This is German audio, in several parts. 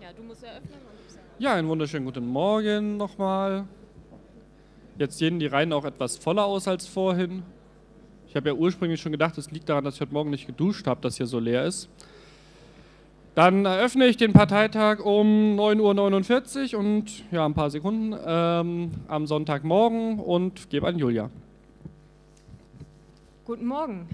Ja, du musst eröffnen. Ja, einen wunderschönen guten Morgen nochmal. Jetzt sehen die Reihen auch etwas voller aus als vorhin. Ich habe ja ursprünglich schon gedacht, es liegt daran, dass ich heute Morgen nicht geduscht habe, dass hier so leer ist. Dann eröffne ich den Parteitag um 9.49 Uhr und ja, ein paar Sekunden ähm, am Sonntagmorgen und gebe an Julia. Guten Morgen.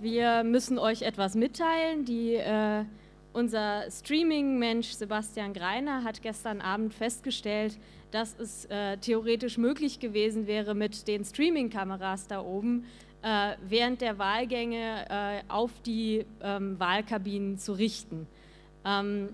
Wir müssen euch etwas mitteilen. Die, äh, unser Streaming-Mensch Sebastian Greiner hat gestern Abend festgestellt, dass es äh, theoretisch möglich gewesen wäre, mit den Streaming-Kameras da oben äh, während der Wahlgänge äh, auf die ähm, Wahlkabinen zu richten. Ähm,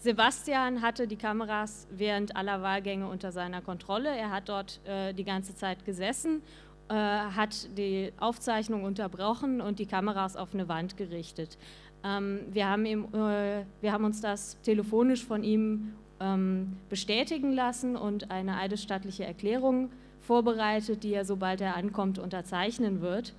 Sebastian hatte die Kameras während aller Wahlgänge unter seiner Kontrolle. Er hat dort äh, die ganze Zeit gesessen äh, hat die Aufzeichnung unterbrochen und die Kameras auf eine Wand gerichtet. Ähm, wir, haben ihm, äh, wir haben uns das telefonisch von ihm ähm, bestätigen lassen und eine eidesstattliche Erklärung vorbereitet, die er, sobald er ankommt, unterzeichnen wird,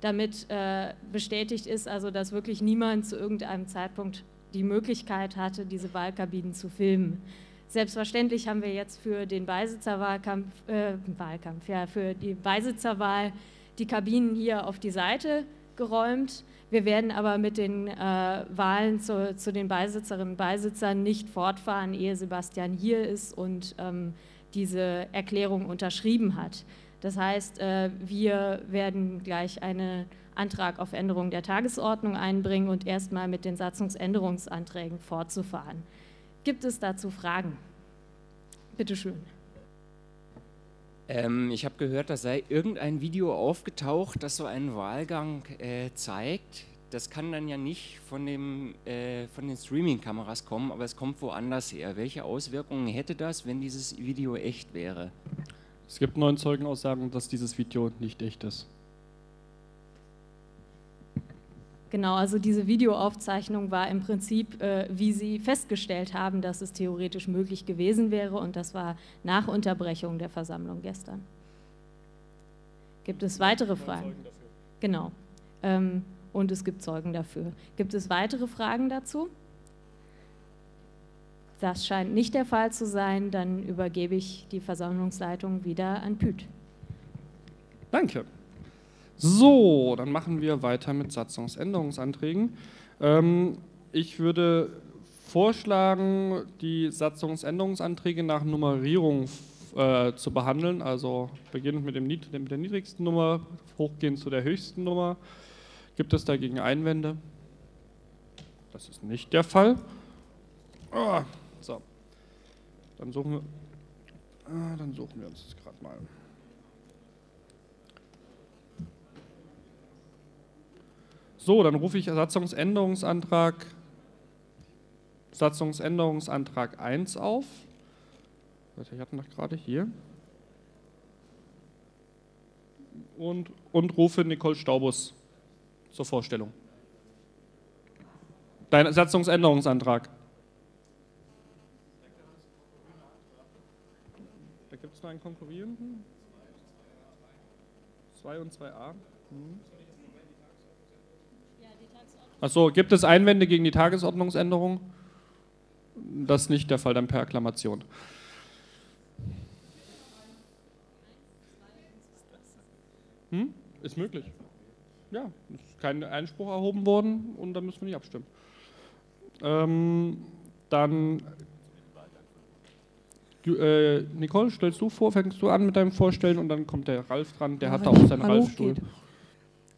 damit äh, bestätigt ist, also dass wirklich niemand zu irgendeinem Zeitpunkt die Möglichkeit hatte, diese Wahlkabinen zu filmen. Selbstverständlich haben wir jetzt für den Beisitzerwahlkampf, äh, Wahlkampf, ja, für die Beisitzerwahl die Kabinen hier auf die Seite geräumt. Wir werden aber mit den äh, Wahlen zu, zu, den Beisitzerinnen und Beisitzern nicht fortfahren, ehe Sebastian hier ist und ähm, diese Erklärung unterschrieben hat. Das heißt, äh, wir werden gleich einen Antrag auf Änderung der Tagesordnung einbringen und erstmal mit den Satzungsänderungsanträgen fortzufahren. Gibt es dazu Fragen? Bitte schön. Ähm, ich habe gehört, da sei irgendein Video aufgetaucht, das so einen Wahlgang äh, zeigt. Das kann dann ja nicht von, dem, äh, von den Streaming-Kameras kommen, aber es kommt woanders her. Welche Auswirkungen hätte das, wenn dieses Video echt wäre? Es gibt neun Zeugenaussagen, dass dieses Video nicht echt ist. Genau, also diese Videoaufzeichnung war im Prinzip, äh, wie Sie festgestellt haben, dass es theoretisch möglich gewesen wäre und das war nach Unterbrechung der Versammlung gestern. Gibt es weitere Fragen? Genau. Ähm, und es gibt Zeugen dafür. Gibt es weitere Fragen dazu? Das scheint nicht der Fall zu sein. Dann übergebe ich die Versammlungsleitung wieder an Püt. Danke. So, dann machen wir weiter mit Satzungsänderungsanträgen. Ähm, ich würde vorschlagen, die Satzungsänderungsanträge nach Nummerierung äh, zu behandeln, also beginnend mit, dem, mit der niedrigsten Nummer, hochgehend zu der höchsten Nummer. Gibt es dagegen Einwände? Das ist nicht der Fall. Ah, so, dann suchen wir, ah, dann suchen wir uns das gerade mal. So, dann rufe ich Satzungsänderungsantrag, Satzungsänderungsantrag 1 auf. Ich hatte noch gerade hier. Und, und rufe Nicole Staubus zur Vorstellung. Dein Satzungsänderungsantrag. Da gibt es noch einen konkurrierenden. 2 und 2a. Hm. Achso, gibt es Einwände gegen die Tagesordnungsänderung? Das ist nicht der Fall, dann per Akklamation. Hm? Ist möglich. Ja, ist kein Einspruch erhoben worden und dann müssen wir nicht abstimmen. Ähm, dann, äh, Nicole, stellst du vor, fängst du an mit deinem Vorstellen und dann kommt der Ralf dran, der hat da auch seinen Ralfstuhl. Geht.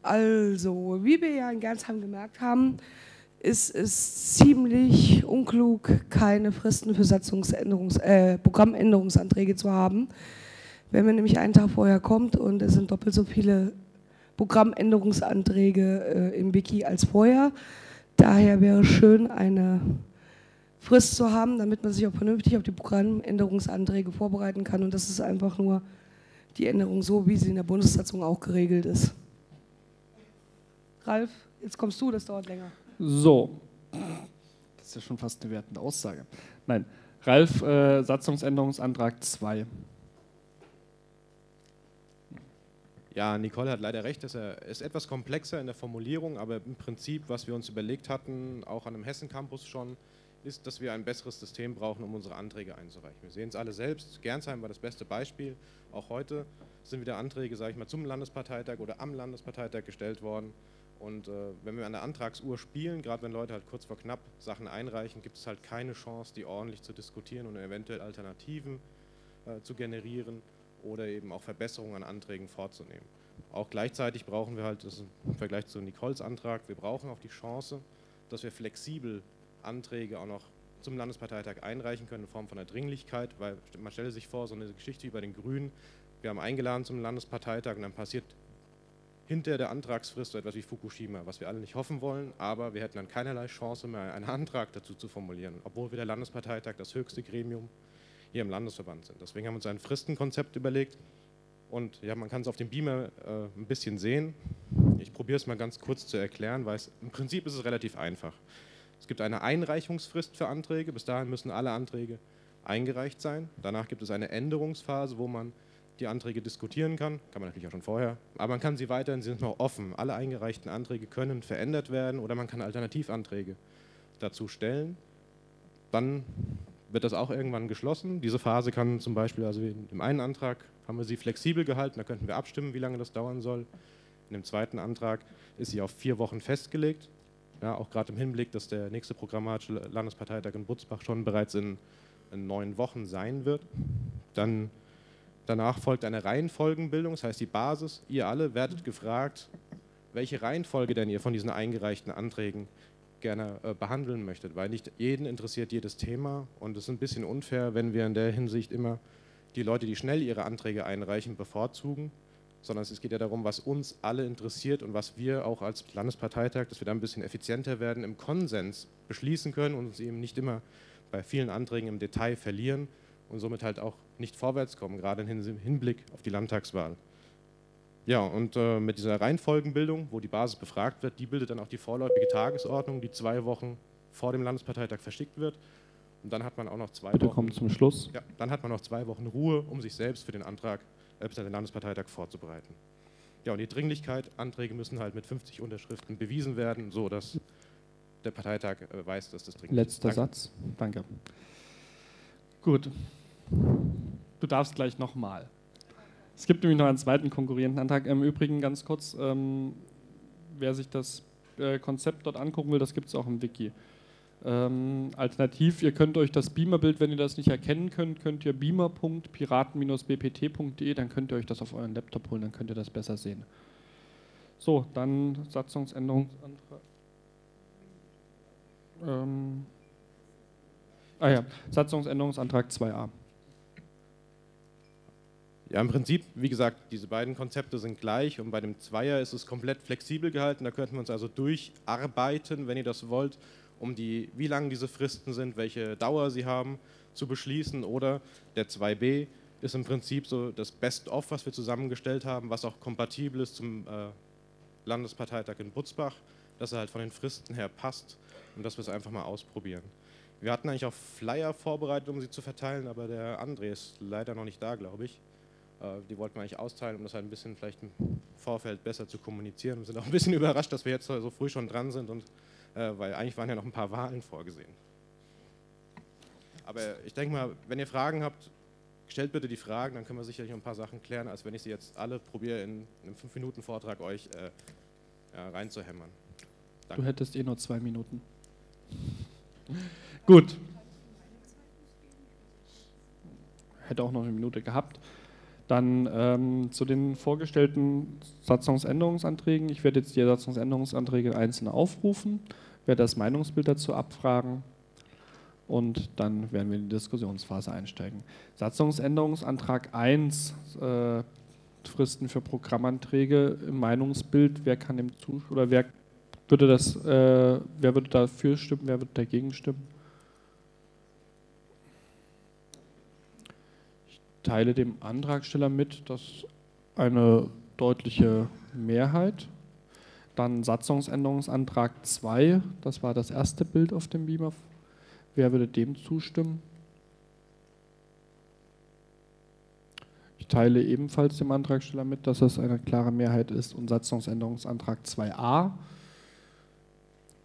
Also, wie wir ja in Gernsheim gemerkt haben, ist es ziemlich unklug, keine Fristen für Satzungsänderungs äh, Programmänderungsanträge zu haben. Wenn man nämlich einen Tag vorher kommt und es sind doppelt so viele Programmänderungsanträge äh, im Wiki als vorher. Daher wäre es schön, eine Frist zu haben, damit man sich auch vernünftig auf die Programmänderungsanträge vorbereiten kann. Und das ist einfach nur die Änderung so, wie sie in der Bundessatzung auch geregelt ist. Ralf, jetzt kommst du, das dauert länger. So, das ist ja schon fast eine wertende Aussage. Nein, Ralf, äh, Satzungsänderungsantrag 2. Ja, Nicole hat leider recht, dass er ist etwas komplexer in der Formulierung, aber im Prinzip, was wir uns überlegt hatten, auch an einem Hessen-Campus schon, ist, dass wir ein besseres System brauchen, um unsere Anträge einzureichen. Wir sehen es alle selbst. Gernsheim war das beste Beispiel. Auch heute sind wieder Anträge, sage ich mal, zum Landesparteitag oder am Landesparteitag gestellt worden. Und äh, wenn wir an der Antragsuhr spielen, gerade wenn Leute halt kurz vor knapp Sachen einreichen, gibt es halt keine Chance, die ordentlich zu diskutieren und eventuell Alternativen äh, zu generieren oder eben auch Verbesserungen an Anträgen vorzunehmen. Auch gleichzeitig brauchen wir halt, das ist im Vergleich zu Nicoles Antrag, wir brauchen auch die Chance, dass wir flexibel Anträge auch noch zum Landesparteitag einreichen können in Form von einer Dringlichkeit, weil man stelle sich vor, so eine Geschichte wie bei den Grünen, wir haben eingeladen zum Landesparteitag und dann passiert hinter der Antragsfrist so etwas wie Fukushima, was wir alle nicht hoffen wollen, aber wir hätten dann keinerlei Chance mehr, einen Antrag dazu zu formulieren, obwohl wir der Landesparteitag das höchste Gremium hier im Landesverband sind. Deswegen haben wir uns ein Fristenkonzept überlegt und ja, man kann es auf dem Beamer äh, ein bisschen sehen. Ich probiere es mal ganz kurz zu erklären, weil es, im Prinzip ist es relativ einfach. Es gibt eine Einreichungsfrist für Anträge, bis dahin müssen alle Anträge eingereicht sein. Danach gibt es eine Änderungsphase, wo man die Anträge diskutieren kann, kann man natürlich auch schon vorher, aber man kann sie weiterhin, sie sind noch offen. Alle eingereichten Anträge können verändert werden oder man kann Alternativanträge dazu stellen. Dann wird das auch irgendwann geschlossen. Diese Phase kann zum Beispiel, also dem einen Antrag haben wir sie flexibel gehalten, da könnten wir abstimmen, wie lange das dauern soll. In dem zweiten Antrag ist sie auf vier Wochen festgelegt. Ja, auch gerade im Hinblick, dass der nächste programmatische Landesparteitag in Butzbach schon bereits in, in neun Wochen sein wird. Dann danach folgt eine Reihenfolgenbildung, das heißt die Basis. Ihr alle werdet gefragt, welche Reihenfolge denn ihr von diesen eingereichten Anträgen gerne äh, behandeln möchtet, weil nicht jeden interessiert jedes Thema und es ist ein bisschen unfair, wenn wir in der Hinsicht immer die Leute, die schnell ihre Anträge einreichen, bevorzugen, sondern es geht ja darum, was uns alle interessiert und was wir auch als Landesparteitag, dass wir da ein bisschen effizienter werden, im Konsens beschließen können und uns eben nicht immer bei vielen Anträgen im Detail verlieren und somit halt auch nicht vorwärts kommen, gerade im Hinblick auf die Landtagswahl. Ja, und äh, mit dieser Reihenfolgenbildung, wo die Basis befragt wird, die bildet dann auch die vorläufige Tagesordnung, die zwei Wochen vor dem Landesparteitag verschickt wird. Und dann hat man auch noch zwei Bitte Wochen. zum Schluss. Ja, dann hat man noch zwei Wochen Ruhe, um sich selbst für den Antrag, äh, den Landesparteitag vorzubereiten. Ja, und die Dringlichkeit, Anträge müssen halt mit 50 Unterschriften bewiesen werden, so dass der Parteitag äh, weiß, dass das dringlich Letzter ist. Letzter Satz. Danke. Gut. Du darfst gleich nochmal. Es gibt nämlich noch einen zweiten konkurrierenden Antrag. Im Übrigen ganz kurz, ähm, wer sich das äh, Konzept dort angucken will, das gibt es auch im Wiki. Ähm, alternativ, ihr könnt euch das Beamer-Bild, wenn ihr das nicht erkennen könnt, könnt ihr beamer.piraten-bpt.de, dann könnt ihr euch das auf euren Laptop holen, dann könnt ihr das besser sehen. So, dann Satzungsänderungsantrag. Ähm, ah ja, Satzungsänderungsantrag 2a. Ja, im Prinzip, wie gesagt, diese beiden Konzepte sind gleich und bei dem Zweier ist es komplett flexibel gehalten. Da könnten wir uns also durcharbeiten, wenn ihr das wollt, um die, wie lang diese Fristen sind, welche Dauer sie haben, zu beschließen. Oder der 2b ist im Prinzip so das Best-of, was wir zusammengestellt haben, was auch kompatibel ist zum äh, Landesparteitag in Butzbach, dass er halt von den Fristen her passt und dass wir es einfach mal ausprobieren. Wir hatten eigentlich auch Flyer vorbereitet, um sie zu verteilen, aber der André ist leider noch nicht da, glaube ich. Äh, die wollten wir eigentlich austeilen, um das halt ein bisschen vielleicht im Vorfeld besser zu kommunizieren. Wir sind auch ein bisschen überrascht, dass wir jetzt so früh schon dran sind, und, äh, weil eigentlich waren ja noch ein paar Wahlen vorgesehen. Aber ich denke mal, wenn ihr Fragen habt, stellt bitte die Fragen, dann können wir sicherlich ein paar Sachen klären, als wenn ich sie jetzt alle probiere, in einem 5-Minuten-Vortrag euch äh, ja, reinzuhämmern. Danke. Du hättest eh nur zwei Minuten. Gut. Hätte auch noch eine Minute gehabt. Dann ähm, zu den vorgestellten Satzungsänderungsanträgen. Ich werde jetzt die Satzungsänderungsanträge einzeln aufrufen, werde das Meinungsbild dazu abfragen und dann werden wir in die Diskussionsphase einsteigen. Satzungsänderungsantrag 1, äh, Fristen für Programmanträge im Meinungsbild. Wer kann dem zustimmen oder wer würde das, äh, wer würde dafür stimmen, wer würde dagegen stimmen? Teile dem Antragsteller mit, dass eine deutliche Mehrheit. Dann Satzungsänderungsantrag 2, das war das erste Bild auf dem Beamer. Wer würde dem zustimmen? Ich teile ebenfalls dem Antragsteller mit, dass es eine klare Mehrheit ist und Satzungsänderungsantrag 2a.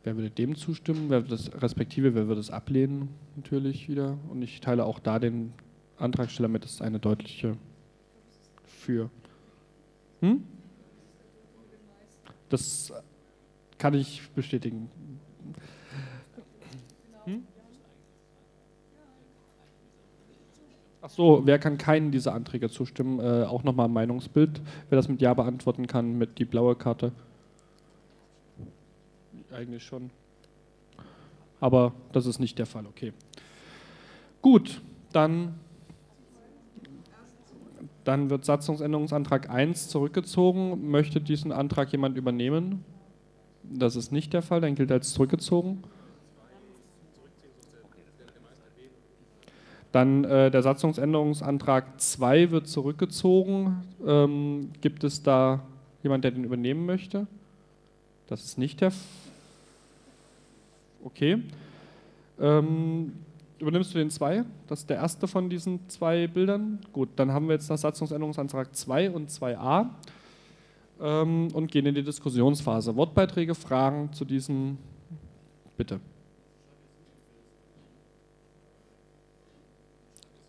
Wer würde dem zustimmen? Wer das, respektive, wer würde es ablehnen? Natürlich wieder. Und ich teile auch da den Antragsteller mit, ist eine deutliche für. Hm? Das kann ich bestätigen. Hm? Ach so, wer kann keinen dieser Anträge zustimmen? Äh, auch nochmal ein Meinungsbild. Wer das mit Ja beantworten kann, mit die blaue Karte. Eigentlich schon. Aber das ist nicht der Fall, okay. Gut, dann, dann wird Satzungsänderungsantrag 1 zurückgezogen. Möchte diesen Antrag jemand übernehmen? Das ist nicht der Fall, dann gilt er als zurückgezogen. Dann äh, der Satzungsänderungsantrag 2 wird zurückgezogen. Ähm, gibt es da jemand, der den übernehmen möchte? Das ist nicht der Fall. Okay. Ähm, übernimmst du den 2? Das ist der erste von diesen zwei Bildern. Gut, dann haben wir jetzt das Satzungsänderungsantrag 2 und 2a ähm, und gehen in die Diskussionsphase. Wortbeiträge, Fragen zu diesen? Bitte.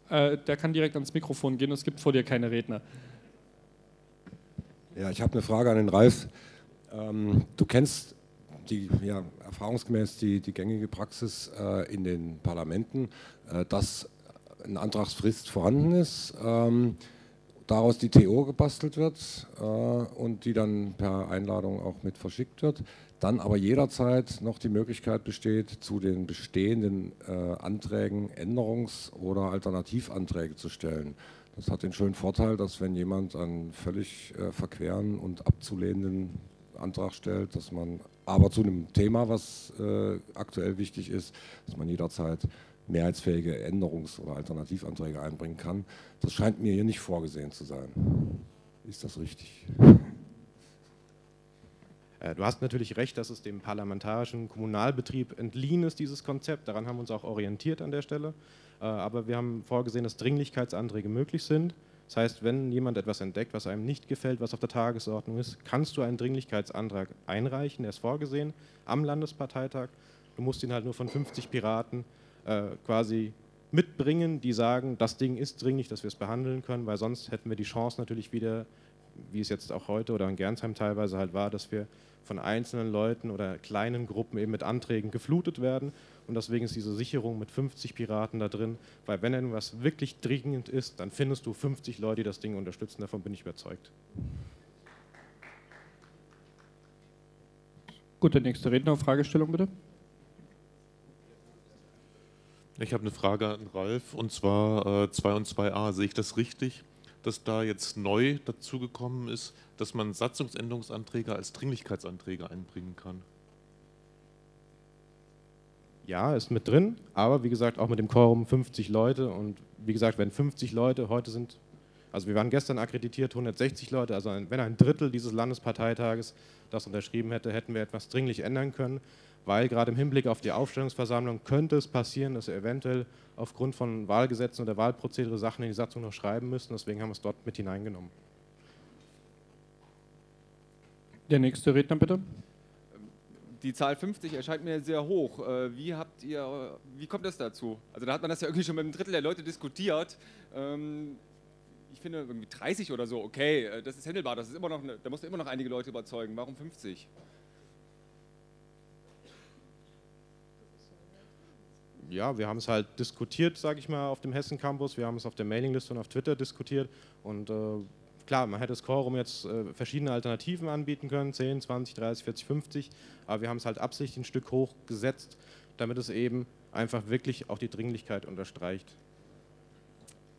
Äh, der kann direkt ans Mikrofon gehen, es gibt vor dir keine Redner. Ja, ich habe eine Frage an den Ralf. Ähm, du kennst die, ja, erfahrungsgemäß die, die gängige Praxis äh, in den Parlamenten, äh, dass eine Antragsfrist vorhanden ist, ähm, daraus die TO gebastelt wird äh, und die dann per Einladung auch mit verschickt wird dann aber jederzeit noch die Möglichkeit besteht, zu den bestehenden äh, Anträgen Änderungs- oder Alternativanträge zu stellen. Das hat den schönen Vorteil, dass wenn jemand einen völlig äh, verqueren und abzulehnenden Antrag stellt, dass man aber zu einem Thema, was äh, aktuell wichtig ist, dass man jederzeit mehrheitsfähige Änderungs- oder Alternativanträge einbringen kann. Das scheint mir hier nicht vorgesehen zu sein. Ist das richtig? Äh, du hast natürlich recht, dass es dem parlamentarischen Kommunalbetrieb entliehen ist, dieses Konzept. Daran haben wir uns auch orientiert an der Stelle. Äh, aber wir haben vorgesehen, dass Dringlichkeitsanträge möglich sind. Das heißt, wenn jemand etwas entdeckt, was einem nicht gefällt, was auf der Tagesordnung ist, kannst du einen Dringlichkeitsantrag einreichen. Der ist vorgesehen am Landesparteitag. Du musst ihn halt nur von 50 Piraten äh, quasi mitbringen, die sagen, das Ding ist dringlich, dass wir es behandeln können, weil sonst hätten wir die Chance natürlich wieder, wie es jetzt auch heute oder in Gernsheim teilweise halt war, dass wir von einzelnen Leuten oder kleinen Gruppen eben mit Anträgen geflutet werden. Und deswegen ist diese Sicherung mit 50 Piraten da drin, weil wenn irgendwas wirklich dringend ist, dann findest du 50 Leute, die das Ding unterstützen. Davon bin ich überzeugt. Gut, der nächste Redner, Fragestellung bitte. Ich habe eine Frage an Ralf und zwar äh, 2 und 2a. Sehe ich das richtig, dass da jetzt neu dazugekommen ist, dass man Satzungsänderungsanträge als Dringlichkeitsanträge einbringen kann. Ja, ist mit drin, aber wie gesagt auch mit dem Quorum 50 Leute und wie gesagt, wenn 50 Leute heute sind, also wir waren gestern akkreditiert 160 Leute, also wenn ein Drittel dieses Landesparteitages das unterschrieben hätte, hätten wir etwas dringlich ändern können, weil gerade im Hinblick auf die Aufstellungsversammlung könnte es passieren, dass wir eventuell aufgrund von Wahlgesetzen oder Wahlprozedere Sachen in die Satzung noch schreiben müssen, deswegen haben wir es dort mit hineingenommen. Der nächste Redner bitte. Die Zahl 50 erscheint mir sehr hoch. Äh, wie habt ihr, wie kommt das dazu? Also da hat man das ja irgendwie schon mit einem Drittel der Leute diskutiert. Ähm, ich finde irgendwie 30 oder so, okay, äh, das ist händelbar, das ist immer noch, da musst du immer noch einige Leute überzeugen. Warum 50? ja, wir haben es halt diskutiert, sage ich mal, auf dem Hessen Campus. Wir haben es auf der Mailingliste und auf Twitter diskutiert. Und äh, klar, man hätte das Quorum jetzt äh, verschiedene Alternativen anbieten können, 10, 20, 30, 40, 50, aber wir haben es halt absichtlich ein Stück hochgesetzt, damit es eben einfach wirklich auch die Dringlichkeit unterstreicht.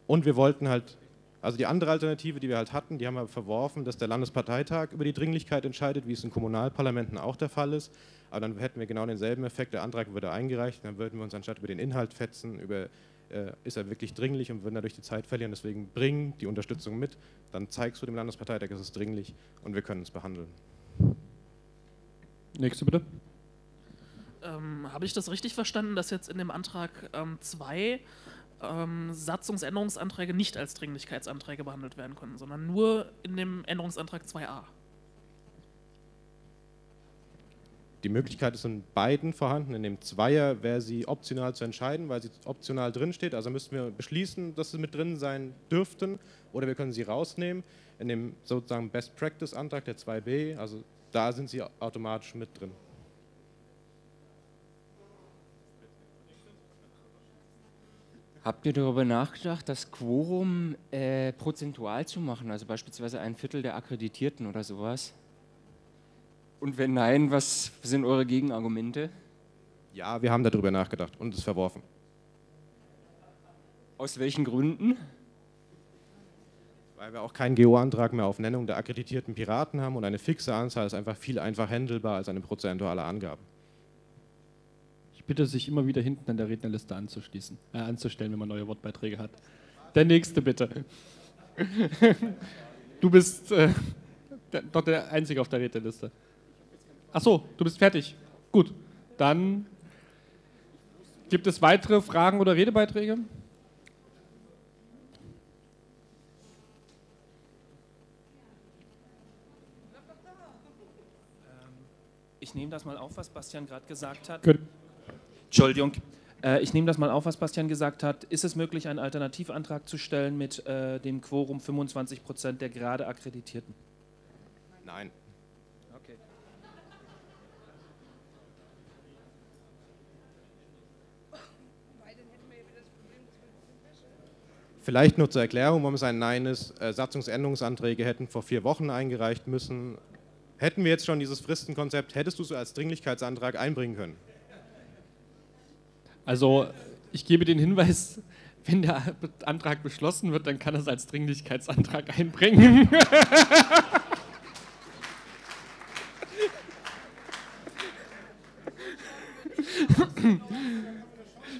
Und wir wollten halt, also die andere Alternative, die wir halt hatten, die haben wir verworfen, dass der Landesparteitag über die Dringlichkeit entscheidet, wie es in Kommunalparlamenten auch der Fall ist. Aber dann hätten wir genau denselben Effekt, der Antrag würde eingereicht, dann würden wir uns anstatt über den Inhalt fetzen, über ist er wirklich dringlich und würden dadurch die Zeit verlieren. Deswegen bring die Unterstützung mit, dann zeigst du dem Landesparteitag, es ist dringlich und wir können es behandeln. Nächste bitte. Ähm, Habe ich das richtig verstanden, dass jetzt in dem Antrag 2 ähm, ähm, Satzungsänderungsanträge nicht als Dringlichkeitsanträge behandelt werden können, sondern nur in dem Änderungsantrag 2a. Die Möglichkeit ist in beiden vorhanden. In dem Zweier wäre sie optional zu entscheiden, weil sie optional drinsteht. Also müssten wir beschließen, dass sie mit drin sein dürften oder wir können sie rausnehmen. In dem sozusagen Best Practice Antrag der 2b, also da sind sie automatisch mit drin. Habt ihr darüber nachgedacht, das Quorum äh, prozentual zu machen, also beispielsweise ein Viertel der Akkreditierten oder sowas? Und wenn nein, was sind eure Gegenargumente? Ja, wir haben darüber nachgedacht und es verworfen. Aus welchen Gründen? Weil wir auch keinen GO-Antrag mehr auf Nennung der akkreditierten Piraten haben und eine fixe Anzahl ist einfach viel einfacher handelbar als eine prozentuale Angabe. Ich bitte, sich immer wieder hinten an der Rednerliste anzuschließen, äh, anzustellen, wenn man neue Wortbeiträge hat. Der nächste bitte. Du bist äh, doch der Einzige auf der Rednerliste. Ach so, du bist fertig. Gut, dann gibt es weitere Fragen oder Redebeiträge? Ich nehme das mal auf, was Bastian gerade gesagt hat. Gut. Entschuldigung. Äh, ich nehme das mal auf, was Bastian gesagt hat. Ist es möglich, einen Alternativantrag zu stellen mit äh, dem Quorum 25 Prozent der gerade Akkreditierten? Nein. Vielleicht nur zur Erklärung, warum es ein Nein ist. Äh, Satzungsänderungsanträge hätten vor vier Wochen eingereicht müssen. Hätten wir jetzt schon dieses Fristenkonzept, hättest du es als Dringlichkeitsantrag einbringen können? Also ich gebe den Hinweis, wenn der Antrag beschlossen wird, dann kann er es als Dringlichkeitsantrag einbringen.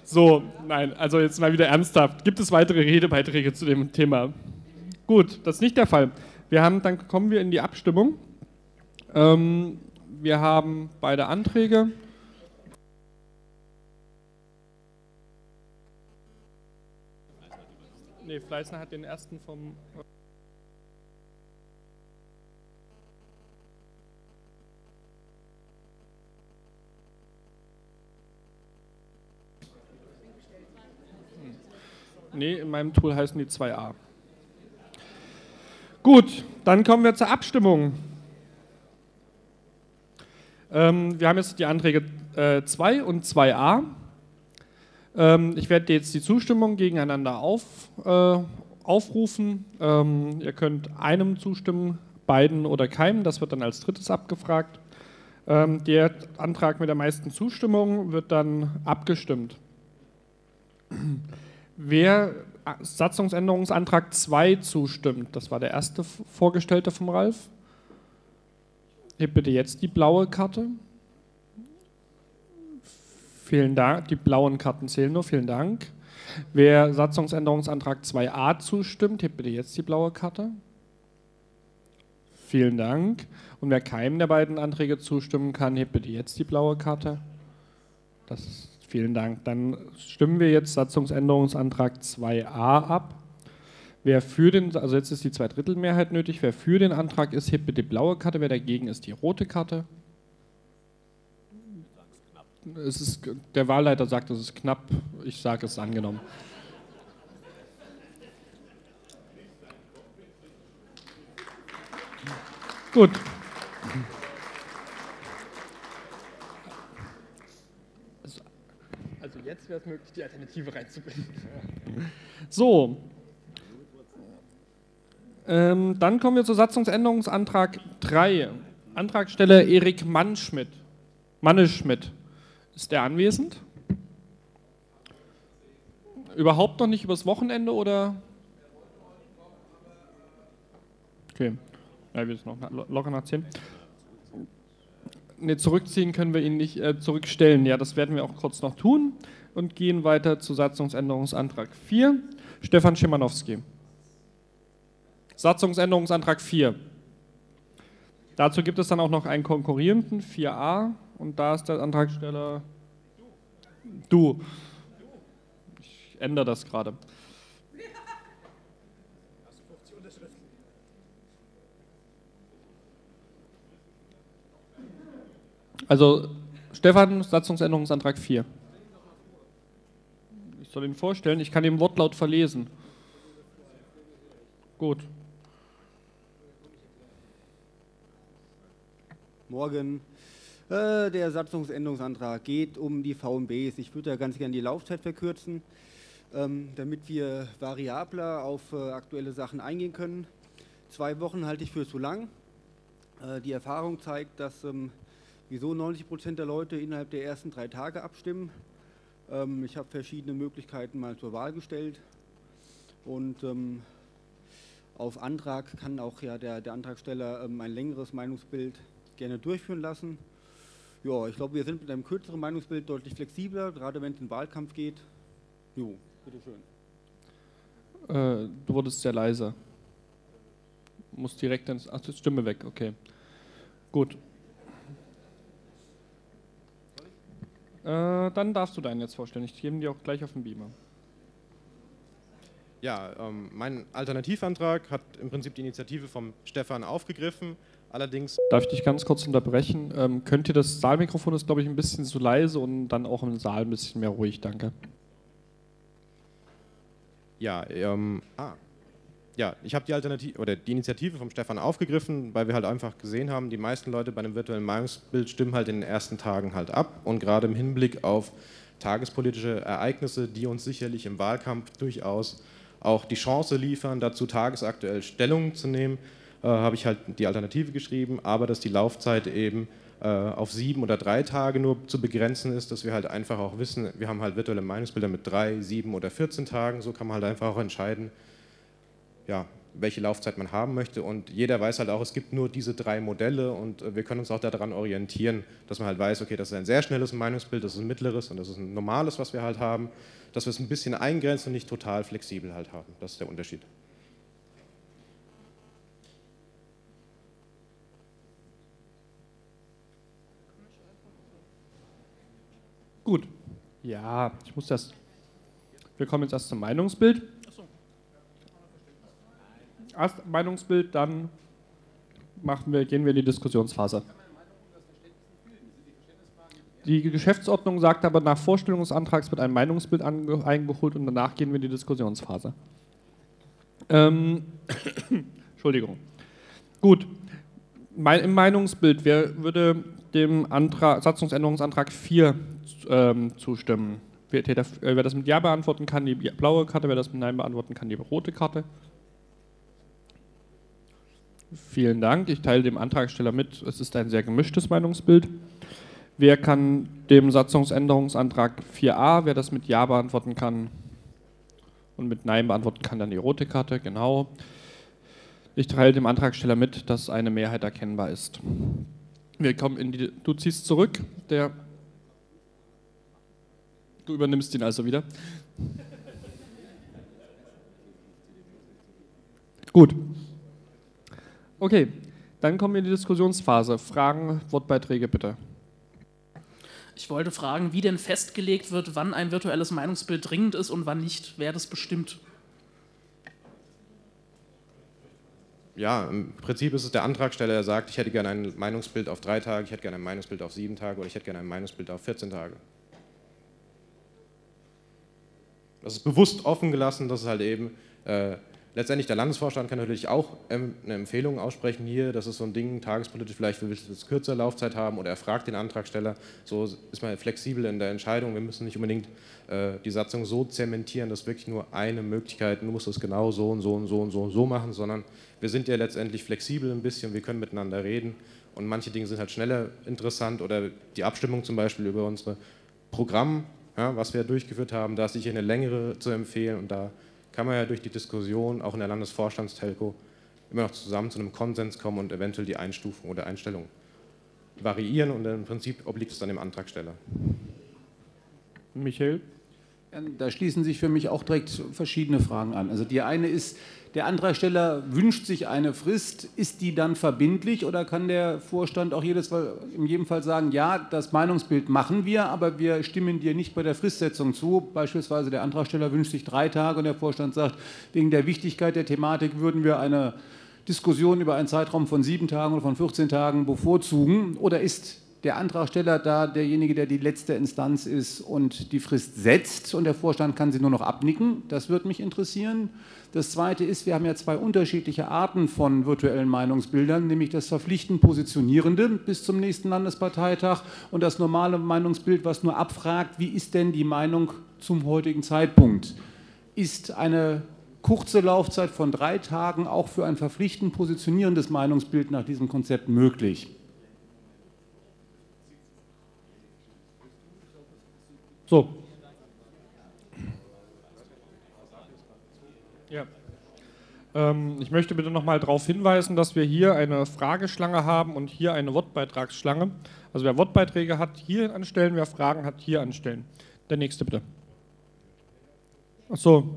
so, nein, also jetzt mal wieder ernsthaft. Gibt es weitere Redebeiträge zu dem Thema? Gut, das ist nicht der Fall. Wir haben, dann kommen wir in die Abstimmung. Ähm, wir haben beide Anträge. Nee, Fleißner hat den ersten vom. Nee, in meinem Tool heißen die 2a. Gut, dann kommen wir zur Abstimmung. Ähm, wir haben jetzt die Anträge 2 äh, und 2a. Ähm, ich werde jetzt die Zustimmung gegeneinander auf, äh, aufrufen. Ähm, ihr könnt einem zustimmen, beiden oder keinem. Das wird dann als drittes abgefragt. Ähm, der Antrag mit der meisten Zustimmung wird dann abgestimmt. Wer Satzungsänderungsantrag 2 zustimmt, das war der erste Vorgestellte vom Ralf. Hebt bitte jetzt die blaue Karte. Vielen Dank. Die blauen Karten zählen nur. Vielen Dank. Wer Satzungsänderungsantrag 2a zustimmt, hebt bitte jetzt die blaue Karte. Vielen Dank. Und wer keinem der beiden Anträge zustimmen kann, hebt bitte jetzt die blaue Karte. Das ist, vielen Dank. Dann stimmen wir jetzt Satzungsänderungsantrag 2a ab. Wer für den, also jetzt ist die Zweidrittelmehrheit nötig, wer für den Antrag ist, hebt bitte die blaue Karte, wer dagegen ist, die rote Karte. Es ist, der Wahlleiter sagt, es ist knapp, ich sage, es ist angenommen. Gut. Also, also jetzt wäre es möglich, die Alternative reinzubringen. So, ähm, dann kommen wir zu Satzungsänderungsantrag 3. Antragsteller Erik Mannschmidt. Manneschmidt. Ist der anwesend? Überhaupt noch nicht übers Wochenende oder? Okay, ja, wir sind noch locker nach 10. Ne, zurückziehen können wir ihn nicht äh, zurückstellen. Ja, das werden wir auch kurz noch tun und gehen weiter zu Satzungsänderungsantrag 4. Stefan Schimanowski. Satzungsänderungsantrag 4. Dazu gibt es dann auch noch einen konkurrierenden, 4a, und da ist der Antragsteller du. Ich ändere das gerade. Also Stefan, Satzungsänderungsantrag 4. Ich soll ihn vorstellen, ich kann den Wortlaut verlesen. Gut. Morgen. Äh, der Satzungsänderungsantrag geht um die VMBs. Ich würde da ganz gerne die Laufzeit verkürzen, ähm, damit wir variabler auf äh, aktuelle Sachen eingehen können. Zwei Wochen halte ich für zu lang. Äh, die Erfahrung zeigt, dass ähm, wieso 90 Prozent der Leute innerhalb der ersten drei Tage abstimmen. Ähm, ich habe verschiedene Möglichkeiten mal zur Wahl gestellt und ähm, auf Antrag kann auch ja der, der Antragsteller ähm, ein längeres Meinungsbild gerne durchführen lassen. Ja, ich glaube, wir sind mit einem kürzeren Meinungsbild deutlich flexibler, gerade wenn es in den Wahlkampf geht. Jo, bitteschön. Äh, du wurdest sehr leise. Muss direkt ins. Ach, die Stimme weg, okay. Gut. Äh, dann darfst du deinen jetzt vorstellen. Ich gebe dir auch gleich auf den Beamer. Ja, ähm, mein Alternativantrag hat im Prinzip die Initiative vom Stefan aufgegriffen. Allerdings. Darf ich dich ganz kurz unterbrechen? Ähm, könnt ihr das Saalmikrofon ist, glaube ich, ein bisschen zu leise und dann auch im Saal ein bisschen mehr ruhig, danke. Ja, ähm, ah. Ja, ich habe die Alternative oder die Initiative vom Stefan aufgegriffen, weil wir halt einfach gesehen haben, die meisten Leute bei einem virtuellen Meinungsbild stimmen halt in den ersten Tagen halt ab. Und gerade im Hinblick auf tagespolitische Ereignisse, die uns sicherlich im Wahlkampf durchaus auch die Chance liefern, dazu tagesaktuell Stellung zu nehmen, äh, habe ich halt die Alternative geschrieben, aber dass die Laufzeit eben äh, auf sieben oder drei Tage nur zu begrenzen ist, dass wir halt einfach auch wissen, wir haben halt virtuelle Meinungsbilder mit drei, sieben oder 14 Tagen, so kann man halt einfach auch entscheiden, ja, welche Laufzeit man haben möchte. Und jeder weiß halt auch, es gibt nur diese drei Modelle und äh, wir können uns auch daran orientieren, dass man halt weiß, okay, das ist ein sehr schnelles Meinungsbild, das ist ein mittleres und das ist ein normales, was wir halt haben, dass wir es ein bisschen eingrenzen und nicht total flexibel halt haben. Das ist der Unterschied. Gut. Ja, ich muss das. Wir kommen jetzt erst zum Meinungsbild. Erst Meinungsbild, dann machen wir, gehen wir in die Diskussionsphase. Die Geschäftsordnung sagt aber, nach Vorstellung des Antrags wird ein Meinungsbild eingeholt und danach gehen wir in die Diskussionsphase. Ähm, Entschuldigung. Gut. Mein, Im Meinungsbild, wer würde dem Antrag, Satzungsänderungsantrag 4 ähm, zustimmen? Wer, wer, das mit Ja beantworten kann, die blaue Karte, wer das mit Nein beantworten kann, die rote Karte. Vielen Dank. Ich teile dem Antragsteller mit, es ist ein sehr gemischtes Meinungsbild. Wer kann dem Satzungsänderungsantrag 4a, wer das mit Ja beantworten kann und mit Nein beantworten kann, dann die rote Karte, genau. Ich teile dem Antragsteller mit, dass eine Mehrheit erkennbar ist. Wir kommen in die. Du ziehst zurück, der. Du übernimmst ihn also wieder. Gut. Okay, dann kommen wir in die Diskussionsphase. Fragen, Wortbeiträge bitte. Ich wollte fragen, wie denn festgelegt wird, wann ein virtuelles Meinungsbild dringend ist und wann nicht. Wer das bestimmt? ja, im Prinzip ist es der Antragsteller, der sagt, ich hätte gerne ein Meinungsbild auf drei Tage, ich hätte gerne ein Meinungsbild auf sieben Tage oder ich hätte gerne ein Meinungsbild auf 14 Tage. Das ist bewusst offen gelassen, dass es halt eben äh, letztendlich der Landesvorstand kann natürlich auch ähm, eine Empfehlung aussprechen hier, das ist so ein Ding, tagespolitisch vielleicht will es kürzer Laufzeit haben oder er fragt den Antragsteller, so ist man flexibel in der Entscheidung, wir müssen nicht unbedingt äh, die Satzung so zementieren, dass wirklich nur eine Möglichkeit, du musst es genau so und so und so und so und so machen, sondern wir sind ja letztendlich flexibel ein bisschen, wir können miteinander reden. Und manche Dinge sind halt schneller interessant oder die Abstimmung zum Beispiel über unsere Programm, ja, was wir durchgeführt haben, da ist sicher eine längere zu empfehlen und da kann man ja durch die Diskussion auch in der Landesvorstandstelco immer noch zusammen zu einem Konsens kommen und eventuell die Einstufung oder Einstellung variieren und im Prinzip obliegt es dann dem Antragsteller. Michael? Da schließen sich für mich auch direkt verschiedene Fragen an. Also die eine ist, der Antragsteller wünscht sich eine Frist, ist die dann verbindlich oder kann der Vorstand auch jedes Mal, in jedem Fall sagen, ja, das Meinungsbild machen wir, aber wir stimmen dir nicht bei der Fristsetzung zu. Beispielsweise der Antragsteller wünscht sich drei Tage und der Vorstand sagt, wegen der Wichtigkeit der Thematik würden wir eine Diskussion über einen Zeitraum von sieben Tagen oder von 14 Tagen bevorzugen. Oder ist der Antragsteller da derjenige, der die letzte Instanz ist und die Frist setzt und der Vorstand kann sie nur noch abnicken. Das würde mich interessieren. Das Zweite ist, wir haben ja zwei unterschiedliche Arten von virtuellen Meinungsbildern, nämlich das verpflichtend Positionierende bis zum nächsten Landesparteitag und das normale Meinungsbild, was nur abfragt, wie ist denn die Meinung zum heutigen Zeitpunkt. Ist eine kurze Laufzeit von drei Tagen auch für ein verpflichtend positionierendes Meinungsbild nach diesem Konzept möglich? So. Ja. Ähm, ich möchte bitte noch mal darauf hinweisen, dass wir hier eine Frageschlange haben und hier eine Wortbeitragsschlange. Also wer Wortbeiträge hat, hier anstellen, wer Fragen hat, hier anstellen. Der nächste bitte. Ach so.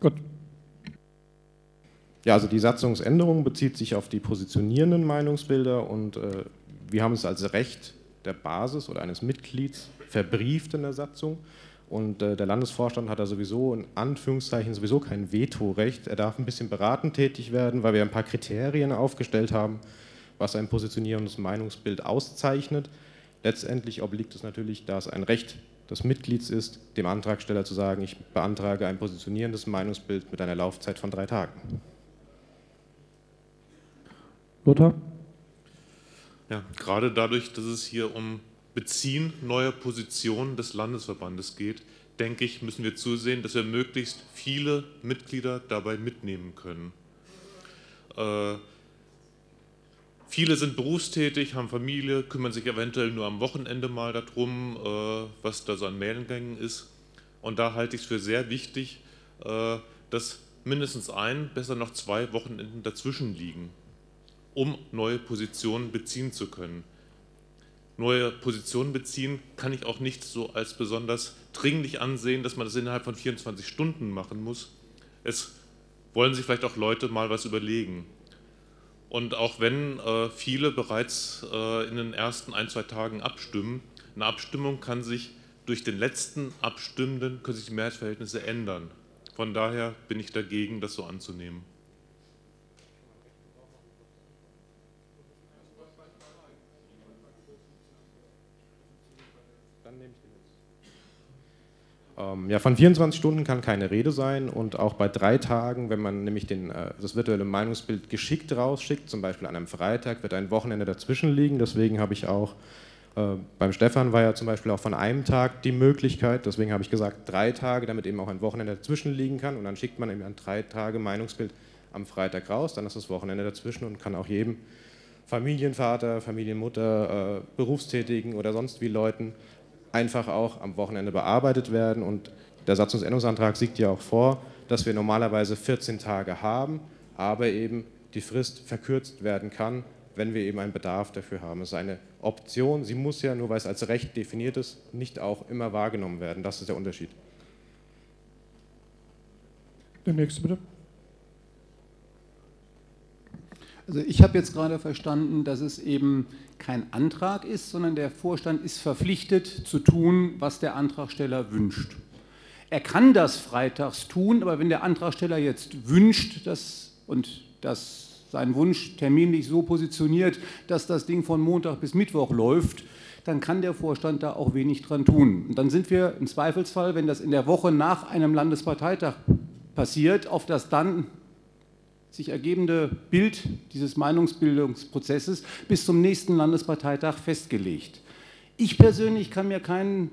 Gut. Ja, also die Satzungsänderung bezieht sich auf die positionierenden Meinungsbilder und äh, wir haben es als Recht der Basis oder eines Mitglieds verbrieft in der Satzung. Und äh, der Landesvorstand hat da sowieso in Anführungszeichen sowieso kein Vetorecht. Er darf ein bisschen beratend tätig werden, weil wir ein paar Kriterien aufgestellt haben, was ein positionierendes Meinungsbild auszeichnet. Letztendlich obliegt es natürlich, da es ein Recht des Mitglieds ist, dem Antragsteller zu sagen, ich beantrage ein positionierendes Meinungsbild mit einer Laufzeit von drei Tagen. Lothar? Ja, gerade dadurch, dass es hier um Beziehen neuer Positionen des Landesverbandes geht, denke ich, müssen wir zusehen, dass wir möglichst viele Mitglieder dabei mitnehmen können. Äh, viele sind berufstätig, haben Familie, kümmern sich eventuell nur am Wochenende mal darum, äh, was da so an Mailengängen ist. Und da halte ich es für sehr wichtig, äh, dass mindestens ein, besser noch zwei Wochenenden dazwischen liegen um neue Positionen beziehen zu können. Neue Positionen beziehen kann ich auch nicht so als besonders dringlich ansehen, dass man das innerhalb von 24 Stunden machen muss. Es wollen sich vielleicht auch Leute mal was überlegen. Und auch wenn äh, viele bereits äh, in den ersten ein, zwei Tagen abstimmen, eine Abstimmung kann sich durch den letzten Abstimmenden, können sich die Mehrheitsverhältnisse ändern. Von daher bin ich dagegen, das so anzunehmen. Ähm, ja, von 24 Stunden kann keine Rede sein und auch bei drei Tagen, wenn man nämlich den, äh, das virtuelle Meinungsbild geschickt rausschickt, zum Beispiel an einem Freitag, wird ein Wochenende dazwischen liegen. Deswegen habe ich auch, äh, beim Stefan war ja zum Beispiel auch von einem Tag die Möglichkeit, deswegen habe ich gesagt drei Tage, damit eben auch ein Wochenende dazwischen liegen kann und dann schickt man eben ein drei Tage Meinungsbild am Freitag raus, dann ist das Wochenende dazwischen und kann auch jedem Familienvater, Familienmutter, äh, Berufstätigen oder sonst wie Leuten einfach auch am Wochenende bearbeitet werden. Und der Satzungsänderungsantrag sieht ja auch vor, dass wir normalerweise 14 Tage haben, aber eben die Frist verkürzt werden kann, wenn wir eben einen Bedarf dafür haben. Es ist eine Option, sie muss ja, nur weil es als Recht definiert ist, nicht auch immer wahrgenommen werden. Das ist der Unterschied. Der nächste bitte. Also ich habe jetzt gerade verstanden, dass es eben kein Antrag ist, sondern der Vorstand ist verpflichtet zu tun, was der Antragsteller wünscht. Er kann das freitags tun, aber wenn der Antragsteller jetzt wünscht dass, und das seinen Wunsch terminlich so positioniert, dass das Ding von Montag bis Mittwoch läuft, dann kann der Vorstand da auch wenig dran tun. Und dann sind wir im Zweifelsfall, wenn das in der Woche nach einem Landesparteitag passiert, auf das dann sich ergebende Bild dieses Meinungsbildungsprozesses bis zum nächsten Landesparteitag festgelegt. Ich persönlich kann mir keinen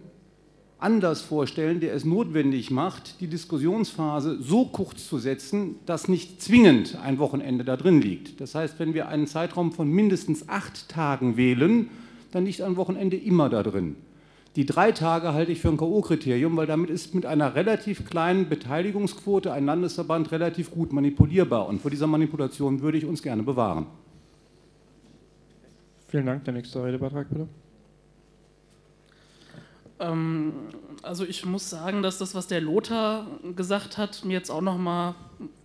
Anlass vorstellen, der es notwendig macht, die Diskussionsphase so kurz zu setzen, dass nicht zwingend ein Wochenende da drin liegt. Das heißt, wenn wir einen Zeitraum von mindestens acht Tagen wählen, dann liegt ein Wochenende immer da drin. Die drei Tage halte ich für ein K.O.-Kriterium, weil damit ist mit einer relativ kleinen Beteiligungsquote ein Landesverband relativ gut manipulierbar. Und vor dieser Manipulation würde ich uns gerne bewahren. Vielen Dank. Der nächste Redebeitrag, bitte. Ähm, also ich muss sagen, dass das, was der Lothar gesagt hat, mir jetzt auch noch mal,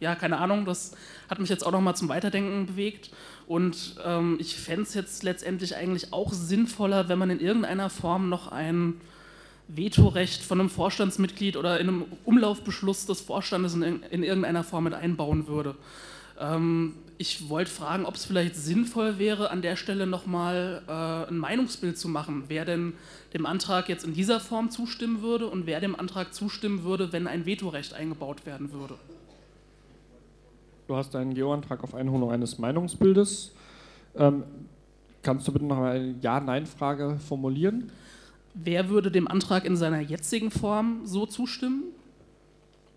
ja, keine Ahnung, das hat mich jetzt auch noch mal zum Weiterdenken bewegt. Und ähm, ich fände es jetzt letztendlich eigentlich auch sinnvoller, wenn man in irgendeiner Form noch ein Vetorecht von einem Vorstandsmitglied oder in einem Umlaufbeschluss des Vorstandes in, in irgendeiner Form mit einbauen würde. Ähm, ich wollte fragen, ob es vielleicht sinnvoll wäre, an der Stelle nochmal äh, ein Meinungsbild zu machen, wer denn dem Antrag jetzt in dieser Form zustimmen würde und wer dem Antrag zustimmen würde, wenn ein Vetorecht eingebaut werden würde. Du hast einen Geoantrag auf Einholung eines Meinungsbildes. Ähm, kannst du bitte noch eine Ja-Nein-Frage formulieren? Wer würde dem Antrag in seiner jetzigen Form so zustimmen?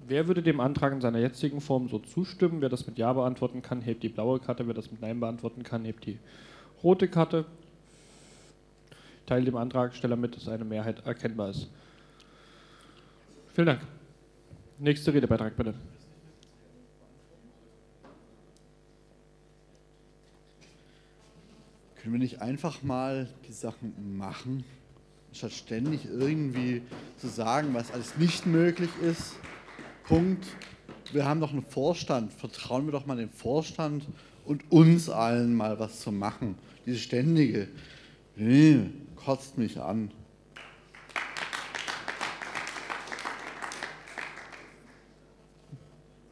Wer würde dem Antrag in seiner jetzigen Form so zustimmen? Wer das mit Ja beantworten kann, hebt die blaue Karte. Wer das mit Nein beantworten kann, hebt die rote Karte. Teil dem Antragsteller mit, dass eine Mehrheit erkennbar ist. Vielen Dank. Nächster Redebeitrag, bitte. Können wir nicht einfach mal die Sachen machen, statt ständig irgendwie zu sagen, was alles nicht möglich ist? Punkt. Wir haben doch einen Vorstand. Vertrauen wir doch mal dem Vorstand und uns allen mal was zu machen. Diese ständige, nee, kotzt mich an.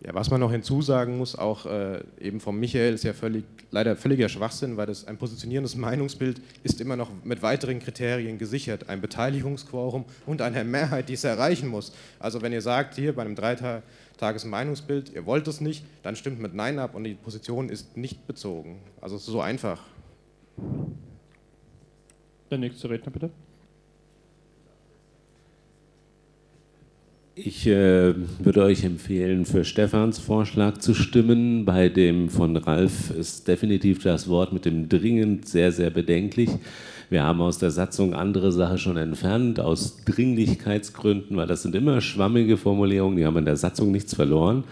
Ja, was man noch hinzusagen muss, auch äh, eben vom Michael, ist ja völlig, leider völliger Schwachsinn, weil das ein positionierendes Meinungsbild ist immer noch mit weiteren Kriterien gesichert. Ein Beteiligungsquorum und eine Mehrheit, die es erreichen muss. Also wenn ihr sagt, hier bei einem Dreitages Meinungsbild, ihr wollt es nicht, dann stimmt mit Nein ab und die Position ist nicht bezogen. Also es ist so einfach. Der nächste Redner, bitte. Ich äh, würde euch empfehlen, für Stefans Vorschlag zu stimmen. Bei dem von Ralf ist definitiv das Wort mit dem dringend sehr, sehr bedenklich. Wir haben aus der Satzung andere Sache schon entfernt, aus Dringlichkeitsgründen, weil das sind immer schwammige Formulierungen, die haben in der Satzung nichts verloren.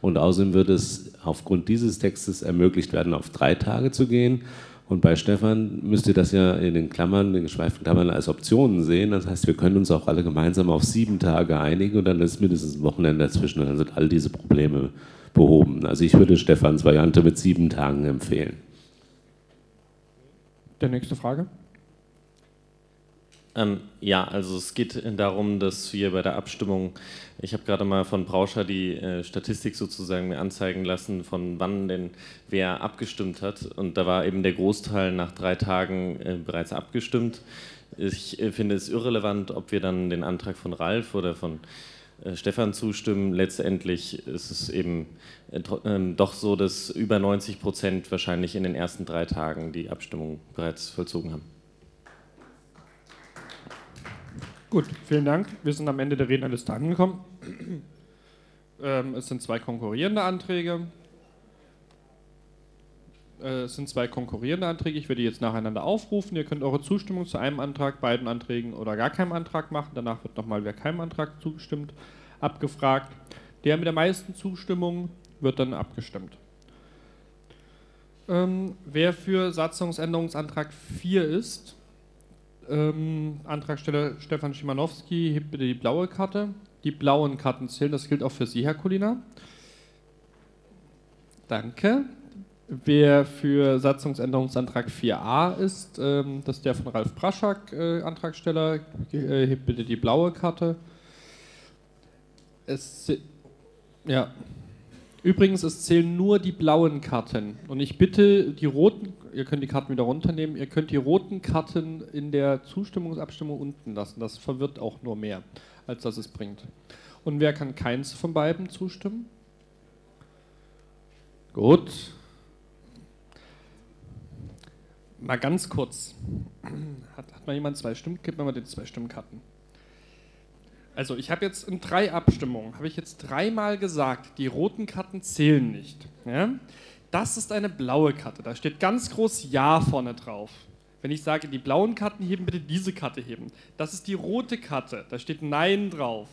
Und außerdem wird es aufgrund dieses Textes ermöglicht werden, auf drei Tage zu gehen. Und bei Stefan müsst ihr das ja in den Klammern, den geschweiften Klammern als Optionen sehen. Das heißt, wir können uns auch alle gemeinsam auf sieben Tage einigen und dann ist mindestens ein Wochenende dazwischen und dann sind all diese Probleme behoben. Also ich würde Stefans Variante mit sieben Tagen empfehlen. Der nächste Frage. Ähm, ja, also es geht darum, dass wir bei der Abstimmung, ich habe gerade mal von Brauscher die äh, Statistik sozusagen mir anzeigen lassen, von wann denn wer abgestimmt hat. Und da war eben der Großteil nach drei Tagen äh, bereits abgestimmt. Ich äh, finde es irrelevant, ob wir dann den Antrag von Ralf oder von äh, Stefan zustimmen. Letztendlich ist es eben äh, ähm, doch so, dass über 90 Prozent wahrscheinlich in den ersten drei Tagen die Abstimmung bereits vollzogen haben. Gut, vielen Dank. Wir sind am Ende der Rednerliste angekommen. Ähm, es sind zwei konkurrierende Anträge. Äh, es sind zwei konkurrierende Anträge. Ich werde die jetzt nacheinander aufrufen. Ihr könnt eure Zustimmung zu einem Antrag, beiden Anträgen oder gar keinem Antrag machen. Danach wird nochmal, wer keinem Antrag zugestimmt, abgefragt. Der mit der meisten Zustimmung wird dann abgestimmt. Ähm, wer für Satzungsänderungsantrag 4 ist, ähm, Antragsteller Stefan Schimanowski, hebt bitte die blaue Karte. Die blauen Karten zählen, das gilt auch für Sie, Herr Kulina. Danke. Wer für Satzungsänderungsantrag 4a ist, ähm, das ist der von Ralf Braschak, äh, Antragsteller, äh, hebt bitte die blaue Karte. Es, ja. Übrigens, es zählen nur die blauen Karten. Und ich bitte die roten, ihr könnt die Karten wieder runternehmen, ihr könnt die roten Karten in der Zustimmungsabstimmung unten lassen. Das verwirrt auch nur mehr, als dass es bringt. Und wer kann keins von beiden zustimmen? Gut. Mal ganz kurz. Hat, hat mal jemand zwei Stimmen? Gib mir mal die zwei Stimmkarten. Also ich habe jetzt in drei Abstimmungen, habe ich jetzt dreimal gesagt, die roten Karten zählen nicht. Ja? Das ist eine blaue Karte, da steht ganz groß Ja vorne drauf. Wenn ich sage, die blauen Karten heben, bitte diese Karte heben. Das ist die rote Karte, da steht Nein drauf.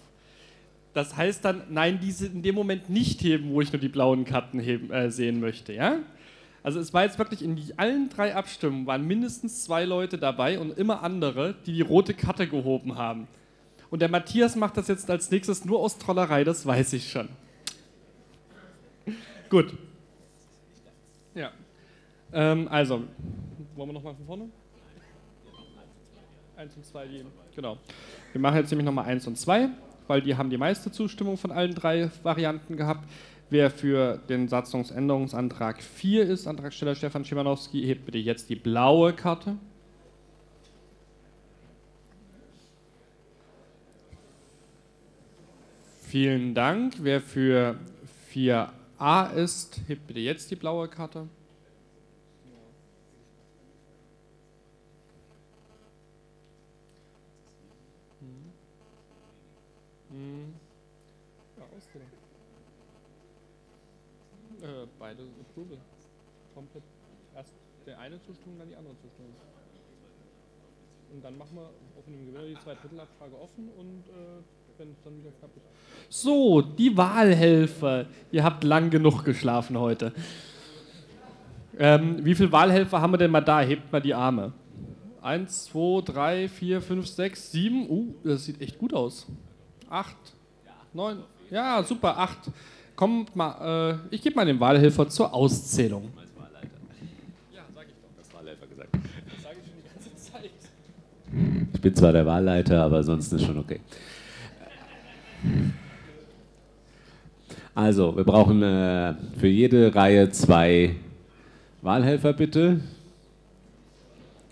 Das heißt dann, nein, diese in dem Moment nicht heben, wo ich nur die blauen Karten heben, äh, sehen möchte. Ja? Also es war jetzt wirklich in allen drei Abstimmungen waren mindestens zwei Leute dabei und immer andere, die die rote Karte gehoben haben. Und der Matthias macht das jetzt als nächstes nur aus Trollerei, das weiß ich schon. Gut. Ja. Ähm, also, wollen wir nochmal von vorne? Eins und zwei, die, genau. Wir machen jetzt nämlich nochmal eins und zwei, weil die haben die meiste Zustimmung von allen drei Varianten gehabt. Wer für den Satzungsänderungsantrag 4 ist, Antragsteller Stefan Schimanowski, hebt bitte jetzt die blaue Karte. Vielen Dank. Wer für 4a ist, hebt bitte jetzt die blaue Karte. Äh, beide Approval. Komplett. Erst der eine Zustimmung, dann die andere Zustimmung. Und dann machen wir auf dem Gewinner die Zweidrittelabfrage offen und äh, wenn es dann wieder klappt. So, die Wahlhelfer. Ihr habt lang genug geschlafen heute. Ähm, wie viele Wahlhelfer haben wir denn mal da? Hebt mal die Arme. Eins, zwei, drei, vier, fünf, sechs, sieben. Uh, das sieht echt gut aus. Acht, neun. Ja, super, acht. Kommt mal, äh, ich gebe mal den Wahlhelfer zur Auszählung. Ja, sag ich doch. Das Wahlhelfer gesagt. Das sage ich schon die ganze Zeit. Ich bin zwar der Wahlleiter, aber sonst ist schon okay. Also, wir brauchen äh, für jede Reihe zwei Wahlhelfer bitte.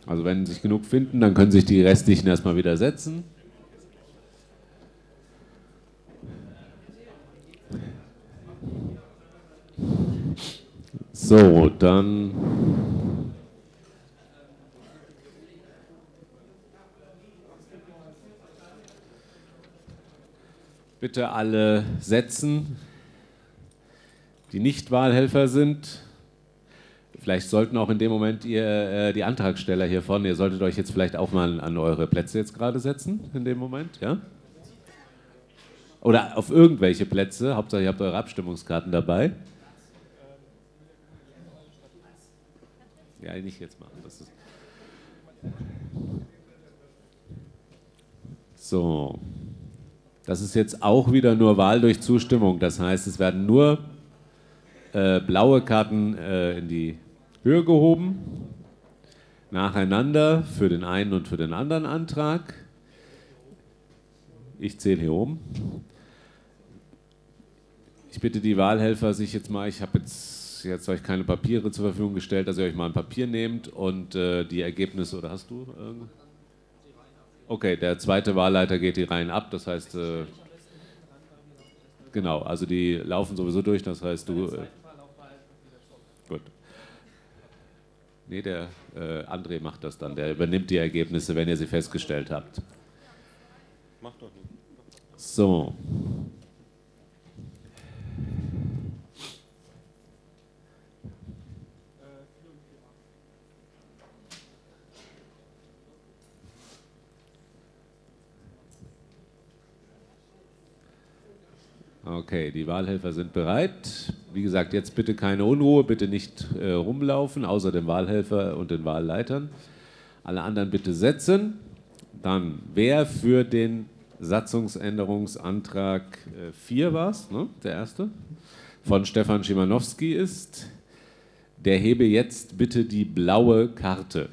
Also wenn sich genug finden, dann können sich die restlichen erstmal wieder setzen. So, dann bitte alle setzen, die nicht Wahlhelfer sind. Vielleicht sollten auch in dem Moment ihr, äh, die Antragsteller hier vorne, ihr solltet euch jetzt vielleicht auch mal an eure Plätze jetzt gerade setzen, in dem Moment, ja? Oder auf irgendwelche Plätze, Hauptsache ihr habt eure Abstimmungskarten dabei. Ja, nicht jetzt machen. Das ist so. Das ist jetzt auch wieder nur Wahl durch Zustimmung. Das heißt, es werden nur äh, blaue Karten äh, in die Höhe gehoben, nacheinander für den einen und für den anderen Antrag. Ich zähle hier oben. Ich bitte die Wahlhelfer, sich jetzt mal, ich habe jetzt, jetzt euch keine Papiere zur Verfügung gestellt, dass ihr euch mal ein Papier nehmt und äh, die Ergebnisse, oder hast du? Irgendwo? Okay, der zweite Wahlleiter geht die Reihen ab, das heißt, äh, genau, also die laufen sowieso durch, das heißt, du. Äh, gut. Nee, der äh, André macht das dann, der übernimmt die Ergebnisse, wenn ihr sie festgestellt habt. Mach doch nicht. So. Okay, die Wahlhelfer sind bereit. Wie gesagt, jetzt bitte keine Unruhe, bitte nicht äh, rumlaufen, außer dem Wahlhelfer und den Wahlleitern. Alle anderen bitte setzen. Dann, wer für den Satzungsänderungsantrag 4 äh, war es, ne? der erste, von Stefan Schimanowski ist, der hebe jetzt bitte die blaue Karte.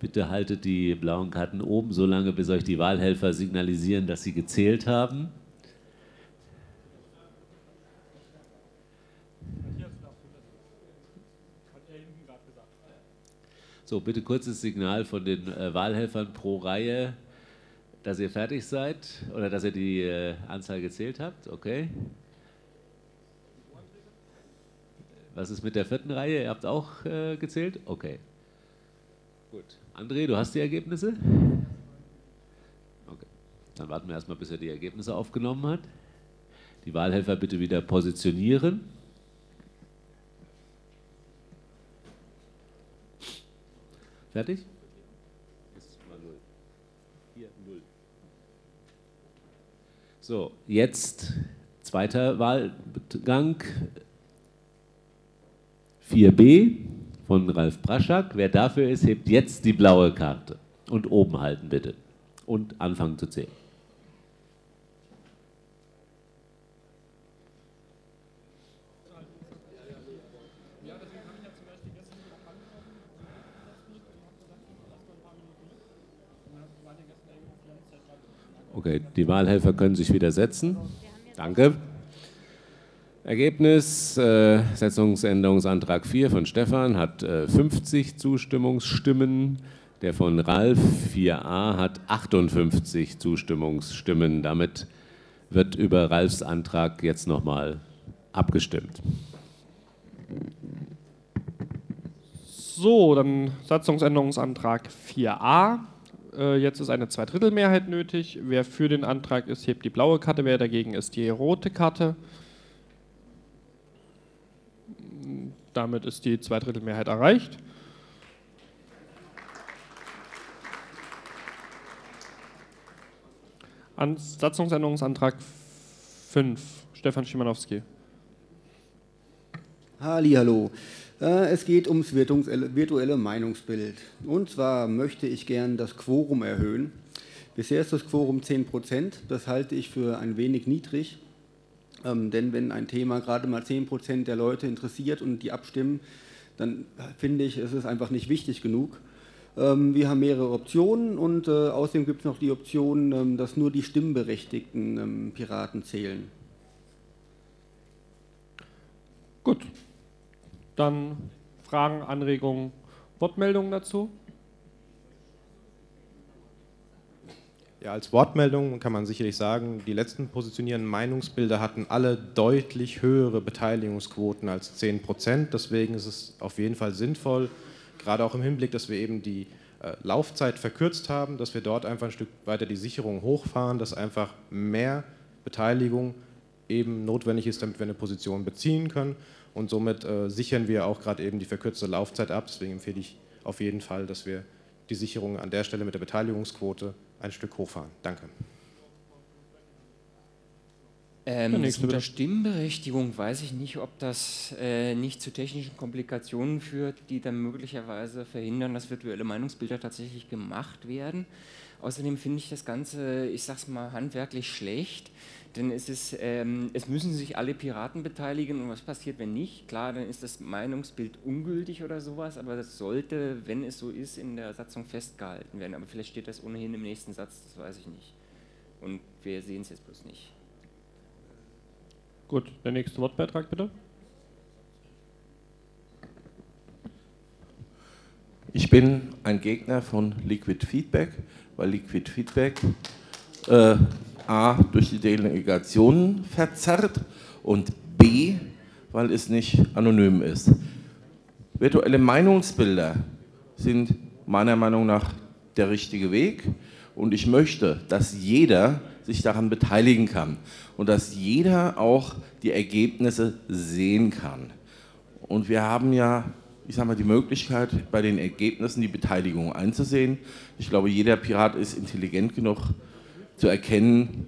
Bitte haltet die blauen Karten oben, solange bis euch die Wahlhelfer signalisieren, dass sie gezählt haben. So, bitte kurzes Signal von den äh, Wahlhelfern pro Reihe, dass ihr fertig seid oder dass ihr die äh, Anzahl gezählt habt. Okay. Was ist mit der vierten Reihe? Ihr habt auch äh, gezählt? Okay. Gut. André, du hast die Ergebnisse? Okay. Dann warten wir erstmal, bis er die Ergebnisse aufgenommen hat. Die Wahlhelfer bitte wieder positionieren. Fertig? So, jetzt zweiter Wahlgang 4b von Ralf Braschak. Wer dafür ist, hebt jetzt die blaue Karte. Und oben halten bitte. Und anfangen zu zählen. Okay, die Wahlhelfer können sich wieder setzen. Danke. Ergebnis, äh, Setzungsänderungsantrag 4 von Stefan hat äh, 50 Zustimmungsstimmen, der von Ralf 4a hat 58 Zustimmungsstimmen. Damit wird über Ralfs Antrag jetzt nochmal abgestimmt. So, dann Satzungsänderungsantrag 4a. Äh, jetzt ist eine Zweidrittelmehrheit nötig. Wer für den Antrag ist, hebt die blaue Karte. Wer dagegen ist, die rote Karte. Damit ist die Zweidrittelmehrheit erreicht. An Satzungsänderungsantrag 5, Stefan Schimanowski. Hallo. Äh, es geht ums virtuelle Meinungsbild. Und zwar möchte ich gern das Quorum erhöhen. Bisher ist das Quorum 10 Prozent. Das halte ich für ein wenig niedrig. Ähm, denn wenn ein Thema gerade mal 10 Prozent der Leute interessiert und die abstimmen, dann finde ich, es ist einfach nicht wichtig genug. Ähm, wir haben mehrere Optionen und äh, außerdem gibt es noch die Option, ähm, dass nur die stimmberechtigten ähm, Piraten zählen. Gut. Dann Fragen, Anregungen, Wortmeldungen dazu? Ja, als Wortmeldung kann man sicherlich sagen, die letzten positionierenden Meinungsbilder hatten alle deutlich höhere Beteiligungsquoten als 10 Prozent. Deswegen ist es auf jeden Fall sinnvoll, gerade auch im Hinblick, dass wir eben die äh, Laufzeit verkürzt haben, dass wir dort einfach ein Stück weiter die Sicherung hochfahren, dass einfach mehr Beteiligung eben notwendig ist, damit wir eine Position beziehen können. Und somit äh, sichern wir auch gerade eben die verkürzte Laufzeit ab. Deswegen empfehle ich auf jeden Fall, dass wir die Sicherung an der Stelle mit der Beteiligungsquote ein Stück hochfahren. Danke. Ähm, das mit der Stimmberechtigung weiß ich nicht, ob das äh, nicht zu technischen Komplikationen führt, die dann möglicherweise verhindern, dass virtuelle Meinungsbilder tatsächlich gemacht werden. Außerdem finde ich das Ganze, ich sag's mal, handwerklich schlecht, denn es, ist, ähm, es müssen sich alle Piraten beteiligen und was passiert, wenn nicht? Klar, dann ist das Meinungsbild ungültig oder sowas, aber das sollte, wenn es so ist, in der Satzung festgehalten werden. Aber vielleicht steht das ohnehin im nächsten Satz, das weiß ich nicht. Und wir sehen es jetzt bloß nicht. Gut, der nächste Wortbeitrag bitte. Ich bin ein Gegner von Liquid Feedback, weil Liquid Feedback äh, A durch die Delegationen verzerrt und B, weil es nicht anonym ist. Virtuelle Meinungsbilder sind meiner Meinung nach der richtige Weg und ich möchte, dass jeder sich daran beteiligen kann und dass jeder auch die Ergebnisse sehen kann. Und wir haben ja, ich sage mal, die Möglichkeit, bei den Ergebnissen die Beteiligung einzusehen. Ich glaube, jeder Pirat ist intelligent genug zu erkennen,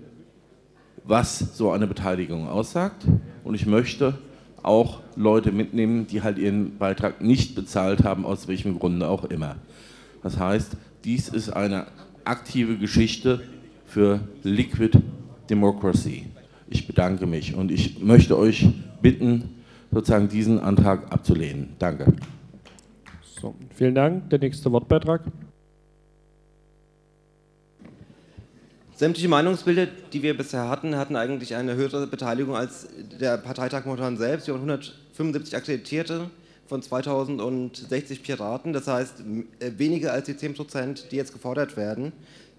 was so eine Beteiligung aussagt. Und ich möchte auch Leute mitnehmen, die halt ihren Beitrag nicht bezahlt haben, aus welchem Grunde auch immer. Das heißt, dies ist eine aktive Geschichte für Liquid Democracy. Ich bedanke mich und ich möchte euch bitten, sozusagen diesen Antrag abzulehnen. Danke. So, vielen Dank. Der nächste Wortbeitrag. Sämtliche Meinungsbilder, die wir bisher hatten, hatten eigentlich eine höhere Beteiligung als der Parteitag momentan selbst. Wir haben 175 Akkreditierte von 2060 Piraten, das heißt äh, weniger als die 10 Prozent, die jetzt gefordert werden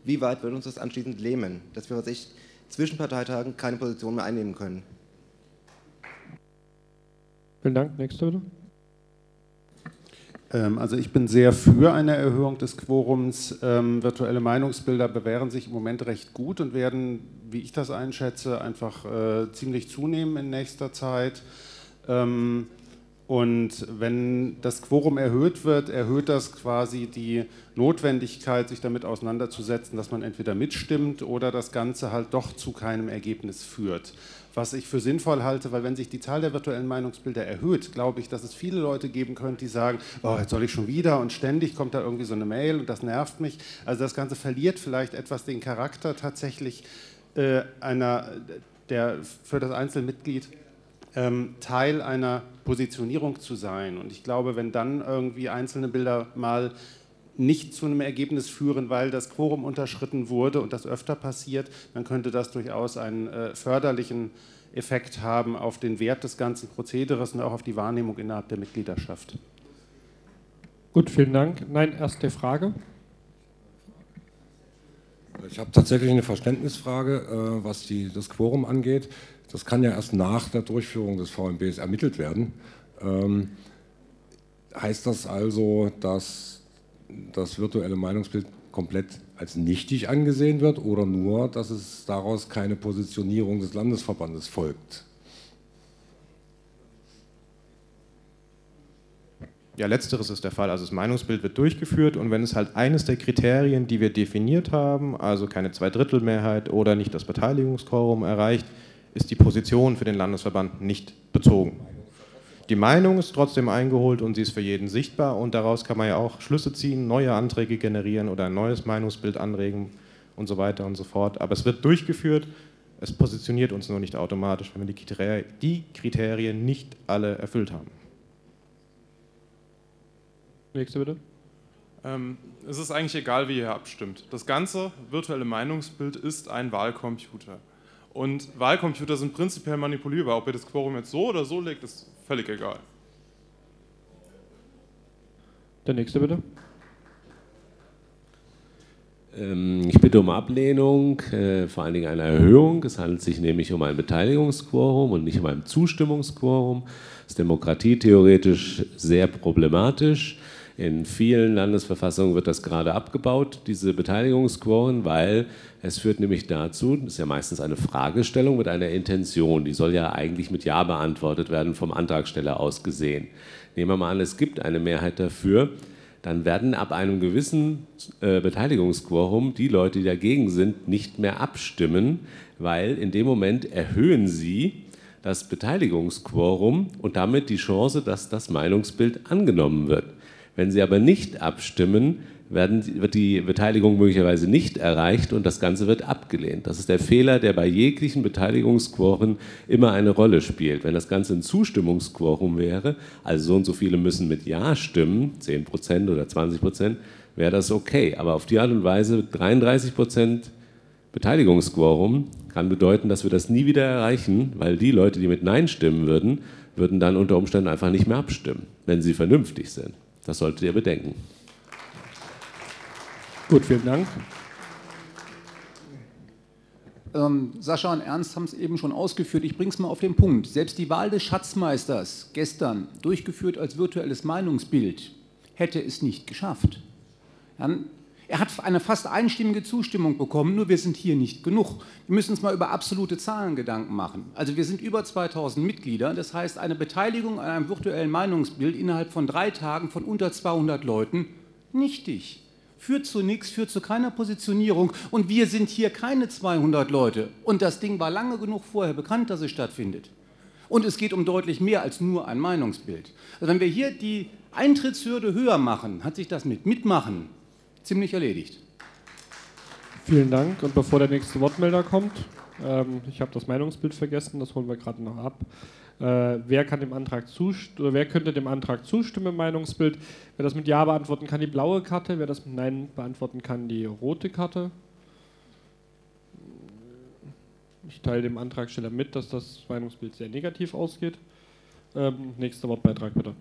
wie weit wird uns das anschließend lähmen, dass wir sich zwischen Parteitagen keine Position mehr einnehmen können. Vielen Dank. Nächste bitte. Ähm, also ich bin sehr für eine Erhöhung des Quorums. Ähm, virtuelle Meinungsbilder bewähren sich im Moment recht gut und werden, wie ich das einschätze, einfach äh, ziemlich zunehmen in nächster Zeit. Ähm, und wenn das Quorum erhöht wird, erhöht das quasi die Notwendigkeit, sich damit auseinanderzusetzen, dass man entweder mitstimmt oder das Ganze halt doch zu keinem Ergebnis führt was ich für sinnvoll halte, weil wenn sich die Zahl der virtuellen Meinungsbilder erhöht, glaube ich, dass es viele Leute geben könnte, die sagen, oh, jetzt soll ich schon wieder und ständig kommt da irgendwie so eine Mail und das nervt mich. Also das Ganze verliert vielleicht etwas den Charakter tatsächlich äh, einer, der für das Einzelmitglied ähm, Teil einer Positionierung zu sein. Und ich glaube, wenn dann irgendwie einzelne Bilder mal nicht zu einem Ergebnis führen, weil das Quorum unterschritten wurde und das öfter passiert, dann könnte das durchaus einen äh, förderlichen Effekt haben auf den Wert des ganzen Prozederes und auch auf die Wahrnehmung innerhalb der Mitgliedschaft. Gut, vielen Dank. Nein, erste Frage. Ich habe tatsächlich eine Verständnisfrage, äh, was die, das Quorum angeht. Das kann ja erst nach der Durchführung des VMBs ermittelt werden. Ähm, heißt das also, dass das virtuelle Meinungsbild komplett als nichtig angesehen wird oder nur, dass es daraus keine Positionierung des Landesverbandes folgt? Ja, letzteres ist der Fall. Also das Meinungsbild wird durchgeführt und wenn es halt eines der Kriterien, die wir definiert haben, also keine Zweidrittelmehrheit oder nicht das Beteiligungsquorum erreicht, ist die Position für den Landesverband nicht bezogen. Die Meinung ist trotzdem eingeholt und sie ist für jeden sichtbar und daraus kann man ja auch Schlüsse ziehen, neue Anträge generieren oder ein neues Meinungsbild anregen und so weiter und so fort. Aber es wird durchgeführt, es positioniert uns nur nicht automatisch, wenn wir die Kriterien nicht alle erfüllt haben. Nächste bitte. Ähm, es ist eigentlich egal, wie ihr abstimmt. Das ganze virtuelle Meinungsbild ist ein Wahlcomputer. Und Wahlcomputer sind prinzipiell manipulierbar. Ob ihr das Quorum jetzt so oder so legt, ist völlig egal. Der nächste bitte. Ähm, ich bitte um Ablehnung, äh, vor allen Dingen eine Erhöhung. Es handelt sich nämlich um ein Beteiligungsquorum und nicht um ein Zustimmungsquorum. Das ist demokratietheoretisch sehr problematisch. In vielen Landesverfassungen wird das gerade abgebaut, diese Beteiligungsquoren, weil es führt nämlich dazu, das ist ja meistens eine Fragestellung mit einer Intention, die soll ja eigentlich mit Ja beantwortet werden, vom Antragsteller aus gesehen. Nehmen wir mal an, es gibt eine Mehrheit dafür, dann werden ab einem gewissen äh, Beteiligungsquorum die Leute, die dagegen sind, nicht mehr abstimmen, weil in dem Moment erhöhen sie das Beteiligungsquorum und damit die Chance, dass das Meinungsbild angenommen wird. Wenn Sie aber nicht abstimmen, werden, wird die Beteiligung möglicherweise nicht erreicht und das Ganze wird abgelehnt. Das ist der Fehler, der bei jeglichen Beteiligungsquoren immer eine Rolle spielt. Wenn das Ganze ein Zustimmungsquorum wäre, also so und so viele müssen mit Ja stimmen, 10% oder 20% wäre das okay. Aber auf die Art und Weise 33 Beteiligungsquorum kann bedeuten, dass wir das nie wieder erreichen, weil die Leute, die mit Nein stimmen würden, würden dann unter Umständen einfach nicht mehr abstimmen, wenn sie vernünftig sind. Das solltet ihr bedenken. Gut, vielen Dank. Ähm, Sascha und Ernst haben es eben schon ausgeführt. Ich bringe es mal auf den Punkt. Selbst die Wahl des Schatzmeisters gestern, durchgeführt als virtuelles Meinungsbild, hätte es nicht geschafft. Dann er hat eine fast einstimmige Zustimmung bekommen, nur wir sind hier nicht genug. Wir müssen uns mal über absolute Zahlen Gedanken machen. Also wir sind über 2000 Mitglieder, das heißt eine Beteiligung an einem virtuellen Meinungsbild innerhalb von drei Tagen von unter 200 Leuten, nichtig. Führt zu nichts, führt zu keiner Positionierung und wir sind hier keine 200 Leute. Und das Ding war lange genug vorher bekannt, dass es stattfindet. Und es geht um deutlich mehr als nur ein Meinungsbild. Also wenn wir hier die Eintrittshürde höher machen, hat sich das mit Mitmachen ziemlich erledigt. Vielen Dank. Und bevor der nächste Wortmelder kommt, ähm, ich habe das Meinungsbild vergessen, das holen wir gerade noch ab. Äh, wer, kann dem Antrag oder wer könnte dem Antrag zustimmen im Meinungsbild? Wer das mit Ja beantworten kann, die blaue Karte. Wer das mit Nein beantworten kann, die rote Karte. Ich teile dem Antragsteller mit, dass das Meinungsbild sehr negativ ausgeht. Ähm, nächster Wortbeitrag bitte.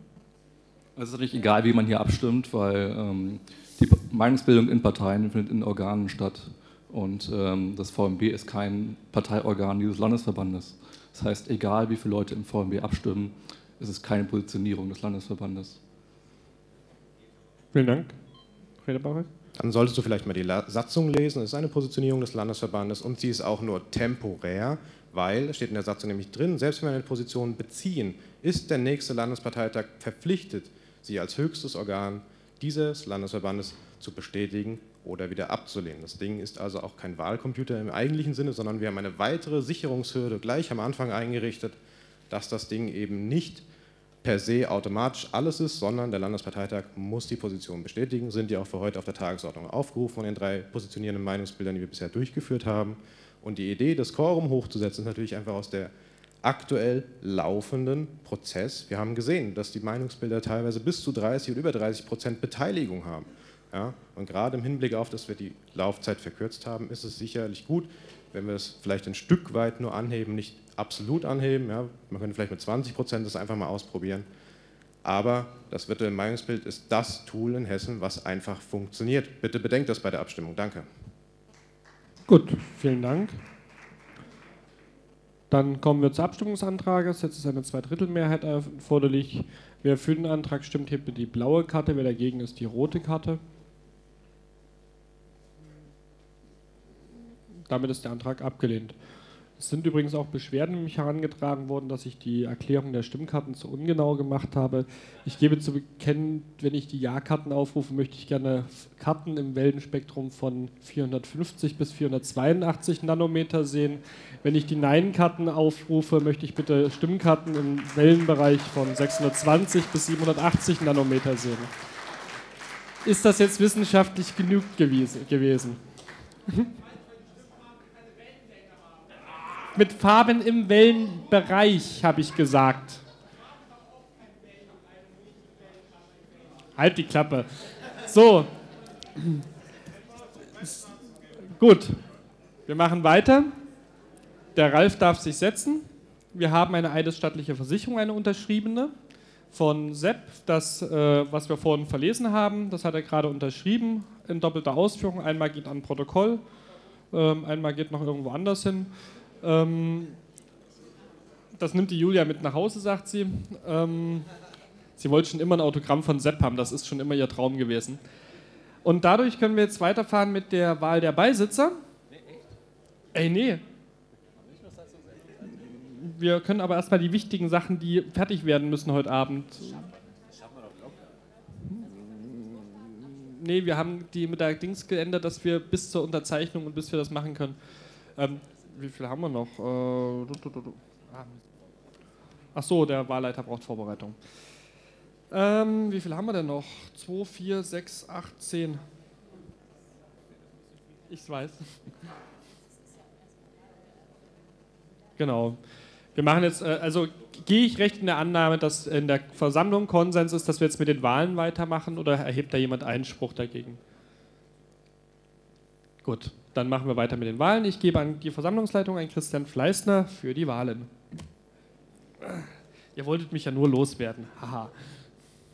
Also es ist natürlich egal, wie man hier abstimmt, weil ähm, die Meinungsbildung in Parteien findet in Organen statt. Und ähm, das VMB ist kein Parteiorgan dieses Landesverbandes. Das heißt, egal wie viele Leute im VMB abstimmen, ist es keine Positionierung des Landesverbandes. Vielen Dank. Redebarer. Dann solltest du vielleicht mal die La Satzung lesen. Das ist eine Positionierung des Landesverbandes und sie ist auch nur temporär, weil, es steht in der Satzung nämlich drin, selbst wenn wir eine Position beziehen, ist der nächste Landesparteitag verpflichtet, sie als höchstes Organ dieses Landesverbandes zu bestätigen oder wieder abzulehnen. Das Ding ist also auch kein Wahlcomputer im eigentlichen Sinne, sondern wir haben eine weitere Sicherungshürde gleich am Anfang eingerichtet, dass das Ding eben nicht per se automatisch alles ist, sondern der Landesparteitag muss die Position bestätigen, sind ja auch für heute auf der Tagesordnung aufgerufen von den drei positionierenden Meinungsbildern, die wir bisher durchgeführt haben. Und die Idee, das Quorum hochzusetzen, ist natürlich einfach aus der aktuell laufenden Prozess. Wir haben gesehen, dass die Meinungsbilder teilweise bis zu 30 und über 30 Prozent Beteiligung haben. Ja? Und gerade im Hinblick auf, dass wir die Laufzeit verkürzt haben, ist es sicherlich gut, wenn wir es vielleicht ein Stück weit nur anheben, nicht absolut anheben. Ja? Man könnte vielleicht mit 20 Prozent das einfach mal ausprobieren. Aber das virtuelle Meinungsbild ist das Tool in Hessen, was einfach funktioniert. Bitte bedenkt das bei der Abstimmung. Danke. Gut, vielen Dank. Dann kommen wir zur Abstimmungsantrages. Jetzt ist eine Zweidrittelmehrheit erforderlich. Wer für den Antrag stimmt, hebt die blaue Karte. Wer dagegen ist, die rote Karte. Damit ist der Antrag abgelehnt. Es sind übrigens auch Beschwerden mich herangetragen worden, dass ich die Erklärung der Stimmkarten zu ungenau gemacht habe. Ich gebe zu bekennen, wenn ich die Ja-Karten aufrufe, möchte ich gerne Karten im Wellenspektrum von 450 bis 482 Nanometer sehen. Wenn ich die Nein-Karten aufrufe, möchte ich bitte Stimmkarten im Wellenbereich von 620 bis 780 Nanometer sehen. Ist das jetzt wissenschaftlich genug gewesen? Mit Farben im Wellenbereich, habe ich gesagt. Halt die Klappe. So. Gut. Wir machen weiter. Der Ralf darf sich setzen. Wir haben eine eidesstattliche Versicherung, eine unterschriebene von Sepp, das, äh, was wir vorhin verlesen haben. Das hat er gerade unterschrieben in doppelter Ausführung. Einmal geht an Protokoll, ähm, einmal geht noch irgendwo anders hin. Ähm, das nimmt die Julia mit nach Hause, sagt sie. Ähm, sie wollte schon immer ein Autogramm von Sepp haben, das ist schon immer ihr Traum gewesen. Und dadurch können wir jetzt weiterfahren mit der Wahl der Beisitzer. Ey, nee. Wir können aber erstmal die wichtigen Sachen, die fertig werden müssen heute Abend. Nee, wir haben die mit der Dings geändert, dass wir bis zur Unterzeichnung und bis wir das machen können. Ähm, wie viel haben wir noch? Äh, ah. Ach so, der Wahlleiter braucht Vorbereitung. Ähm, wie viel haben wir denn noch? 2, 4, 6, 8, 10. Ich weiß. Genau. Wir machen jetzt, äh, also gehe ich recht in der Annahme, dass in der Versammlung Konsens ist, dass wir jetzt mit den Wahlen weitermachen oder erhebt da jemand Einspruch dagegen? Gut. Dann machen wir weiter mit den Wahlen. Ich gebe an die Versammlungsleitung an Christian Fleißner für die Wahlen. Ihr wolltet mich ja nur loswerden. Haha.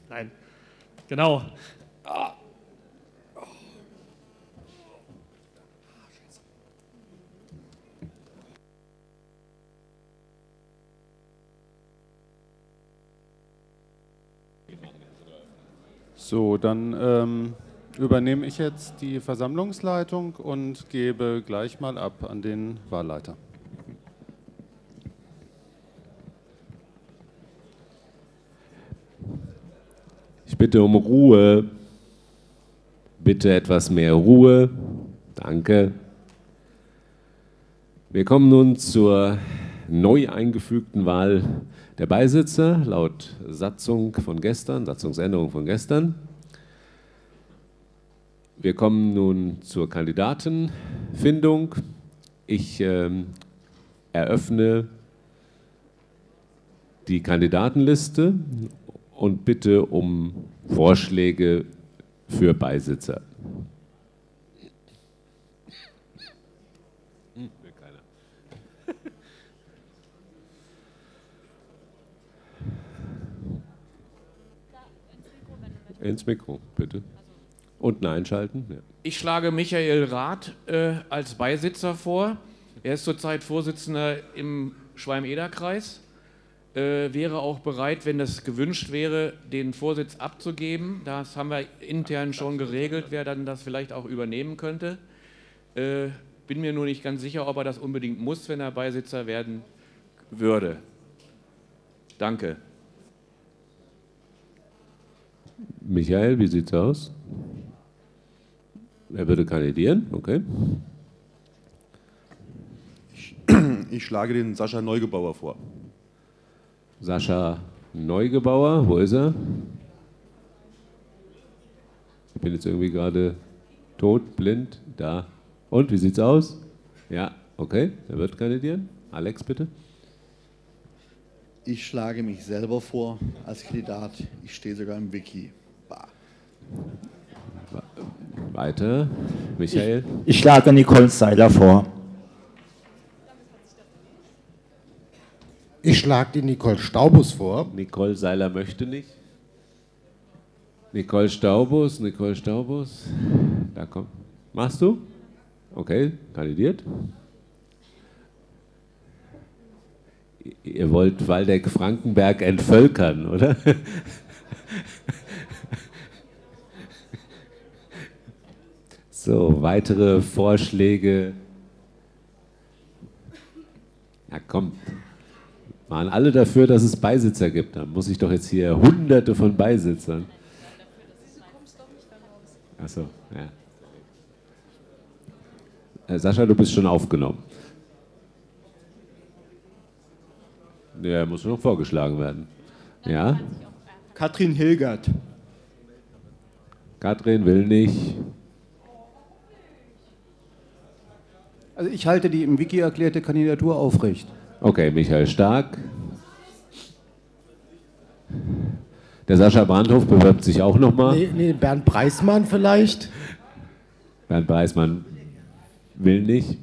Nein. Genau. So, dann ähm übernehme ich jetzt die Versammlungsleitung und gebe gleich mal ab an den Wahlleiter. Ich bitte um Ruhe. Bitte etwas mehr Ruhe. Danke. Wir kommen nun zur neu eingefügten Wahl der Beisitzer laut Satzung von gestern, Satzungsänderung von gestern. Wir kommen nun zur Kandidatenfindung. Ich ähm, eröffne die Kandidatenliste und bitte um Vorschläge für Beisitzer. Ins Mikro, bitte. Unten einschalten. Ja. Ich schlage Michael Rath äh, als Beisitzer vor. Er ist zurzeit Vorsitzender im Schwalm-Eder-Kreis. äh, wäre auch bereit, wenn das gewünscht wäre, den Vorsitz abzugeben. Das haben wir intern schon geregelt, wer dann das vielleicht auch übernehmen könnte. Äh, bin mir nur nicht ganz sicher, ob er das unbedingt muss, wenn er Beisitzer werden würde. Danke. Michael, wie sieht's aus? Er würde kandidieren, okay. Ich schlage den Sascha Neugebauer vor. Sascha Neugebauer, wo ist er? Ich bin jetzt irgendwie gerade tot, blind, da. Und, wie sieht's aus? Ja, okay, er wird kandidieren. Alex, bitte. Ich schlage mich selber vor als Kandidat. Ich stehe sogar im Wiki. Bah. Weiter. Michael. Ich, ich schlage Nicole Seiler vor. Ich schlage die Nicole Staubus vor. Nicole Seiler möchte nicht. Nicole Staubus, Nicole Staubus. Da kommt. Machst du? Okay, kandidiert. Ihr wollt Waldeck-Frankenberg entvölkern, oder? so, weitere Vorschläge. Ja, kommt. Waren alle dafür, dass es Beisitzer gibt. Dann muss ich doch jetzt hier hunderte von Beisitzern. Achso, ja. Äh, Sascha, du bist schon aufgenommen. Der muss noch vorgeschlagen werden. Ja? Katrin Hilgert. Katrin will nicht. Also ich halte die im Wiki erklärte Kandidatur aufrecht. Okay, Michael Stark. Der Sascha Brandhof bewirbt sich auch nochmal. Nee, nee, Bernd Preismann vielleicht. Bernd Preismann will nicht.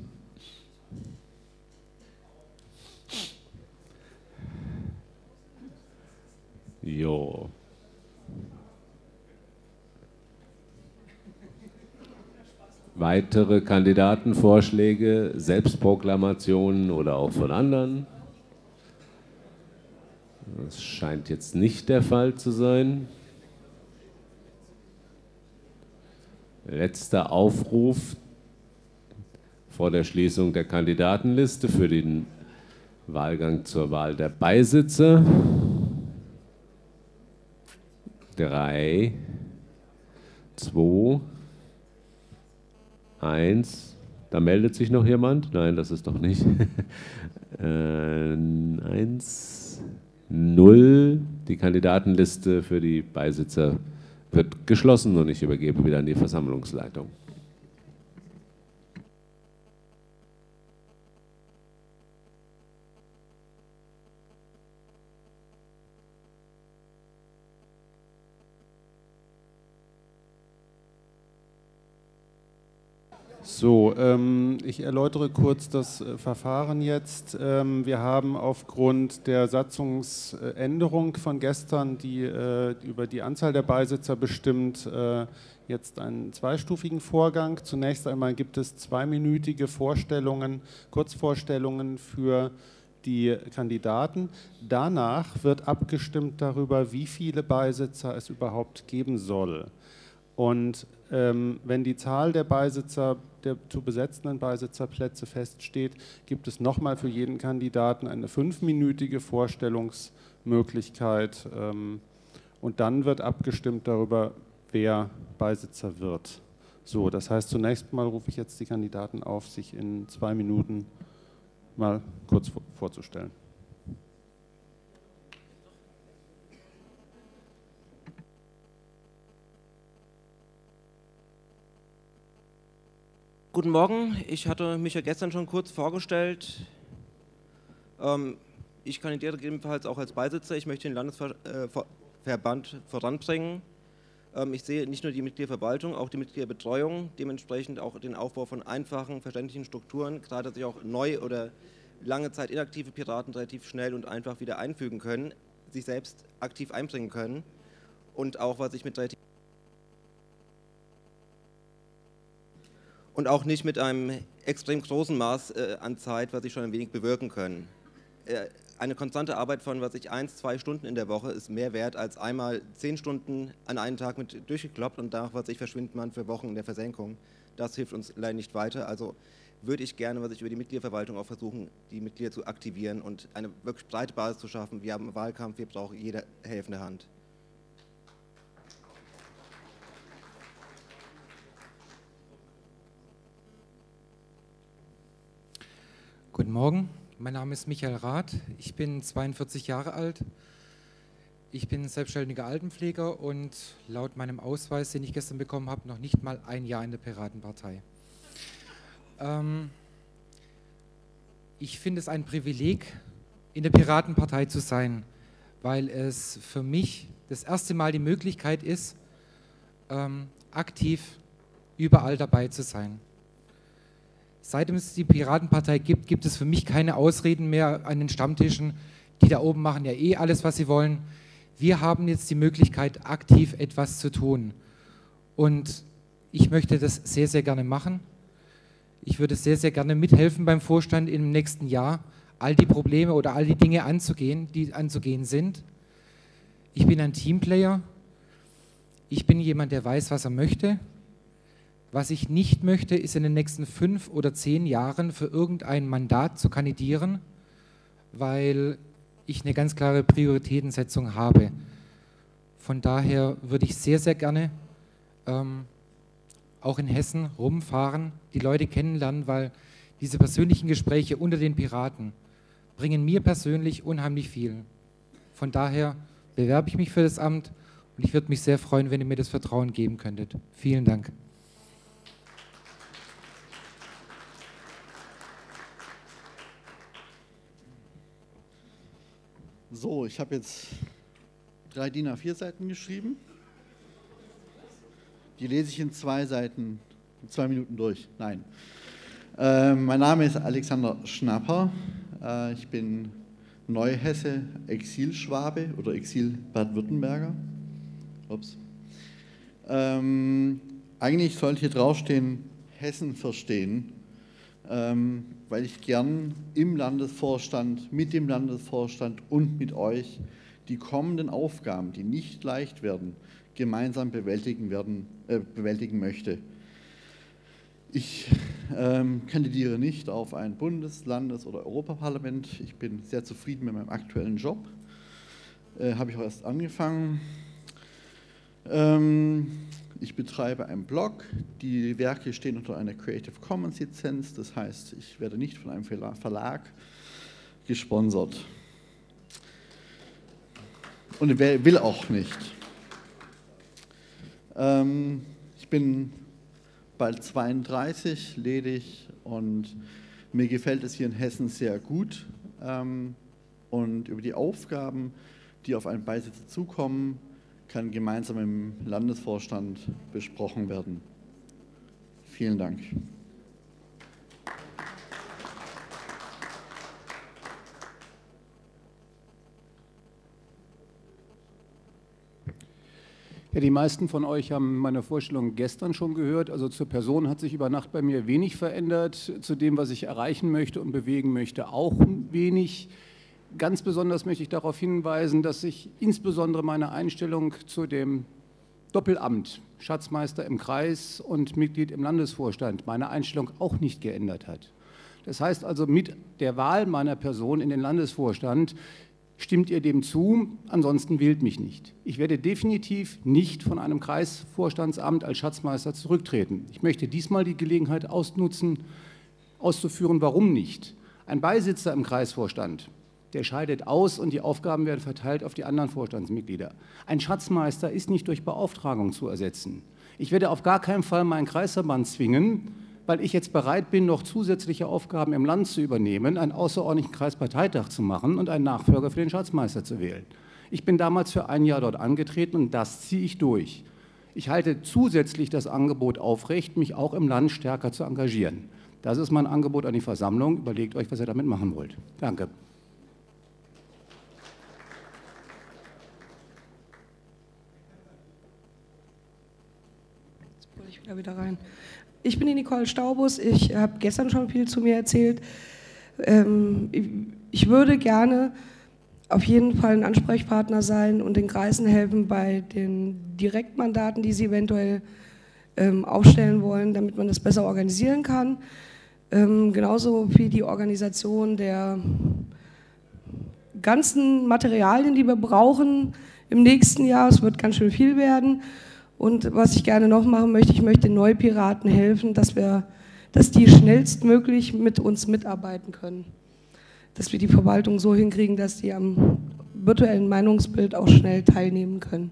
Jo. Weitere Kandidatenvorschläge, Selbstproklamationen oder auch von anderen? Das scheint jetzt nicht der Fall zu sein. Letzter Aufruf vor der Schließung der Kandidatenliste für den Wahlgang zur Wahl der Beisitzer. Drei, zwei, eins. Da meldet sich noch jemand? Nein, das ist doch nicht. äh, eins, null. Die Kandidatenliste für die Beisitzer wird geschlossen und ich übergebe wieder an die Versammlungsleitung. So, ähm, ich erläutere kurz das äh, Verfahren jetzt. Ähm, wir haben aufgrund der Satzungsänderung von gestern, die äh, über die Anzahl der Beisitzer bestimmt, äh, jetzt einen zweistufigen Vorgang. Zunächst einmal gibt es zweiminütige Vorstellungen, Kurzvorstellungen für die Kandidaten. Danach wird abgestimmt darüber, wie viele Beisitzer es überhaupt geben soll. Und ähm, wenn die Zahl der Beisitzer, der zu besetzenden Beisitzerplätze feststeht, gibt es nochmal für jeden Kandidaten eine fünfminütige Vorstellungsmöglichkeit. Ähm, und dann wird abgestimmt darüber, wer Beisitzer wird. So, das heißt, zunächst mal rufe ich jetzt die Kandidaten auf, sich in zwei Minuten mal kurz vorzustellen. Guten Morgen, ich hatte mich ja gestern schon kurz vorgestellt. Ähm, ich kandidiere gegebenenfalls auch als Beisitzer. Ich möchte den Landesverband voranbringen. Ähm, ich sehe nicht nur die Mitgliederverwaltung, auch die Mitgliederbetreuung, dementsprechend auch den Aufbau von einfachen, verständlichen Strukturen, gerade dass sich auch neu oder lange Zeit inaktive Piraten relativ schnell und einfach wieder einfügen können, sich selbst aktiv einbringen können und auch was ich mit relativ und auch nicht mit einem extrem großen Maß äh, an Zeit, was sie schon ein wenig bewirken können. äh, eine konstante Arbeit von, was ich, eins, zwei Stunden in der Woche ist mehr wert als einmal zehn Stunden an einem Tag mit durchgekloppt und danach, was ich, verschwindet man für Wochen in der Versenkung. Das hilft uns leider nicht weiter. Also würde ich gerne, was ich über die Mitgliederverwaltung auch versuchen, die Mitglieder zu aktivieren und eine wirklich breite Basis zu schaffen. Wir haben einen Wahlkampf, wir brauchen jede helfende Hand. Guten Morgen, mein Name ist Michael Rath, ich bin 42 Jahre alt. Ich bin selbstständiger Altenpfleger und laut meinem Ausweis, den ich gestern bekommen habe, noch nicht mal ein Jahr in der Piratenpartei. Ähm, ich finde es ein Privileg, in der Piratenpartei zu sein, weil es für mich das erste Mal die Möglichkeit ist, ähm, aktiv überall dabei zu sein. Seit es die Piratenpartei gibt, gibt es für mich keine Ausreden mehr an den Stammtischen. Die da oben machen ja eh alles, was sie wollen. Wir haben jetzt die Möglichkeit, aktiv etwas zu tun. Und ich möchte das sehr, sehr gerne machen. Ich würde sehr, sehr gerne mithelfen beim Vorstand im nächsten Jahr, all die Probleme oder all die Dinge anzugehen, die anzugehen sind. Ich bin ein Teamplayer. Ich bin jemand, der weiß, was er möchte. Was ich nicht möchte, ist in den nächsten fünf oder zehn Jahren für irgendein Mandat zu kandidieren, weil ich eine ganz klare Prioritätensetzung habe. Von daher würde ich sehr, sehr gerne ähm, auch in Hessen rumfahren, die Leute kennenlernen, weil diese persönlichen Gespräche unter den Piraten bringen mir persönlich unheimlich viel. Von daher bewerbe ich mich für das Amt und ich würde mich sehr freuen, wenn ihr mir das Vertrauen geben könntet. Vielen Dank. So, ich habe jetzt drei DIN A4-Seiten geschrieben. Die lese ich in zwei Seiten, in zwei Minuten durch. Nein. Äh, mein Name ist Alexander Schnapper. Äh, ich bin Neuhesse, Exilschwabe oder Exil-Bad-Württemberger. Ups. Ähm, eigentlich sollte hier draufstehen, Hessen verstehen, weil ich gern im Landesvorstand, mit dem Landesvorstand und mit euch die kommenden Aufgaben, die nicht leicht werden, gemeinsam bewältigen, werden, äh, bewältigen möchte. Ich ähm, kandidiere nicht auf ein Bundes-, Landes- oder Europaparlament. Ich bin sehr zufrieden mit meinem aktuellen Job. Äh, Habe ich auch erst angefangen. Ähm, ich betreibe einen Blog. Die Werke stehen unter einer Creative Commons Lizenz. Das heißt, ich werde nicht von einem Verlag gesponsert. Und will auch nicht. Ähm, ich bin bald 32, ledig und mir gefällt es hier in Hessen sehr gut. Ähm, und über die Aufgaben, die auf einen Beisitzer zukommen, kann gemeinsam im Landesvorstand besprochen werden. Vielen Dank. Ja, die meisten von euch haben meine Vorstellung gestern schon gehört. Also zur Person hat sich über Nacht bei mir wenig verändert. Zu dem, was ich erreichen möchte und bewegen möchte, auch wenig. Ganz besonders möchte ich darauf hinweisen, dass sich insbesondere meine Einstellung zu dem Doppelamt, Schatzmeister im Kreis und Mitglied im Landesvorstand, meine Einstellung auch nicht geändert hat. Das heißt also, mit der Wahl meiner Person in den Landesvorstand stimmt ihr dem zu, ansonsten wählt mich nicht. Ich werde definitiv nicht von einem Kreisvorstandsamt als Schatzmeister zurücktreten. Ich möchte diesmal die Gelegenheit ausnutzen, auszuführen, warum nicht. Ein Beisitzer im Kreisvorstand der scheidet aus und die Aufgaben werden verteilt auf die anderen Vorstandsmitglieder. Ein Schatzmeister ist nicht durch Beauftragung zu ersetzen. Ich werde auf gar keinen Fall meinen Kreisverband zwingen, weil ich jetzt bereit bin, noch zusätzliche Aufgaben im Land zu übernehmen, einen außerordentlichen Kreisparteitag zu machen und einen Nachfolger für den Schatzmeister zu wählen. Ich bin damals für ein Jahr dort angetreten und das ziehe ich durch. Ich halte zusätzlich das Angebot aufrecht, mich auch im Land stärker zu engagieren. Das ist mein Angebot an die Versammlung. Überlegt euch, was ihr damit machen wollt. Danke. Da wieder rein. Ich bin die Nicole Staubus. Ich habe gestern schon viel zu mir erzählt. Ähm, ich würde gerne auf jeden Fall ein Ansprechpartner sein und den Kreisen helfen bei den Direktmandaten, die sie eventuell ähm, aufstellen wollen, damit man das besser organisieren kann. Ähm, genauso wie die Organisation der ganzen Materialien, die wir brauchen im nächsten Jahr. Es wird ganz schön viel werden. Und was ich gerne noch machen möchte, ich möchte den Neupiraten helfen, dass, wir, dass die schnellstmöglich mit uns mitarbeiten können. Dass wir die Verwaltung so hinkriegen, dass die am virtuellen Meinungsbild auch schnell teilnehmen können.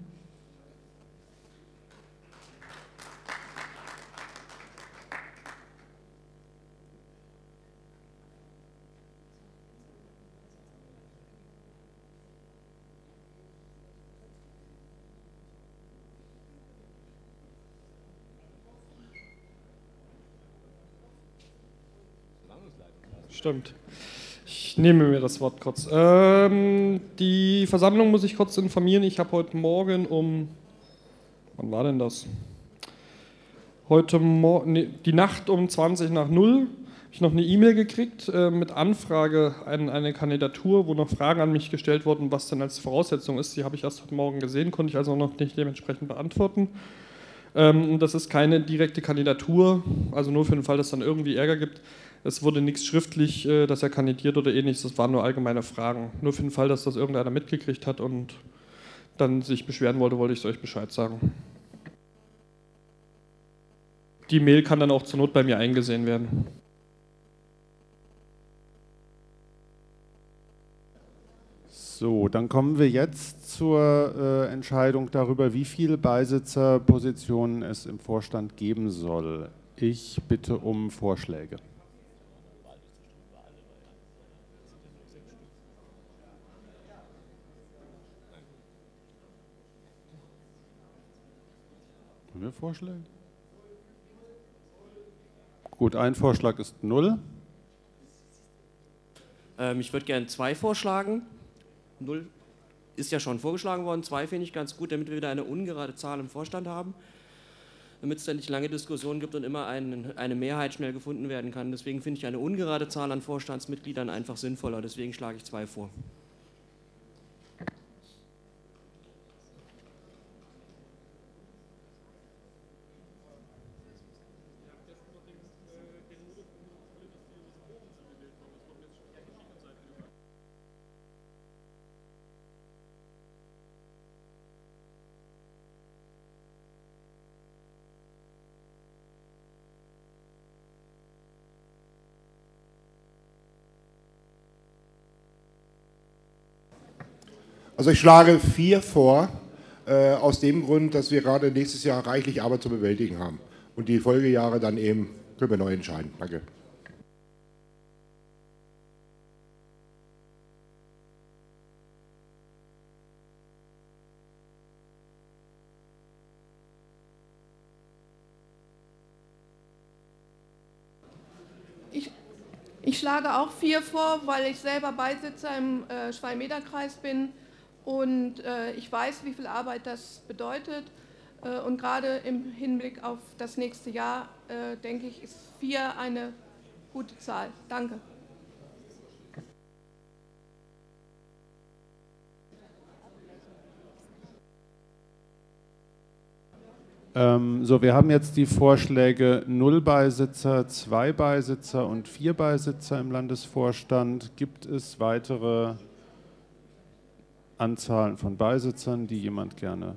Stimmt. Ich nehme mir das Wort kurz. Ähm, die Versammlung muss ich kurz informieren. Ich habe heute Morgen um. Wann war denn das? Heute Morgen, nee, die Nacht um 20 nach 0 habe ich noch eine E-Mail gekriegt äh, mit Anfrage an eine Kandidatur, wo noch Fragen an mich gestellt wurden, was denn als Voraussetzung ist. Die habe ich erst heute Morgen gesehen, konnte ich also noch nicht dementsprechend beantworten. Ähm, das ist keine direkte Kandidatur, also nur für den Fall, dass es dann irgendwie Ärger gibt. Es wurde nichts schriftlich, äh, dass er kandidiert oder ähnliches, das waren nur allgemeine Fragen. Nur für den Fall, dass das irgendeiner mitgekriegt hat und dann sich beschweren wollte, wollte ich es euch Bescheid sagen. Die Mail kann dann auch zur Not bei mir eingesehen werden. So, dann kommen wir jetzt zur äh, Entscheidung darüber, wie viele Beisitzerpositionen es im Vorstand geben soll. Ich bitte um Vorschläge. Haben wir Vorschläge? Gut, ein Vorschlag ist null. Ähm, ich würde gerne zwei vorschlagen. Null ist ja schon vorgeschlagen worden. Zwei finde ich ganz gut, damit wir wieder eine ungerade Zahl im Vorstand haben. Damit es dann nicht lange Diskussionen gibt und immer ein, eine Mehrheit schnell gefunden werden kann. Deswegen finde ich eine ungerade Zahl an Vorstandsmitgliedern einfach sinnvoller. Deswegen schlage ich zwei vor. Also ich schlage vier vor, äh, aus dem Grund, dass wir gerade nächstes Jahr reichlich Arbeit zu bewältigen haben. Und die Folgejahre dann eben können wir neu entscheiden. Danke. Ich, schlage auch vier vor, weil ich selber Beisitzer im äh, Schwalm-Eder-Kreis bin und äh, ich weiß, wie viel Arbeit das bedeutet. Äh, und gerade im Hinblick auf das nächste Jahr, äh, denke ich, ist vier eine gute Zahl. Danke. Ähm, so, wir haben jetzt die Vorschläge 0 Beisitzer, 2 Beisitzer und 4 Beisitzer im Landesvorstand. Gibt es weitere Anzahlen von Beisitzern, die jemand gerne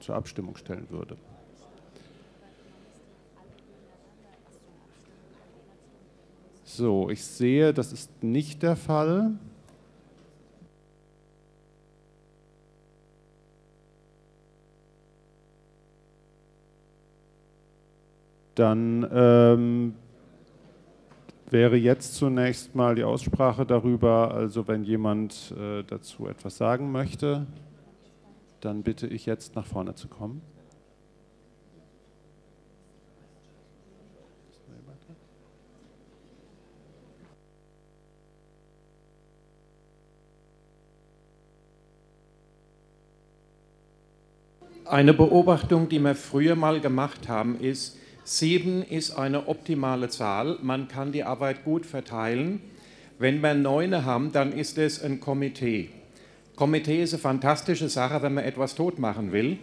zur Abstimmung stellen würde? So, ich sehe, das ist nicht der Fall. Dann ähm, wäre jetzt zunächst mal die Aussprache darüber, also wenn jemand äh, dazu etwas sagen möchte, dann bitte ich jetzt nach vorne zu kommen. Eine Beobachtung, die wir früher mal gemacht haben, ist, sieben ist eine optimale Zahl. Man kann die Arbeit gut verteilen. Wenn wir neune haben, dann ist es ein Komitee. Komitee ist eine fantastische Sache, wenn man etwas tot machen will.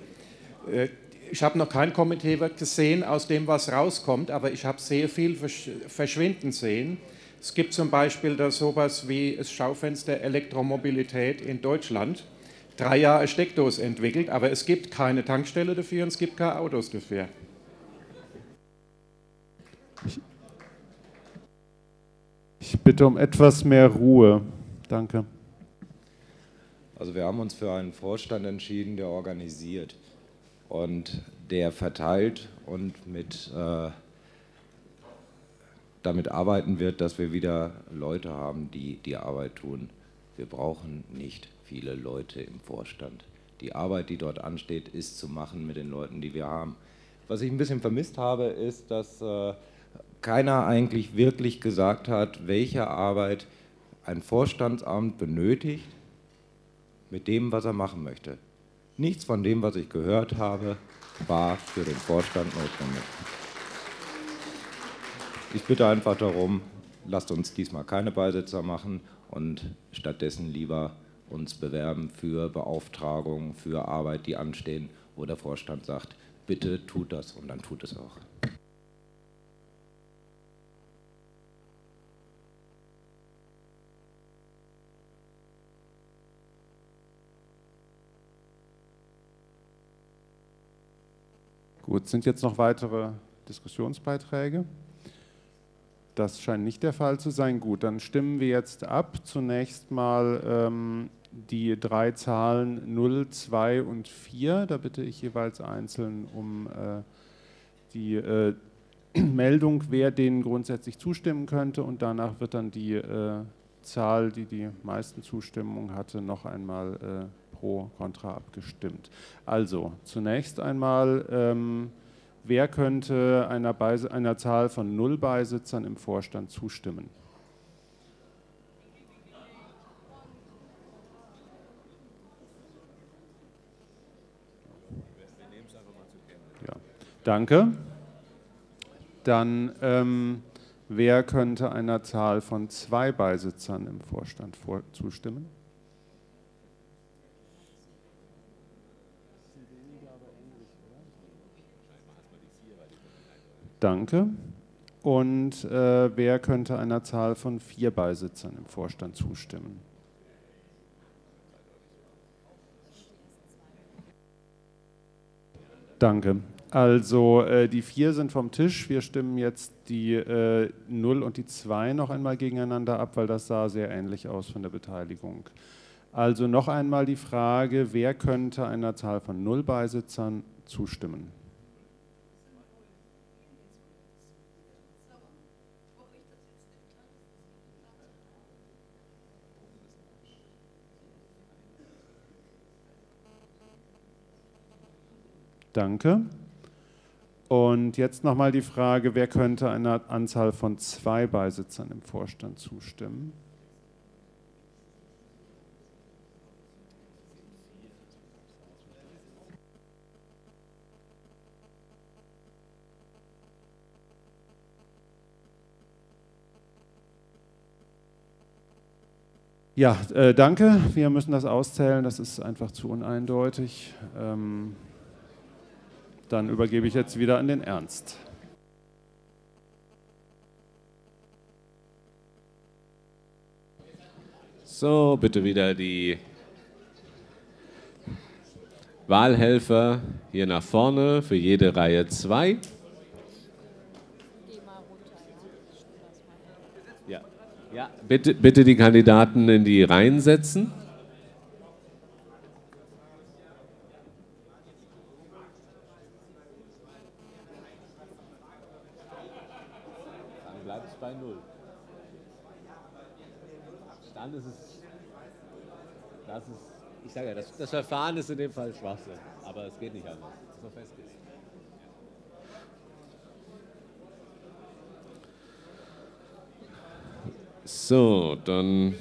Äh, ich habe noch kein Komitee gesehen, aus dem was rauskommt, aber ich habe sehr viel verschwinden sehen. Es gibt zum Beispiel da sowas wie das Schaufenster Elektromobilität in Deutschland. Drei Jahre Steckdose entwickelt, aber es gibt keine Tankstelle dafür und es gibt keine Autos dafür. Ich bitte um etwas mehr Ruhe. Danke. Also wir haben uns für einen Vorstand entschieden, der organisiert und der verteilt und mit, äh, damit arbeiten wird, dass wir wieder Leute haben, die die Arbeit tun. Wir brauchen nicht viele Leute im Vorstand. Die Arbeit, die dort ansteht, ist zu machen mit den Leuten, die wir haben. Was ich ein bisschen vermisst habe, ist, dass äh, keiner eigentlich wirklich gesagt hat, welche Arbeit ein Vorstandsamt benötigt mit dem, was er machen möchte. Nichts von dem, was ich gehört habe, war für den Vorstand notwendig. Ich bitte einfach darum, lasst uns diesmal keine Beisitzer machen und stattdessen lieber uns bewerben für Beauftragungen, für Arbeit, die anstehen, wo der Vorstand sagt, bitte tut das und dann tut es auch. Gut, sind jetzt noch weitere Diskussionsbeiträge? Das scheint nicht der Fall zu sein. Gut, dann stimmen wir jetzt ab. Zunächst mal ähm, die drei Zahlen 0, 2 und 4. Da bitte ich jeweils einzeln um äh, die äh, Meldung, wer denen grundsätzlich zustimmen könnte. Und danach wird dann die äh, Zahl, die die meisten Zustimmungen hatte, noch einmal äh, pro Contra abgestimmt. Also zunächst einmal, ähm, wer könnte einer, einer Zahl von null Beisitzern im Vorstand zustimmen? Ja, danke. Dann, ähm, wer könnte einer Zahl von zwei Beisitzern im Vorstand vor zustimmen? Danke. Und äh, wer könnte einer Zahl von vier Beisitzern im Vorstand zustimmen? Danke. Also äh, die vier sind vom Tisch. Wir stimmen jetzt die äh, 0 und die 2 noch einmal gegeneinander ab, weil das sah sehr ähnlich aus von der Beteiligung. Also noch einmal die Frage, wer könnte einer Zahl von 0 Beisitzern zustimmen? Danke. Und jetzt nochmal die Frage, wer könnte einer Anzahl von zwei Beisitzern im Vorstand zustimmen? Ja, äh, danke. Wir müssen das auszählen, das ist einfach zu uneindeutig. Ähm, dann übergebe ich jetzt wieder an den Ernst. So, bitte wieder die Wahlhelfer hier nach vorne für jede Reihe 2. Ja. Bitte, bitte die Kandidaten in die Reihen setzen. Das, das, Verfahren ist in dem Fall Schwachsinn, aber es geht nicht anders. So festgelegt. So, dann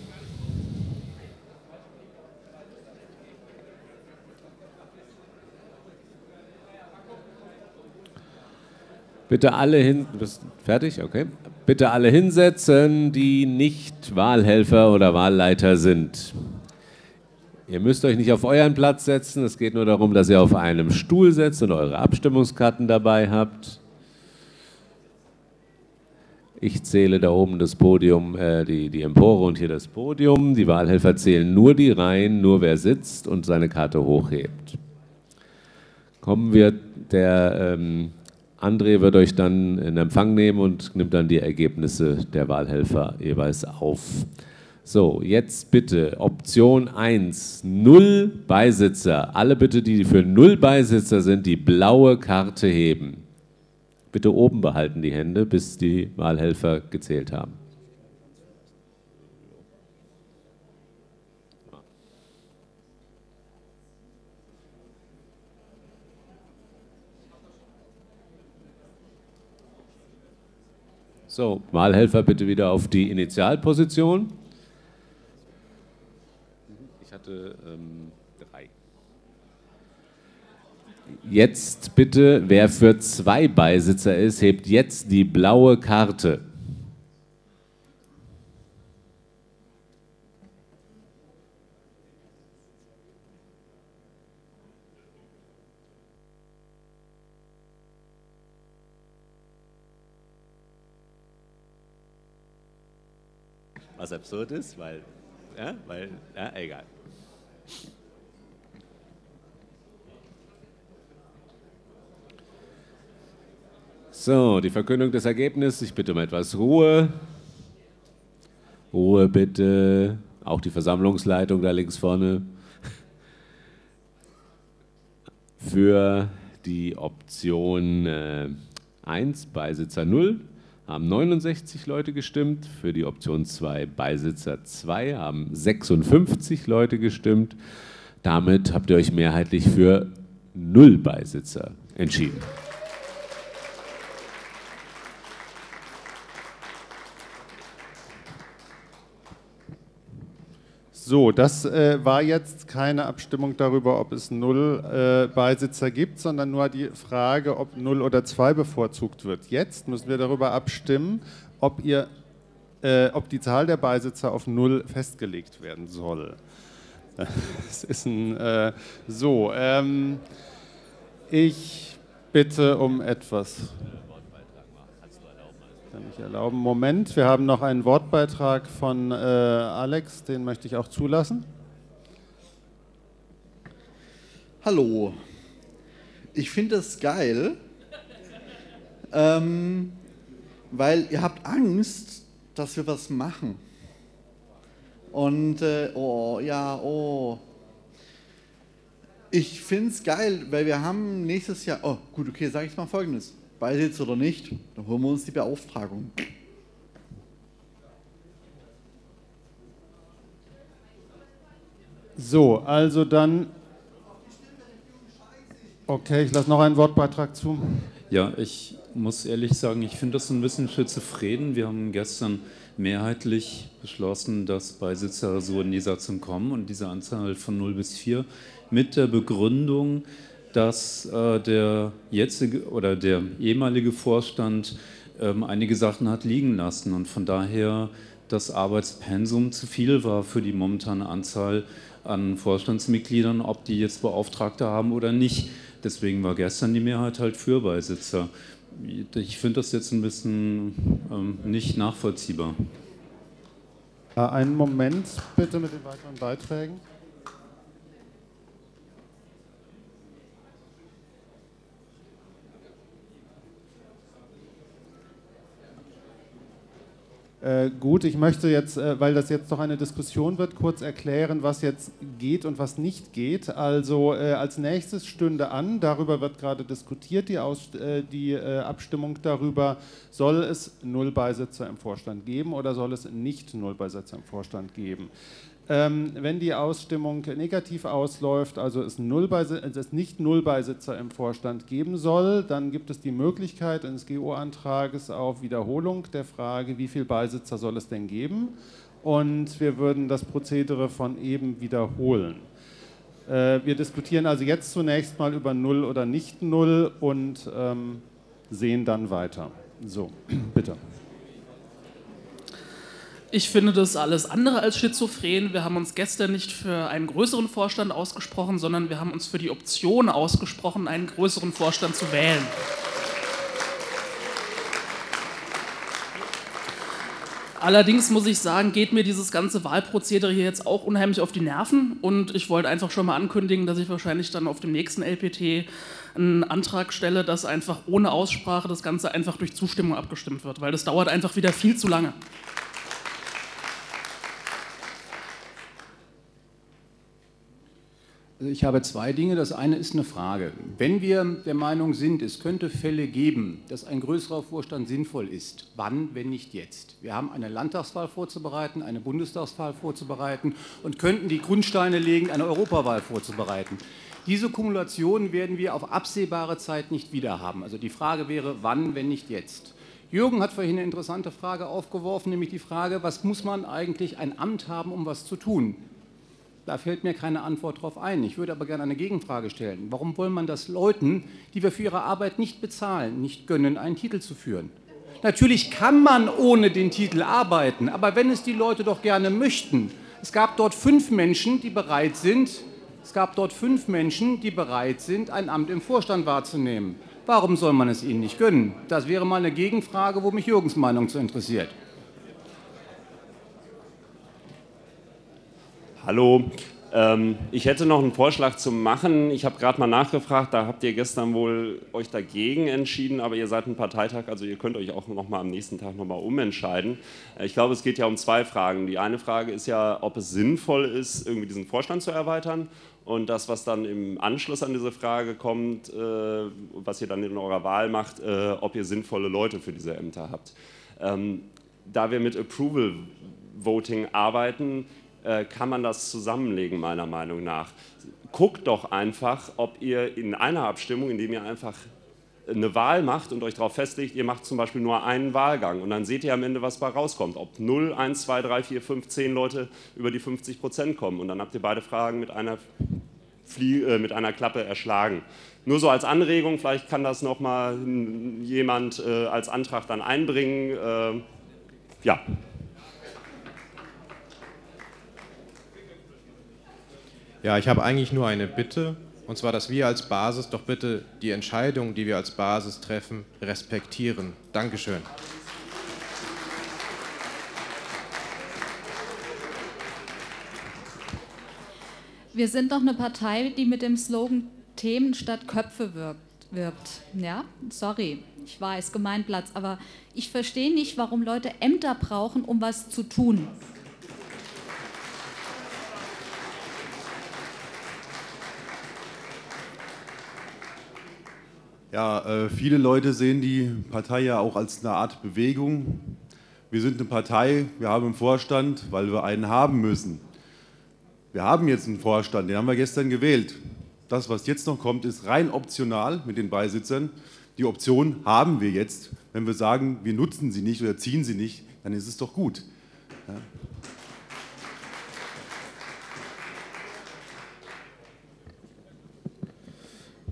Bitte alle hin. Bist fertig? Okay. Bitte alle hinsetzen, die nicht Wahlhelfer oder Wahlleiter sind. Ihr müsst euch nicht auf euren Platz setzen. Es geht nur darum, dass ihr auf einem Stuhl setzt und eure Abstimmungskarten dabei habt. Ich zähle da oben das Podium, äh, die, die Empore und hier das Podium. Die Wahlhelfer zählen nur die Reihen, nur wer sitzt und seine Karte hochhebt. Kommen wir, der ähm, André wird euch dann in Empfang nehmen und nimmt dann die Ergebnisse der Wahlhelfer jeweils auf. So, jetzt bitte Option 1, null Beisitzer. Alle bitte, die für null Beisitzer sind, die blaue Karte heben. Bitte oben behalten die Hände, bis die Wahlhelfer gezählt haben. So, Wahlhelfer bitte wieder auf die Initialposition. Ich hatte ähm, drei. Jetzt bitte, wer für zwei Beisitzer ist, hebt jetzt die blaue Karte. Was absurd ist, weil, ja, weil, ja, egal. So, die Verkündung des Ergebnisses. Ich bitte um etwas Ruhe. Ruhe bitte. Auch die Versammlungsleitung da links vorne. Für die Option äh, 1 Beisitzer 0 haben 69 Leute gestimmt. Für die Option 2 Beisitzer 2 haben 56 Leute gestimmt. Damit habt ihr euch mehrheitlich für 0 Beisitzer entschieden. So, das äh, war jetzt keine Abstimmung darüber, ob es null äh, Beisitzer gibt, sondern nur die Frage, ob null oder zwei bevorzugt wird. Jetzt müssen wir darüber abstimmen, ob, ihr, äh, ob die Zahl der Beisitzer auf null festgelegt werden soll. Es ist ein, äh, so, ähm, ich bitte um etwas kann ich erlauben. Moment, wir haben noch einen Wortbeitrag von äh, Alex, den möchte ich auch zulassen. Hallo. Ich finde es geil, ähm, weil ihr habt Angst, dass wir was machen. Und, äh, oh, ja, oh. Ich finde es geil, weil wir haben nächstes Jahr, oh, gut, okay, sage ich mal Folgendes. Beisitz oder nicht, dann holen wir uns die Beauftragung. So, also dann. Okay, ich lasse noch einen Wortbeitrag zu. Ja, ich muss ehrlich sagen, ich finde das ein bisschen schizophren. Wir haben gestern mehrheitlich beschlossen, dass Beisitzer so in die Satzung kommen und diese Anzahl von 0 bis 4 mit der Begründung, dass äh, der jetzige oder der ehemalige Vorstand ähm, einige Sachen hat liegen lassen und von daher das Arbeitspensum zu viel war für die momentane Anzahl an Vorstandsmitgliedern, ob die jetzt Beauftragte haben oder nicht. Deswegen war gestern die Mehrheit halt für Beisitzer. Ich finde das jetzt ein bisschen ähm, nicht nachvollziehbar. Einen Moment bitte mit den weiteren Beiträgen. Äh, gut, ich möchte jetzt, äh, weil das jetzt doch eine Diskussion wird, kurz erklären, was jetzt geht und was nicht geht. Also äh, als nächstes stünde an, darüber wird gerade diskutiert, die, Aus, äh, die äh, Abstimmung darüber, soll es Nullbeisitzer im Vorstand geben oder soll es nicht Nullbeisitzer im Vorstand geben. Ähm, wenn die Ausstimmung negativ ausläuft, also es, es, nicht Nullbeisitzer im Vorstand geben soll, dann gibt es die Möglichkeit eines GO-Antrages auf Wiederholung der Frage, wie viele Beisitzer soll es denn geben? Und wir würden das Prozedere von eben wiederholen. Äh, wir diskutieren also jetzt zunächst mal über Null oder nicht Null und ähm, sehen dann weiter. So, bitte. Ich finde das alles andere als schizophren. Wir haben uns gestern nicht für einen größeren Vorstand ausgesprochen, sondern wir haben uns für die Option ausgesprochen, einen größeren Vorstand zu wählen. Allerdings muss ich sagen, geht mir dieses ganze Wahlprozedere hier jetzt auch unheimlich auf die Nerven und ich wollte einfach schon mal ankündigen, dass ich wahrscheinlich dann auf dem nächsten LPT einen Antrag stelle, dass einfach ohne Aussprache das Ganze einfach durch Zustimmung abgestimmt wird, weil das dauert einfach wieder viel zu lange. Ich habe zwei Dinge. Das eine ist eine Frage. Wenn wir der Meinung sind, es könnte Fälle geben, dass ein größerer Vorstand sinnvoll ist, wann, wenn nicht jetzt? Wir haben eine Landtagswahl vorzubereiten, eine Bundestagswahl vorzubereiten und könnten die Grundsteine legen, eine Europawahl vorzubereiten. Diese Kumulation werden wir auf absehbare Zeit nicht wieder haben. Also die Frage wäre, wann, wenn nicht jetzt? Jürgen hat vorhin eine interessante Frage aufgeworfen, nämlich die Frage, was muss man eigentlich ein Amt haben, um was zu tun? Da fällt mir keine Antwort darauf ein. Ich würde aber gerne eine Gegenfrage stellen. Warum wollen man das Leuten, die wir für ihre Arbeit nicht bezahlen, nicht gönnen, einen Titel zu führen? Natürlich kann man ohne den Titel arbeiten, aber wenn es die Leute doch gerne möchten. Es gab dort fünf Menschen, die bereit sind, es gab dort fünf Menschen, die bereit sind, ein Amt im Vorstand wahrzunehmen. Warum soll man es ihnen nicht gönnen? Das wäre mal eine Gegenfrage, wo mich Jürgens Meinung zu interessiert. Hallo. Ähm, ich hätte noch einen Vorschlag zu machen. Ich habe gerade mal nachgefragt, da habt ihr gestern wohl euch dagegen entschieden, aber ihr seid ein Parteitag, also ihr könnt euch auch noch mal am nächsten Tag noch mal umentscheiden. Äh, ich glaube, es geht ja um zwei Fragen. Die eine Frage ist ja, ob es sinnvoll ist, irgendwie diesen Vorstand zu erweitern. Und das, was dann im Anschluss an diese Frage kommt, äh, was ihr dann in eurer Wahl macht, äh, ob ihr sinnvolle Leute für diese Ämter habt. Ähm, da wir mit Approval Voting arbeiten, kann man das zusammenlegen, meiner Meinung nach. Guckt doch einfach, ob ihr in einer Abstimmung, indem ihr einfach eine Wahl macht und euch darauf festlegt, ihr macht zum Beispiel nur einen Wahlgang und dann seht ihr am Ende, was bei rauskommt. Ob 0, 1, 2, 3, 4, 5, 10 Leute über die 50 Prozent kommen und dann habt ihr beide Fragen mit einer, Flie äh, mit einer Klappe erschlagen. Nur so als Anregung, vielleicht kann das nochmal jemand äh, als Antrag dann einbringen. Äh, ja. Ja, ich habe eigentlich nur eine Bitte, und zwar, dass wir als Basis doch bitte die Entscheidungen, die wir als Basis treffen, respektieren. Dankeschön. Wir sind doch eine Partei, die mit dem Slogan Themen statt Köpfe wirkt, wirbt. Ja, sorry, ich weiß, Gemeinplatz, aber ich verstehe nicht, warum Leute Ämter brauchen, um was zu tun. Ja, äh, viele Leute sehen die Partei ja auch als eine Art Bewegung. Wir sind eine Partei, wir haben einen Vorstand, weil wir einen haben müssen. Wir haben jetzt einen Vorstand, den haben wir gestern gewählt. Das, was jetzt noch kommt, ist rein optional mit den Beisitzern. Die Option haben wir jetzt. Wenn wir sagen, wir nutzen sie nicht oder ziehen sie nicht, dann ist es doch gut. Ja.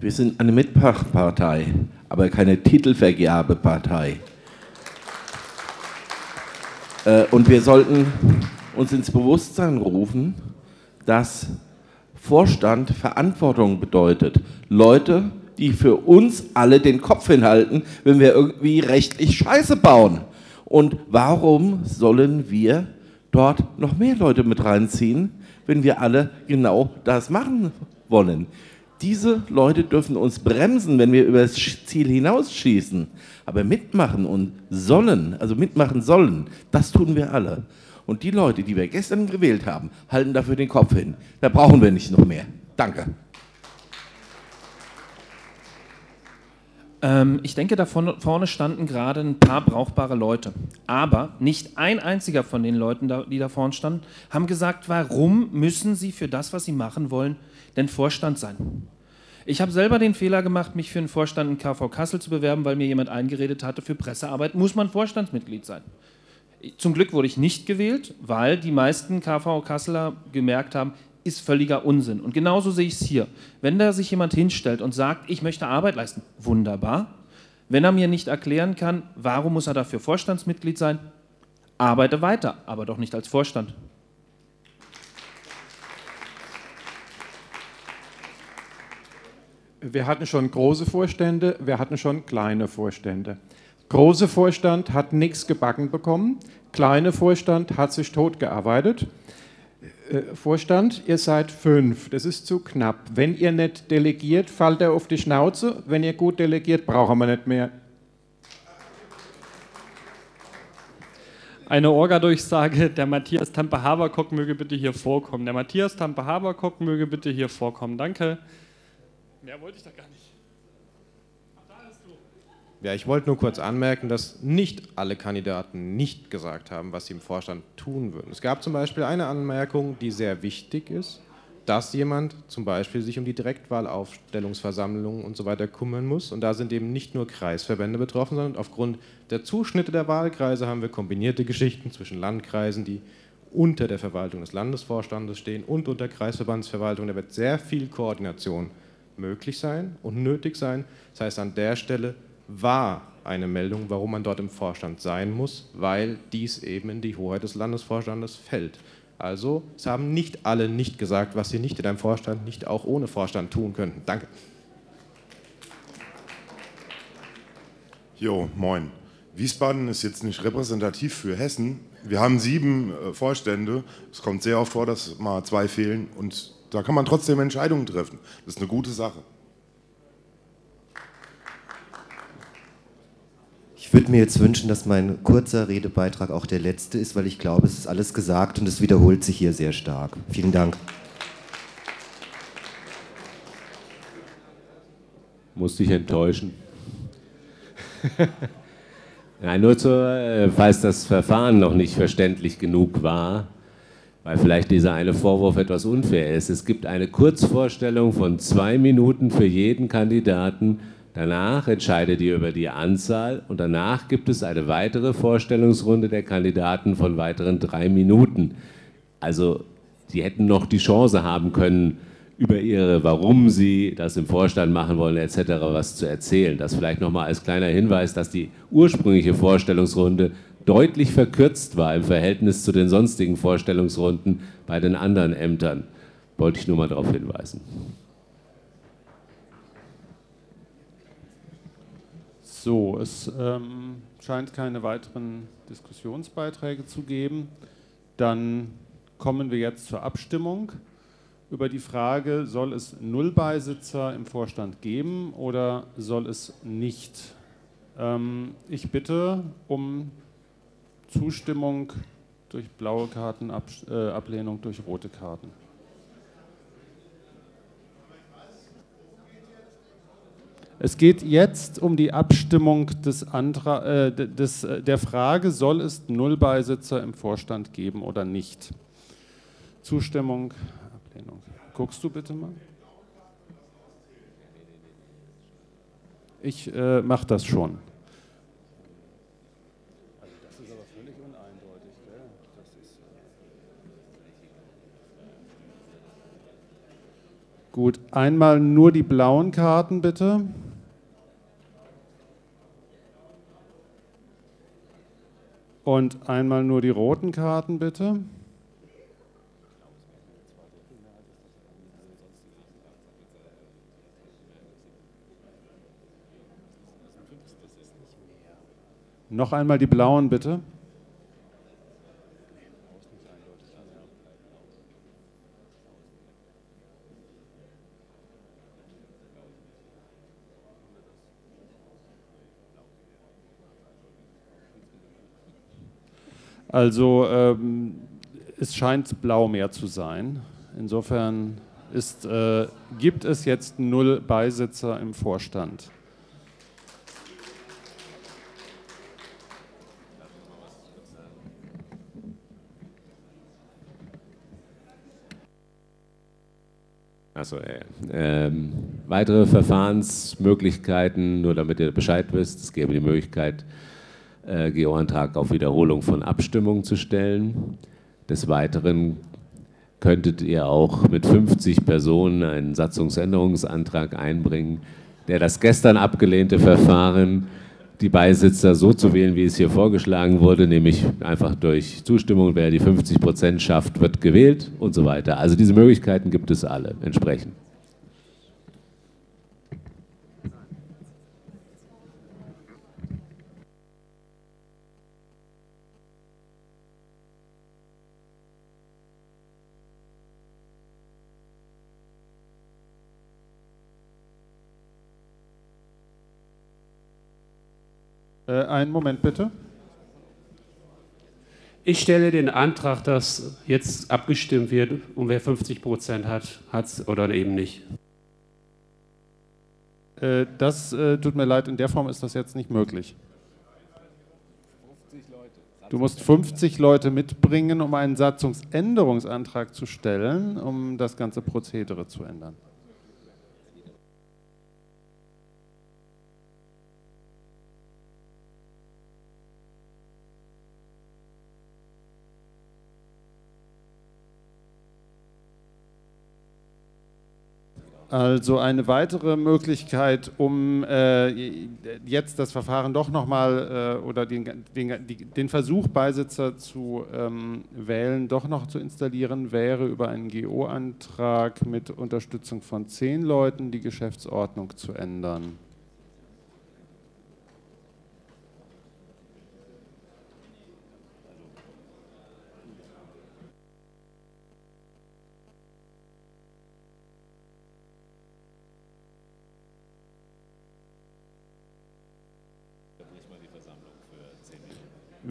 Wir sind eine Mitmachpartei, aber keine Titelvergabepartei. Äh, und wir sollten uns ins Bewusstsein rufen, dass Vorstand Verantwortung bedeutet. Leute, die für uns alle den Kopf hinhalten, wenn wir irgendwie rechtlich Scheiße bauen. Und warum sollen wir dort noch mehr Leute mit reinziehen, wenn wir alle genau das machen wollen? Diese Leute dürfen uns bremsen, wenn wir über das Ziel hinausschießen. Aber mitmachen und sollen, also mitmachen sollen, das tun wir alle. Und die Leute, die wir gestern gewählt haben, halten dafür den Kopf hin. Da brauchen wir nicht noch mehr. Danke. Ähm, ich denke, da vorne standen gerade ein paar brauchbare Leute. Aber nicht ein einziger von den Leuten, die da vorne standen, haben gesagt, warum müssen sie für das, was sie machen wollen, denn Vorstand sein. Ich habe selber den Fehler gemacht, mich für einen Vorstand in KV Kassel zu bewerben, weil mir jemand eingeredet hatte, für Pressearbeit muss man Vorstandsmitglied sein. Zum Glück wurde ich nicht gewählt, weil die meisten KV Kasseler gemerkt haben, ist völliger Unsinn. Und genauso sehe ich es hier. Wenn da sich jemand hinstellt und sagt, ich möchte Arbeit leisten, wunderbar. Wenn er mir nicht erklären kann, warum muss er dafür Vorstandsmitglied sein, arbeite weiter, aber doch nicht als Vorstand. Wir hatten schon große Vorstände, wir hatten schon kleine Vorstände. Große Vorstand hat nichts gebacken bekommen, kleine Vorstand hat sich totgearbeitet. Äh, Vorstand, ihr seid fünf, das ist zu knapp. Wenn ihr nicht delegiert, fallt er auf die Schnauze. Wenn ihr gut delegiert, brauchen wir nicht mehr. Eine Orga-Durchsage, der Matthias Tampe-Haberkock möge bitte hier vorkommen. Der Matthias Tampe-Haberkock möge bitte hier vorkommen. Danke. Mehr wollte ich doch gar nicht. Ja, ich wollte nur kurz anmerken, dass nicht alle Kandidaten nicht gesagt haben, was sie im Vorstand tun würden. Es gab zum Beispiel eine Anmerkung, die sehr wichtig ist, dass jemand zum Beispiel sich um die Direktwahlaufstellungsversammlungen und so weiter kümmern muss. Und da sind eben nicht nur Kreisverbände betroffen, sondern aufgrund der Zuschnitte der Wahlkreise haben wir kombinierte Geschichten zwischen Landkreisen, die unter der Verwaltung des Landesvorstandes stehen und unter Kreisverbandsverwaltung. Da wird sehr viel Koordination möglich sein und nötig sein. Das heißt, an der Stelle war eine Meldung, warum man dort im Vorstand sein muss, weil dies eben in die Hoheit des Landesvorstandes fällt. Also, es haben nicht alle nicht gesagt, was sie nicht in einem Vorstand, nicht auch ohne Vorstand tun könnten. Danke. Jo, moin. Wiesbaden ist jetzt nicht repräsentativ für Hessen. Wir haben sieben äh, Vorstände. Es kommt sehr oft vor, dass mal zwei fehlen. Und da kann man trotzdem Entscheidungen treffen. Das ist eine gute Sache. Ich würde mir jetzt wünschen, dass mein kurzer Redebeitrag auch der letzte ist, weil ich glaube, es ist alles gesagt und es wiederholt sich hier sehr stark. Vielen Dank. Muss dich enttäuschen. Nein, nur zur, äh, falls das Verfahren noch nicht verständlich genug war, weil vielleicht dieser eine Vorwurf etwas unfair ist. Es gibt eine Kurzvorstellung von zwei Minuten für jeden Kandidaten Danach entscheidet ihr über die Anzahl und danach gibt es eine weitere Vorstellungsrunde der Kandidaten von weiteren drei Minuten. Also sie hätten noch die Chance haben können, über ihre, warum sie das im Vorstand machen wollen, etc. was zu erzählen. Das vielleicht nochmal als kleiner Hinweis, dass die ursprüngliche Vorstellungsrunde deutlich verkürzt war im Verhältnis zu den sonstigen Vorstellungsrunden bei den anderen Ämtern. Wollte ich nur mal darauf hinweisen. So, es ähm, scheint keine weiteren Diskussionsbeiträge zu geben. Dann kommen wir jetzt zur Abstimmung über die Frage, soll es Nullbeisitzer im Vorstand geben oder soll es nicht? Ähm, ich bitte um Zustimmung durch blaue Karten, Ab äh, Ablehnung durch rote Karten. Es geht jetzt um die Abstimmung des Antra äh, des, äh, der Frage, soll es Nullbeisitzer im Vorstand geben oder nicht? Zustimmung, Ablehnung. Guckst du bitte mal? Ich äh, mache das schon. Das ist aber völlig uneindeutig. Das ist, Gut, einmal nur die blauen Karten bitte. Und einmal nur die roten Karten bitte. Noch einmal die blauen bitte. Also ähm, es scheint blau mehr zu sein. Insofern ist, äh, gibt es jetzt null Beisitzer im Vorstand. Also äh, ähm, weitere Verfahrensmöglichkeiten, nur damit ihr Bescheid wisst, es gäbe die Möglichkeit, äh, GO-Antrag auf Wiederholung von Abstimmung zu stellen. Des Weiteren könntet ihr auch mit 50 Personen einen Satzungsänderungsantrag einbringen. der das gestern abgelehnte Verfahren, die Beisitzer so zu wählen, wie es hier vorgeschlagen wurde, nämlich einfach durch Zustimmung, wer die 50 Prozent schafft, wird gewählt und so weiter. Also diese Möglichkeiten gibt es alle entsprechend. Äh, einen Moment bitte. Ich stelle den Antrag, dass jetzt abgestimmt wird und wer 50 Prozent hat, hat es oder eben nicht. Äh, das äh, tut mir leid, in der Form ist das jetzt nicht möglich. Du musst 50 Leute mitbringen, um einen Satzungsänderungsantrag zu stellen, um das ganze Prozedere zu ändern. Also eine weitere Möglichkeit, um äh, jetzt das Verfahren doch nochmal äh, oder den, den, den, Versuch, Beisitzer zu ähm, wählen, doch noch zu installieren, wäre über einen GO-Antrag mit Unterstützung von zehn Leuten die Geschäftsordnung zu ändern.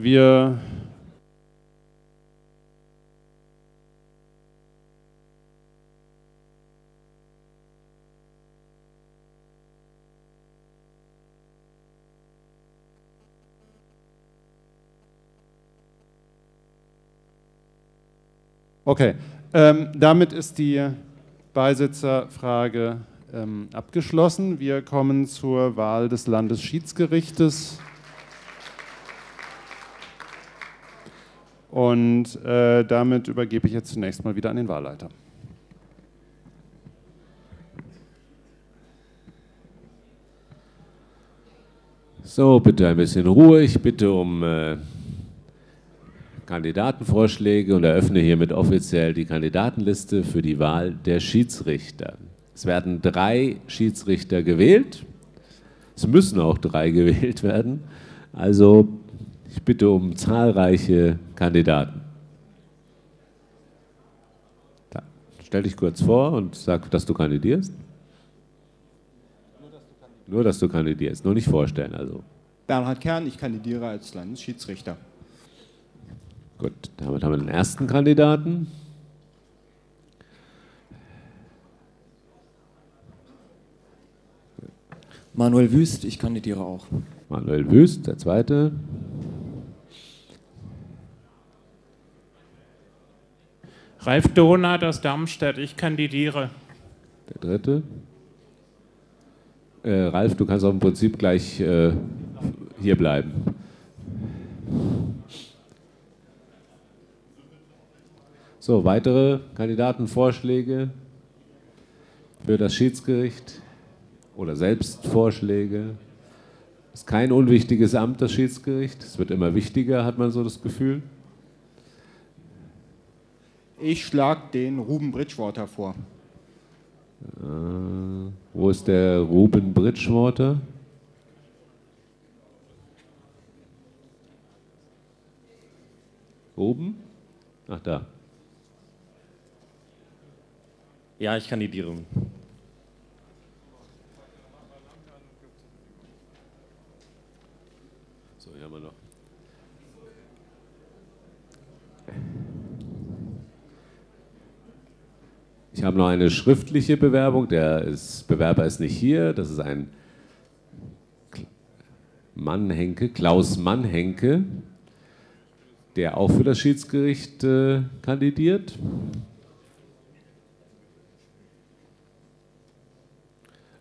Wir Okay, ähm, damit ist die Beisitzerfrage ähm, abgeschlossen. Wir kommen zur Wahl des Landesschiedsgerichtes. Und äh, damit übergebe ich jetzt zunächst mal wieder an den Wahlleiter. So, bitte ein bisschen Ruhe. Ich bitte um äh, Kandidatenvorschläge und eröffne hiermit offiziell die Kandidatenliste für die Wahl der Schiedsrichter. Es werden drei Schiedsrichter gewählt. Es müssen auch drei gewählt werden. Also ich bitte um zahlreiche Kandidaten. Da. Stell dich kurz vor und sag, dass du kandidierst. Nur, dass du kandidierst, nur nicht vorstellen. Also. Bernhard Kern, ich kandidiere als Landesschiedsrichter. Gut, damit haben wir den ersten Kandidaten. Manuel Wüst, ich kandidiere auch. Manuel Wüst, der zweite. Ralf Donat aus Darmstadt, ich kandidiere. Der dritte. Äh, Ralf, du kannst auch im Prinzip gleich äh, hier bleiben. So, weitere Kandidatenvorschläge für das Schiedsgericht oder Selbstvorschläge. Ist kein unwichtiges Amt, das Schiedsgericht. Es wird immer wichtiger, hat man so das Gefühl. Ich schlage den Ruben Bridgewater vor. Äh, wo ist der Ruben Bridgewater? Oben? Ach, da. Ja, ich kandidiere. So, hier haben wir noch. Ich habe noch eine schriftliche Bewerbung. Der ist, Bewerber ist nicht hier. Das ist ein Mannhenke, Klaus Mannhenke, der auch für das Schiedsgericht äh, kandidiert.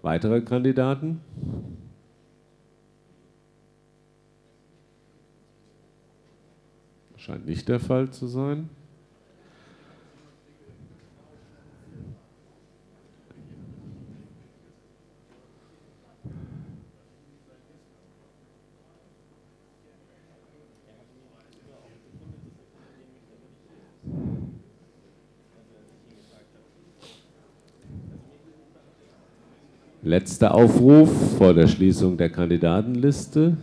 Weitere Kandidaten? Scheint nicht der Fall zu sein. Letzter Aufruf vor der Schließung der Kandidatenliste.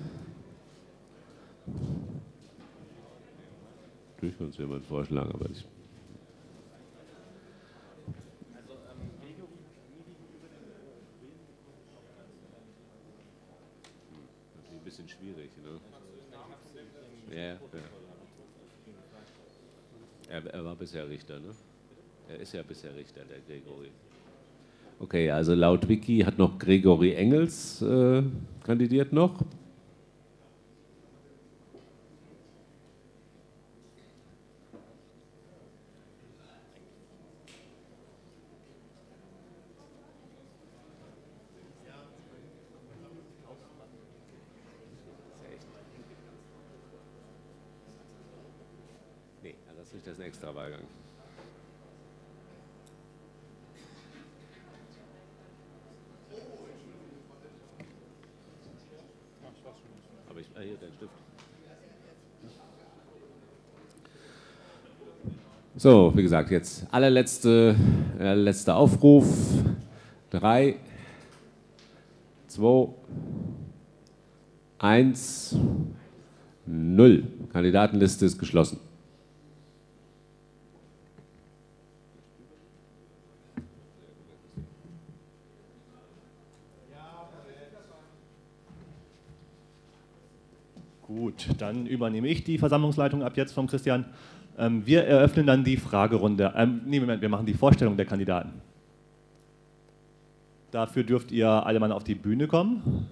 Ich kann es jemand vorschlagen, aber ich. Natürlich ein bisschen schwierig, ne? Ja, ja. Er, er war bisher Richter, ne? Er ist ja bisher Richter, der Gregory. Okay, also laut Wiki hat noch Gregory Engels äh, kandidiert noch. Nee, das ist nicht das ein Extrawahlgang. Aber ich, ah, hier, dein Stift. So, wie gesagt, jetzt allerletzte, äh, letzter Aufruf. Drei, zwei, eins, null. Kandidatenliste ist geschlossen. Dann übernehme ich die Versammlungsleitung ab jetzt vom Christian. Ähm, wir eröffnen dann die Fragerunde. Ähm, nee, Moment, wir machen die Vorstellung der Kandidaten. Dafür dürft ihr alle mal auf die Bühne kommen.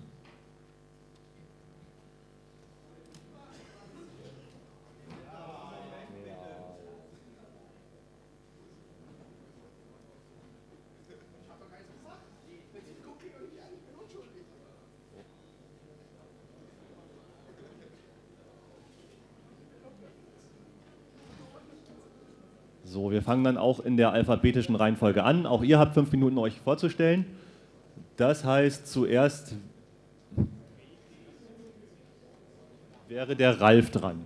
So, wir fangen dann auch in der alphabetischen Reihenfolge an. Auch ihr habt fünf Minuten, euch vorzustellen. Das heißt, zuerst wäre der Ralf dran.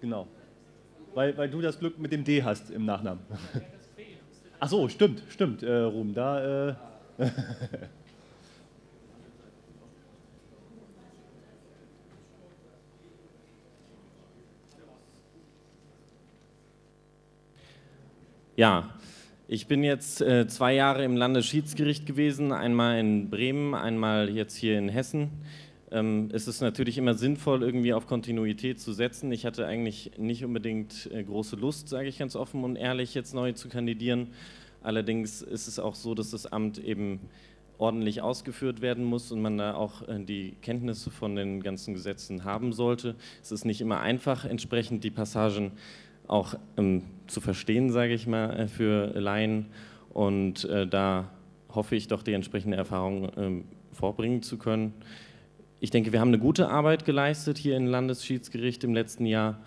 Genau. Weil, weil du das Glück mit dem D hast im Nachnamen. Ach so, stimmt, stimmt, äh, Ruhm. Da. Äh, Ja, ich bin jetzt äh, zwei Jahre im Landesschiedsgericht gewesen, einmal in Bremen, einmal jetzt hier in Hessen. Ähm, es ist natürlich immer sinnvoll, irgendwie auf Kontinuität zu setzen. Ich hatte eigentlich nicht unbedingt äh, große Lust, sage ich ganz offen und ehrlich, jetzt neu zu kandidieren. Allerdings ist es auch so, dass das Amt eben ordentlich ausgeführt werden muss und man da auch äh, die Kenntnisse von den ganzen Gesetzen haben sollte. Es ist nicht immer einfach, entsprechend die Passagen auch ähm, zu verstehen, sage ich mal, äh, für Laien. Und äh, da hoffe ich doch, die entsprechende Erfahrung ähm, vorbringen zu können. Ich denke, wir haben eine gute Arbeit geleistet hier im Landesschiedsgericht im letzten Jahr.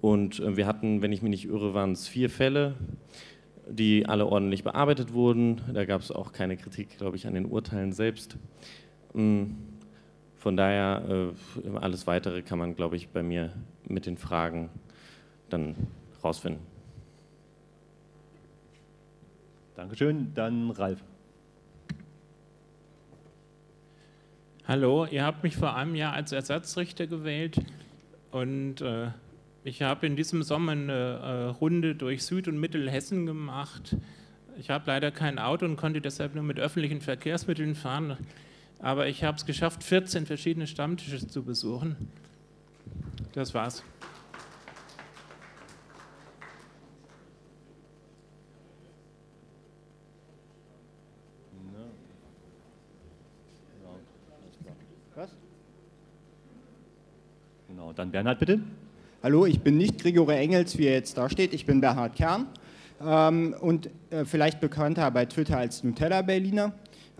Und äh, wir hatten, wenn ich mich nicht irre, waren es vier Fälle, die alle ordentlich bearbeitet wurden. Da gab es auch keine Kritik, glaube ich, an den Urteilen selbst. Mm, Von daher, äh, alles Weitere kann man, glaube ich, bei mir mit den Fragen dann rausfinden. Dankeschön, dann Ralf. Hallo, ihr habt mich vor einem Jahr als Ersatzrichter gewählt und äh, ich habe in diesem Sommer eine äh, Runde durch Süd- und Mittelhessen gemacht. Ich habe leider kein Auto und konnte deshalb nur mit öffentlichen Verkehrsmitteln fahren, aber ich habe es geschafft, 14 verschiedene Stammtische zu besuchen. Das war's. Genau, dann Bernhard bitte. Hallo, ich bin nicht Gregor Engels, wie er jetzt da steht. Ich bin Bernhard Kern ähm, und äh, vielleicht bekannter bei Twitter als Nutella-Berliner.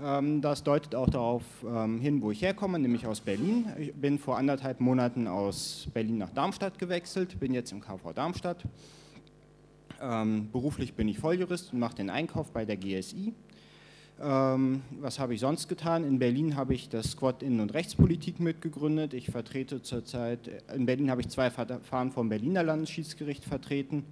Ähm, das deutet auch darauf ähm, hin, wo ich herkomme, nämlich aus Berlin. Ich bin vor anderthalb Monaten aus Berlin nach Darmstadt gewechselt, bin jetzt im KV Darmstadt. Ähm, beruflich bin ich Volljurist und mache den Einkauf bei der GSI. Ähm, was habe ich sonst getan? In Berlin habe ich das Squad Innen- und Rechtspolitik mitgegründet. Ich vertrete zurzeit, in Berlin habe ich zwei Verfahren vom Berliner Landesschiedsgericht vertreten.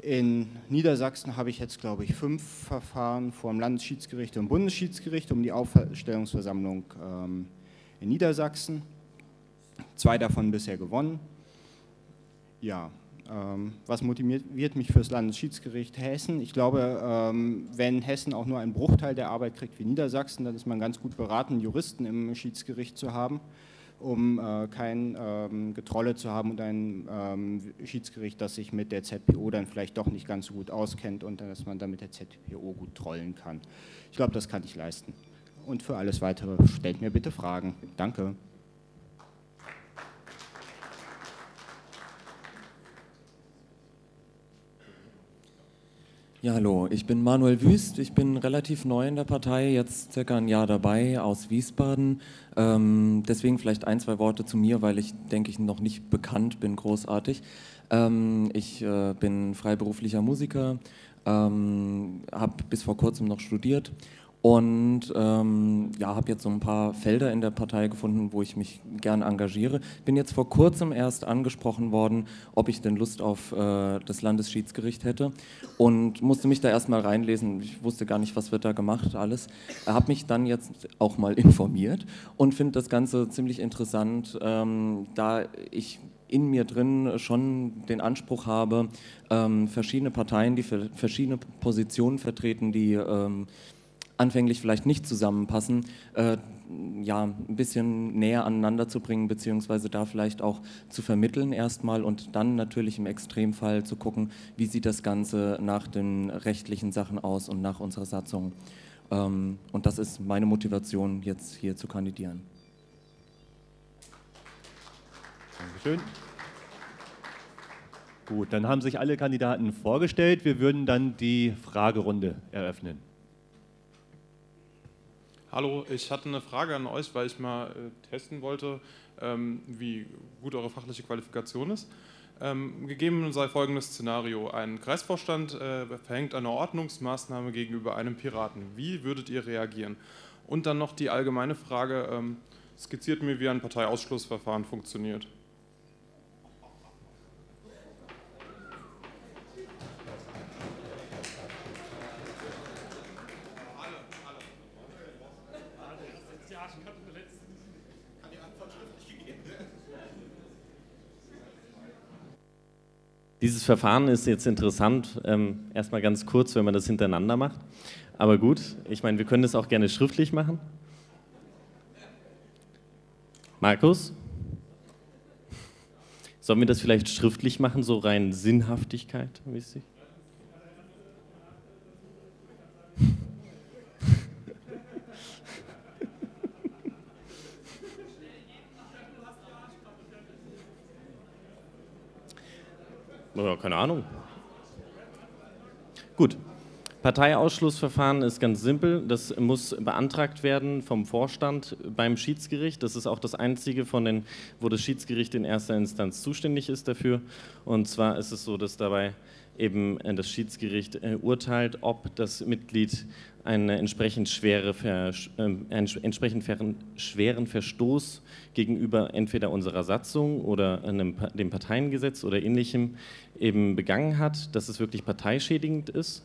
In Niedersachsen habe ich jetzt, glaube ich, fünf Verfahren vor dem Landesschiedsgericht und Bundesschiedsgericht um die Aufstellungsversammlung ähm, in Niedersachsen. Zwei davon bisher gewonnen. Ja, was motiviert mich fürs Landesschiedsgericht Hessen? Ich glaube, ähm, wenn Hessen auch nur einen Bruchteil der Arbeit kriegt wie Niedersachsen, dann ist man ganz gut beraten, Juristen im Schiedsgericht zu haben, um äh, kein ähm, Getrolle zu haben und ein Schiedsgericht, das sich mit der ZPO dann vielleicht doch nicht ganz so gut auskennt und dass man dann mit der ZPO gut trollen kann. Ich glaube, das kann ich leisten. Und für alles Weitere stellt mir bitte Fragen. Danke. Ja, hallo, ich bin Manuel Wüst, ich bin relativ neu in der Partei, jetzt circa ein Jahr dabei aus Wiesbaden. Ähm, deswegen vielleicht ein, zwei Worte zu mir, weil ich denke ich noch nicht bekannt bin, großartig. Ähm, ich äh, bin freiberuflicher Musiker, ähm, habe bis vor kurzem noch studiert und ähm, ja, habe jetzt so ein paar Felder in der Partei gefunden, wo ich mich gern engagiere. Bin jetzt vor kurzem erst angesprochen worden, ob ich denn Lust auf äh, das Landesschiedsgericht hätte und musste mich da erstmal reinlesen. Ich wusste gar nicht, was wird da gemacht, alles. Habe mich dann jetzt auch mal informiert und finde das Ganze ziemlich interessant, ähm, da ich in mir drin schon den Anspruch habe, ähm, verschiedene Parteien, die verschiedene Positionen vertreten, die ähm, anfänglich vielleicht nicht zusammenpassen, äh, ja, ein bisschen näher aneinander zu bringen, beziehungsweise da vielleicht auch zu vermitteln erstmal und dann natürlich im Extremfall zu gucken, wie sieht das Ganze nach den rechtlichen Sachen aus und nach unserer Satzung. Ähm, und das ist meine Motivation, jetzt hier zu kandidieren. Dankeschön. Gut, dann haben sich alle Kandidaten vorgestellt. Wir würden dann die Fragerunde eröffnen. Hallo, ich hatte eine Frage an euch, weil ich mal äh, testen wollte, ähm, wie gut eure fachliche Qualifikation ist. Ähm, gegeben sei folgendes Szenario. Ein Kreisvorstand äh, verhängt eine Ordnungsmaßnahme gegenüber einem Piraten. Wie würdet ihr reagieren? Und dann noch die allgemeine Frage, ähm, skizziert mir, wie ein Parteiausschlussverfahren funktioniert. Dieses Verfahren ist jetzt interessant, ähm, erstmal ganz kurz, wenn man das hintereinander macht. Aber gut, ich meine, wir können das auch gerne schriftlich machen. Markus? Sollen wir das vielleicht schriftlich machen, so rein Sinnhaftigkeit mäßig? Keine Ahnung. Gut. Parteiausschlussverfahren ist ganz simpel. Das muss beantragt werden vom Vorstand beim Schiedsgericht. Das ist auch das einzige von den, wo das Schiedsgericht in erster Instanz zuständig ist dafür. Und zwar ist es so, dass dabei eben das Schiedsgericht äh, urteilt, ob das Mitglied einen entsprechend, schwere, äh, einen entsprechend schweren Verstoß gegenüber entweder unserer Satzung oder einem, dem Parteiengesetz oder ähnlichem eben begangen hat, dass es wirklich parteischädigend ist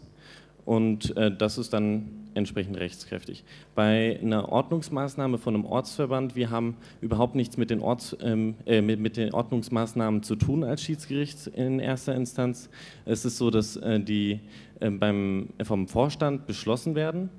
und äh, das ist dann entsprechend rechtskräftig. Bei einer Ordnungsmaßnahme von einem Ortsverband, wir haben überhaupt nichts mit den, Orts, ähm, äh, mit, mit, den Ordnungsmaßnahmen zu tun als Schiedsgericht in erster Instanz. Es ist so, dass äh, die äh, beim, vom Vorstand beschlossen werden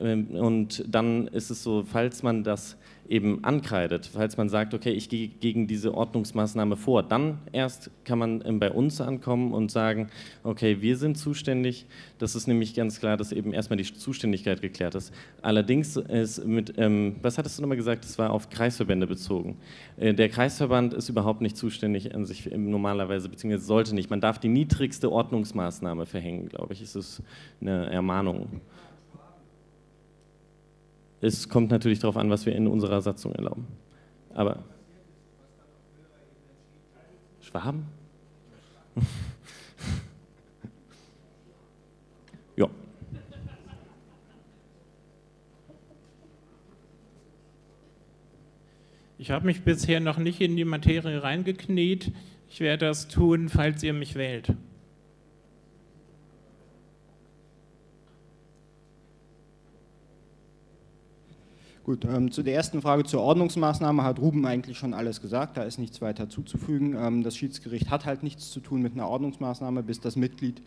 ähm, und dann ist es so, falls man das eben ankreidet, falls man sagt, okay, ich gehe gegen diese Ordnungsmaßnahme vor, dann erst kann man ähm, bei uns ankommen und sagen, okay, wir sind zuständig. Das ist nämlich ganz klar, dass eben erstmal die Zuständigkeit geklärt ist. Allerdings ist mit, ähm, was hattest du nochmal gesagt, das war auf Kreisverbände bezogen. Äh, der Kreisverband ist überhaupt nicht zuständig an sich normalerweise, beziehungsweise sollte nicht. Man darf die niedrigste Ordnungsmaßnahme verhängen, glaube ich, ist es eine Ermahnung. Es kommt natürlich darauf an, was wir in unserer Satzung erlauben. Aber Schwaben? ja. Ich habe mich bisher noch nicht in die Materie reingekniet. Ich werde das tun, falls ihr mich wählt. Gut, ähm, zu der ersten Frage zur Ordnungsmaßnahme hat Ruben eigentlich schon alles gesagt, da ist nichts weiter zuzufügen. Ähm, das Schiedsgericht hat halt nichts zu tun mit einer Ordnungsmaßnahme, bis das Mitglied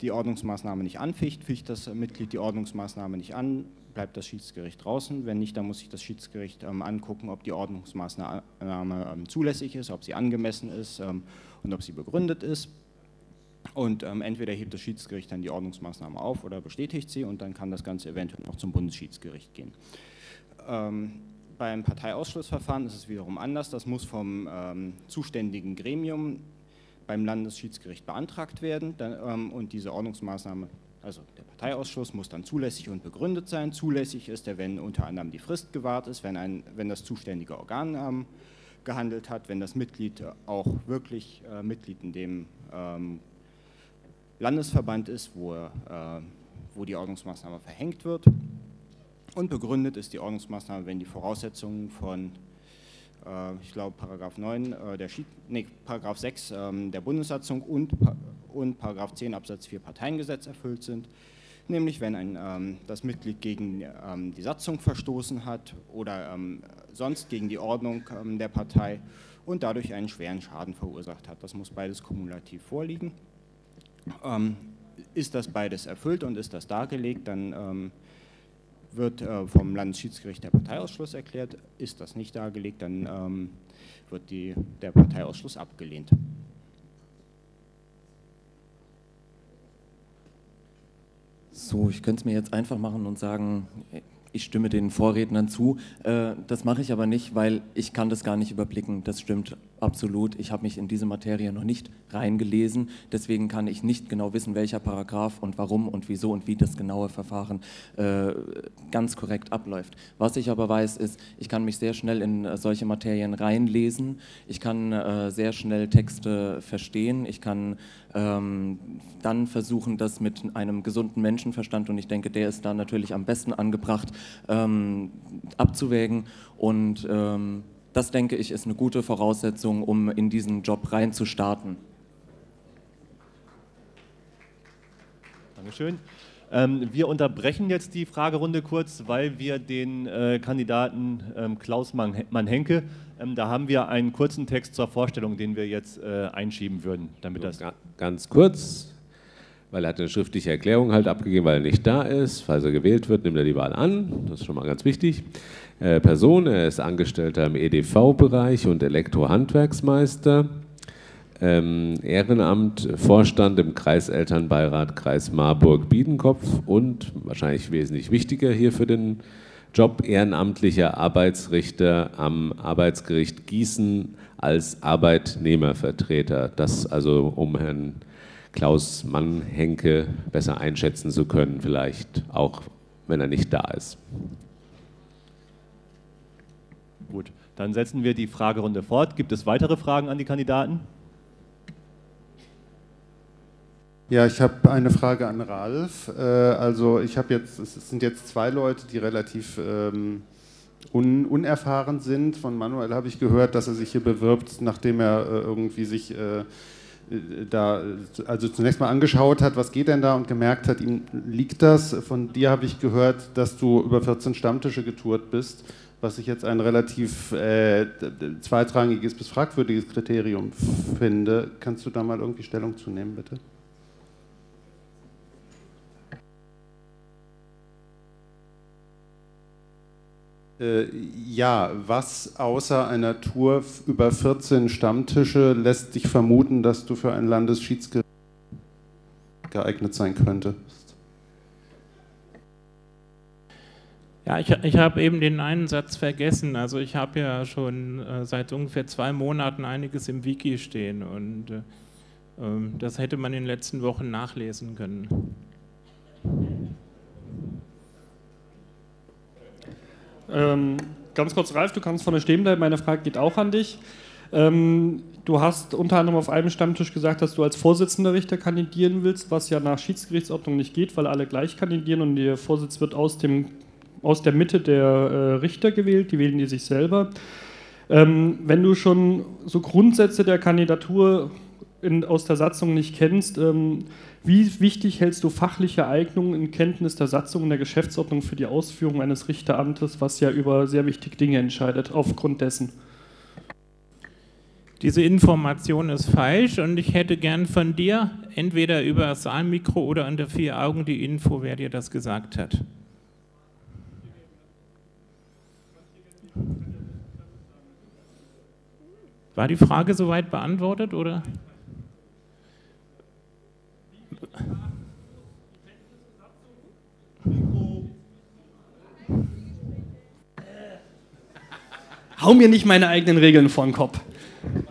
die Ordnungsmaßnahme nicht anficht. Ficht das Mitglied die Ordnungsmaßnahme nicht an, bleibt das Schiedsgericht draußen. Wenn nicht, dann muss sich das Schiedsgericht ähm, angucken, ob die Ordnungsmaßnahme ähm, zulässig ist, ob sie angemessen ist ähm, und ob sie begründet ist. Und ähm, entweder hebt das Schiedsgericht dann die Ordnungsmaßnahme auf oder bestätigt sie und dann kann das Ganze eventuell noch zum Bundesschiedsgericht gehen. Ähm, beim Parteiausschlussverfahren ist es wiederum anders. Das muss vom ähm, zuständigen Gremium beim Landesschiedsgericht beantragt werden dann, ähm, und diese Ordnungsmaßnahme, also der Parteiausschuss, muss dann zulässig und begründet sein. Zulässig ist er, wenn unter anderem die Frist gewahrt ist, wenn, ein, wenn das zuständige Organ ähm, gehandelt hat, wenn das Mitglied auch wirklich äh, Mitglied in dem ähm, Landesverband ist, wo, äh, wo die Ordnungsmaßnahme verhängt wird. Und begründet ist die Ordnungsmaßnahme, wenn die Voraussetzungen von äh, ich glaube, Paragraph 9 äh, der Schied, nee, Paragraph 6 ähm, der Bundessatzung und, und Paragraph 10 Absatz 4 Parteiengesetz erfüllt sind. Nämlich, wenn ein, ähm, das Mitglied gegen ähm, die Satzung verstoßen hat oder ähm, sonst gegen die Ordnung ähm, der Partei und dadurch einen schweren Schaden verursacht hat. Das muss beides kumulativ vorliegen. Ähm, ist das beides erfüllt und ist das dargelegt, dann wird äh, vom Landesschiedsgericht der Parteiausschluss erklärt. Ist das nicht dargelegt, dann ähm, wird die, der Parteiausschluss abgelehnt. So, ich könnte es mir jetzt einfach machen und sagen, ich stimme den Vorrednern zu. Äh, das mache ich aber nicht, weil ich kann das gar nicht überblicken. Das stimmt absolut. Ich habe mich in diese Materie noch nicht reingelesen. Deswegen kann ich nicht genau wissen, welcher Paragraph und warum und wieso und wie das genaue Verfahren äh, ganz korrekt abläuft. Was ich aber weiß, ist, ich kann mich sehr schnell in äh, solche Materien reinlesen. Ich kann sehr schnell Texte verstehen. Ich kann ähm, dann versuchen, das mit einem gesunden Menschenverstand, und ich denke, der ist da natürlich am besten angebracht, ähm, abzuwägen. Und ähm, das, denke ich, ist eine gute Voraussetzung, um in diesen Job reinzustarten. Dankeschön. Ähm, wir unterbrechen jetzt die Fragerunde kurz, weil wir den äh, Kandidaten ähm, Klaus Mann-Henke, ähm, da haben wir einen kurzen Text zur Vorstellung, den wir jetzt äh, einschieben würden, damit das... Ganz kurz, weil er hat eine schriftliche Erklärung halt abgegeben, weil er nicht da ist. Falls er gewählt wird, nimmt er die Wahl an. Das ist schon mal ganz wichtig. Äh, Person, er ist Angestellter im EDV-Bereich und Elektrohandwerksmeister. Ähm, Ehrenamt, Vorstand im Kreiselternbeirat Kreis Marburg-Biedenkopf und wahrscheinlich wesentlich wichtiger hier für den Job ehrenamtlicher Arbeitsrichter am Arbeitsgericht Gießen als Arbeitnehmervertreter. Das also, um Herrn Klaus Mann-Henke besser einschätzen zu können, vielleicht auch, wenn er nicht da ist. Gut, dann setzen wir die Fragerunde fort. Gibt es weitere Fragen an die Kandidaten? Ja, ich habe eine Frage an Ralf. Äh, also ich habe jetzt, es sind jetzt zwei Leute, die relativ ähm, un, unerfahren sind. Von Manuel habe ich gehört, dass er sich hier bewirbt, nachdem er äh, irgendwie sich äh, da, also zunächst mal angeschaut hat, was geht denn da und gemerkt hat, ihm liegt das. Von dir habe ich gehört, dass du über 14 Stammtische getourt bist, was ich jetzt ein relativ äh, zweitrangiges bis fragwürdiges Kriterium finde. Kannst du da mal irgendwie Stellung zu nehmen, bitte? Ja, was außer einer Tour über 14 Stammtische lässt dich vermuten, dass du für ein Landesschiedsgericht geeignet sein könntest? Ja, ich, ich habe eben den einen Satz vergessen. Also ich habe ja schon äh, seit ungefähr zwei Monaten einiges im Wiki stehen und äh, ähm, das hätte man in den letzten Wochen nachlesen können. Ähm, ganz kurz, Ralf, du kannst vorne stehen bleiben. Meine Frage geht auch an dich. Ähm, du hast unter anderem auf einem Stammtisch gesagt, dass du als Vorsitzender Richter kandidieren willst, was ja nach Schiedsgerichtsordnung nicht geht, weil alle gleich kandidieren und der Vorsitz wird aus, dem, aus der Mitte der äh, Richter gewählt, die wählen die sich selber. Ähm, wenn du schon so Grundsätze der Kandidatur in, aus der Satzung nicht kennst, ähm, wie wichtig hältst du fachliche Eignung in Kenntnis der Satzung und der Geschäftsordnung für die Ausführung eines Richteramtes, was ja über sehr wichtige Dinge entscheidet, aufgrund dessen? Diese Information ist falsch und ich hätte gern von dir entweder über das Saalmikro oder unter vier Augen die Info, wer dir das gesagt hat. War die Frage soweit beantwortet oder? Hau mir nicht meine eigenen Regeln vor den Kopf.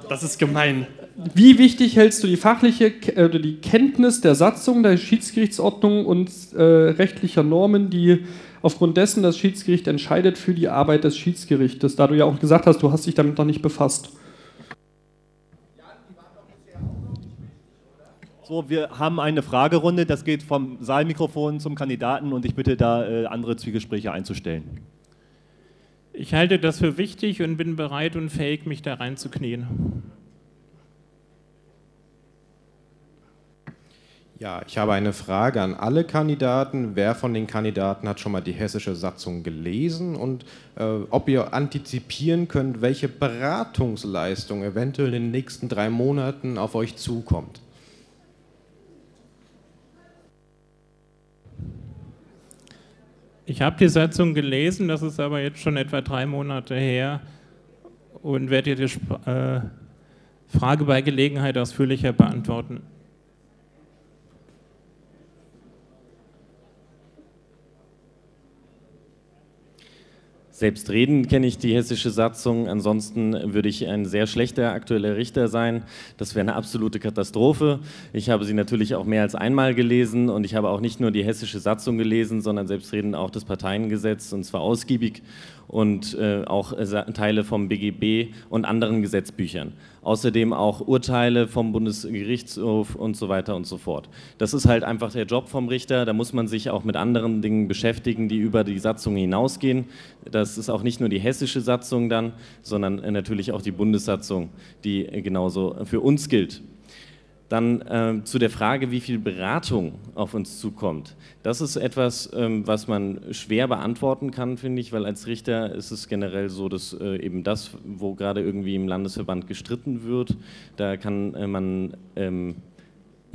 Das ist gemein. Wie wichtig hältst du die fachliche äh, die Kenntnis der Satzung, der Schiedsgerichtsordnung und äh, rechtlicher Normen, die aufgrund dessen das Schiedsgericht entscheidet für die Arbeit des Schiedsgerichtes? Da du ja auch gesagt hast, du hast dich damit noch nicht befasst. So, wir haben eine Fragerunde, das geht vom Saalmikrofon zum Kandidaten und ich bitte da äh, andere Zwiegespräche einzustellen. Ich halte das für wichtig und bin bereit und fähig, mich da reinzuknien. Ja, ich habe eine Frage an alle Kandidaten. Wer von den Kandidaten hat schon mal die hessische Satzung gelesen und äh, ob ihr antizipieren könnt, welche Beratungsleistung eventuell in den nächsten drei Monaten auf euch zukommt? Ich habe die Satzung gelesen, das ist aber jetzt schon etwa drei Monate her und werde die äh, Frage bei Gelegenheit ausführlicher beantworten. Selbstredend kenne ich die hessische Satzung, ansonsten würde ich ein sehr schlechter aktueller Richter sein. Das wäre eine absolute Katastrophe. Ich habe sie natürlich auch mehr als einmal gelesen und ich habe auch nicht nur die hessische Satzung gelesen, sondern selbstredend auch das Parteiengesetz und zwar ausgiebig und äh, auch äh, Teile vom BGB und anderen Gesetzbüchern. Außerdem auch Urteile vom Bundesgerichtshof und so weiter und so fort. Das ist halt einfach der Job vom Richter. Da muss man sich auch mit anderen Dingen beschäftigen, die über die Satzung hinausgehen. Das ist auch nicht nur die hessische Satzung dann, sondern äh, natürlich auch die Bundessatzung, die äh, genauso für uns gilt. Dann äh, zu der Frage, wie viel Beratung auf uns zukommt. Das ist etwas, ähm, was man schwer beantworten kann, finde ich, weil als Richter ist es generell so, dass äh, eben das, wo gerade irgendwie im Landesverband gestritten wird, da kann äh, man ähm,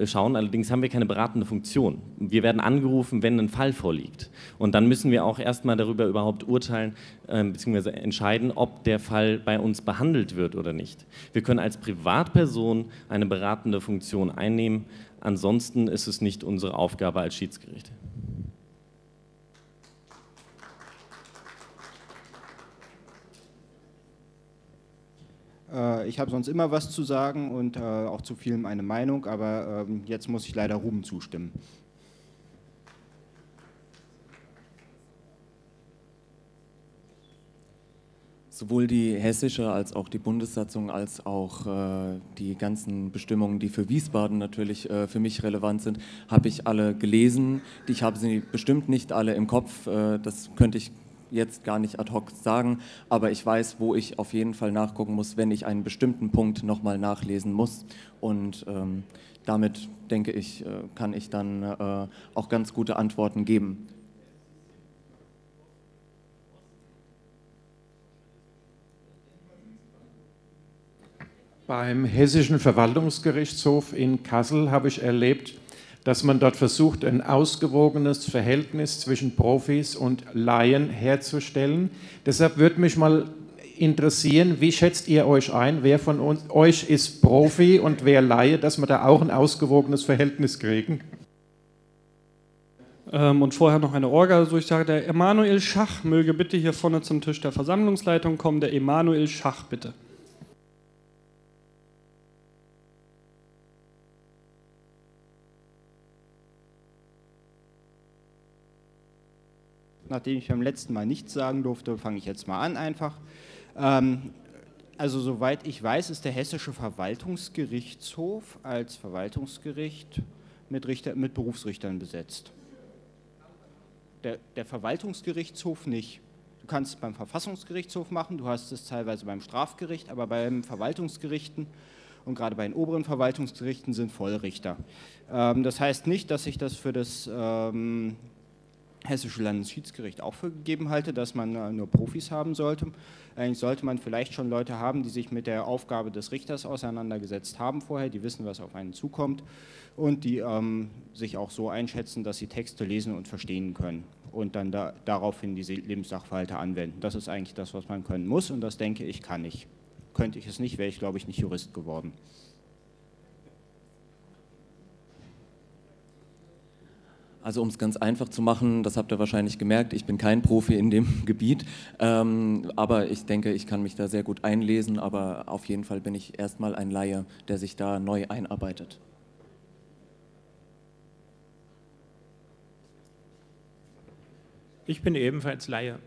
schauen. Allerdings haben wir keine beratende Funktion. Wir werden angerufen, wenn ein Fall vorliegt. Und dann müssen wir auch erstmal darüber überhaupt urteilen äh, bzw. entscheiden, ob der Fall bei uns behandelt wird oder nicht. Wir können als Privatperson eine beratende Funktion einnehmen. Ansonsten ist es nicht unsere Aufgabe als Schiedsgericht. Äh, ich habe sonst immer was zu sagen und äh, auch zu vielem eine Meinung, aber ähm, jetzt muss ich leider Ruben zustimmen. Sowohl die hessische als auch die Bundessatzung als auch äh, die ganzen Bestimmungen, die für Wiesbaden natürlich äh, für mich relevant sind, habe ich alle gelesen. Ich habe sie bestimmt nicht alle im Kopf. Äh, das könnte ich jetzt gar nicht ad hoc sagen, aber ich weiß, wo ich auf jeden Fall nachgucken muss, wenn ich einen bestimmten Punkt nochmal nachlesen muss. Und ähm, damit, denke ich, äh, kann ich dann äh, auch ganz gute Antworten geben. Beim Hessischen Verwaltungsgerichtshof in Kassel habe ich erlebt, dass man dort versucht, ein ausgewogenes Verhältnis zwischen Profis und Laien herzustellen. Deshalb würde mich mal interessieren, wie schätzt ihr euch ein? Wer von uns, euch ist Profi und wer Laie, dass wir da auch ein ausgewogenes Verhältnis kriegen? Ähm, und vorher noch eine Orga, so ich sage, der Emanuel Schach möge bitte hier vorne zum Tisch der Versammlungsleitung kommen. Der Emanuel Schach, bitte. Nachdem ich beim letzten Mal nichts sagen durfte, fange ich jetzt mal an einfach. Ähm, also soweit ich weiß, ist der Hessische Verwaltungsgerichtshof als Verwaltungsgericht mit, Richter, mit Berufsrichtern besetzt. Der, der Verwaltungsgerichtshof nicht. Du kannst es beim Verfassungsgerichtshof machen, du hast es teilweise beim Strafgericht, aber beim Verwaltungsgerichten und gerade bei den oberen Verwaltungsgerichten sind Vollrichter. Ähm, das heißt nicht, dass ich das für das ähm, Hessische Landesschiedsgericht auch für gegeben halte, dass man äh, nur Profis haben sollte. Eigentlich sollte man vielleicht schon Leute haben, die sich mit der Aufgabe des Richters auseinandergesetzt haben vorher, die wissen, was auf einen zukommt und die ähm, sich auch so einschätzen, dass sie Texte lesen und verstehen können und dann da, daraufhin diese Lebenssachverhalte anwenden. Das ist eigentlich das, was man können muss und das denke ich, kann ich. Könnte ich es nicht, wäre ich, glaube ich, nicht Jurist geworden. Also um es ganz einfach zu machen, das habt ihr wahrscheinlich gemerkt, ich bin kein Profi in dem Gebiet, ähm, aber ich denke, ich kann mich da sehr gut einlesen, aber auf jeden Fall bin ich erstmal ein Laie, der sich da neu einarbeitet. Ich bin ebenfalls Laie.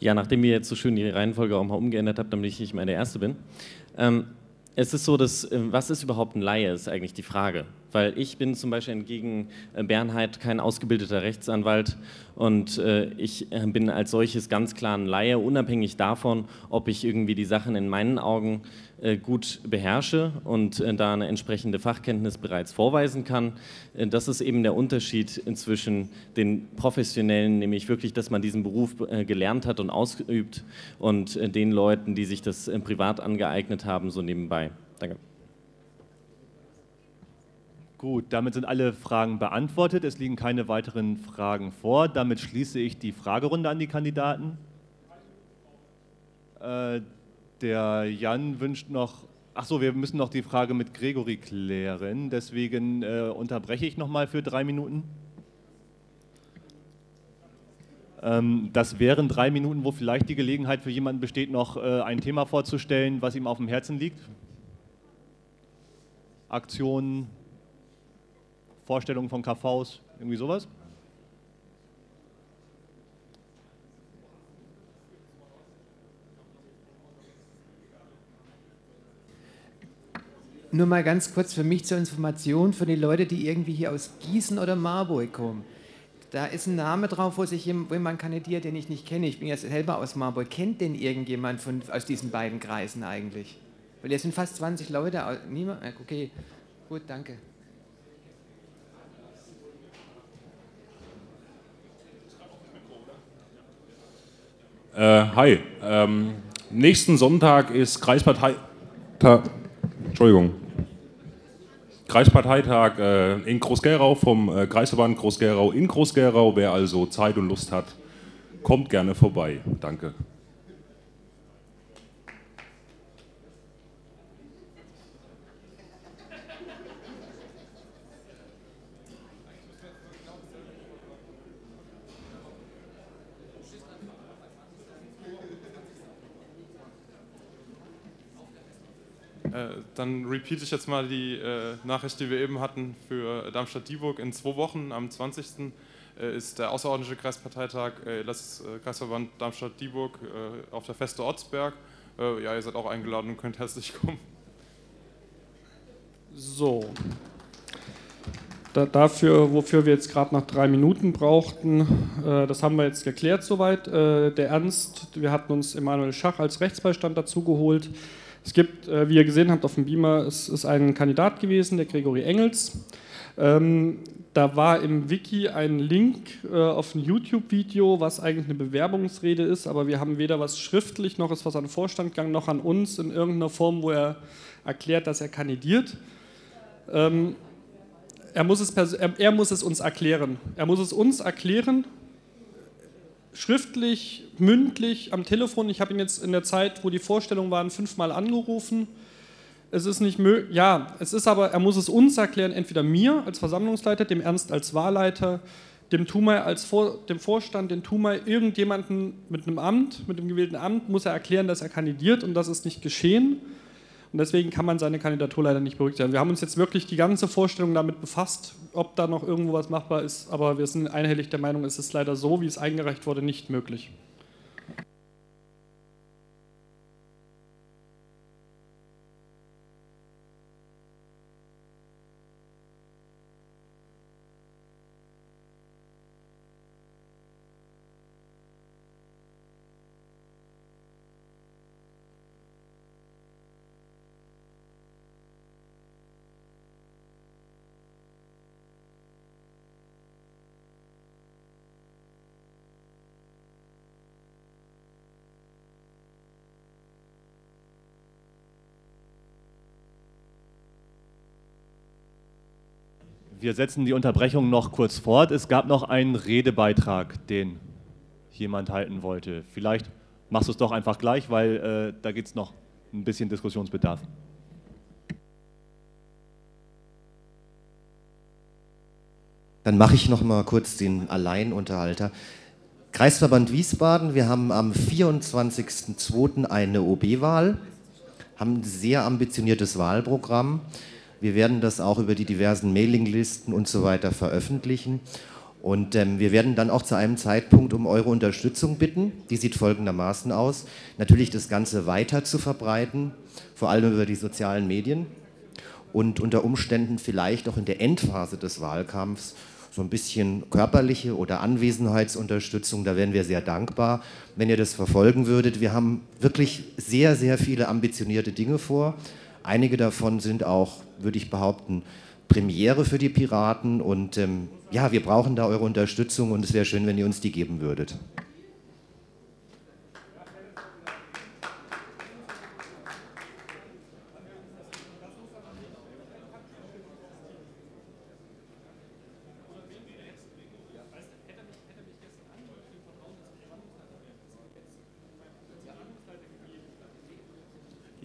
Ja, nachdem ihr jetzt so schön die Reihenfolge auch mal umgeändert habt, damit ich nicht mehr der Erste bin. Ähm, es ist so, dass, äh, was ist überhaupt ein Laie, ist eigentlich die Frage. Weil ich bin zum Beispiel entgegen äh, Bernhard kein ausgebildeter Rechtsanwalt und äh, ich bin als solches ganz klar ein Laie, unabhängig davon, ob ich irgendwie die Sachen in meinen Augen gut beherrsche und äh, da eine entsprechende Fachkenntnis bereits vorweisen kann. das ist eben der Unterschied zwischen den Professionellen, nämlich wirklich, dass man diesen Beruf gelernt hat und ausgeübt und den Leuten, die sich das privat angeeignet haben, so nebenbei. Danke. Gut, damit sind alle Fragen beantwortet. Es liegen keine weiteren Fragen vor. Damit schließe ich die Fragerunde an die Kandidaten. Äh, der Jan wünscht noch. Ach so, wir müssen noch die Frage mit Gregory klären. Deswegen äh, unterbreche ich noch mal für drei Minuten. Ähm, das wären drei Minuten, wo vielleicht die Gelegenheit für jemanden besteht, noch äh, ein Thema vorzustellen, was ihm auf dem Herzen liegt. Aktionen, Vorstellungen von KVs, irgendwie sowas? Nur mal ganz kurz für mich zur Information, für die Leute, die irgendwie hier aus Gießen oder Marburg kommen. Da ist ein Name drauf, wo sich jemand kandidiert, den ich nicht kenne. Ich bin jetzt selber aus Marburg. Kennt denn irgendjemand von, aus diesen beiden Kreisen eigentlich? Weil hier sind fast 20 Leute. Niemand? Okay, gut, danke. Äh, hi. Ähm, nächsten Sonntag ist Kreispartei. Entschuldigung. Kreisparteitag äh, in Groß-Gerau vom äh, Kreisverband Groß-Gerau in Groß-Gerau. Wer also Zeit und Lust hat, kommt gerne vorbei. Danke. Äh, dann repeat ich jetzt mal die äh, Nachricht, die wir eben hatten für Darmstadt-Dieburg. In zwei Wochen, am 20. Äh, ist der außerordentliche Kreisparteitag äh, des äh, Kreisverband Darmstadt-Dieburg äh, auf der Feste Ortsberg. ja, ihr seid auch eingeladen und könnt herzlich kommen. So. Da, dafür, wofür wir jetzt gerade noch drei Minuten brauchten, das haben wir jetzt geklärt soweit. der Ernst, wir hatten uns Emanuel Schach als Rechtsbeistand dazu geholt. Es gibt, äh, wie ihr gesehen habt auf dem Beamer, es ist ein Kandidat gewesen, der Gregory Engels. Ähm, da war im Wiki ein Link äh, auf ein YouTube-Video, was eigentlich eine Bewerbungsrede ist, aber wir haben weder was schriftlich noch ist was an den Vorstand gegangen, noch an uns in irgendeiner Form, wo er erklärt, dass er kandidiert. Ähm, er, muss es er, er muss es uns erklären. Er muss es uns erklären schriftlich, mündlich, am Telefon. Ich habe ihn jetzt in der Zeit, wo die Vorstellungen waren, fünfmal angerufen. Es ist nicht möglich, ja, es ist aber, er muss es uns erklären, entweder mir als Versammlungsleiter, dem Ernst als Wahlleiter, dem Tumay als Vor, dem Vorstand, dem Tumay, irgendjemanden mit einem Amt, mit einem gewählten Amt, muss er erklären, dass er kandidiert und das ist nicht geschehen. Und deswegen kann man seine Kandidatur leider nicht berücksichtigen. Wir haben uns jetzt wirklich die ganze Vorstellung damit befasst, ob da noch irgendwo was machbar ist, aber wir sind einhellig der Meinung, es ist leider so, wie es eingereicht wurde, nicht möglich. Wir setzen die Unterbrechung noch kurz fort. Es gab noch einen Redebeitrag, den jemand halten wollte. Vielleicht machst du es doch einfach gleich, weil äh, da gibt es noch ein bisschen Diskussionsbedarf. Dann mache ich noch mal kurz den Alleinunterhalter. Kreisverband Wiesbaden, wir haben am 24.02. eine OB-Wahl, haben ein sehr ambitioniertes Wahlprogramm. Wir werden das auch über die diversen Mailinglisten und so weiter veröffentlichen. Und ähm, wir werden dann auch zu einem Zeitpunkt um eure Unterstützung bitten. Die sieht folgendermaßen aus. Natürlich das Ganze weiter zu verbreiten, vor allem über die sozialen Medien und unter Umständen vielleicht auch in der Endphase des Wahlkampfs so ein bisschen körperliche oder Anwesenheitsunterstützung. Da wären wir sehr dankbar, wenn ihr das verfolgen würdet. Wir haben wirklich sehr, sehr viele ambitionierte Dinge vor. Einige davon sind auch, würde ich behaupten, Premiere für die Piraten. Und ähm, ja, wir brauchen da eure Unterstützung und es wäre schön, wenn ihr uns die geben würdet.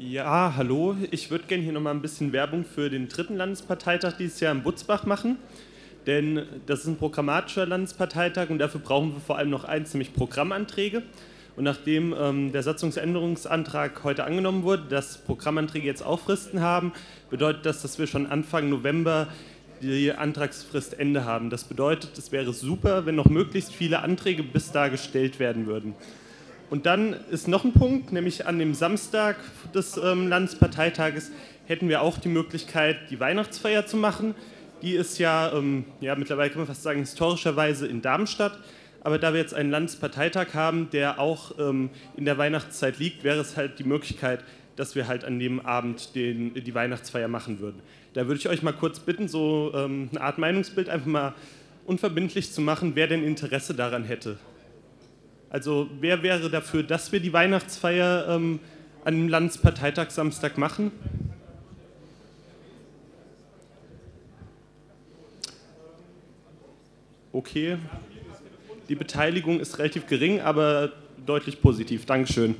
Ja, hallo. Ich würde gerne hier nochmal ein bisschen Werbung für den dritten Landesparteitag dieses Jahr in Butzbach machen. Denn das ist ein programmatischer Landesparteitag und dafür brauchen wir vor allem noch eins, nämlich Programmanträge. Und nachdem ähm, der Satzungsänderungsantrag heute angenommen wurde, dass Programmanträge jetzt auch Fristen haben, bedeutet das, dass wir schon Anfang November die Antragsfrist Ende haben. Das bedeutet, es wäre super, wenn noch möglichst viele Anträge bis da gestellt werden würden. Und dann ist noch ein Punkt, nämlich an dem Samstag des ähm, Landesparteitages hätten wir auch die Möglichkeit, die Weihnachtsfeier zu machen. Die ist ja, ähm, ja mittlerweile kann man fast sagen, historischerweise in Darmstadt. Aber da wir jetzt einen Landesparteitag haben, der auch ähm, in der Weihnachtszeit liegt, wäre es halt die Möglichkeit, dass wir halt an dem Abend den, die Weihnachtsfeier machen würden. Da würde ich euch mal kurz bitten, so ähm, eine Art Meinungsbild einfach mal unverbindlich zu machen, wer denn Interesse daran hätte. Also wer wäre dafür, dass wir die Weihnachtsfeier ähm, an dem Landesparteitag Samstag machen? Okay. Die Beteiligung ist relativ gering, aber deutlich positiv. Dankeschön.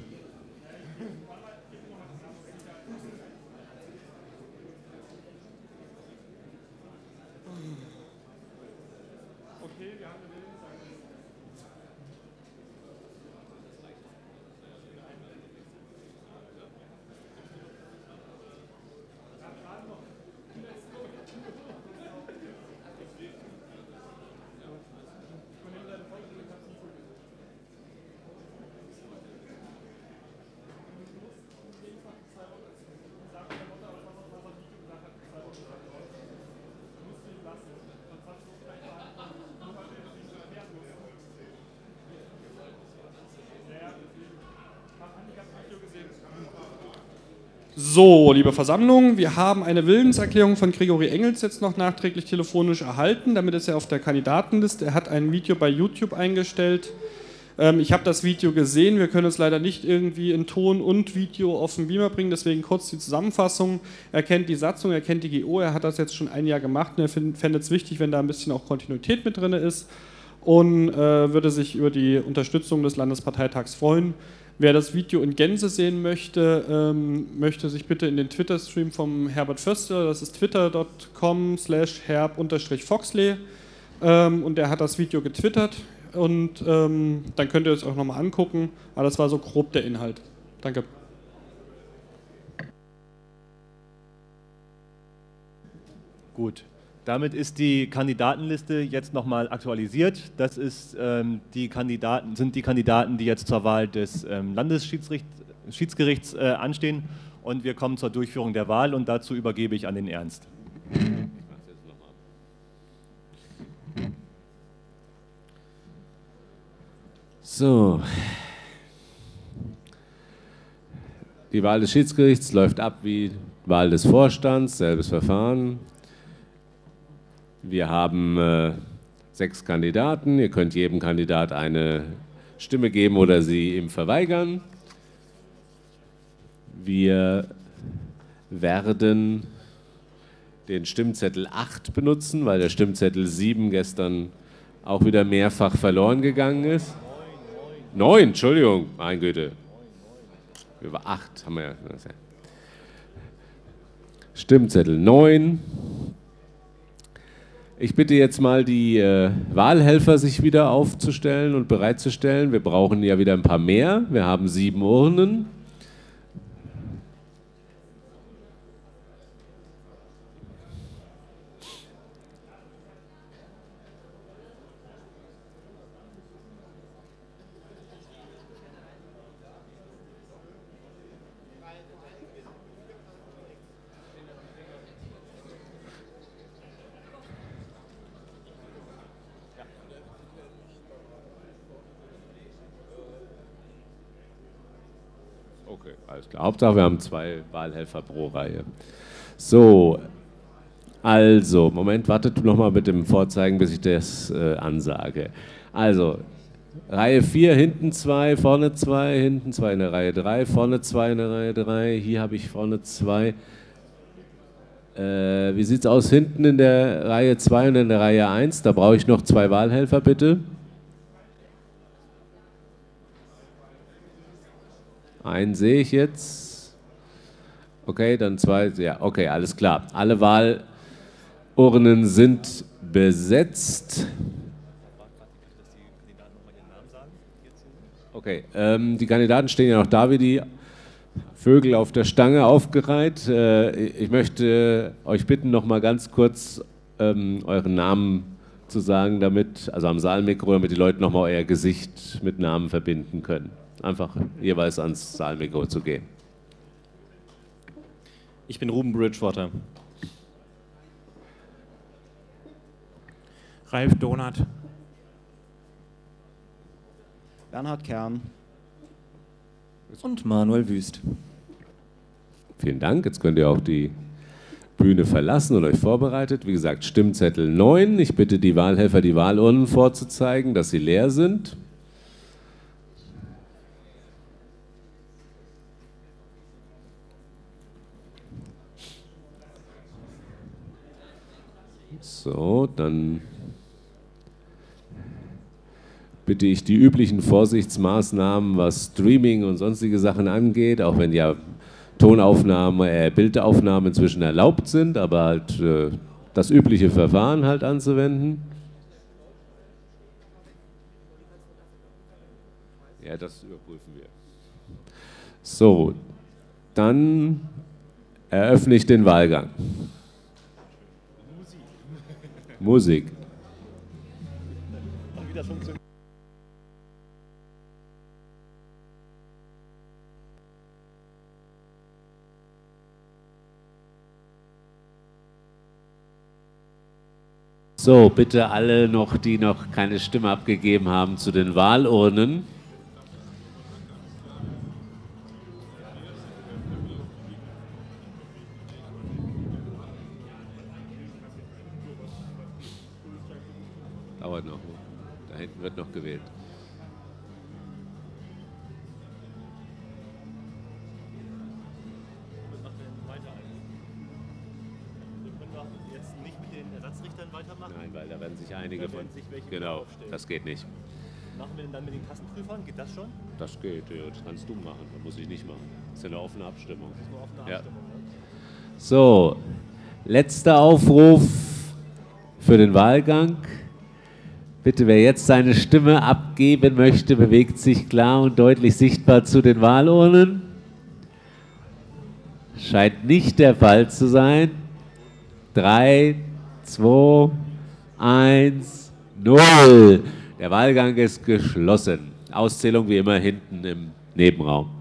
So, liebe Versammlung, wir haben eine Willenserklärung von Gregory Engels jetzt noch nachträglich telefonisch erhalten. Damit ist er auf der Kandidatenliste. Er hat ein Video bei YouTube eingestellt. Ähm, ich habe das Video gesehen. Wir können es leider nicht irgendwie in Ton und Video auf den Beamer bringen. Deswegen kurz die Zusammenfassung. Er kennt die Satzung, er kennt die GO. Er hat das jetzt schon ein Jahr gemacht und er fände es wichtig, wenn da ein bisschen auch Kontinuität mit drin ist und äh, würde sich über die Unterstützung des Landesparteitags freuen. Wer das Video in Gänze sehen möchte, ähm, möchte sich bitte in den Twitter-Stream vom Herbert Förster, das ist twitter.com slash herb-foxley ähm, und der hat das Video getwittert und ähm, dann könnt ihr es auch nochmal angucken, aber das war so grob der Inhalt. Danke. Gut, damit ist die Kandidatenliste jetzt nochmal aktualisiert. Das ist, ähm, die Kandidaten, sind die Kandidaten, die jetzt zur Wahl des ähm, Landesschiedsgerichts äh, anstehen. Und wir kommen zur Durchführung der Wahl und dazu übergebe ich an den Ernst. So. Die Wahl des Schiedsgerichts läuft ab wie Wahl des Vorstands, selbes Verfahren. Wir haben äh, sechs Kandidaten. Ihr könnt jedem Kandidat eine Stimme geben oder sie ihm verweigern. Wir werden den Stimmzettel 8 benutzen, weil der Stimmzettel 7 gestern auch wieder mehrfach verloren gegangen ist. 9, Entschuldigung, mein Güte. Über 8 haben wir ja. Stimmzettel 9. Ich bitte jetzt mal die äh, Wahlhelfer, sich wieder aufzustellen und bereitzustellen. Wir brauchen ja wieder ein paar mehr. Wir haben sieben Urnen. Okay, alles klar. Hauptsache, wir haben zwei Wahlhelfer pro Reihe. So, also, Moment, wartet noch mal mit dem Vorzeigen, bis ich das äh, ansage. Also, Reihe 4, hinten 2, vorne 2, hinten 2 in der Reihe 3, vorne 2 in der Reihe 3, hier habe ich vorne 2. Äh, wie sieht es aus hinten in der Reihe 2 und in der Reihe 1? Da brauche ich noch zwei Wahlhelfer, bitte. Einen sehe ich jetzt. Okay, dann zwei. Ja, okay, alles klar. Alle Wahlurnen sind besetzt. Okay, ähm, die Kandidaten stehen ja noch da wie die Vögel auf der Stange aufgereiht. Äh, ich möchte euch bitten, noch mal ganz kurz ähm, euren Namen zu sagen, damit, also am Saalmikro, damit die Leute noch mal euer Gesicht mit Namen verbinden können. Einfach jeweils ans Saalmikro zu gehen. Ich bin Ruben Bridgewater. Ralf Donat. Bernhard Kern. Und Manuel Wüst. Vielen Dank. Jetzt könnt ihr auch die Bühne verlassen und euch vorbereitet. Wie gesagt, Stimmzettel 9. Ich bitte die Wahlhelfer, die Wahlurnen vorzuzeigen, dass sie leer sind. So, dann bitte ich die üblichen Vorsichtsmaßnahmen, was Streaming und sonstige Sachen angeht, auch wenn ja Tonaufnahmen, äh, Bildaufnahmen inzwischen erlaubt sind, aber halt äh, das übliche Verfahren halt anzuwenden. Ja, das überprüfen wir. So, dann eröffne ich den Wahlgang. Musik. So, bitte alle noch, die noch keine Stimme abgegeben haben, zu den Wahlurnen. Wird noch gewählt. Jetzt nicht mit den Ersatzrichtern weitermachen? Nein, weil da werden sich einige von. sich Genau, das geht nicht. Machen wir denn dann mit den Kassenprüfern? Geht das schon? Das geht, das kannst du machen, das muss ich nicht machen. Das ist ja eine offene Abstimmung. Das ist eine offene Ja. Abstimmung. Ne? So, letzter Aufruf für den Wahlgang. Bitte, wer jetzt seine Stimme abgeben möchte, bewegt sich klar und deutlich sichtbar zu den Wahlurnen. Scheint nicht der Fall zu sein. 3, 2, 1, 0. Der Wahlgang ist geschlossen. Auszählung wie immer hinten im Nebenraum.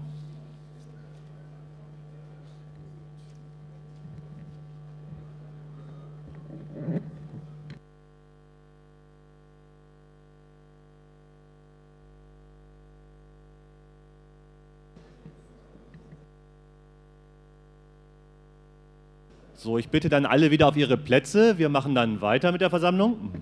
So, ich bitte dann alle wieder auf ihre Plätze. Wir machen dann weiter mit der Versammlung.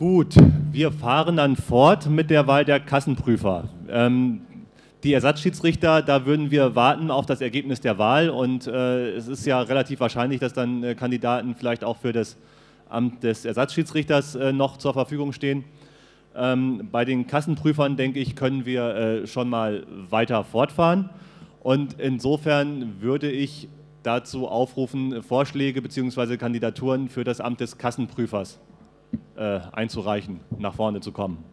Gut, wir fahren dann fort mit der Wahl der Kassenprüfer. Ähm, die Ersatzschiedsrichter, da würden wir warten auf das Ergebnis der Wahl und äh, es ist ja relativ wahrscheinlich, dass dann äh, Kandidaten vielleicht auch für das Amt des Ersatzschiedsrichters äh, noch zur Verfügung stehen. Ähm, bei den Kassenprüfern, denke ich, können wir äh, schon mal weiter fortfahren und insofern würde ich dazu aufrufen, Vorschläge bzw. Kandidaturen für das Amt des Kassenprüfers äh, einzureichen, nach vorne zu kommen.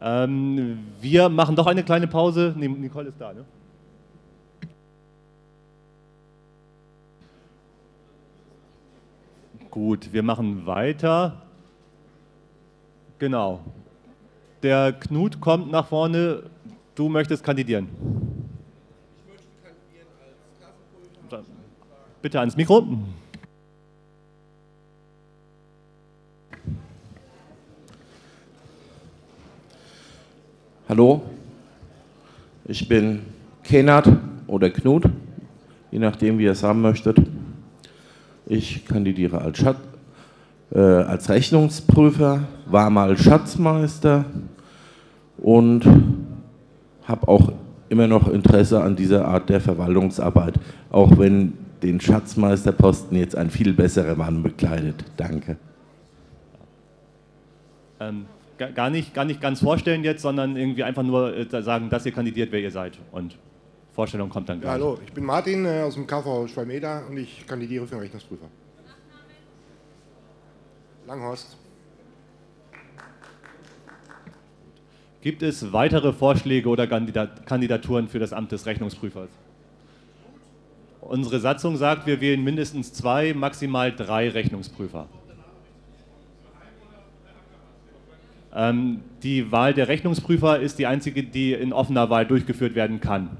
Ähm, wir machen doch eine kleine Pause. Nicole ist da, ne? Gut, wir machen weiter. Genau. Der Knut kommt nach vorne. Du möchtest kandidieren. Ich möchte kandidieren als. Bitte ans Mikro. Hallo, ich bin Kenat oder Knut, je nachdem, wie ihr es haben möchtet. Ich kandidiere als, Schat äh, als Rechnungsprüfer, war mal Schatzmeister und habe auch immer noch Interesse an dieser Art der Verwaltungsarbeit, auch wenn den Schatzmeisterposten jetzt ein viel besserer Mann bekleidet. Danke. Ähm gar nicht, gar nicht ganz vorstellen jetzt, sondern irgendwie einfach nur äh, sagen, dass ihr kandidiert, wer ihr seid. Und Vorstellung kommt dann gleich. Ja, hallo, ich bin Martin äh, aus dem KV Schwalmeda und ich kandidiere für den Rechnungsprüfer. Langhorst. Gibt es weitere Vorschläge oder Kandidaturen für das Amt des Rechnungsprüfers? Unsere Satzung sagt, wir wählen mindestens zwei, maximal drei Rechnungsprüfer. Ähm, die Wahl der Rechnungsprüfer ist die einzige, die in offener Wahl durchgeführt werden kann.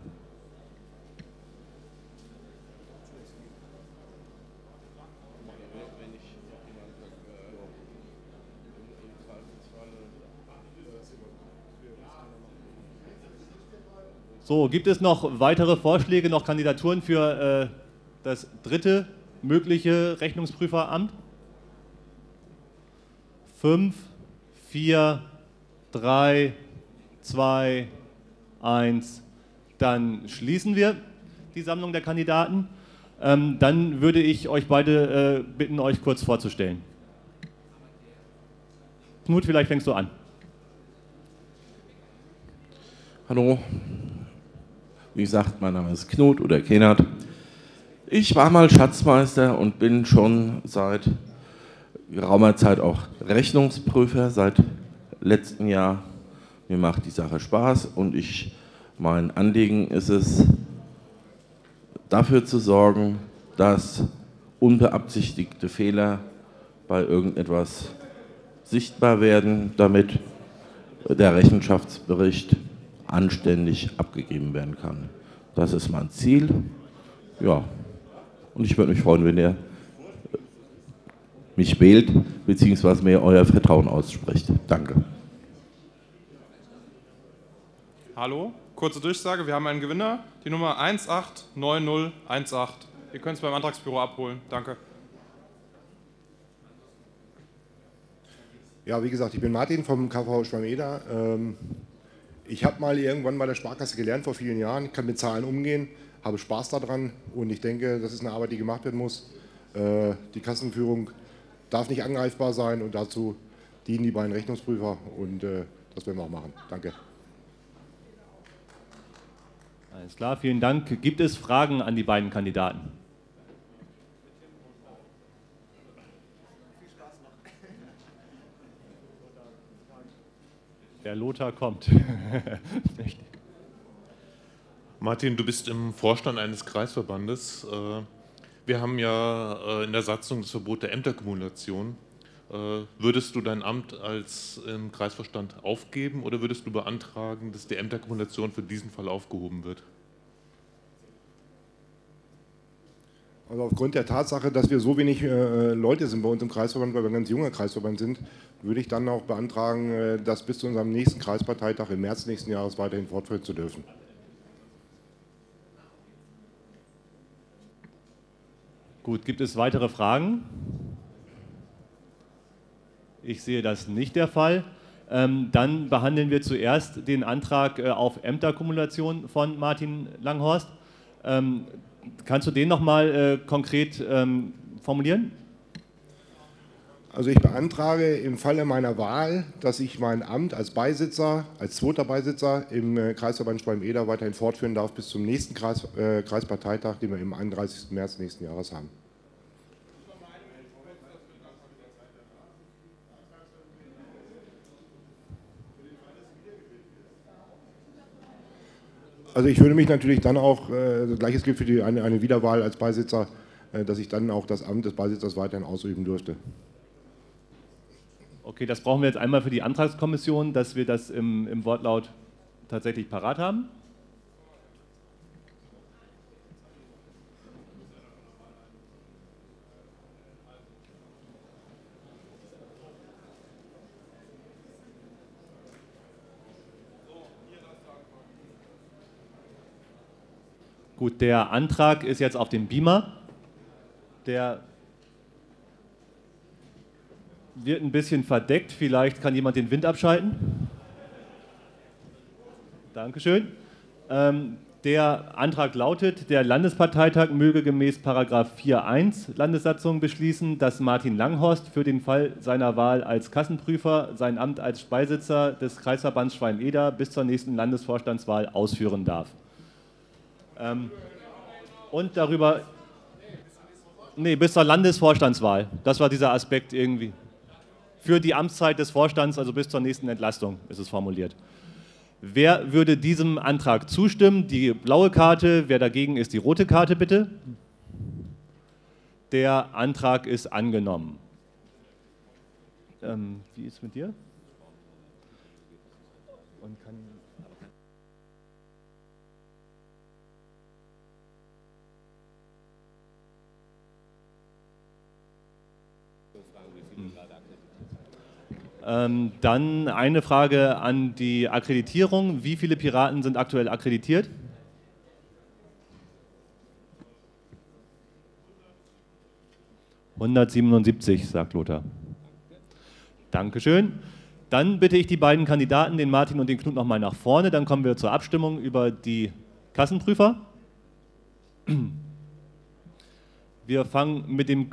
So, gibt es noch weitere Vorschläge, noch Kandidaturen für äh, das dritte mögliche Rechnungsprüferamt? Fünf, 4, 3, 2, 1. Dann schließen wir die Sammlung der Kandidaten. Ähm, dann würde ich euch beide äh, bitten, euch kurz vorzustellen. Knut, vielleicht fängst du an. Hallo, wie gesagt, mein Name ist Knut oder Kenat. Ich war mal Schatzmeister und bin schon seit geraumer Zeit auch Rechnungsprüfer seit letztem Jahr. Mir macht die Sache Spaß und ich, mein Anliegen ist es, dafür zu sorgen, dass unbeabsichtigte Fehler bei irgendetwas sichtbar werden, damit der Rechenschaftsbericht anständig abgegeben werden kann. Das ist mein Ziel. Ja, und ich würde mich freuen, wenn ihr mich wählt, beziehungsweise mir euer Vertrauen ausspricht. Danke. Hallo, kurze Durchsage, wir haben einen Gewinner, die Nummer 189018. Ihr könnt es beim Antragsbüro abholen. Danke. Ja, wie gesagt, ich bin Martin vom KV Schwameda. Ähm, ich habe mal irgendwann bei der Sparkasse gelernt vor vielen Jahren, ich kann mit Zahlen umgehen, habe Spaß daran und ich denke, das ist eine Arbeit, die gemacht werden muss. Äh, die Kassenführung darf nicht angreifbar sein und dazu dienen die beiden Rechnungsprüfer und äh, das werden wir auch machen. Danke. Alles klar, vielen Dank. Gibt es Fragen an die beiden Kandidaten? Der Lothar kommt. Martin, du bist im Vorstand eines Kreisverbandes. Äh, wir haben ja äh, in der Satzung das Verbot der Ämterkumulation. Äh, würdest du dein Amt als ähm, im Kreisverstand aufgeben oder würdest du beantragen, dass die Ämterkumulation für diesen Fall aufgehoben wird? Also aufgrund der Tatsache, dass wir so wenig äh, Leute sind bei uns im Kreisverband, weil wir ein ganz junger Kreisverband sind, würde ich dann auch beantragen, äh, das bis zu unserem nächsten Kreisparteitag im März nächsten Jahres weiterhin fortführen zu dürfen. Gut, gibt es weitere Fragen? Ich sehe das nicht der Fall. Ähm, dann behandeln wir zuerst den Antrag äh, auf Ämterkumulation von Martin Langhorst. Ähm, kannst du den nochmal äh, konkret ähm, formulieren? Also ich beantrage im Falle meiner Wahl, dass ich mein Amt als Beisitzer, als zweiter Beisitzer im äh, Kreisverband Schwalm-Eder weiterhin fortführen darf bis zum nächsten Kreis, äh, Kreisparteitag, den wir im 31. März nächsten Jahres haben. Also ich würde mich natürlich dann auch, äh, gleiches gilt für die, eine, eine Wiederwahl als Beisitzer, äh, dass ich dann auch das Amt des Beisitzers weiterhin ausüben dürfte. Okay, das brauchen wir jetzt einmal für die Antragskommission, dass wir das im, im Wortlaut tatsächlich parat haben. Gut, der Antrag ist jetzt auf dem Beamer. Der wird ein bisschen verdeckt. Vielleicht kann jemand den Wind abschalten. Dankeschön. Ähm, der Antrag lautet, der Landesparteitag möge gemäß 4.1 Landessatzung beschließen, dass Martin Langhorst für den Fall seiner Wahl als Kassenprüfer sein Amt als Beisitzer des Kreisverbands Schwalm-Eder bis zur nächsten Landesvorstandswahl ausführen darf. Ähm, und darüber. Nee, bis zur Landesvorstandswahl. Das war dieser Aspekt irgendwie. Für die Amtszeit des Vorstands, also bis zur nächsten Entlastung, ist es formuliert. Wer würde diesem Antrag zustimmen? Die blaue Karte. Wer dagegen ist, die rote Karte, bitte. Der Antrag ist angenommen. Ähm, wie ist es mit dir? Und kann Ähm, dann eine Frage an die Akkreditierung. Wie viele Piraten sind aktuell akkreditiert? ...177, sagt Lothar. Dankeschön. Dann bitte ich die beiden Kandidaten, den Martin und den Knut, nochmal nach vorne. Dann kommen wir zur Abstimmung über die Kassenprüfer. Wir fangen mit dem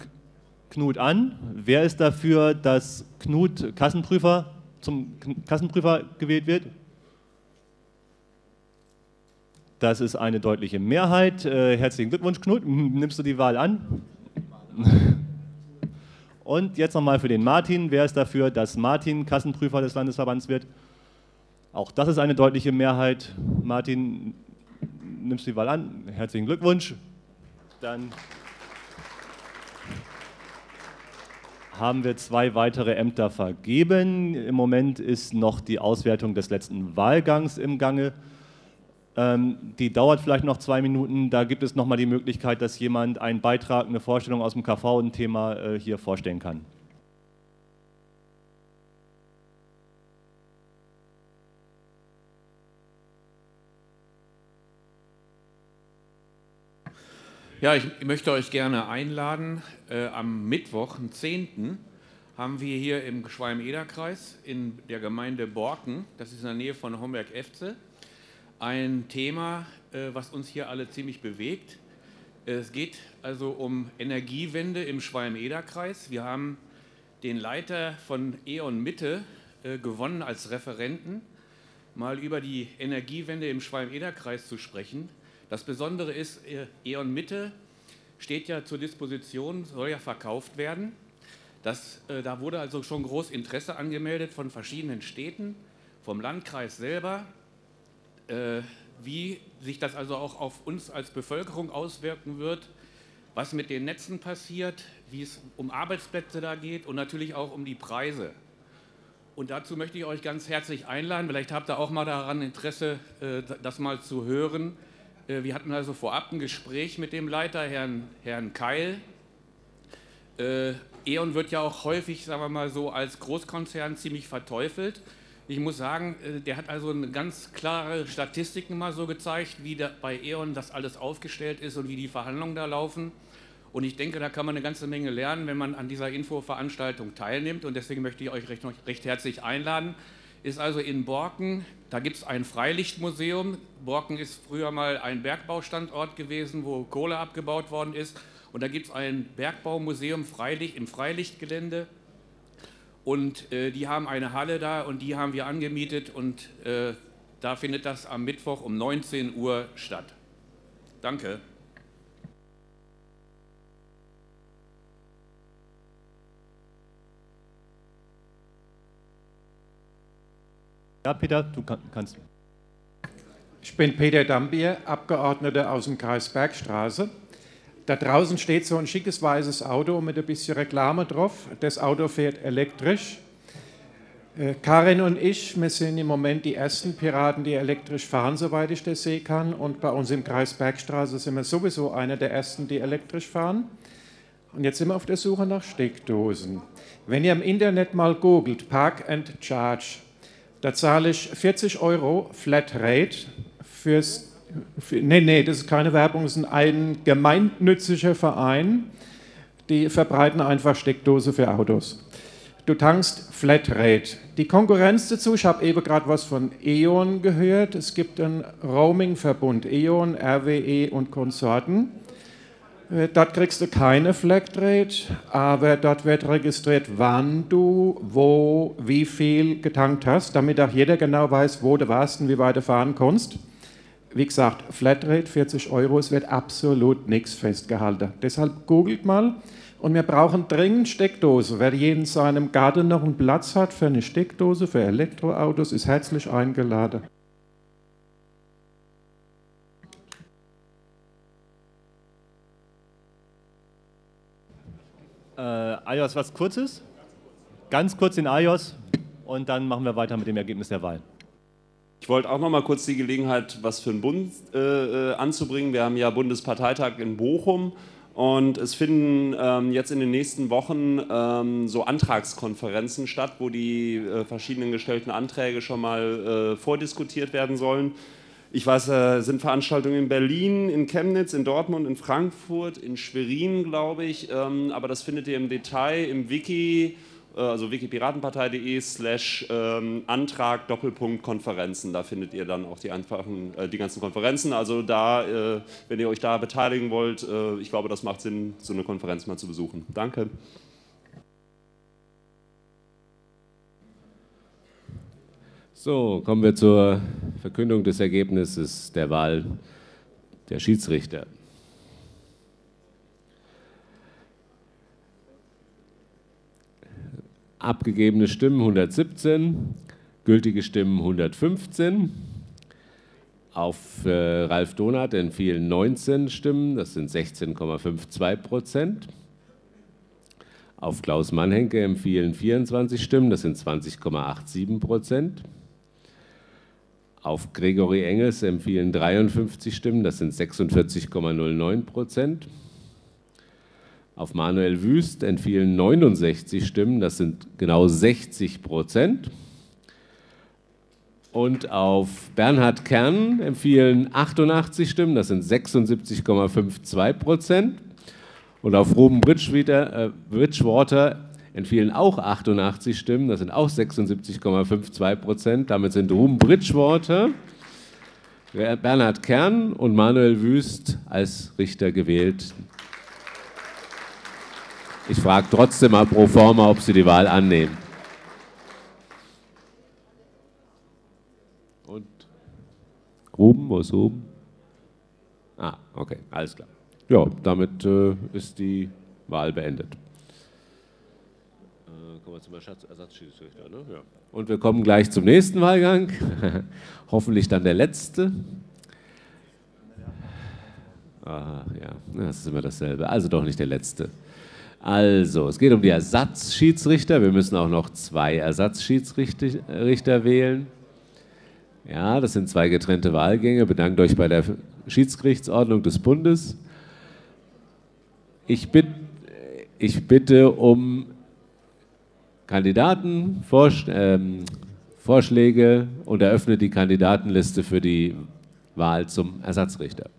Knut an. Wer ist dafür, dass Knut Kassenprüfer zum Kassenprüfer gewählt wird? Das ist eine deutliche Mehrheit. Äh, herzlichen Glückwunsch, Knut. Nimmst du die Wahl an? Und jetzt nochmal für den Martin. Wer ist dafür, dass Martin Kassenprüfer des Landesverbands wird? Auch das ist eine deutliche Mehrheit. Martin, nimmst du die Wahl an? Herzlichen Glückwunsch. Dann haben wir zwei weitere Ämter vergeben. Im Moment ist noch die Auswertung des letzten Wahlgangs im Gange. Ähm, die dauert vielleicht noch zwei Minuten. Da gibt es nochmal die Möglichkeit, dass jemand einen Beitrag, eine Vorstellung aus dem KV, ein Thema äh, hier vorstellen kann. Ja, ich, möchte euch gerne einladen. Äh, am Mittwoch, am 10. haben wir hier im Schwalm-Eder-Kreis in der Gemeinde Borken, das ist in der Nähe von Homberg-Efze, ein Thema, äh, was uns hier alle ziemlich bewegt. Es geht also um Energiewende im Schwalm-Eder-Kreis. Wir haben den Leiter von E.ON Mitte äh, gewonnen als Referenten, mal über die Energiewende im Schwalm-Eder-Kreis zu sprechen. Das Besondere ist, äh, E.ON Mitte steht ja zur Disposition, soll ja verkauft werden. Das, äh, da wurde also schon groß Interesse angemeldet von verschiedenen Städten, vom Landkreis selber, äh, wie sich das also auch auf uns als Bevölkerung auswirken wird, was mit den Netzen passiert, wie es um Arbeitsplätze da geht und natürlich auch um die Preise. Und dazu möchte ich euch ganz herzlich einladen. Vielleicht habt ihr auch mal daran Interesse, das mal zu hören, Äh, wir hatten also vorab ein Gespräch mit dem Leiter, Herrn, Herrn Keil. Äh, E.ON wird ja auch häufig, sagen wir mal so, als Großkonzern ziemlich verteufelt. Ich muss sagen, äh, der hat also eine ganz klare Statistiken mal so gezeigt, wie bei E.ON das alles aufgestellt ist und wie die Verhandlungen da laufen. Und ich denke, da kann man eine ganze Menge lernen, wenn man an dieser Infoveranstaltung teilnimmt. Und deswegen möchte ich euch recht, recht herzlich einladen. Ist also in Borken, da gibt es ein Freilichtmuseum. Borken ist früher mal ein Bergbaustandort gewesen, wo Kohle abgebaut worden ist. Und da gibt es ein Bergbaumuseum Freilicht, im Freilichtgelände. Und äh, die haben eine Halle da und die haben wir angemietet. Und äh, da findet das am Mittwoch um 19 Uhr statt. Danke. Ja, Peter, du kann, kannst. Ich bin Peter Dambier, Abgeordneter aus dem Kreis Bergstraße. Da draußen steht so ein schickes weißes Auto mit ein bisschen Reklame drauf. Das Auto fährt elektrisch. Äh, Karin und ich, wir sind im Moment die ersten Piraten, die elektrisch fahren, soweit ich das sehen kann. Und bei uns im Kreis Bergstraße sind wir sowieso einer der ersten, die elektrisch fahren. Und jetzt sind wir auf der Suche nach Steckdosen. Wenn ihr im Internet mal googelt, Park and Charge, da zahle ich 40 Euro Flatrate fürs. Für, nee, nee, das ist keine Werbung, das ist ein gemeinnütziger Verein. Die verbreiten einfach Steckdose für Autos. Du tankst Flatrate. Die Konkurrenz dazu, ich habe eben gerade was von E.ON gehört. Es gibt einen Roaming-Verbund, E.ON, RWE und Konsorten. Äh, dort kriegst du keine Flatrate, aber dort wird registriert, wann du, wo, wie viel getankt hast, damit auch jeder genau weiß, wo du warst und wie weit du fahren kannst. Wie gesagt, Flatrate 40 Euro, es wird absolut nichts festgehalten. Deshalb googelt mal und wir brauchen dringend Steckdose. Wer hier in seinem Garten noch einen Platz hat für eine Steckdose für Elektroautos, ist herzlich eingeladen. Äh, Ayos, was kurzes? Ganz kurz in Ayos und dann machen wir weiter mit dem Ergebnis der Wahl. Ich wollte auch noch mal kurz die Gelegenheit, was für einen Bund äh, anzubringen. Wir haben ja Bundesparteitag in Bochum und es finden ähm, jetzt in den nächsten Wochen ähm, so Antragskonferenzen statt, wo die äh, verschiedenen gestellten Anträge schon mal äh, vordiskutiert werden sollen. Ich weiß, äh, sind Veranstaltungen in Berlin, in Chemnitz, in Dortmund, in Frankfurt, in Schwerin, glaube ich. Ähm, aber das findet ihr im Detail im Wiki, äh, also wikipiratenpartei.de slash ähm, Antrag Doppelpunkt Konferenzen. Da findet ihr dann auch die, einfachen, äh, die ganzen Konferenzen. Also da, wenn ihr euch da beteiligen wollt, ich glaube, das macht Sinn, so eine Konferenz mal zu besuchen. Danke. So, kommen wir zur Verkündung des Ergebnisses der Wahl der Schiedsrichter. Abgegebene Stimmen 117, gültige Stimmen 115. Auf äh, Ralf Donath entfielen 19 Stimmen, das sind 16,52 Prozent. Auf Klaus Mannhenke empfiehlen 24 Stimmen, das sind 20,87 Prozent. Auf Gregory Engels empfehlen 53 Stimmen, das sind 46,09 Prozent. Auf Manuel Wüst empfehlen 69 Stimmen, das sind genau 60 Prozent. Und auf Bernhard Kern empfehlen 88 Stimmen, das sind 76,52 Prozent. Und auf Ruben Bridgewater, äh, entfielen auch 88 Stimmen, das sind auch 76,52 Prozent. Damit sind Ruben Bridgewater, Bernhard Kern und Manuel Wüst als Richter gewählt. Ich frage trotzdem mal pro forma, ob Sie die Wahl annehmen. Und Ruben, wo ist Ruben? Ah, okay, alles klar. Ja, damit äh, ist die Wahl beendet wir zum Ersatzschiedsrichter. Ne? Ja. Und wir kommen gleich zum nächsten Wahlgang. Hoffentlich dann der letzte. Ach ja, das ist immer dasselbe. Also doch nicht der letzte. Also, es geht um die Ersatzschiedsrichter. Wir müssen auch noch zwei Ersatzschiedsrichter wählen. Ja, das sind zwei getrennte Wahlgänge. Bedankt euch bei der Schiedsgerichtsordnung des Bundes. Ich, bitt, ich bitte um Kandidaten, ähm, Vorschläge und eröffne die Kandidatenliste für die Wahl zum Ersatzrichter.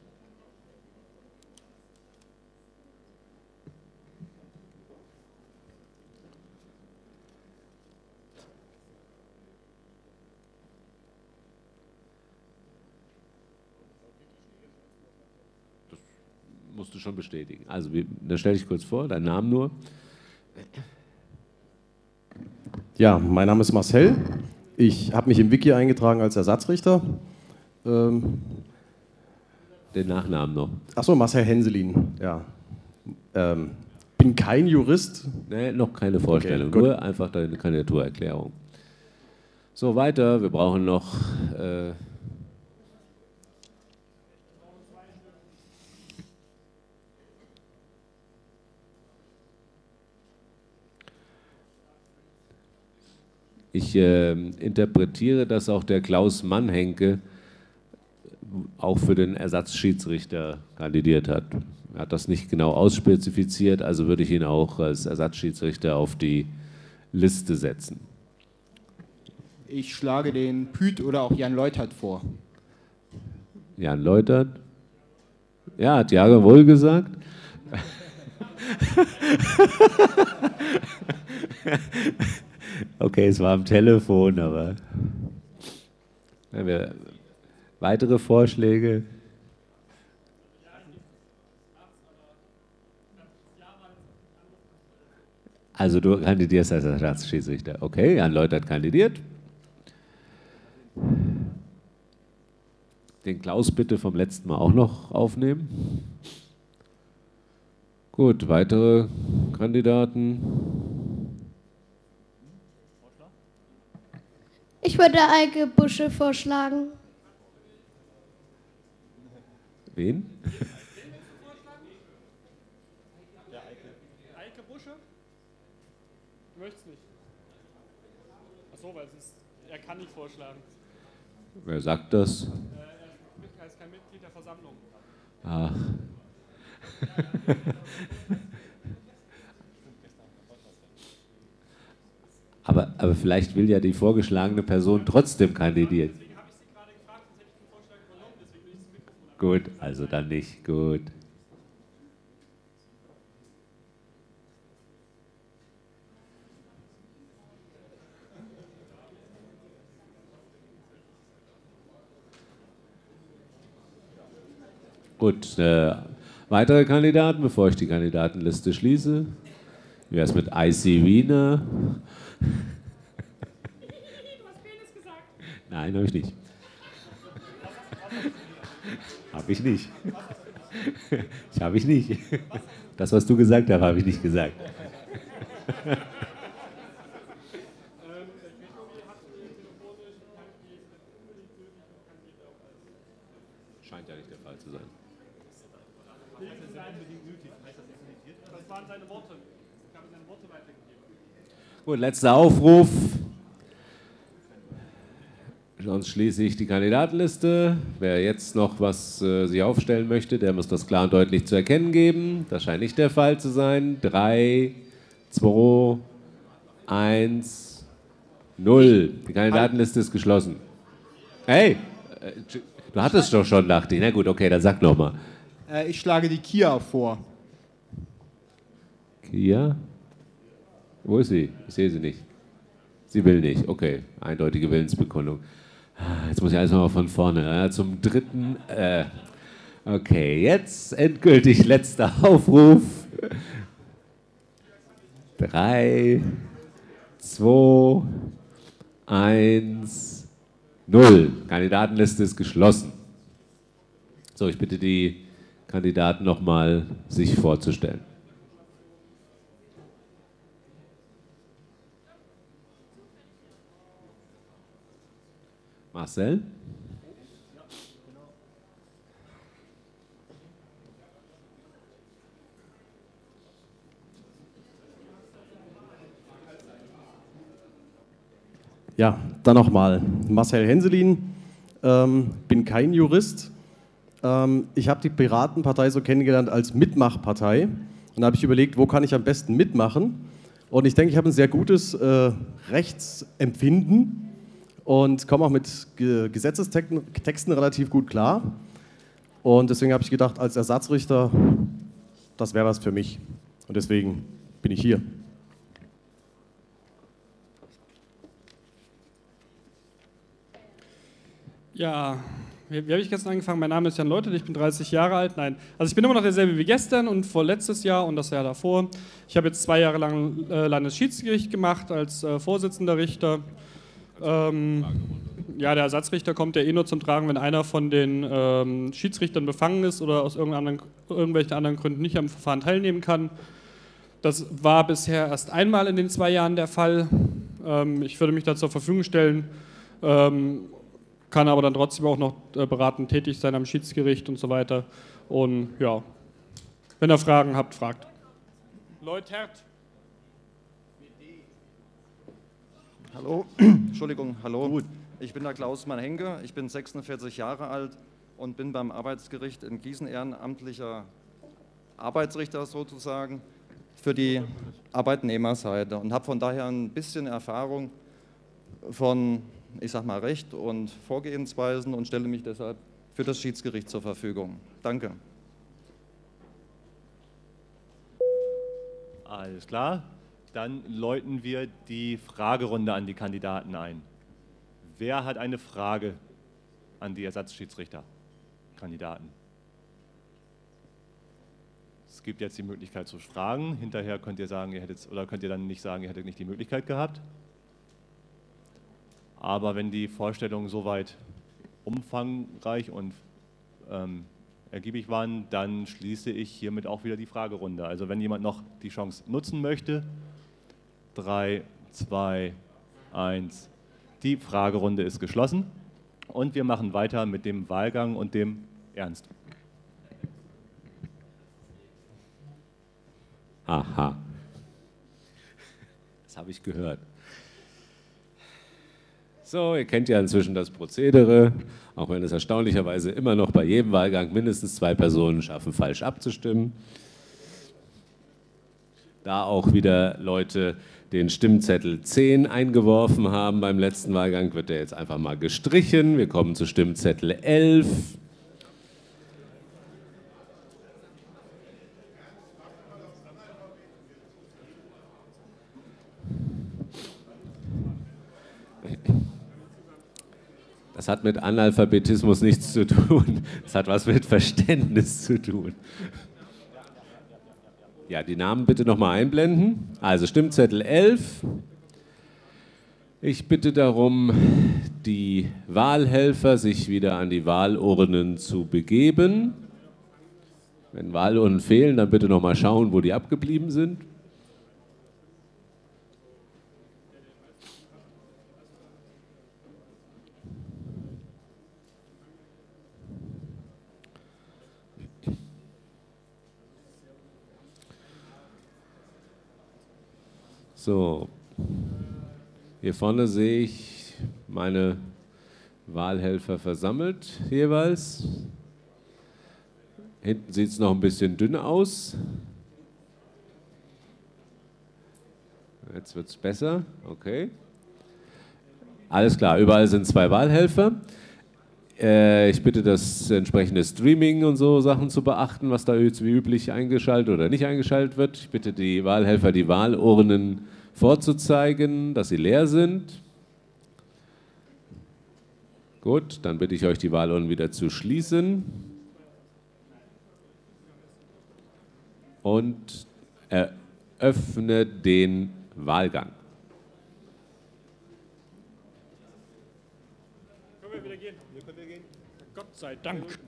musst du schon bestätigen. Also, dann stell dich kurz vor, deinen Namen nur. Ja, mein Name ist Marcel. Ich habe mich im Wiki eingetragen als Ersatzrichter. Ähm, Den Nachnamen noch. Achso, Marcel Henselin, ja. Ähm, bin kein Jurist. Nee, noch keine Vorstellung, Okay, nur einfach deine Kandidaturerklärung. So, weiter. Wir brauchen noch. Äh, Ich äh, interpretiere, dass auch der Klaus Mannhenke auch für den Ersatzschiedsrichter kandidiert hat. Er hat das nicht genau ausspezifiziert, also würde ich ihn auch als Ersatzschiedsrichter auf die Liste setzen. Ich schlage den Püt oder auch Jan Leutert vor. Jan Leutert? Ja, hat ja wohl gesagt. okay, es war am Telefon, aber. Haben wir weitere Vorschläge? Also du kandidierst als Ersatzschiedsrichter. Okay, Jan Leutert kandidiert. Den Klaus bitte vom letzten Mal auch noch aufnehmen. Gut, weitere Kandidaten. Ich würde Eike Busche vorschlagen. Wen? Eike Busche? Du möchtest nicht. Achso, weil es ist, er kann nicht vorschlagen. Wer sagt das? Äh, er ist kein Mitglied der Versammlung. Ach. aber, aber vielleicht will ja die vorgeschlagene Person trotzdem kandidieren. Gut, also dann nicht. Gut. Gut, äh, weitere Kandidaten, bevor ich die Kandidatenliste schließe. Wie wäre es mit IC Wiener? Nein, habe ich nicht. Habe ich nicht. Ich habe ich nicht. Das, was du gesagt hast, habe ich nicht gesagt. Scheint ja nicht der Fall zu sein. Das waren seine Worte. Ich habe seine Worte weitergegeben. Gut, letzter Aufruf. Sonst schließe ich die Kandidatenliste. Wer jetzt noch was äh, sich aufstellen möchte, der muss das klar und deutlich zu erkennen geben. Das scheint nicht der Fall zu sein. 3, 2, 1, 0. Die Kandidatenliste ist geschlossen. Hey, äh, du hattest doch schon, dachte ich. Na gut, okay, dann sag nochmal. Äh, ich schlage die Kia vor. Kia? Wo ist sie? Ich sehe sie nicht. Sie will nicht. Okay, eindeutige Willensbekundung. Ah, Jetzt muss ich alles nochmal von vorne. Zum dritten. Äh, okay, jetzt endgültig letzter Aufruf. Drei, zwei, eins, null. Kandidatenliste ist geschlossen. So, ich bitte die Kandidaten nochmal, sich vorzustellen. Marcel? Ja, dann nochmal. Marcel Henselin, ähm, bin kein Jurist. Ähm, ich habe die Piratenpartei so kennengelernt als Mitmachpartei. Und da habe ich überlegt, wo kann ich am besten mitmachen? Und ich denke, ich habe ein sehr gutes äh, Rechtsempfinden und komme auch mit Ge Gesetzestexten relativ gut klar. Und deswegen habe ich gedacht, als Ersatzrichter, das wäre was für mich. Und deswegen bin ich hier. Ja, wie, wie habe ich gestern angefangen? Mein Name ist Jan Leute, ich bin 30 Jahre alt. Nein, also ich bin immer noch derselbe wie gestern und vor letztes Jahr und das Jahr davor. Ich habe jetzt zwei Jahre lang äh, Landesschiedsgericht gemacht als äh, Vorsitzender Richter. Ähm, ja, der Ersatzrichter kommt ja eh nur zum Tragen, wenn einer von den ähm, Schiedsrichtern befangen ist oder aus irgendeinen, irgendwelchen anderen Gründen nicht am Verfahren teilnehmen kann. Das war bisher erst einmal in den zwei Jahren der Fall. Ähm, ich würde mich da zur Verfügung stellen ähm, kann aber dann trotzdem auch noch äh, beratend tätig sein am Schiedsgericht und so weiter. Und ja, wenn ihr Fragen habt, fragt. Leutert. Hallo, Entschuldigung, hallo. Gut. Ich bin der Klaus Mann-Henke, ich bin 46 Jahre alt und bin beim Arbeitsgericht in Gießen ehrenamtlicher Arbeitsrichter sozusagen für die Arbeitnehmerseite und habe von daher ein bisschen Erfahrung von ich sage mal, Recht und Vorgehensweisen und stelle mich deshalb für das Schiedsgericht zur Verfügung. Danke. Alles klar. Dann läuten wir die Fragerunde an die Kandidaten ein. Wer hat eine Frage an die Ersatzschiedsrichter? Kandidaten. Es gibt jetzt die Möglichkeit zu fragen. Hinterher könnt ihr sagen, ihr hättet oder könnt ihr dann nicht sagen, ihr hättet nicht die Möglichkeit gehabt. Aber wenn die Vorstellungen soweit umfangreich und ähm, ergiebig waren, dann schließe ich hiermit auch wieder die Fragerunde. Also wenn jemand noch die Chance nutzen möchte, 3, 2, 1, die Fragerunde ist geschlossen und wir machen weiter mit dem Wahlgang und dem Ernst. Aha. Das habe ich gehört. So, ihr kennt ja inzwischen das Prozedere, auch wenn es erstaunlicherweise immer noch bei jedem Wahlgang mindestens zwei Personen schaffen, falsch abzustimmen. Da auch wieder Leute den Stimmzettel 10 eingeworfen haben beim letzten Wahlgang, wird der jetzt einfach mal gestrichen. Wir kommen zu Stimmzettel 11. Das hat mit Analphabetismus nichts zu tun. Das hat was mit Verständnis zu tun. Ja, die Namen bitte nochmal einblenden. Also Stimmzettel 11. Ich bitte darum, die Wahlhelfer sich wieder an die Wahlurnen zu begeben. Wenn Wahlurnen fehlen, dann bitte nochmal schauen, wo die abgeblieben sind. So, hier vorne sehe ich meine Wahlhelfer versammelt jeweils. Hinten sieht es noch ein bisschen dünn aus. Jetzt wird es besser. Okay. Alles klar, überall sind zwei Wahlhelfer. Äh, ich bitte das entsprechende Streaming und so Sachen zu beachten, was da wie üblich eingeschaltet oder nicht eingeschaltet wird. Ich bitte die Wahlhelfer, die Wahlurnen vorzuzeigen, dass sie leer sind. Gut, dann bitte ich euch, die Wahlurnen wieder zu schließen. Und eröffne den Wahlgang. Können wir wieder gehen? Wir können wieder gehen. Gott sei Dank.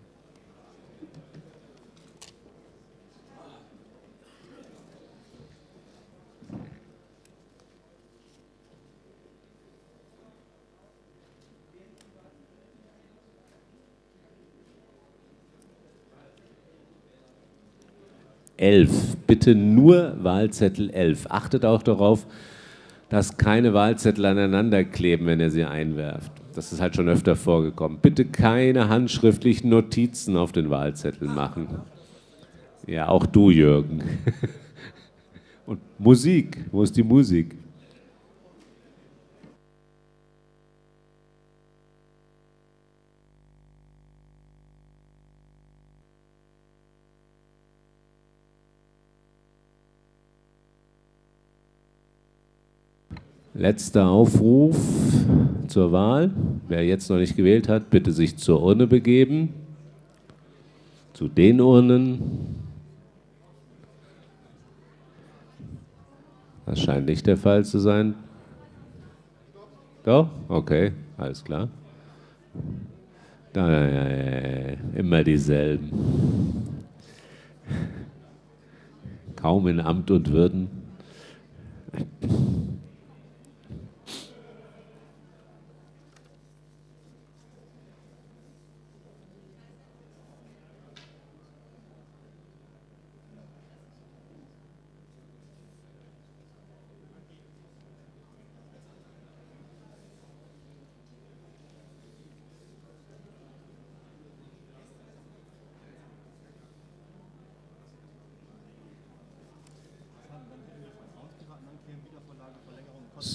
Elf. Bitte nur Wahlzettel 11. Achtet auch darauf, dass keine Wahlzettel aneinander kleben, wenn ihr sie einwerft. das ist halt schon öfter vorgekommen. Bitte keine handschriftlichen Notizen auf den Wahlzettel machen. Ja, auch du, Jürgen. Und Musik, wo ist die Musik? Letzter Aufruf zur Wahl. Wer jetzt noch nicht gewählt hat, bitte sich zur Urne begeben. Zu den Urnen. Das scheint nicht der Fall zu sein. Doch? Okay, alles klar. Da, ja, ja, ja, immer dieselben. Kaum in Amt und Würden.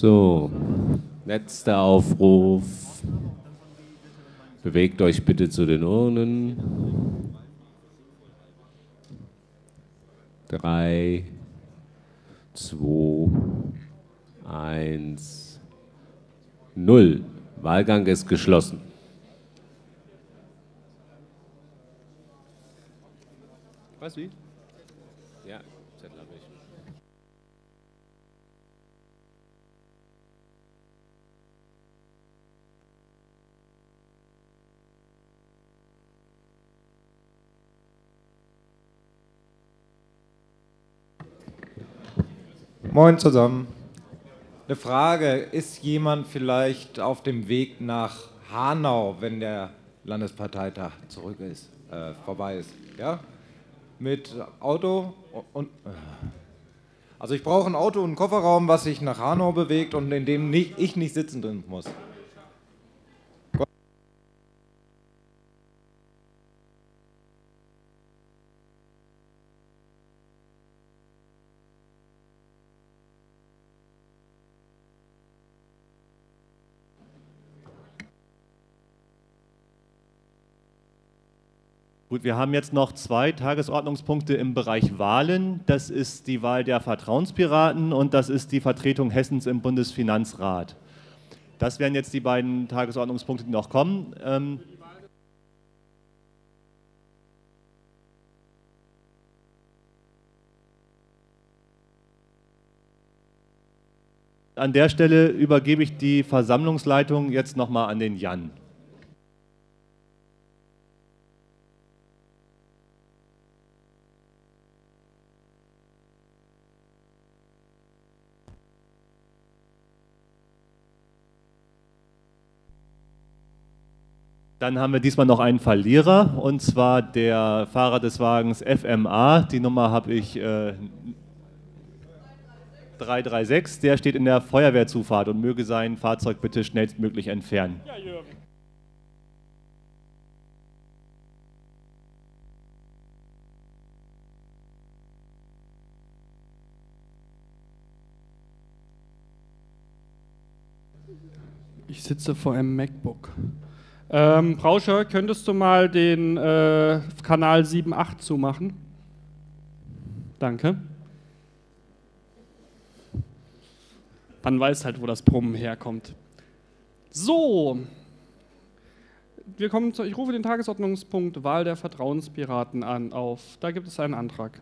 So, letzter Aufruf. Bewegt euch bitte zu den Urnen. Drei, zwei, eins, null. Wahlgang ist geschlossen. Was wie? Moin zusammen. Eine Frage, ist jemand vielleicht auf dem Weg nach Hanau, wenn der Landesparteitag zurück ist, äh, vorbei ist? Ja? Mit Auto und... Also ich brauche ein Auto und einen Kofferraum, was sich nach Hanau bewegt und in dem nicht, ich nicht sitzen drin muss. Gut, wir haben jetzt noch zwei Tagesordnungspunkte im Bereich Wahlen. Das ist die Wahl der Vertrauenspiraten und das ist die Vertretung Hessens im Bundesfinanzrat. Das wären jetzt die beiden Tagesordnungspunkte, die noch kommen. Ähm An der Stelle übergebe ich die Versammlungsleitung jetzt nochmal an den Jan. Dann haben wir diesmal noch einen Verlierer und zwar der Fahrer des Wagens FMA. Die Nummer habe ich äh, 336. Der steht in der Feuerwehrzufahrt und möge sein Fahrzeug bitte schnellstmöglich entfernen. Ja, Jürgen. Ich sitze vor einem MacBook. Ähm, Brauscher, könntest du mal den äh, Kanal 7.8 zumachen? Danke. Man weiß halt, wo das Brummen herkommt. So, wir kommen zu, ich rufe den Tagesordnungspunkt Wahl der Vertrauenspiraten an auf. Da gibt es einen Antrag.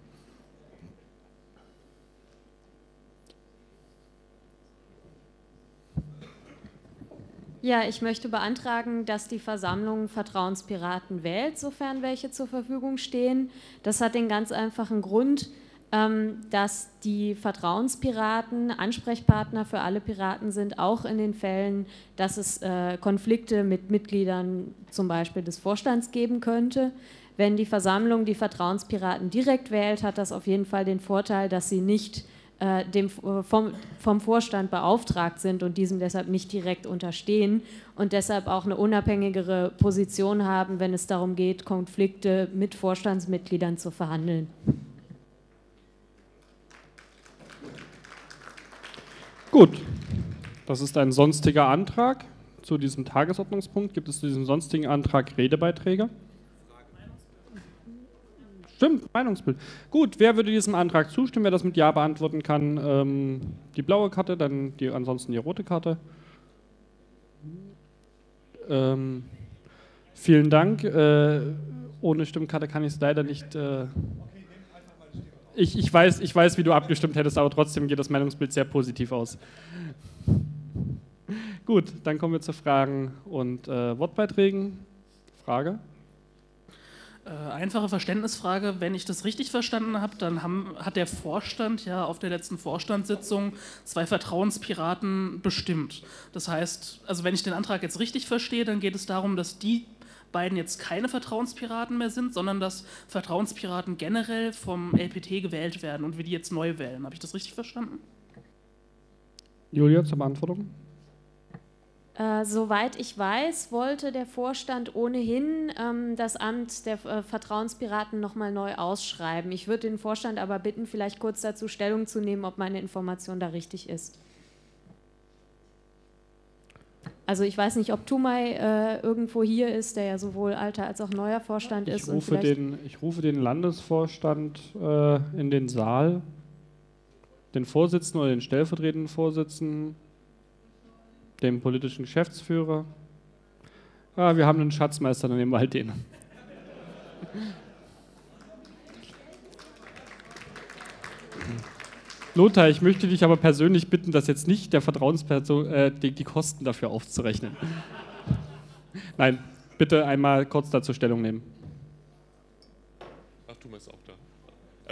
Ja, ich möchte beantragen, dass die Versammlung Vertrauenspiraten wählt, sofern welche zur Verfügung stehen. Das hat den ganz einfachen Grund, ähm, dass die Vertrauenspiraten Ansprechpartner für alle Piraten sind, auch in den Fällen, dass es äh, Konflikte mit Mitgliedern zum Beispiel des Vorstands geben könnte. Wenn die Versammlung die Vertrauenspiraten direkt wählt, hat das auf jeden Fall den Vorteil, dass sie nicht äh, dem, äh, vom, vom Vorstand beauftragt sind und diesem deshalb nicht direkt unterstehen und deshalb auch eine unabhängigere Position haben, wenn es darum geht, Konflikte mit Vorstandsmitgliedern zu verhandeln. Gut, das ist ein sonstiger Antrag zu diesem Tagesordnungspunkt. Gibt es zu diesem sonstigen Antrag Redebeiträge? Stimmt, Meinungsbild. Gut, wer würde diesem Antrag zustimmen? Wer das mit Ja beantworten kann, ähm, die blaue Karte, dann die, ansonsten die rote Karte. Ähm, vielen Dank. Äh, ohne Stimmkarte kann ich es leider nicht. Äh, ich, ich, weiß, ich weiß, wie du abgestimmt hättest, aber trotzdem geht das Meinungsbild sehr positiv aus. Gut, dann kommen wir zu Fragen und äh, Wortbeiträgen. Frage? Äh, einfache Verständnisfrage, wenn ich das richtig verstanden habe, dann haben, hat der Vorstand ja auf der letzten Vorstandssitzung zwei Vertrauenspiraten bestimmt. Das heißt, also wenn ich den Antrag jetzt richtig verstehe, dann geht es darum, dass die beiden jetzt keine Vertrauenspiraten mehr sind, sondern dass Vertrauenspiraten generell vom LPT gewählt werden und wir die jetzt neu wählen. Habe ich das richtig verstanden? Julia zur Beantwortung. Äh, soweit ich weiß, wollte der Vorstand ohnehin ähm, das Amt der äh, Vertrauenspiraten nochmal neu ausschreiben. Ich würde den Vorstand aber bitten, vielleicht kurz dazu Stellung zu nehmen, ob meine Information da richtig ist. Also ich weiß nicht, ob Tumay äh, irgendwo hier ist, der ja sowohl alter als auch neuer Vorstand ich ist. Rufe den, ich rufe den Landesvorstand äh, in den Saal, den Vorsitzenden oder den stellvertretenden Vorsitzenden dem politischen Geschäftsführer. Ah, wir haben einen Schatzmeister, dann nehmen wir halt den. Lothar, ich möchte dich aber persönlich bitten, das jetzt nicht der Vertrauensperson, äh, die, die Kosten dafür aufzurechnen. Nein, bitte einmal kurz dazu Stellung nehmen. Ach, Thomas ist auch da.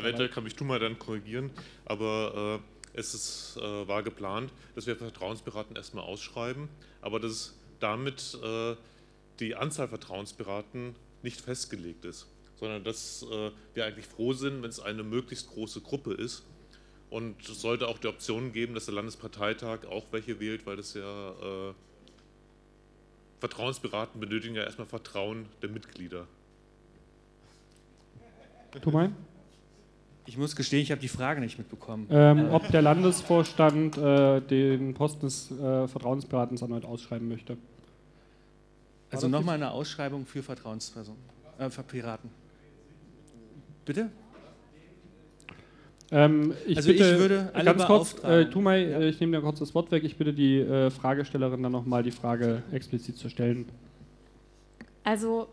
Eventuell kann mich Thomas dann korrigieren, aber äh, es ist, äh, war geplant, dass wir Vertrauensberaten erstmal ausschreiben, aber dass damit äh, die Anzahl Vertrauensberaten nicht festgelegt ist, sondern dass äh, wir eigentlich froh sind, wenn es eine möglichst große Gruppe ist. Und es sollte auch die Option geben, dass der Landesparteitag auch welche wählt, weil das ja äh, Vertrauensberaten benötigen ja erstmal Vertrauen der Mitglieder. Thomas? Ich muss gestehen, ich habe die Frage nicht mitbekommen. Ähm, ob der Landesvorstand äh, den Posten des äh, Vertrauensberatens erneut ausschreiben möchte. Also nochmal eine Ausschreibung für Vertrauenspersonen, äh, für Piraten. Bitte? Ähm, ich also bitte, ich würde alle ganz kurz, äh, Tumay, äh, ich nehme dir kurz das Wort weg. Ich bitte die äh, Fragestellerin dann nochmal die Frage explizit zu stellen. Also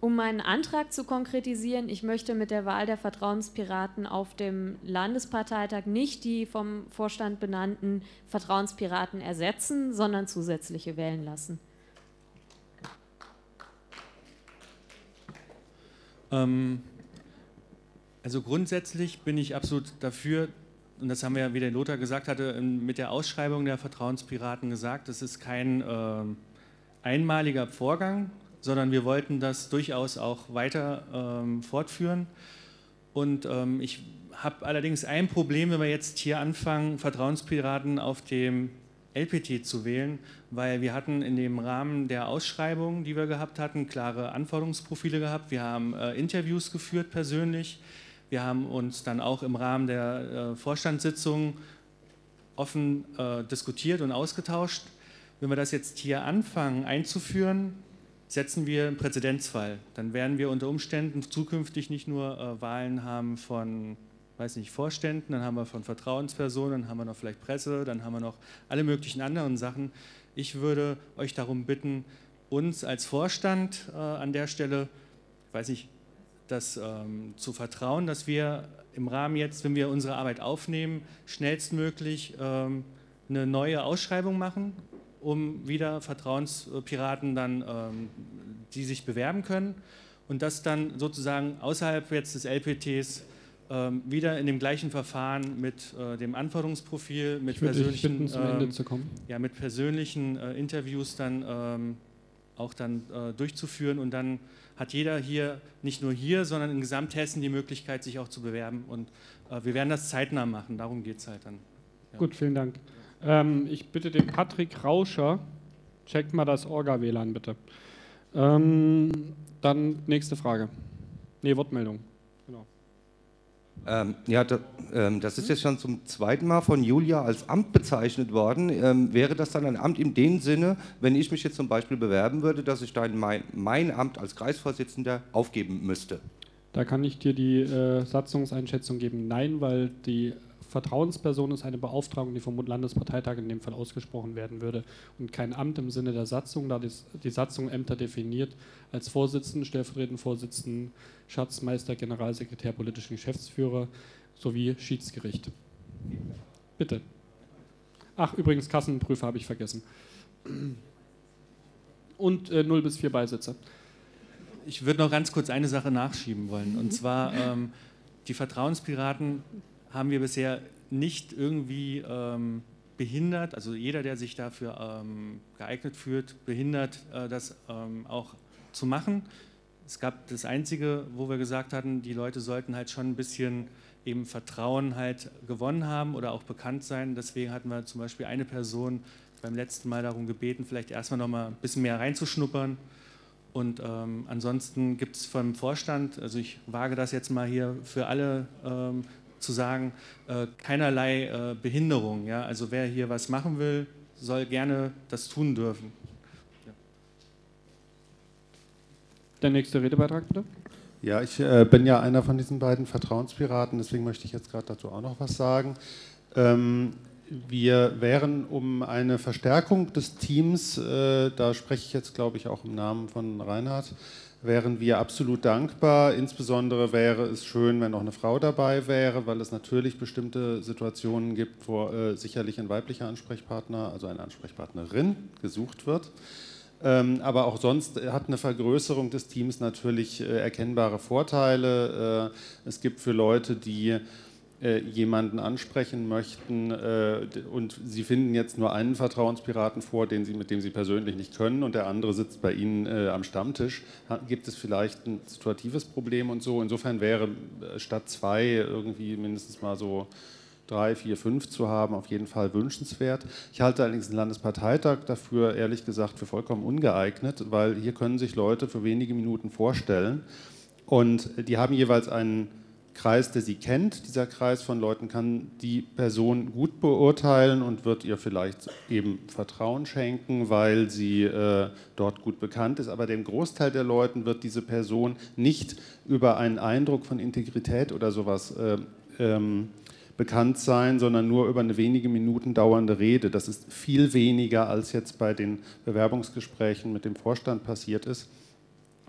um meinen Antrag zu konkretisieren, ich möchte mit der Wahl der Vertrauenspiraten auf dem Landesparteitag nicht die vom Vorstand benannten Vertrauenspiraten ersetzen, sondern zusätzliche wählen lassen. Ähm, also grundsätzlich bin ich absolut dafür, und das haben wir ja, wie der Lothar gesagt hatte, ähm, mit der Ausschreibung der Vertrauenspiraten gesagt, das ist kein äh, einmaliger Vorgang, sondern wir wollten das durchaus auch weiter ähm, fortführen. Und ähm, ich habe allerdings ein Problem, wenn wir jetzt hier anfangen, Vertrauenspiraten auf dem LPT zu wählen, weil wir hatten in dem Rahmen der Ausschreibung, die wir gehabt hatten, klare Anforderungsprofile gehabt. Wir haben äh, Interviews geführt persönlich. Wir haben uns dann auch im Rahmen der äh, Vorstandssitzung offen äh, diskutiert und ausgetauscht. Wenn wir das jetzt hier anfangen einzuführen, setzen wir einen Präzedenzfall. Dann werden wir unter Umständen zukünftig nicht nur äh, Wahlen haben von, weiß nicht, Vorständen, dann haben wir von Vertrauenspersonen, dann haben wir noch vielleicht Presse, dann haben wir noch alle möglichen anderen Sachen. Ich würde euch darum bitten, uns als Vorstand äh, an der Stelle, weiß ich, das ähm, zu vertrauen, dass wir im Rahmen jetzt, wenn wir unsere Arbeit aufnehmen, schnellstmöglich ähm, eine neue Ausschreibung machen, um wieder Vertrauenspiraten dann, ähm, die sich bewerben können und das dann sozusagen außerhalb jetzt des LPTs ähm, wieder in dem gleichen Verfahren mit äh, dem Anforderungsprofil, mit Ich persönlichen, bitten, ähm. Ja, mit persönlichen äh, Interviews dann ähm, auch dann äh, durchzuführen. Und dann hat jeder hier, nicht nur hier, sondern in Gesamthessen die Möglichkeit, sich auch zu bewerben. Und äh, wir werden das zeitnah machen, darum geht es halt dann. Ja. Gut, vielen Dank. Ähm, ich bitte den Patrick Rauscher, checkt mal das Orga-WLAN bitte. Ähm, dann nächste Frage. Nee, Wortmeldung. Genau. Ähm, ja, da, ähm, das ist jetzt schon zum zweiten Mal von Julia als Amt bezeichnet worden. Ähm, wäre das dann ein Amt in dem Sinne, wenn ich mich jetzt zum Beispiel bewerben würde, dass ich dann mein, mein Amt als Kreisvorsitzender aufgeben müsste? Da kann ich dir die äh, Satzungseinschätzung geben. Nein, weil die Vertrauensperson ist eine Beauftragung, die vom Landesparteitag in dem Fall ausgesprochen werden würde und kein Amt im Sinne der Satzung, da die Satzung Ämter definiert als Vorsitzenden, stellvertretenden Vorsitzenden, Schatzmeister, Generalsekretär, politischen Geschäftsführer sowie Schiedsgericht. Bitte. Ach, übrigens, Kassenprüfer habe ich vergessen. Und äh, 0 bis 4 Beisitzer. Ich würde noch ganz kurz eine Sache nachschieben wollen. Und zwar, ähm, die Vertrauenspiraten haben wir bisher nicht irgendwie ähm, behindert, also jeder, der sich dafür ähm, geeignet fühlt, behindert, äh, das ähm, auch zu machen. Es gab das Einzige, wo wir gesagt hatten, die Leute sollten halt schon ein bisschen eben Vertrauen halt gewonnen haben oder auch bekannt sein. Deswegen hatten wir zum Beispiel eine Person beim letzten Mal darum gebeten, vielleicht erstmal noch mal ein bisschen mehr reinzuschnuppern. Und ähm, ansonsten gibt es vom Vorstand, also ich wage das jetzt mal hier für alle ähm, zu sagen, äh, keinerlei äh, Behinderung. Ja? Also wer hier was machen will, soll gerne das tun dürfen. Ja. Der nächste Redebeitrag bitte. Ja, ich äh, bin ja einer von diesen beiden Vertrauenspiraten, deswegen möchte ich jetzt gerade dazu auch noch was sagen. Ähm, wir wären um eine Verstärkung des Teams, äh, da spreche ich jetzt, glaube ich, auch im Namen von Reinhard, wären wir absolut dankbar. Insbesondere wäre es schön, wenn auch eine Frau dabei wäre, weil es natürlich bestimmte Situationen gibt, wo äh, sicherlich ein weiblicher Ansprechpartner, also eine Ansprechpartnerin gesucht wird. Ähm, aber auch sonst hat eine Vergrößerung des Teams natürlich äh, erkennbare Vorteile. Äh, es gibt für Leute, die jemanden ansprechen möchten äh, und Sie finden jetzt nur einen Vertrauenspiraten vor, den Sie, mit dem Sie persönlich nicht können und der andere sitzt bei Ihnen äh, am Stammtisch, gibt es vielleicht ein situatives Problem und so. Insofern wäre statt zwei irgendwie mindestens mal so drei, vier, fünf zu haben, auf jeden Fall wünschenswert. Ich halte allerdings den Landesparteitag dafür, ehrlich gesagt, für vollkommen ungeeignet, weil hier können sich Leute für wenige Minuten vorstellen und die haben jeweils einen Kreis, der sie kennt. Dieser Kreis von Leuten kann die Person gut beurteilen und wird ihr vielleicht eben Vertrauen schenken, weil sie äh, dort gut bekannt ist. Aber dem Großteil der Leuten wird diese Person nicht über einen Eindruck von Integrität oder sowas äh, ähm, bekannt sein, sondern nur über eine wenige Minuten dauernde Rede. Das ist viel weniger, als jetzt bei den Bewerbungsgesprächen mit dem Vorstand passiert ist.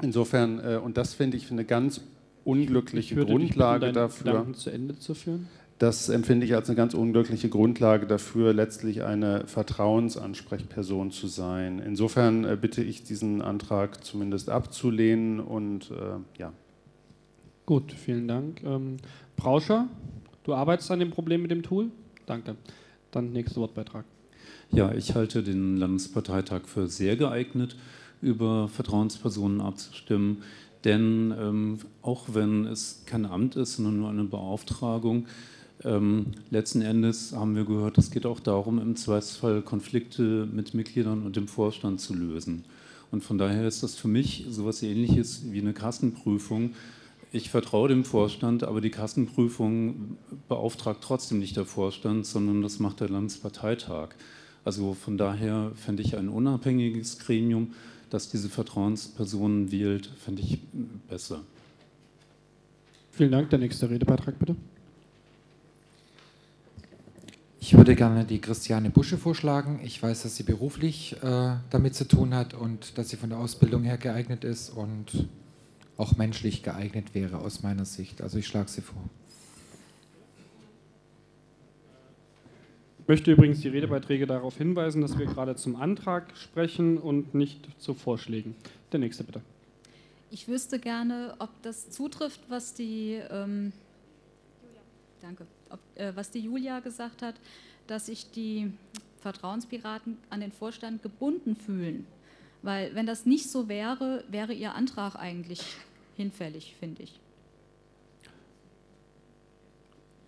Insofern, äh, und das finde ich eine ganz unglückliche Grundlage bitten, dafür. Gedanken zu Ende zu führen? Das empfinde ich als eine ganz unglückliche Grundlage dafür, letztlich eine Vertrauensansprechperson zu sein. Insofern äh, bitte ich, diesen Antrag zumindest abzulehnen und äh, ja. Gut, vielen Dank. Ähm, Brauscher, du arbeitest an dem Problem mit dem Tool? Danke. Dann nächster Wortbeitrag. Ja, ich halte den Landesparteitag für sehr geeignet, über Vertrauenspersonen abzustimmen. Denn ähm, auch wenn es kein Amt ist, sondern nur eine Beauftragung, ähm, letzten Endes haben wir gehört, es geht auch darum, im Zweifelsfall Konflikte mit Mitgliedern und dem Vorstand zu lösen. Und von daher ist das für mich so etwas Ähnliches wie eine Kassenprüfung. Ich vertraue dem Vorstand, aber die Kassenprüfung beauftragt trotzdem nicht der Vorstand, sondern das macht der Landesparteitag. Also von daher fände ich ein unabhängiges Gremium dass diese Vertrauenspersonen wählt, fände ich besser. Vielen Dank. Der nächste Redebeitrag bitte. Ich würde gerne die Christiane Busche vorschlagen. Ich weiß, dass sie beruflich äh, damit zu tun hat und dass sie von der Ausbildung her geeignet ist und auch menschlich geeignet wäre aus meiner Sicht. Also ich schlage sie vor. Möchte übrigens die Redebeiträge darauf hinweisen, dass wir gerade zum Antrag sprechen und nicht zu Vorschlägen. Der nächste bitte. Ich wüsste gerne, ob das zutrifft, was die, ähm, danke, ob, äh, was die Julia gesagt hat, dass sich die Vertrauenspiraten an den Vorstand gebunden fühlen. Weil wenn das nicht so wäre, wäre Ihr Antrag eigentlich hinfällig, finde ich.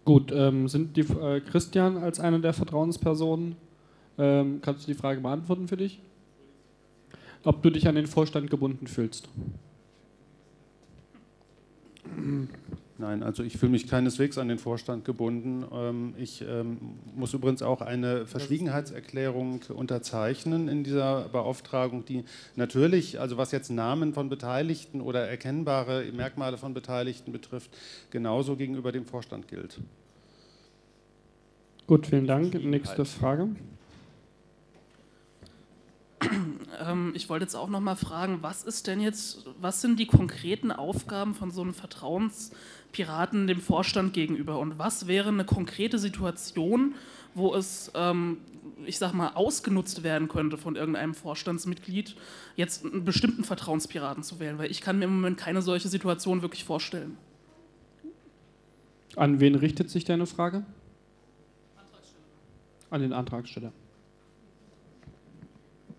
Gut, ähm, sind die äh, Christian als eine der Vertrauenspersonen? Ähm, kannst du die Frage beantworten für dich? Ob du dich an den Vorstand gebunden fühlst? Nein, also ich fühle mich keineswegs an den Vorstand gebunden. Ähm, ich ähm, muss übrigens auch eine Verschwiegenheitserklärung unterzeichnen in dieser Beauftragung, die natürlich, also was jetzt Namen von Beteiligten oder erkennbare Merkmale von Beteiligten betrifft, genauso gegenüber dem Vorstand gilt. Gut, vielen Dank. Nächste Frage. Ähm, ich wollte jetzt auch noch mal fragen, was ist denn jetzt, was sind die konkreten Aufgaben von so einem Vertrauenspiraten dem Vorstand gegenüber und was wäre eine konkrete Situation, wo es, ähm, ich sag mal, ausgenutzt werden könnte von irgendeinem Vorstandsmitglied, jetzt einen bestimmten Vertrauenspiraten zu wählen, weil ich kann mir im Moment keine solche Situation wirklich vorstellen. An wen richtet sich deine Frage? An den Antragsteller.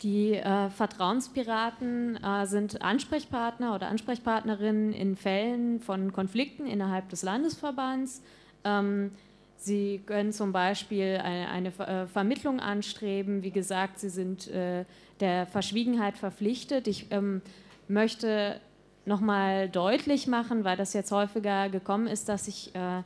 Die äh, Vertrauenspiraten äh, sind Ansprechpartner oder Ansprechpartnerinnen in Fällen von Konflikten innerhalb des Landesverbands. Ähm, sie können zum Beispiel eine, eine äh, Vermittlung anstreben. Wie gesagt, sie sind äh, der Verschwiegenheit verpflichtet. Ich ähm, möchte nochmal deutlich machen, weil das jetzt häufiger gekommen ist, dass ich äh,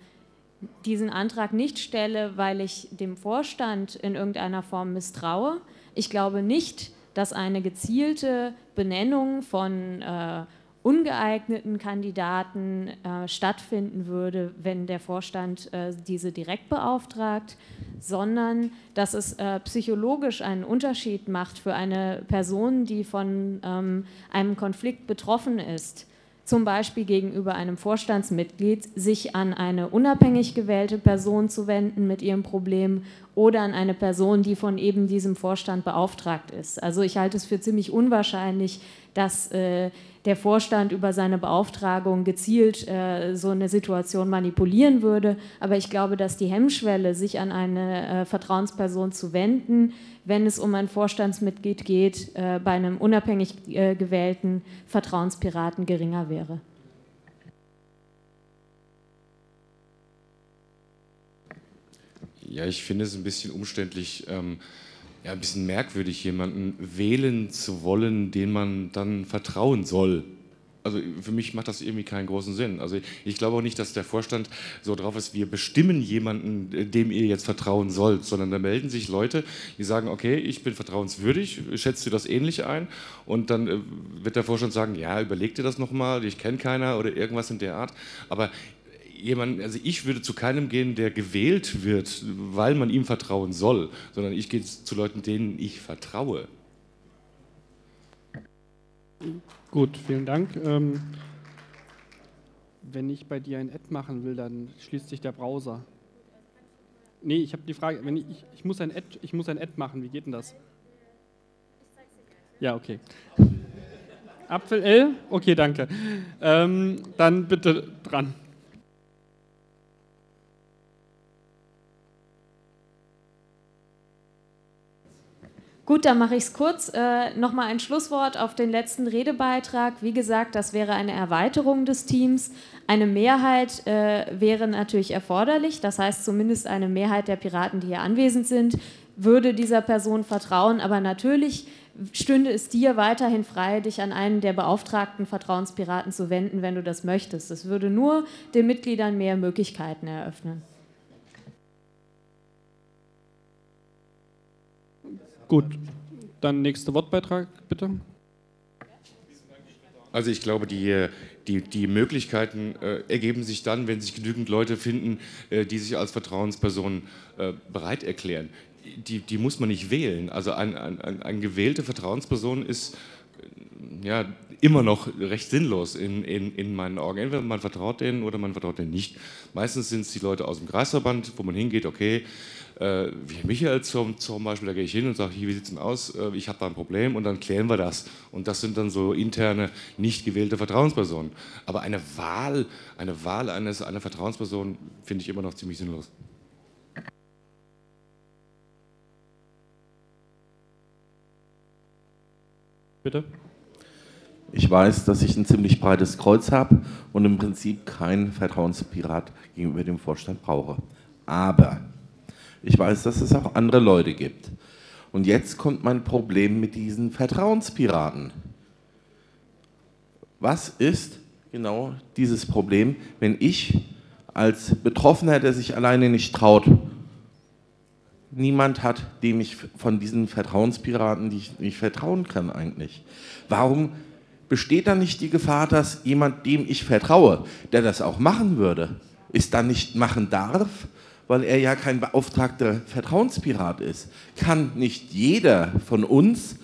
diesen Antrag nicht stelle, weil ich dem Vorstand in irgendeiner Form misstraue. Ich glaube nicht, dass eine gezielte Benennung von äh, ungeeigneten Kandidaten äh, stattfinden würde, wenn der Vorstand äh, diese direkt beauftragt, sondern dass es äh, psychologisch einen Unterschied macht für eine Person, die von ähm, einem Konflikt betroffen ist zum Beispiel gegenüber einem Vorstandsmitglied, sich an eine unabhängig gewählte Person zu wenden mit ihrem Problem oder an eine Person, die von eben diesem Vorstand beauftragt ist. Also ich halte es für ziemlich unwahrscheinlich, dass äh, der Vorstand über seine Beauftragung gezielt äh, so eine Situation manipulieren würde. Aber ich glaube, dass die Hemmschwelle, sich an eine äh, Vertrauensperson zu wenden, wenn es um ein Vorstandsmitglied geht, äh, bei einem unabhängig äh, gewählten Vertrauenspiraten geringer wäre. Ja, ich finde es ein bisschen umständlich, ähm, ja, ein bisschen merkwürdig, jemanden wählen zu wollen, den man dann vertrauen soll also für mich macht das irgendwie keinen großen Sinn. Also ich glaube auch nicht, dass der Vorstand so drauf ist, wir bestimmen jemanden, dem ihr jetzt vertrauen sollt, sondern da melden sich Leute, die sagen, okay, ich bin vertrauenswürdig, schätzt du das ähnlich ein? Und dann äh, wird der Vorstand sagen, ja, überleg dir das nochmal, ich kenne keiner oder irgendwas in der Art. Aber jemand, also ich würde zu keinem gehen, der gewählt wird, weil man ihm vertrauen soll, sondern ich gehe zu Leuten, denen ich vertraue. Gut, vielen Dank. Ähm, wenn ich bei dir ein Ad machen will, dann schließt sich der Browser. Nee, ich habe die Frage, wenn ich, ich, ich, muss ein Ad, ich muss ein Ad machen, wie geht denn das? Ja, okay. Apfel L? Okay, danke. Ähm, dann bitte dran. Gut, dann mache ich es kurz. Äh, Nochmal ein Schlusswort auf den letzten Redebeitrag. Wie gesagt, das wäre eine Erweiterung des Teams. Eine Mehrheit äh, wäre natürlich erforderlich. Das heißt, zumindest eine Mehrheit der Piraten, die hier anwesend sind, würde dieser Person vertrauen. Aber natürlich stünde es dir weiterhin frei, dich an einen der beauftragten Vertrauenspiraten zu wenden, wenn du das möchtest. Das würde nur den Mitgliedern mehr Möglichkeiten eröffnen. Gut, dann nächster Wortbeitrag, bitte. Also ich glaube, die, die, die Möglichkeiten äh, ergeben sich dann, wenn sich genügend Leute finden, äh, die sich als Vertrauenspersonen äh, bereit erklären. Die, die muss man nicht wählen. Also ein, ein, eine gewählte Vertrauensperson ist äh, ja, immer noch recht sinnlos in, in, in meinen Augen. Entweder man vertraut denen oder man vertraut denen nicht. Meistens sind es die Leute aus dem Kreisverband, wo man hingeht, okay, äh, wie Michael zum, zum Beispiel, da gehe ich hin und sage, wie sieht es denn aus, äh, ich habe da ein Problem und dann klären wir das. Und das sind dann so interne, nicht gewählte Vertrauenspersonen. Aber eine Wahl, eine Wahl eines, einer Vertrauensperson finde ich immer noch ziemlich sinnlos. bitte. Ich weiß, dass ich ein ziemlich breites Kreuz habe und im Prinzip keinen Vertrauenspirat gegenüber dem Vorstand brauche. Aber ich weiß, dass es auch andere Leute gibt. Und jetzt kommt mein Problem mit diesen Vertrauenspiraten. Was ist genau dieses Problem, wenn ich als Betroffener, der sich alleine nicht traut, niemand hat, dem ich von diesen Vertrauenspiraten, die ich nicht vertrauen kann eigentlich. Warum besteht da nicht die Gefahr, dass jemand, dem ich vertraue, der das auch machen würde, es dann nicht machen darf, weil er ja kein beauftragter Vertrauenspirat ist? Kann nicht jeder von uns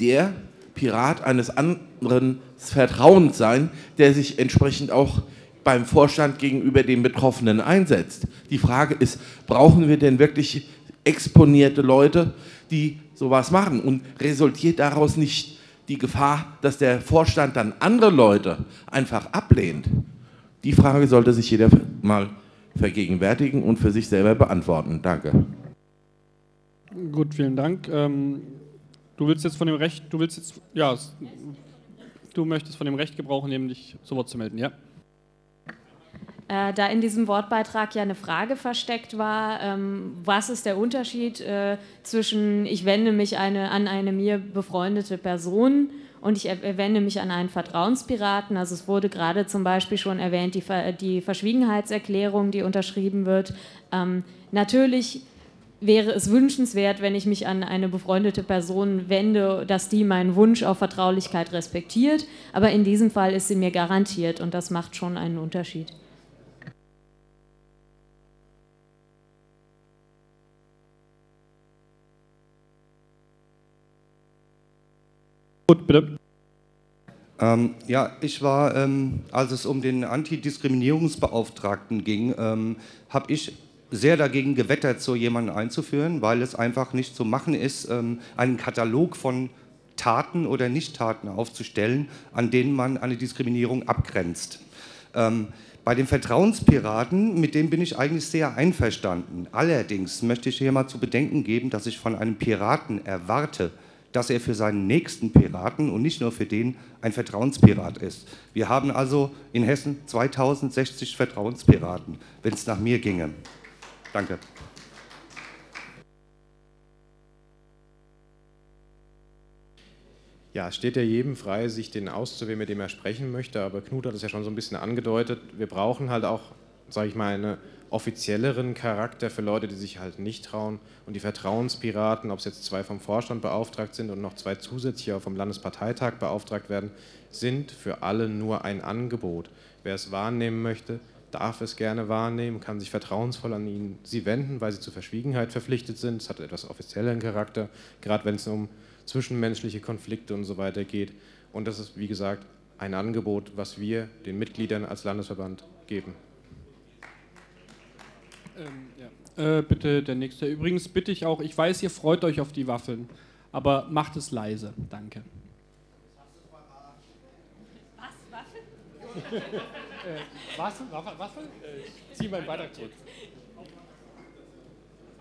der Pirat eines anderen Vertrauens sein, der sich entsprechend auch beim Vorstand gegenüber den Betroffenen einsetzt. Die Frage ist, brauchen wir denn wirklich exponierte Leute, die sowas machen? Und resultiert daraus nicht die Gefahr, dass der Vorstand dann andere Leute einfach ablehnt? Die Frage sollte sich jeder mal vergegenwärtigen und für sich selber beantworten. Danke. Gut, vielen Dank. Ähm, du willst jetzt von dem Recht, du willst jetzt, ja, du möchtest von dem Recht Gebrauch nehmen, dich zu Wort zu melden, ja? Äh, da in diesem Wortbeitrag ja eine Frage versteckt war, ähm, was ist der Unterschied äh, zwischen ich wende mich eine, an eine mir befreundete Person und ich wende mich an einen Vertrauenspiraten. Also es wurde gerade zum Beispiel schon erwähnt, die, die Verschwiegenheitserklärung, die unterschrieben wird. Ähm, natürlich wäre es wünschenswert, wenn ich mich an eine befreundete Person wende, dass die meinen Wunsch auf Vertraulichkeit respektiert. Aber in diesem Fall ist sie mir garantiert und das macht schon einen Unterschied. Gut, bitte. Ähm, ja, ich war, ähm, als es um den Antidiskriminierungsbeauftragten ging, ähm, habe ich sehr dagegen gewettert, so jemanden einzuführen, weil es einfach nicht zu machen ist, ähm, einen Katalog von Taten oder Nichttaten aufzustellen, an denen man eine Diskriminierung abgrenzt. Ähm, bei den Vertrauenspiraten, mit denen bin ich eigentlich sehr einverstanden. Allerdings möchte ich hier mal zu bedenken geben, dass ich von einem Piraten erwarte, dass er für seinen nächsten Piraten und nicht nur für den ein Vertrauenspirat ist. Wir haben also in Hessen 2060 Vertrauenspiraten, wenn es nach mir ginge. Danke. Ja, es steht ja jedem frei, sich den auszuwählen, mit dem er sprechen möchte, aber Knut hat es ja schon so ein bisschen angedeutet. Wir brauchen halt auch, sage ich mal, einen offizielleren Charakter für Leute, die sich halt nicht trauen. Und die Vertrauenspiraten, ob es jetzt zwei vom Vorstand beauftragt sind und noch zwei zusätzliche vom Landesparteitag beauftragt werden, sind für alle nur ein Angebot. Wer es wahrnehmen möchte, darf es gerne wahrnehmen, kann sich vertrauensvoll an ihn, sie wenden, weil sie zur Verschwiegenheit verpflichtet sind. Es hat etwas offiziellen Charakter, gerade wenn es um zwischenmenschliche Konflikte und so weiter geht. Und das ist, wie gesagt, ein Angebot, was wir den Mitgliedern als Landesverband geben. Ähm, ja. äh, bitte der nächste. Übrigens bitte ich auch, ich weiß, ihr freut euch auf die Waffeln, aber macht es leise. Danke. Was? Waffeln? äh, was? Waffeln? Waffeln? Äh, ziehe meinen Beitrag zurück.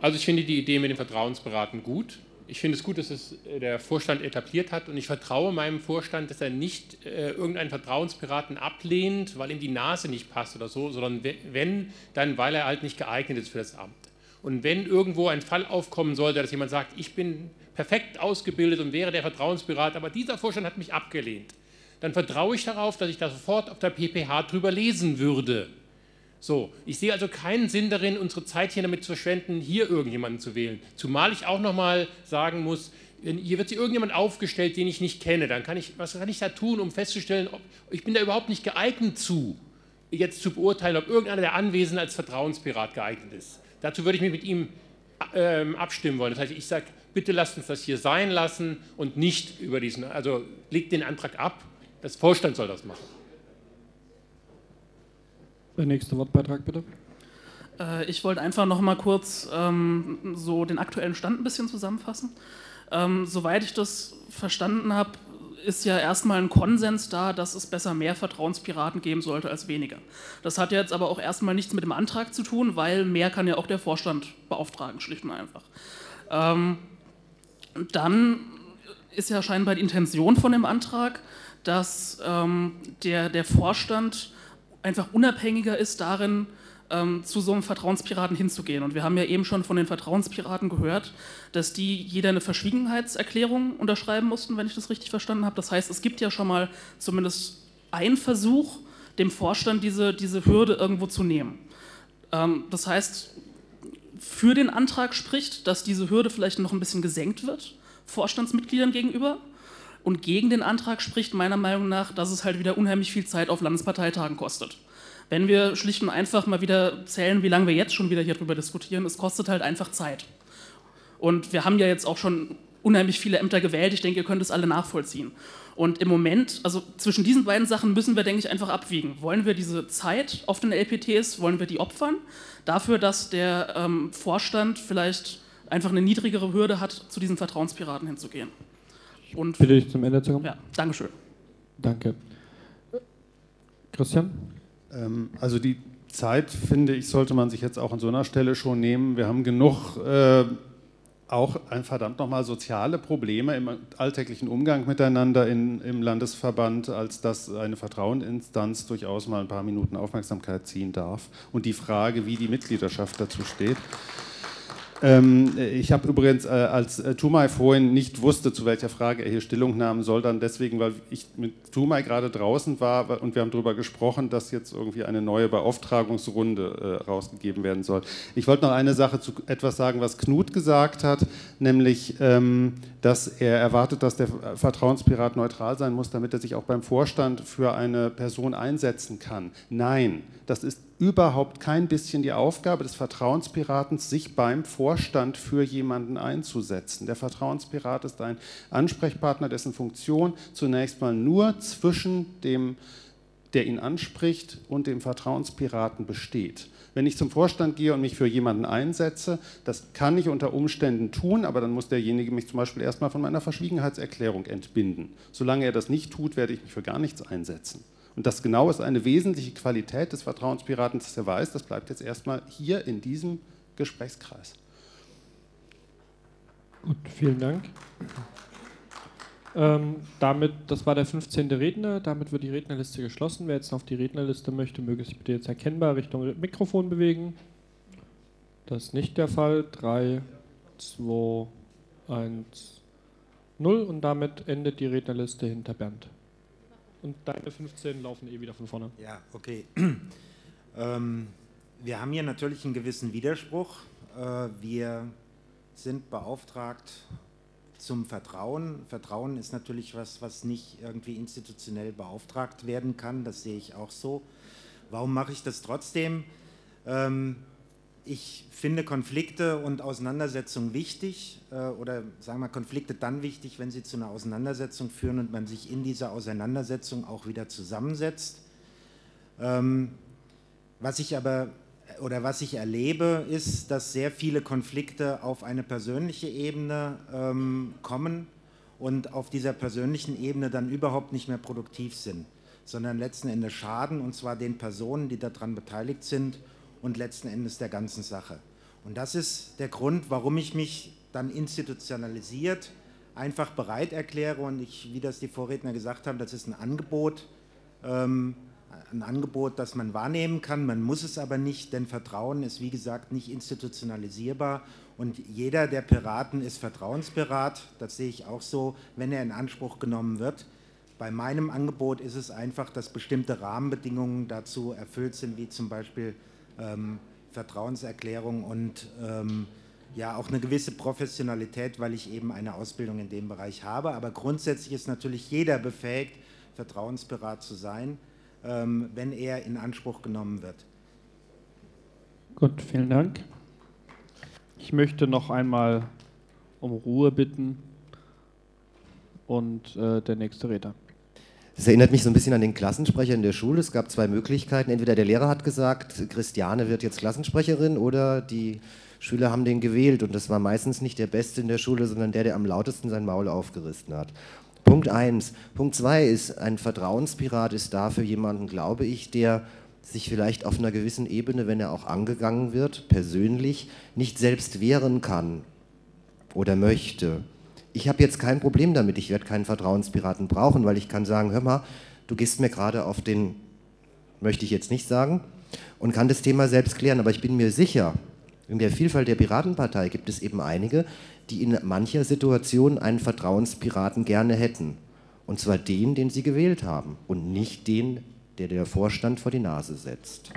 Also ich finde die Idee mit dem Vertrauensberaten gut. Ich finde es gut, dass es äh, der Vorstand etabliert hat und ich vertraue meinem Vorstand, dass er nicht äh, irgendeinen Vertrauenspiraten ablehnt, weil ihm die Nase nicht passt oder so, sondern wenn, dann weil er halt nicht geeignet ist für das Amt. Und wenn irgendwo ein Fall aufkommen sollte, dass jemand sagt, ich bin perfekt ausgebildet und wäre der Vertrauenspirat, aber dieser Vorstand hat mich abgelehnt, dann vertraue ich darauf, dass ich da sofort auf der PPH drüber lesen würde. So, ich sehe also keinen Sinn darin, unsere Zeit hier damit zu verschwenden, hier irgendjemanden zu wählen. Zumal ich auch nochmal sagen muss, hier wird sich irgendjemand aufgestellt, den ich nicht kenne. Dann kann ich, was kann ich da tun, um festzustellen, ob ich bin da überhaupt nicht geeignet zu, jetzt zu beurteilen, ob irgendeiner der Anwesenden als Vertrauenspirat geeignet ist. Dazu würde ich mich mit ihm ähm, abstimmen wollen. Das heißt, ich sage, bitte lasst uns das hier sein lassen und nicht über diesen, also legt den Antrag ab das Vorstand soll das machen. Der nächste Wortbeitrag bitte. Äh, ich wollte einfach noch mal kurz ähm, so den aktuellen Stand ein bisschen zusammenfassen. Ähm, soweit ich das verstanden habe, ist ja erstmal ein Konsens da, dass es besser mehr Vertrauenspiraten geben sollte als weniger. Das hat jetzt aber auch erstmal nichts mit dem Antrag zu tun, weil mehr kann ja auch der Vorstand beauftragen, schlicht und einfach. Ähm, dann ist ja scheinbar die Intention von dem Antrag, dass ähm, der, der Vorstand einfach unabhängiger ist darin, ähm, zu so einem Vertrauenspiraten hinzugehen. Und wir haben ja eben schon von den Vertrauenspiraten gehört, dass die jeder eine Verschwiegenheitserklärung unterschreiben mussten, wenn ich das richtig verstanden habe. Das heißt, es gibt ja schon mal zumindest einen Versuch, dem Vorstand diese, diese Hürde irgendwo zu nehmen. Ähm, das heißt, für den Antrag spricht, dass diese Hürde vielleicht noch ein bisschen gesenkt wird, Vorstandsmitgliedern gegenüber. Und gegen den Antrag spricht meiner Meinung nach, dass es halt wieder unheimlich viel Zeit auf Landesparteitagen kostet. Wenn wir schlicht und einfach mal wieder zählen, wie lange wir jetzt schon wieder hier drüber diskutieren, es kostet halt einfach Zeit. Und wir haben ja jetzt auch schon unheimlich viele Ämter gewählt. Ich denke, ihr könnt es alle nachvollziehen. Und im Moment, also zwischen diesen beiden Sachen müssen wir, denke ich, einfach abwiegen. Wollen wir diese Zeit auf den LPTs, wollen wir die opfern? Dafür, dass der ähm, Vorstand vielleicht einfach eine niedrigere Hürde hat, zu diesen Vertrauenspiraten hinzugehen. Und Bitte dich zum Ende zu kommen. Ja, Dankeschön. Danke. Christian? Ähm, also die Zeit, finde ich, sollte man sich jetzt auch an so einer Stelle schon nehmen. Wir haben genug äh, auch ein verdammt nochmal soziale Probleme im alltäglichen Umgang miteinander in, im Landesverband, als dass eine Vertraueninstanz durchaus mal ein paar Minuten Aufmerksamkeit ziehen darf. Und die Frage, wie die Mitgliedschaft dazu steht. Ähm, ich habe übrigens, äh, als äh, Tumai vorhin nicht wusste, zu welcher Frage er hier Stellung nehmen soll, dann deswegen, weil ich mit Tumai gerade draußen war und wir haben darüber gesprochen, dass jetzt irgendwie eine neue Beauftragungsrunde äh, rausgegeben werden soll. Ich wollte noch eine Sache zu etwas sagen, was Knut gesagt hat, nämlich, ähm, dass er erwartet, dass der Vertrauenspirat neutral sein muss, damit er sich auch beim Vorstand für eine Person einsetzen kann. Nein, das ist überhaupt kein bisschen die Aufgabe des Vertrauenspiratens, sich beim Vorstand für jemanden einzusetzen. Der Vertrauenspirat ist ein Ansprechpartner, dessen Funktion zunächst mal nur zwischen dem, der ihn anspricht, und dem Vertrauenspiraten besteht. Wenn ich zum Vorstand gehe und mich für jemanden einsetze, das kann ich unter Umständen tun, aber dann muss derjenige mich zum Beispiel erstmal von meiner Verschwiegenheitserklärung entbinden. Solange er das nicht tut, werde ich mich für gar nichts einsetzen. Und das genau ist eine wesentliche Qualität des Vertrauenspiraten, dass er weiß, das bleibt jetzt erstmal hier in diesem Gesprächskreis. Gut, vielen Dank. Ähm, damit, das war der 15. Redner, damit wird die Rednerliste geschlossen. Wer jetzt auf die Rednerliste möchte, möge sich bitte jetzt erkennbar Richtung Mikrofon bewegen. Das ist nicht der Fall. 3, 2, 1, 0 und damit endet die Rednerliste hinter Bernd. Und deine 15 laufen eh wieder von vorne. Ja, okay. ähm, wir haben hier natürlich einen gewissen Widerspruch. Äh, wir sind beauftragt zum Vertrauen. Vertrauen ist natürlich was, was nicht irgendwie institutionell beauftragt werden kann. Das sehe ich auch so. Warum mache ich das trotzdem? Ähm, ich finde Konflikte und Auseinandersetzungen wichtig äh, oder sagen wir Konflikte dann wichtig, wenn sie zu einer Auseinandersetzung führen und man sich in dieser Auseinandersetzung auch wieder zusammensetzt. Ähm, was ich aber oder was ich erlebe, ist, dass sehr viele Konflikte auf eine persönliche Ebene ähm, kommen und auf dieser persönlichen Ebene dann überhaupt nicht mehr produktiv sind, sondern letzten Endes schaden und zwar den Personen, die daran beteiligt sind und letzten Endes der ganzen Sache. Und das ist der Grund, warum ich mich dann institutionalisiert einfach bereit erkläre und ich, wie das die Vorredner gesagt haben, das ist ein Angebot, ähm, ein Angebot, das man wahrnehmen kann. Man muss es aber nicht, denn Vertrauen ist, wie gesagt, nicht institutionalisierbar. Und jeder der Piraten ist Vertrauenspirat. Das sehe ich auch so, wenn er in Anspruch genommen wird. Bei meinem Angebot ist es einfach, dass bestimmte Rahmenbedingungen dazu erfüllt sind, wie zum Beispiel ähm, Vertrauenserklärung und ähm, ja auch eine gewisse Professionalität, weil ich eben eine Ausbildung in dem Bereich habe. Aber grundsätzlich ist natürlich jeder befähigt, Vertrauensberat zu sein, wenn er in Anspruch genommen wird. Gut, vielen Dank. Ich möchte noch einmal um Ruhe bitten und äh, der nächste Redner. Das erinnert mich so ein bisschen an den Klassensprecher in der Schule. Es gab zwei Möglichkeiten. Entweder der Lehrer hat gesagt, Christiane wird jetzt Klassensprecherin oder die Schüler haben den gewählt und das war meistens nicht der Beste in der Schule, sondern der, der am lautesten sein Maul aufgerissen hat. Punkt 1. Punkt 2 ist, ein Vertrauenspirat ist da für jemanden, glaube ich, der sich vielleicht auf einer gewissen Ebene, wenn er auch angegangen wird, persönlich nicht selbst wehren kann oder möchte Ich habe jetzt kein Problem damit, ich werde keinen Vertrauenspiraten brauchen, weil ich kann sagen, hör mal, du gehst mir gerade auf den, möchte ich jetzt nicht sagen, und kann das Thema selbst klären. Aber ich bin mir sicher, in der Vielfalt der Piratenpartei gibt es eben einige, die in mancher Situation einen Vertrauenspiraten gerne hätten. Und zwar den, den sie gewählt haben und nicht den, der der Vorstand vor die Nase setzt.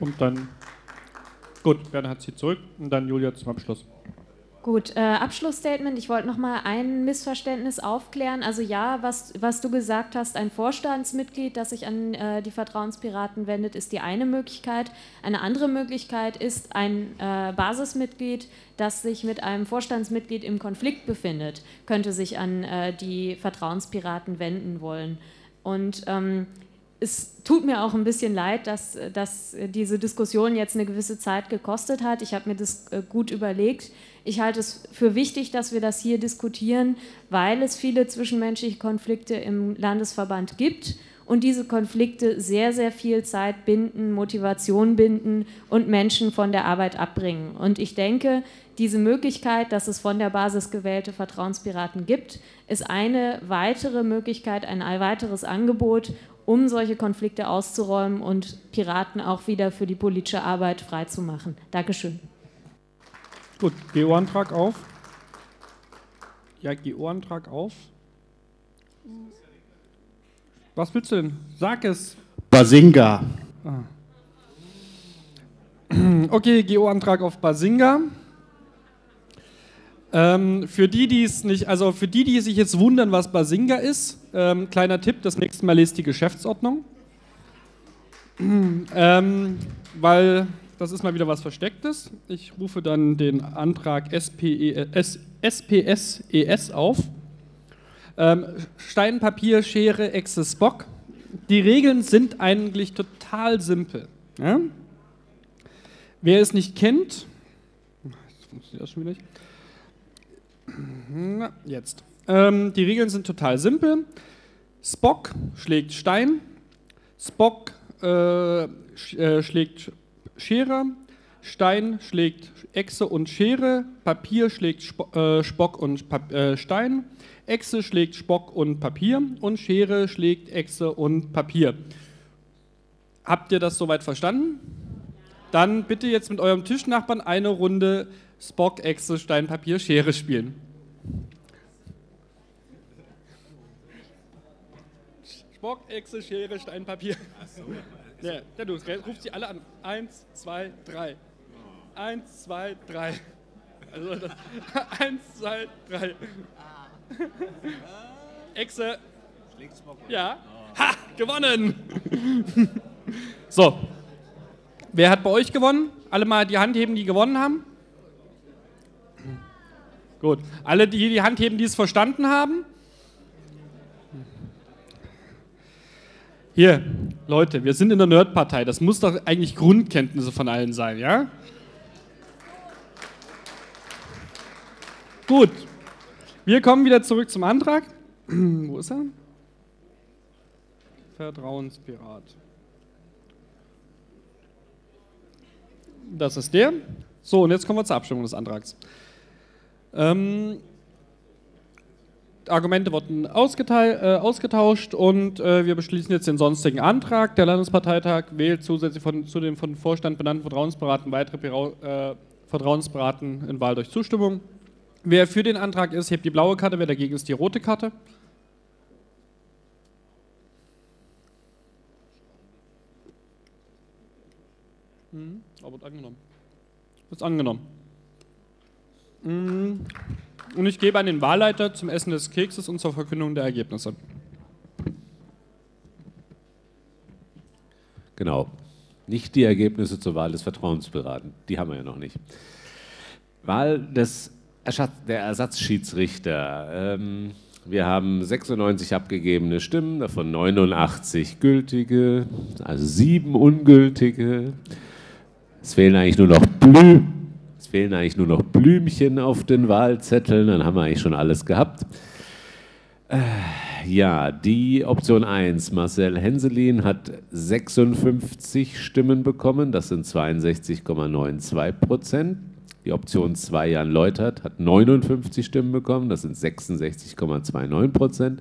Und dann, gut, Bernhard zieht zurück und dann Julia zum Abschluss. Gut, äh, Abschlussstatement. Ich wollte noch mal ein Missverständnis aufklären. Also ja, was, was du gesagt hast, ein Vorstandsmitglied, das sich an äh, die Vertrauenspiraten wendet, ist die eine Möglichkeit. Eine andere Möglichkeit ist ein äh, Basismitglied, das sich mit einem Vorstandsmitglied im Konflikt befindet, könnte sich an äh, die Vertrauenspiraten wenden wollen. Und ähm, es tut mir auch ein bisschen leid, dass, dass diese Diskussion jetzt eine gewisse Zeit gekostet hat. Ich habe mir das äh, gut überlegt. Ich halte es für wichtig, dass wir das hier diskutieren, weil es viele zwischenmenschliche Konflikte im Landesverband gibt und diese Konflikte sehr, sehr viel Zeit binden, Motivation binden und Menschen von der Arbeit abbringen. Und ich denke, diese Möglichkeit, dass es von der Basis gewählte Vertrauenspiraten gibt, ist eine weitere Möglichkeit, ein weiteres Angebot, um solche Konflikte auszuräumen und Piraten auch wieder für die politische Arbeit freizumachen. Dankeschön. Gut, GO-Antrag auf. Ja, GO-Antrag auf. Was willst du denn? Sag es. Basinga. Ah. Okay, GO-Antrag auf Basinga. Ähm, für die, die es nicht, also für die, die sich jetzt wundern, was Basinga ist, ähm, kleiner Tipp: Das nächste Mal lest die Geschäftsordnung, ähm, weil das ist mal wieder was Verstecktes. Ich rufe dann den Antrag SPSES auf. Ähm, Stein, Papier, Schere, Echse, Spock. Die Regeln sind eigentlich total simpel. Ja? Wer es nicht kennt, jetzt funktioniert das schon wieder nicht. Na, jetzt. Ähm, die Regeln sind total simpel. Spock schlägt Stein, Spock äh, sch äh, schlägt Schere, Stein schlägt Echse und Schere, Papier schlägt Sp äh, Spock und Pap äh, Stein, Echse schlägt Spock und Papier und Schere schlägt Echse und Papier. Habt ihr das soweit verstanden? Dann bitte jetzt mit eurem Tischnachbarn eine Runde Spock, Echse, Stein, Papier, Schere spielen. Spock, Echse, Schere, Stein, Papier. Ach so. Ja, ja, du rufst sie alle an. Eins, zwei, drei. Eins, zwei, drei. Also das, eins, zwei, drei. Echse. Ja. Ha, gewonnen. So. Wer hat bei euch gewonnen? Alle mal die Hand heben, die gewonnen haben. Gut. Alle, die die Hand heben, die es verstanden haben. Hier, Leute, wir sind in der Nerdpartei. Das muss doch eigentlich Grundkenntnisse von allen sein, ja? Gut. Wir kommen wieder zurück zum Antrag. Wo ist er? Vertrauenspirat. Das ist der. So, und jetzt kommen wir zur Abstimmung des Antrags. Ähm, Argumente wurden äh, ausgetauscht und äh, wir beschließen jetzt den sonstigen Antrag. Der Landesparteitag wählt zusätzlich von, zu den von Vorstand benannten Vertrauensberaten weitere äh, Vertrauensberaten in Wahl durch Zustimmung. Wer für den Antrag ist, hebt die blaue Karte, wer dagegen ist, die rote Karte. Mhm, aber wird angenommen. Wird angenommen. Mhm. Und ich gebe an den Wahlleiter zum Essen des Kekses und zur Verkündung der Ergebnisse. Genau. Nicht die Ergebnisse zur Wahl des Vertrauensberaten. Die haben wir ja noch nicht. Wahl des der Ersatzschiedsrichter. Ähm, wir haben 96 abgegebene Stimmen, davon 89 gültige, also sieben ungültige. Es fehlen eigentlich nur noch Blü fehlen eigentlich nur noch Blümchen auf den Wahlzetteln, dann haben wir eigentlich schon alles gehabt. Äh, ja, die Option 1, Marcel Henselin hat 56 Stimmen bekommen, das sind 62,92 Prozent. Die Option 2 Jan Leutert hat 59 Stimmen bekommen, das sind 66,29 Prozent.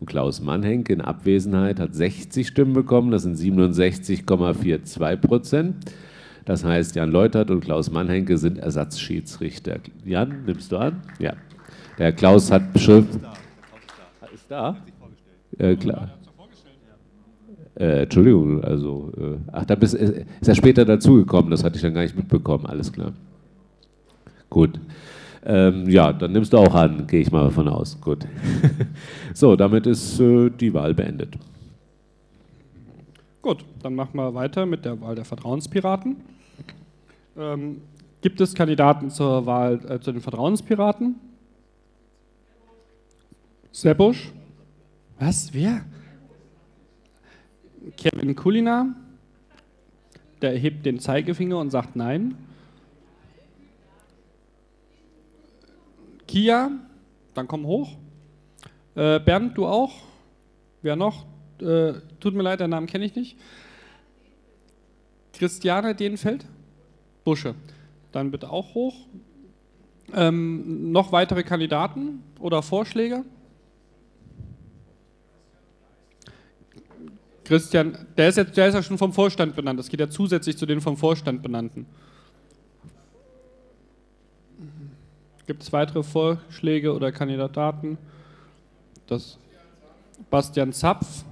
Und Klaus Mannhenk in Abwesenheit hat 60 Stimmen bekommen, das sind 67,42 Prozent. Das heißt, Jan Leutert und Klaus Mannhenke sind Ersatzschiedsrichter. Jan, nimmst du an? Ja. Der Klaus hat beschriftet. Ist da? Äh, klar. Äh, Entschuldigung, also, äh, ach, da bist, ist er später dazugekommen, das hatte ich dann gar nicht mitbekommen, alles klar. Gut. Ähm, ja, dann nimmst du auch an, gehe ich mal davon aus. Gut. so, damit ist äh, die Wahl beendet. Gut, dann machen wir weiter mit der Wahl der Vertrauenspiraten. Ähm, gibt es Kandidaten zur Wahl äh, zu den Vertrauenspiraten? Sebusch? Was? Wer? Kevin Kulina? Der hebt den Zeigefinger und sagt Nein. Kia? Dann komm hoch. Äh, Bernd, du auch? Wer noch? Äh, tut mir leid, der Namen kenne ich nicht. Christiane Denfeld? Busche. Dann bitte auch hoch. Ähm, noch weitere Kandidaten oder Vorschläge? Christian, der ist, jetzt, der ist ja schon vom Vorstand benannt. Das geht ja zusätzlich zu den vom Vorstand benannten. Gibt es weitere Vorschläge oder Kandidaten? Das Bastian Zapf.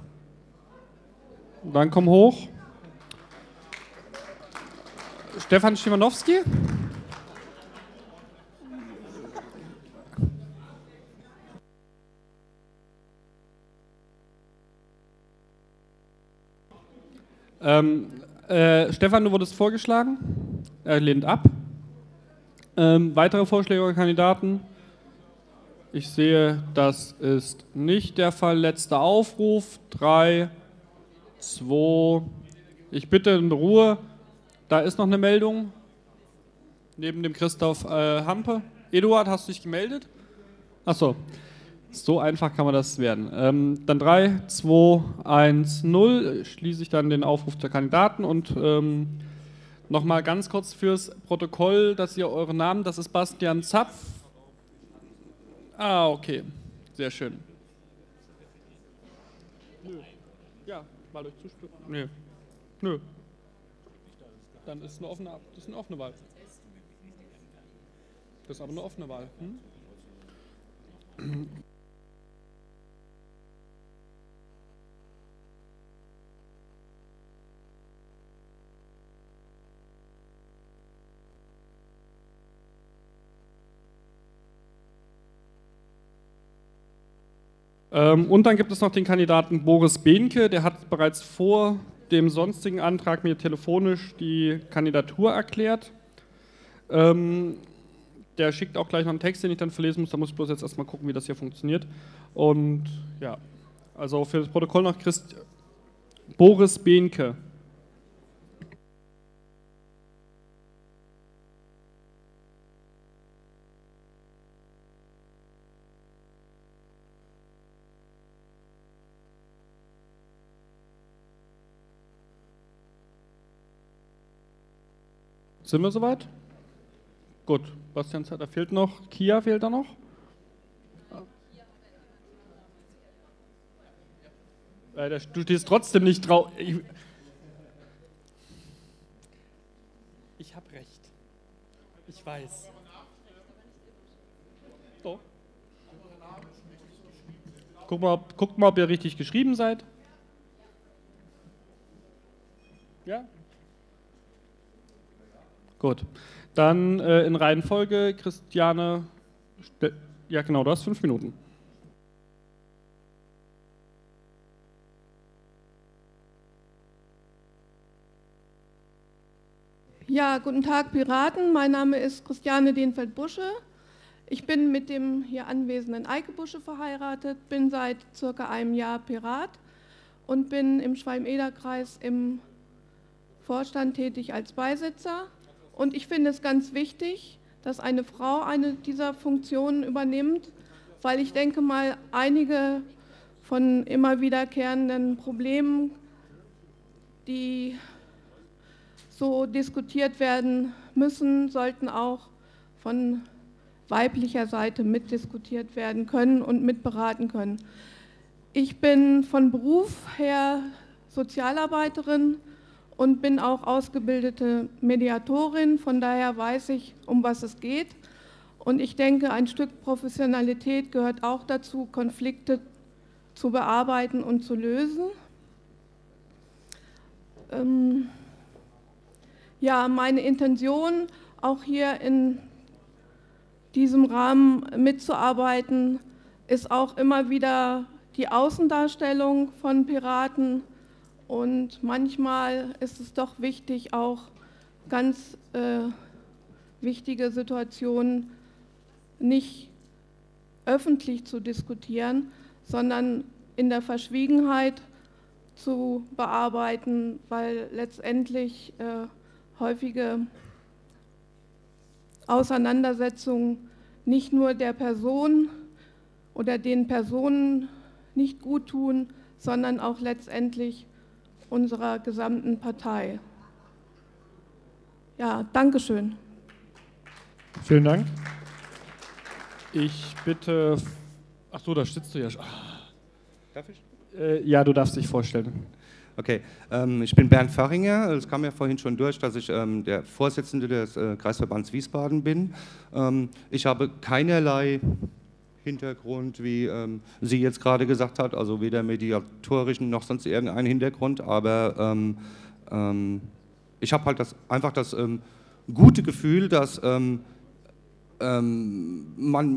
Dann komm hoch. Stefan Schimanowski. Ähm, äh, Stefan, du wurdest vorgeschlagen. Er lehnt ab. Ähm, weitere Vorschläge oder Kandidaten? Ich sehe, das ist nicht der Fall. Letzter Aufruf. Drei, zwei. Ich bitte in Ruhe. Da ist noch eine Meldung. Neben dem Christoph äh, Hampe. Eduard, hast du dich gemeldet? Achso. So einfach kann man das werden. Ähm, dann 3, 2, 1, 0 schließe ich dann den Aufruf der Kandidaten und ähm, nochmal ganz kurz fürs Protokoll, dass ihr eure Namen, das ist Bastian Zapf. Ah, okay. Sehr schön. Nö. Ja, mal euch zustimmen. Nö. Nö. Dann ist eine offene, das ist eine offene Wahl. Das ist aber eine offene Wahl. Hm? Ähm, und dann gibt es noch den Kandidaten Boris Behnke, der hat bereits vor dem sonstigen Antrag mir telefonisch die Kandidatur erklärt. Ähm, der schickt auch gleich noch einen Text, den ich dann verlesen muss. Da muss ich bloß jetzt erstmal gucken, wie das hier funktioniert. Und ja, also für das Protokoll noch Christ Boris Behnke. Sind wir soweit? Gut, Bastian da fehlt noch. Kia fehlt da noch? Äh, du stehst trotzdem nicht drauf. Ich, ich habe recht. Ich weiß. So. Guck mal, guckt mal, ob ihr richtig geschrieben seid. Ja? Gut. Dann äh, in Reihenfolge Christiane. Ja, genau, du hast fünf Minuten. Ja, guten Tag, Piraten. Mein Name ist Christiane Denfeld-Busche. Ich bin mit dem hier anwesenden Eike Busche verheiratet, bin seit circa einem Jahr Pirat und bin im Schwalm-Eder-Kreis im Vorstand tätig als Beisitzer. Und ich finde es ganz wichtig, dass eine Frau eine dieser Funktionen übernimmt, weil ich denke mal, einige von immer wiederkehrenden Problemen, die so diskutiert werden müssen, sollten auch von weiblicher Seite mitdiskutiert werden können und mitberaten können. Ich bin von Beruf her Sozialarbeiterin und bin auch ausgebildete Mediatorin, von daher weiß ich, um was es geht. Und ich denke, ein Stück Professionalität gehört auch dazu, Konflikte zu bearbeiten und zu lösen. Ähm ja, meine Intention, auch hier in diesem Rahmen mitzuarbeiten, ist auch immer wieder die Außendarstellung von Piraten. Und manchmal ist es doch wichtig, auch ganz äh, wichtige Situationen nicht öffentlich zu diskutieren, sondern in der Verschwiegenheit zu bearbeiten, weil letztendlich äh, häufige Auseinandersetzungen nicht nur der Person oder den Personen nicht gut tun, sondern auch letztendlich unserer gesamten Partei. Ja, Dankeschön. Vielen Dank. Ich bitte. Ach so, da sitzt du ja. Darf ich? Äh, ja, du darfst dich vorstellen. Okay, ähm, ich bin Bernd Fahringer. Es kam ja vorhin schon durch, dass ich ähm, der Vorsitzende des äh, Kreisverbands Wiesbaden bin. Ähm, ich habe keinerlei Hintergrund, wie ähm, sie jetzt gerade gesagt hat, also weder mediatorischen noch sonst irgendeinen Hintergrund, aber ähm, ähm, ich habe halt das, einfach das gute Gefühl, dass man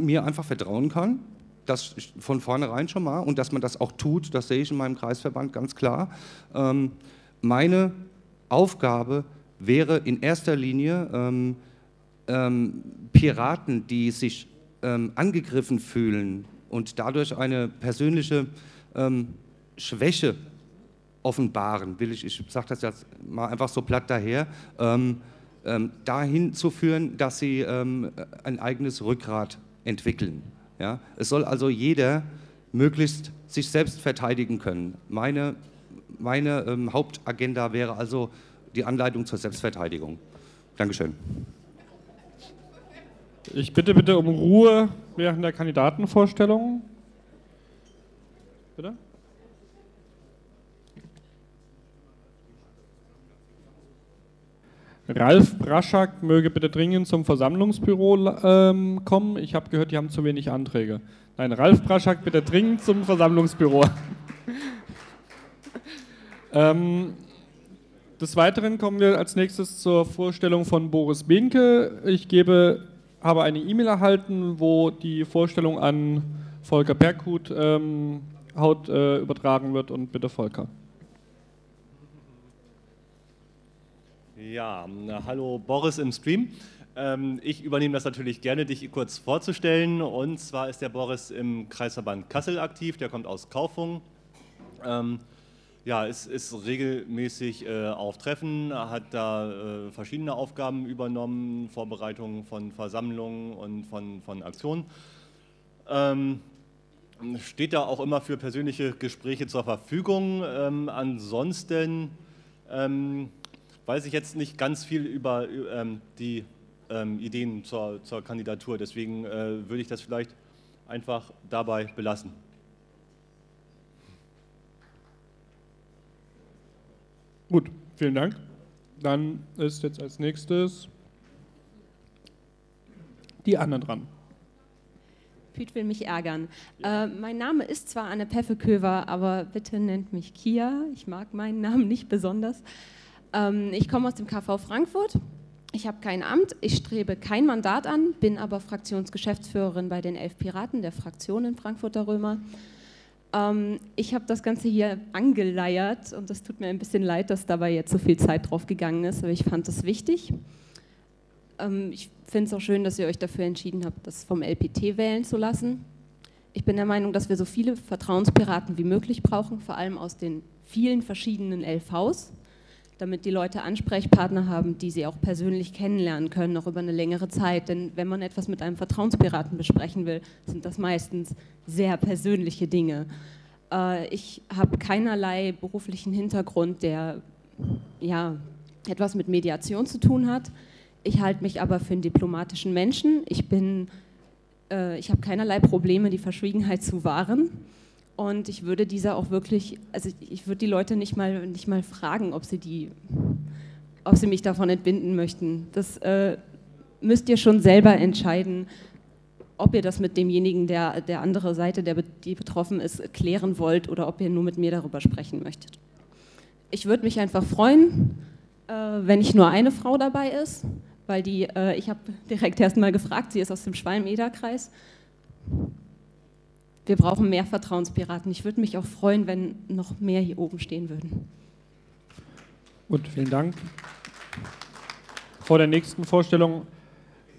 mir einfach vertrauen kann das von vornherein schon mal und dass man das auch tut, das sehe ich in meinem Kreisverband ganz klar. Ähm, meine Aufgabe wäre in erster Linie, ähm, ähm, Piraten, die sich ähm, angegriffen fühlen und dadurch eine persönliche ähm, Schwäche offenbaren, will ich, ich sage das jetzt mal einfach so platt daher, ähm, dahin zu führen, dass sie ein eigenes Rückgrat entwickeln. Ja? Es soll also jeder möglichst sich selbst verteidigen können. Meine, meine ähm, Hauptagenda wäre also die Anleitung zur Selbstverteidigung. Dankeschön. Ich bitte bitte um Ruhe während der Kandidatenvorstellung. Bitte? Ralf Braschak möge bitte dringend zum Versammlungsbüro ähm, kommen. Ich habe gehört, die haben zu wenig Anträge. Nein, Ralf Braschak bitte dringend zum Versammlungsbüro. ähm, des Weiteren kommen wir als nächstes zur Vorstellung von Boris Behnke. Ich gebe, habe eine E-Mail erhalten, wo die Vorstellung an Volker Perkut ähm, Haut äh, übertragen wird und bitte Volker. Ja, hallo Boris im Stream. Ähm, ich übernehme das natürlich gerne, dich kurz vorzustellen. Und zwar ist der Boris im Kreisverband Kassel aktiv, der kommt aus Kaufung. Ähm, ja, ist, ist regelmäßig äh, auf Treffen, hat da äh, verschiedene Aufgaben übernommen, Vorbereitungen von Versammlungen und von, von Aktionen. Ähm, steht da auch immer für persönliche Gespräche zur Verfügung. Ähm, ansonsten ähm, weiß ich jetzt nicht ganz viel über ähm, die ähm, Ideen zur, zur, Kandidatur. Deswegen äh, würde ich das vielleicht einfach dabei belassen. Gut, vielen Dank. Dann ist jetzt als nächstes die Anne dran. Püt will mich ärgern. Ja. Äh, mein Name ist zwar Anne Peffeköver, aber bitte nennt mich Kia. Ich mag meinen Namen nicht besonders. Ähm, ich komme aus dem KV Frankfurt. Ich habe kein Amt, ich strebe kein Mandat an, bin aber Fraktionsgeschäftsführerin bei den Elf Piraten der Fraktion in Frankfurter Römer. Ähm, ich habe das Ganze hier angeleiert und es tut mir ein bisschen leid, dass dabei jetzt so viel Zeit drauf gegangen ist, aber ich fand das wichtig. Ähm, ich finde es auch schön, dass ihr euch dafür entschieden habt, das vom LPT wählen zu lassen. Ich bin der Meinung, dass wir so viele Vertrauenspiraten wie möglich brauchen, vor allem aus den vielen verschiedenen LVs damit die Leute Ansprechpartner haben, die sie auch persönlich kennenlernen können, noch über eine längere Zeit. Denn wenn man etwas mit einem Vertrauenspiraten besprechen will, sind das meistens sehr persönliche Dinge. Äh, ich habe keinerlei beruflichen Hintergrund, der ja, etwas mit Mediation zu tun hat. Ich halte mich aber für einen diplomatischen Menschen. Ich äh, ich habe keinerlei Probleme, die Verschwiegenheit zu wahren. Und ich würde dieser auch wirklich, also ich würde die Leute nicht mal, nicht mal fragen, ob sie, die, ob sie mich davon entbinden möchten. Das äh, müsst ihr schon selber entscheiden, ob ihr das mit demjenigen, der der andere Seite, der die betroffen ist, klären wollt oder ob ihr nur mit mir darüber sprechen möchtet. Ich würde mich einfach freuen, äh, wenn nicht nur eine Frau dabei ist, weil die, äh, ich habe direkt erst mal gefragt, sie ist aus dem Schwalm-Eder-Kreis. Wir brauchen mehr Vertrauenspiraten. Ich würde mich auch freuen, wenn noch mehr hier oben stehen würden. Gut, vielen Dank. Vor der nächsten Vorstellung,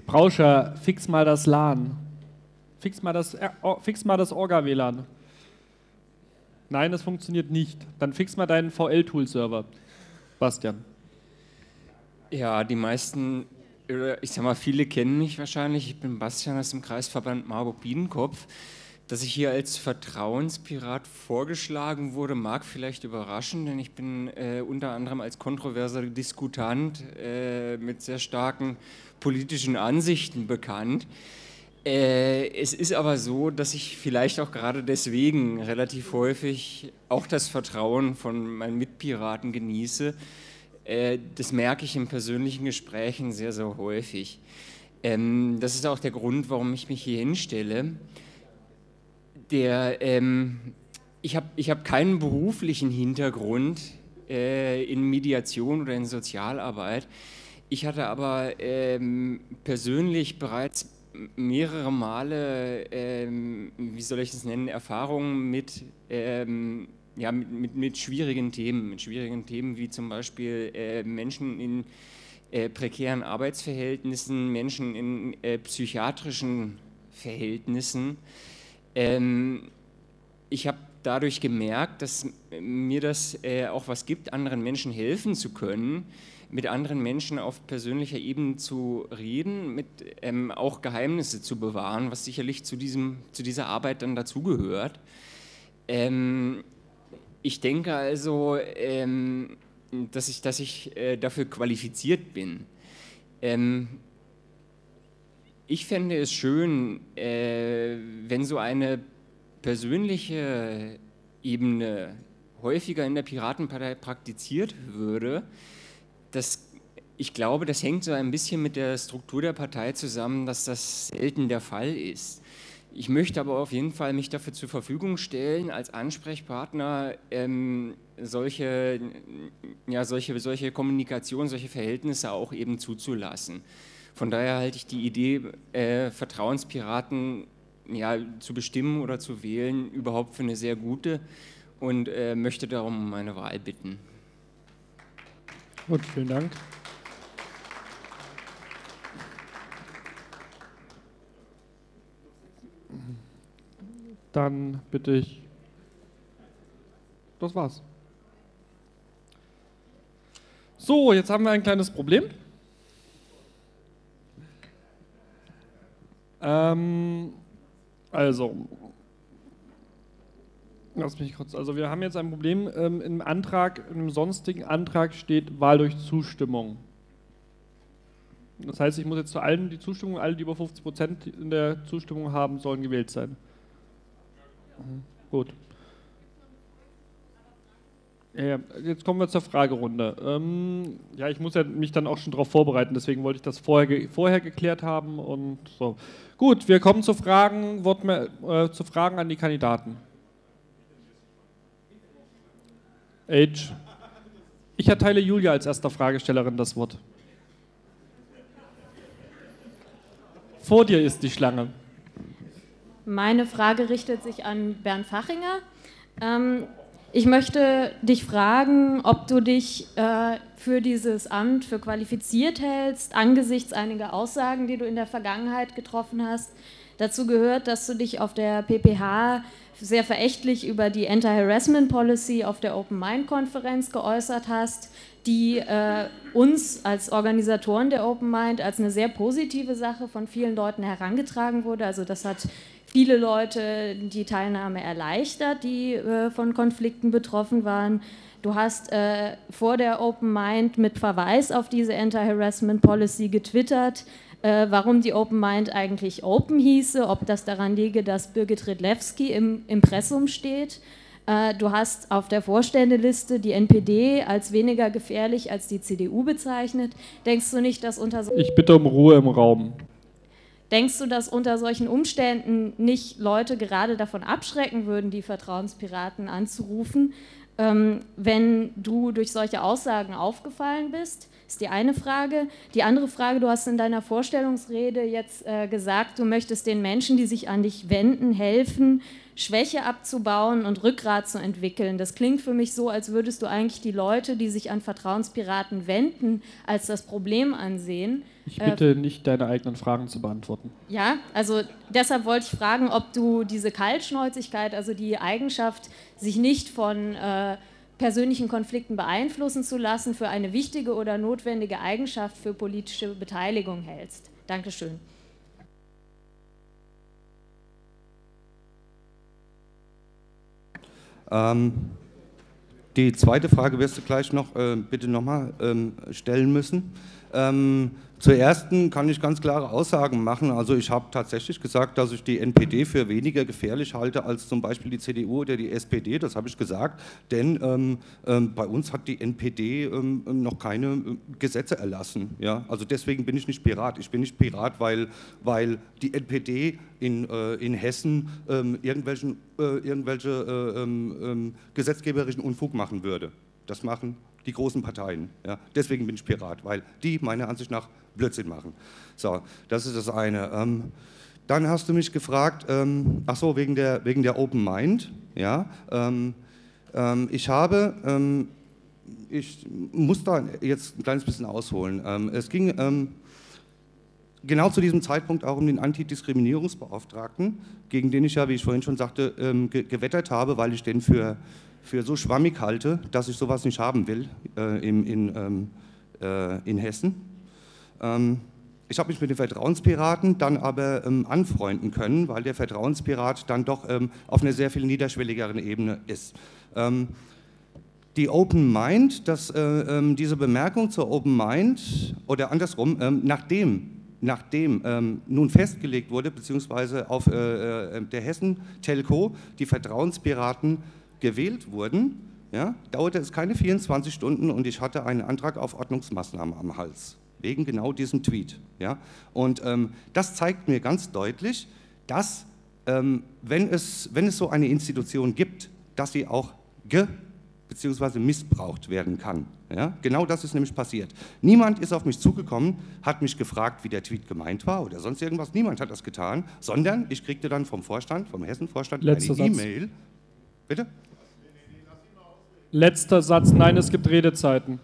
Brauscher, fix mal das LAN. Fix mal das, äh, fix mal das Orga-WLAN. Nein, das funktioniert nicht. Dann fix mal deinen VL-Tool-Server. Bastian. Ja, die meisten, ich sag mal, viele kennen mich wahrscheinlich. Ich bin Bastian aus dem Kreisverband Marburg-Biedenkopf. Dass ich hier als Vertrauenspirat vorgeschlagen wurde, mag vielleicht überraschen, denn ich bin äh, unter anderem als kontroverser Diskutant äh, mit sehr starken politischen Ansichten bekannt. Äh, es ist aber so, dass ich vielleicht auch gerade deswegen relativ häufig auch das Vertrauen von meinen Mitpiraten genieße. Äh, das merke ich in persönlichen Gesprächen sehr, sehr häufig. Ähm, das ist auch der Grund, warum ich mich hier hinstelle. Der, ähm, ich habe ich hab keinen beruflichen Hintergrund äh, in Mediation oder in Sozialarbeit. Ich hatte aber ähm, persönlich bereits mehrere Male, ähm, wie soll ich das nennen, Erfahrungen mit, ähm, ja, mit, mit, mit, schwierigen Themen, mit schwierigen Themen wie zum Beispiel äh, Menschen in äh, prekären Arbeitsverhältnissen, Menschen in äh, psychiatrischen Verhältnissen. Ähm, ich habe dadurch gemerkt, dass mir das äh, auch was gibt, anderen Menschen helfen zu können mit anderen Menschen auf persönlicher Ebene zu reden, mit ähm, auch Geheimnisse zu bewahren, was sicherlich zu, diesem, zu dieser Arbeit dann dazugehört. Ähm, ich denke also, ähm, dass ich, dass ich äh, dafür qualifiziert bin. Ähm, ich fände es schön, äh, wenn so eine persönliche Ebene häufiger in der Piratenpartei praktiziert würde das, ich glaube, das hängt so ein bisschen mit der Struktur der Partei zusammen, dass das selten der Fall ist. Ich möchte aber auf jeden Fall mich dafür zur Verfügung stellen, als Ansprechpartner ähm, solche, ja, solche, solche Kommunikation, solche Verhältnisse auch eben zuzulassen. Von daher halte ich die Idee, äh, Vertrauenspiraten ja, zu bestimmen oder zu wählen, überhaupt für eine sehr gute und äh, möchte darum um meine Wahl bitten. Gut, vielen Dank. Dann bitte ich. Das war's. So, jetzt haben wir ein kleines Problem. Ähm, also, Lass mich kurz. Also wir haben jetzt ein Problem. Ähm, Im Antrag, im sonstigen Antrag steht Wahl durch Zustimmung. Das heißt, ich muss jetzt zu allen die Zustimmung, alle, die über 50 Prozent in der Zustimmung haben, sollen gewählt sein. Mhm. Gut. Ja, jetzt kommen wir zur Fragerunde. Ähm, ja, ich muss ja mich dann auch schon darauf vorbereiten, deswegen wollte ich das vorher, vorher geklärt haben und so. Gut, wir kommen zu Fragen, mehr, äh, zu Fragen an die Kandidaten. Age. Ich erteile Julia als erster Fragestellerin das Wort. Vor dir ist die Schlange. Meine Frage richtet sich an Bernd Fachinger. Ähm, ich möchte dich fragen, ob du dich äh, für dieses Amt für qualifiziert hältst, angesichts einiger Aussagen, die du in der Vergangenheit getroffen hast. Dazu gehört, dass du dich auf der PPH sehr verächtlich über die Anti-Harassment Policy auf der Open Mind Konferenz geäußert hast, die äh, uns als Organisatoren der Open Mind als eine sehr positive Sache von vielen Leuten herangetragen wurde. Also das hat viele Leute die Teilnahme erleichtert, die äh, von Konflikten betroffen waren. Du hast äh, vor der Open Mind mit Verweis auf diese Anti-Harassment Policy getwittert, äh, warum die Open Mind eigentlich Open hieße, ob das daran liege, dass Birgit Redlewski im Impressum steht. Äh, du hast auf der Vorständeliste die NPD als weniger gefährlich als die CDU bezeichnet. Denkst du nicht, dass unter so Ich bitte um Ruhe im Raum. Denkst du, dass unter solchen Umständen nicht Leute gerade davon abschrecken würden, die Vertrauenspiraten anzurufen, ähm, wenn du durch solche Aussagen aufgefallen bist? Ist die eine Frage. Die andere Frage, du hast in deiner Vorstellungsrede jetzt äh, gesagt, du möchtest den Menschen, die sich an dich wenden, helfen, Schwäche abzubauen und Rückgrat zu entwickeln. Das klingt für mich so, als würdest du eigentlich die Leute, die sich an Vertrauenspiraten wenden, als das Problem ansehen. Ich bitte äh, nicht, deine eigenen Fragen zu beantworten. Ja, also deshalb wollte ich fragen, ob du diese Kaltschnäuzigkeit, also die Eigenschaft, sich nicht von äh, persönlichen Konflikten beeinflussen zu lassen, für eine wichtige oder notwendige Eigenschaft für politische Beteiligung hältst. Dankeschön. Ähm, die zweite Frage wirst du gleich noch äh, bitte nochmal ähm, stellen müssen. Ähm, zur ersten kann ich ganz klare Aussagen machen. Also ich habe tatsächlich gesagt, dass ich die NPD für weniger gefährlich halte als zum Beispiel die CDU oder die SPD. Das habe ich gesagt, denn ähm, ähm, bei uns hat die NPD ähm, noch keine äh, Gesetze erlassen. Ja? Also deswegen bin ich nicht Pirat. Ich bin nicht Pirat, weil, weil die NPD in, äh, in Hessen ähm, irgendwelchen, äh, irgendwelche äh, ähm, ähm, gesetzgeberischen Unfug machen würde. Das machen die großen Parteien. Ja? Deswegen bin ich Pirat, weil die meiner Ansicht nach Blödsinn machen. So, das ist das eine. Ähm, dann hast du mich gefragt, ähm, ach so, wegen der, wegen der Open Mind. Ja, ähm, ähm ich habe, ähm, ich muss da jetzt ein kleines bisschen ausholen. Ähm, es ging genau zu diesem Zeitpunkt auch um den Antidiskriminierungsbeauftragten, gegen den ich ja, wie ich vorhin schon sagte, ge gewettert habe, weil ich den für, für so schwammig halte, dass ich sowas nicht haben will äh, in, in, äh, in Hessen. Ähm, ich habe mich mit den Vertrauenspiraten dann aber ähm, anfreunden können, weil der Vertrauenspirat dann doch ähm, auf einer sehr viel niederschwelligeren Ebene ist. Ähm, die Open Mind, das, äh, äh, diese Bemerkung zur Open Mind oder andersrum, ähm, nachdem, nachdem ähm, nun festgelegt wurde, beziehungsweise auf äh, äh, der Hessen-Telco die Vertrauenspiraten gewählt wurden, ja, dauerte es keine 24 Stunden und ich hatte einen Antrag auf Ordnungsmaßnahmen am Hals wegen genau diesem Tweet. Ja? Und ähm, das zeigt mir ganz deutlich, dass ähm, wenn, es, wenn es so eine Institution gibt, dass sie auch ge bzw. missbraucht werden kann. Ja? Genau das ist nämlich passiert. Niemand ist auf mich zugekommen, hat mich gefragt, wie der Tweet gemeint war oder sonst irgendwas. Niemand hat das getan, sondern ich kriegte dann vom Vorstand, vom Hessen-Vorstand eine E-Mail. Bitte? Letzter Satz, nein, es gibt Redezeiten.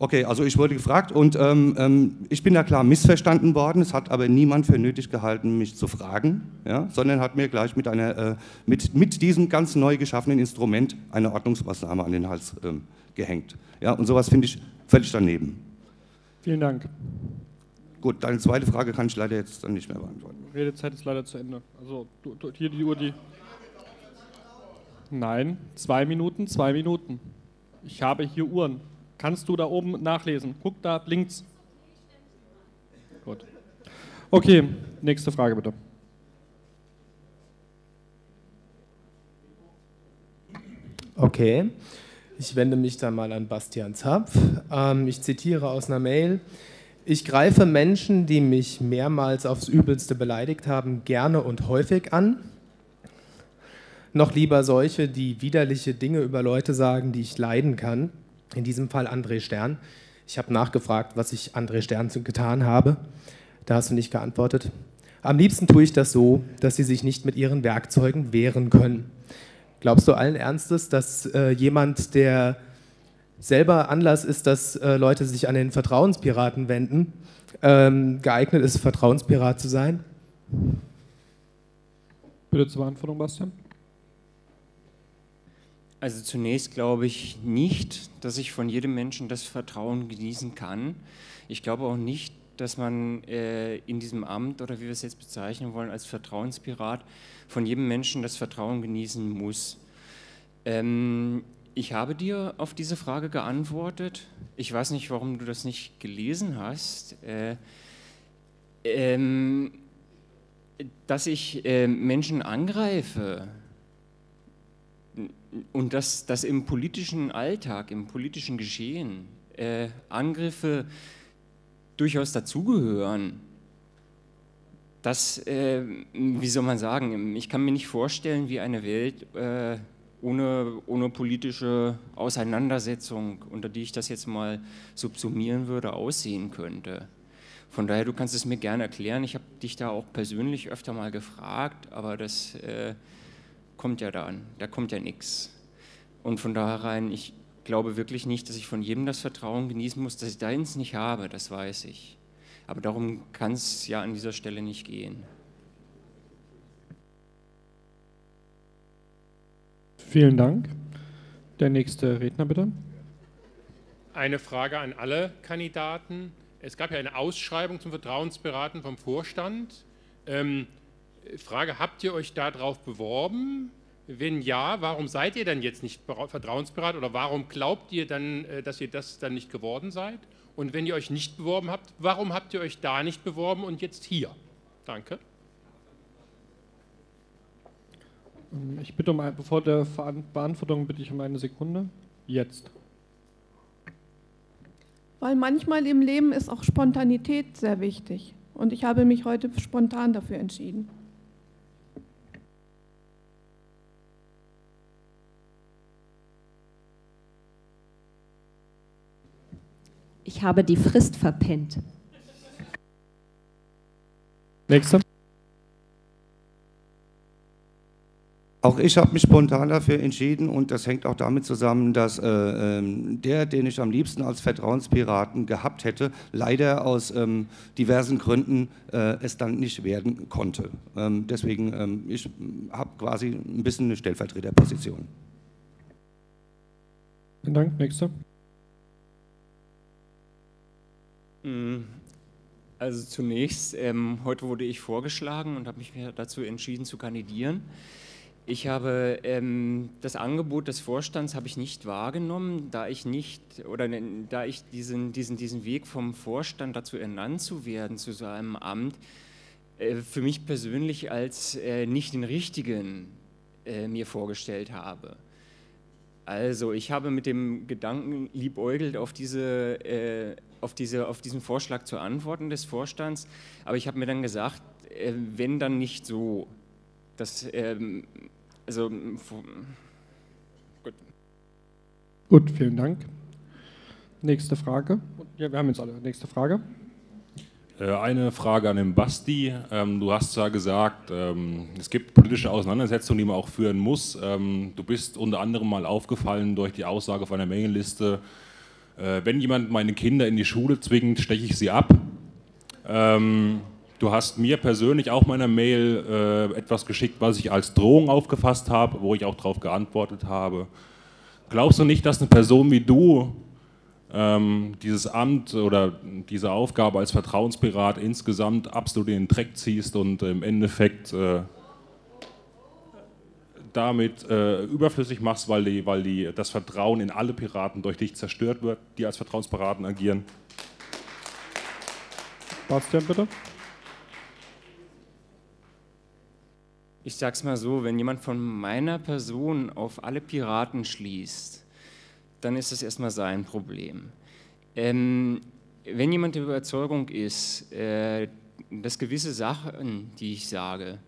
Okay, also ich wurde gefragt und ähm, ähm, ich bin da klar missverstanden worden. Es hat aber niemand für nötig gehalten, mich zu fragen, ja, sondern hat mir gleich mit, einer, äh, mit, mit diesem ganz neu geschaffenen Instrument eine Ordnungsmaßnahme an den Hals ähm, gehängt. Ja, und sowas finde ich völlig daneben. Vielen Dank. Gut, deine zweite Frage kann ich leider jetzt dann nicht mehr beantworten. Redezeit ist leider zu Ende. Also du, hier die Uhr, die. Nein, zwei Minuten, zwei Minuten. Ich habe hier Uhren. Kannst du da oben nachlesen. Guck, da blinkt's. Gut. Okay, nächste Frage bitte. Okay, ich wende mich dann mal an Bastian Zapf. Ähm, ich zitiere aus einer Mail. Ich greife Menschen, die mich mehrmals aufs Übelste beleidigt haben, gerne und häufig an. Noch lieber solche, die widerliche Dinge über Leute sagen, die ich leiden kann in diesem Fall André Stern. Ich habe nachgefragt, was ich André Stern getan habe. Da hast du nicht geantwortet. Am liebsten tue ich das so, dass sie sich nicht mit ihren Werkzeugen wehren können. Glaubst du allen Ernstes, dass äh, jemand, der selber Anlass ist, dass äh, Leute sich an den Vertrauenspiraten wenden, ähm, geeignet ist, Vertrauenspirat zu sein? Bitte zur Beantwortung, Bastian. Also zunächst glaube ich nicht, dass ich von jedem Menschen das Vertrauen genießen kann. Ich glaube auch nicht, dass man äh, in diesem Amt oder wie wir es jetzt bezeichnen wollen als Vertrauenspirat von jedem Menschen das Vertrauen genießen muss. Ähm, ich habe dir auf diese Frage geantwortet. Ich weiß nicht, warum du das nicht gelesen hast. Äh, ähm, dass ich äh, Menschen angreife und dass, dass im politischen Alltag, im politischen Geschehen äh, Angriffe durchaus dazugehören. Das, äh, wie soll man sagen, ich kann mir nicht vorstellen, wie eine Welt äh, ohne, ohne politische Auseinandersetzung, unter die ich das jetzt mal subsumieren würde, aussehen könnte. Von daher, du kannst es mir gerne erklären. Ich habe dich da auch persönlich öfter mal gefragt, aber das äh, kommt ja dann, da kommt ja nichts. Und von daher rein, ich glaube wirklich nicht, dass ich von jedem das Vertrauen genießen muss, dass ich deins nicht habe, das weiß ich. Aber darum kann es ja an dieser Stelle nicht gehen. Vielen Dank. Der nächste Redner bitte. Eine Frage an alle Kandidaten. Es gab ja eine Ausschreibung zum Vertrauensberaten vom Vorstand. Ähm, Frage, habt ihr euch darauf beworben? Wenn ja, warum seid ihr dann jetzt nicht Vertrauensberater oder warum glaubt ihr dann, äh, dass ihr das dann nicht geworden seid? Und wenn ihr euch nicht beworben habt, warum habt ihr euch da nicht beworben und jetzt hier? Danke. Ähm, ich bitte um, bevor der Beantwortung bitte ich um eine Sekunde. Jetzt. Weil manchmal im Leben ist auch Spontanität sehr wichtig. Und ich habe mich heute spontan dafür entschieden. Ich habe die Frist verpennt. Nächster. Auch ich habe mich spontan dafür entschieden und das hängt auch damit zusammen, dass äh, ähm, der, den ich am liebsten als Vertrauenspiraten gehabt hätte, leider aus ähm, diversen Gründen äh, es dann nicht werden konnte. Ähm, deswegen, ähm, ich habe quasi ein bisschen eine Stellvertreterposition. Vielen Dank. Nächster. Also zunächst, ähm, heute wurde ich vorgeschlagen und habe mich dazu entschieden zu kandidieren. Ich habe ähm, das Angebot des Vorstands habe ich nicht wahrgenommen, da ich nicht oder da ich diesen, diesen, diesen Weg vom Vorstand dazu ernannt zu werden zu so einem Amt äh, für mich persönlich als äh, nicht den richtigen äh, mir vorgestellt habe. Also ich habe mit dem Gedanken liebäugelt auf, diese, äh, auf, diese, auf diesen Vorschlag zu antworten des Vorstands, aber ich habe mir dann gesagt, äh, wenn dann nicht so, dass, ähm, also, gut. Gut, vielen Dank. Nächste Frage. Ja, wir haben jetzt alle. Nächste Frage. Äh, eine Frage an den Basti. Ähm, du hast zwar gesagt, ähm, es gibt politische Auseinandersetzungen, die man auch führen muss. Ähm, du bist unter anderem mal aufgefallen durch die Aussage auf einer Mailingliste, äh, wenn jemand meine Kinder in die Schule zwingt, steche ich sie ab. Du hast mir persönlich auch meiner Mail äh, etwas geschickt, was ich als Drohung aufgefasst habe, wo ich auch darauf geantwortet habe. Glaubst du nicht, dass eine Person wie du ähm, dieses Amt oder diese Aufgabe als Vertrauenspirat insgesamt absolut in den Dreck ziehst und im Endeffekt äh, damit äh, überflüssig machst, weil, die, weil die, das Vertrauen in alle Piraten durch dich zerstört wird, die als Vertrauenspiraten agieren. Bastian, bitte. Ich sag's mal so, wenn jemand von meiner Person auf alle Piraten schließt, dann ist das erstmal sein Problem. Ähm, wenn jemand der Überzeugung ist, äh, dass gewisse Sachen, die ich sage,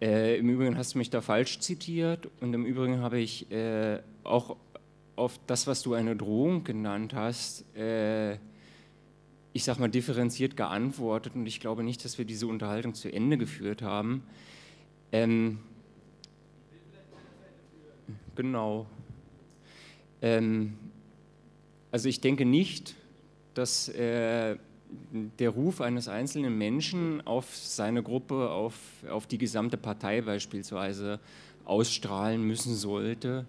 äh, im Übrigen hast du mich da falsch zitiert und im Übrigen habe ich äh, auch auf das, was du eine Drohung genannt hast, äh, ich sag mal differenziert geantwortet und ich glaube nicht, dass wir diese Unterhaltung zu Ende geführt haben. Ähm, genau. Ähm, also ich denke nicht, dass äh, der Ruf eines einzelnen Menschen auf seine Gruppe, auf, auf die gesamte Partei beispielsweise ausstrahlen müssen sollte.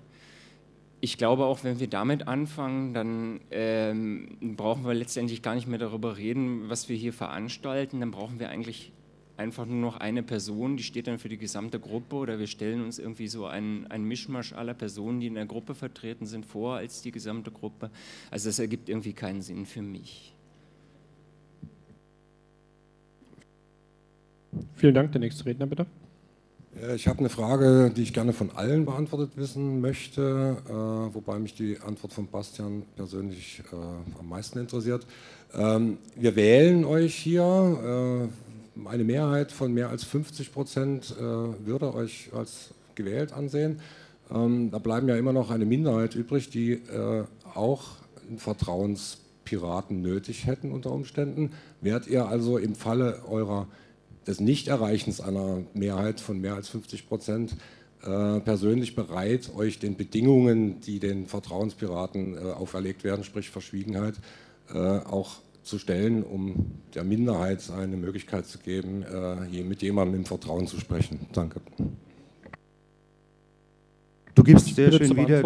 Ich glaube auch, wenn wir damit anfangen, dann ähm, brauchen wir letztendlich gar nicht mehr darüber reden, was wir hier veranstalten. Dann brauchen wir eigentlich einfach nur noch eine Person, die steht dann für die gesamte Gruppe oder wir stellen uns irgendwie so einen, einen Mischmasch aller Personen, die in der Gruppe vertreten sind, vor als die gesamte Gruppe. Also das ergibt irgendwie keinen Sinn für mich. Vielen Dank. Der nächste Redner, bitte. Ich habe eine Frage, die ich gerne von allen beantwortet wissen möchte, äh, wobei mich die Antwort von Bastian persönlich äh, am meisten interessiert. Ähm, wir wählen euch hier. Äh, eine Mehrheit von mehr als 50 Prozent äh, würde euch als gewählt ansehen. Ähm, da bleiben ja immer noch eine Minderheit übrig, die äh, auch einen Vertrauenspiraten nötig hätten unter Umständen. Wärt ihr also im Falle eurer des Nichterreichens einer Mehrheit von mehr als 50 Prozent äh, persönlich bereit, euch den Bedingungen, die den Vertrauenspiraten äh, auferlegt werden, sprich Verschwiegenheit, äh, auch zu stellen, um der Minderheit eine Möglichkeit zu geben, äh, mit jemandem im Vertrauen zu sprechen. Danke. Du gibst sehr schön wieder.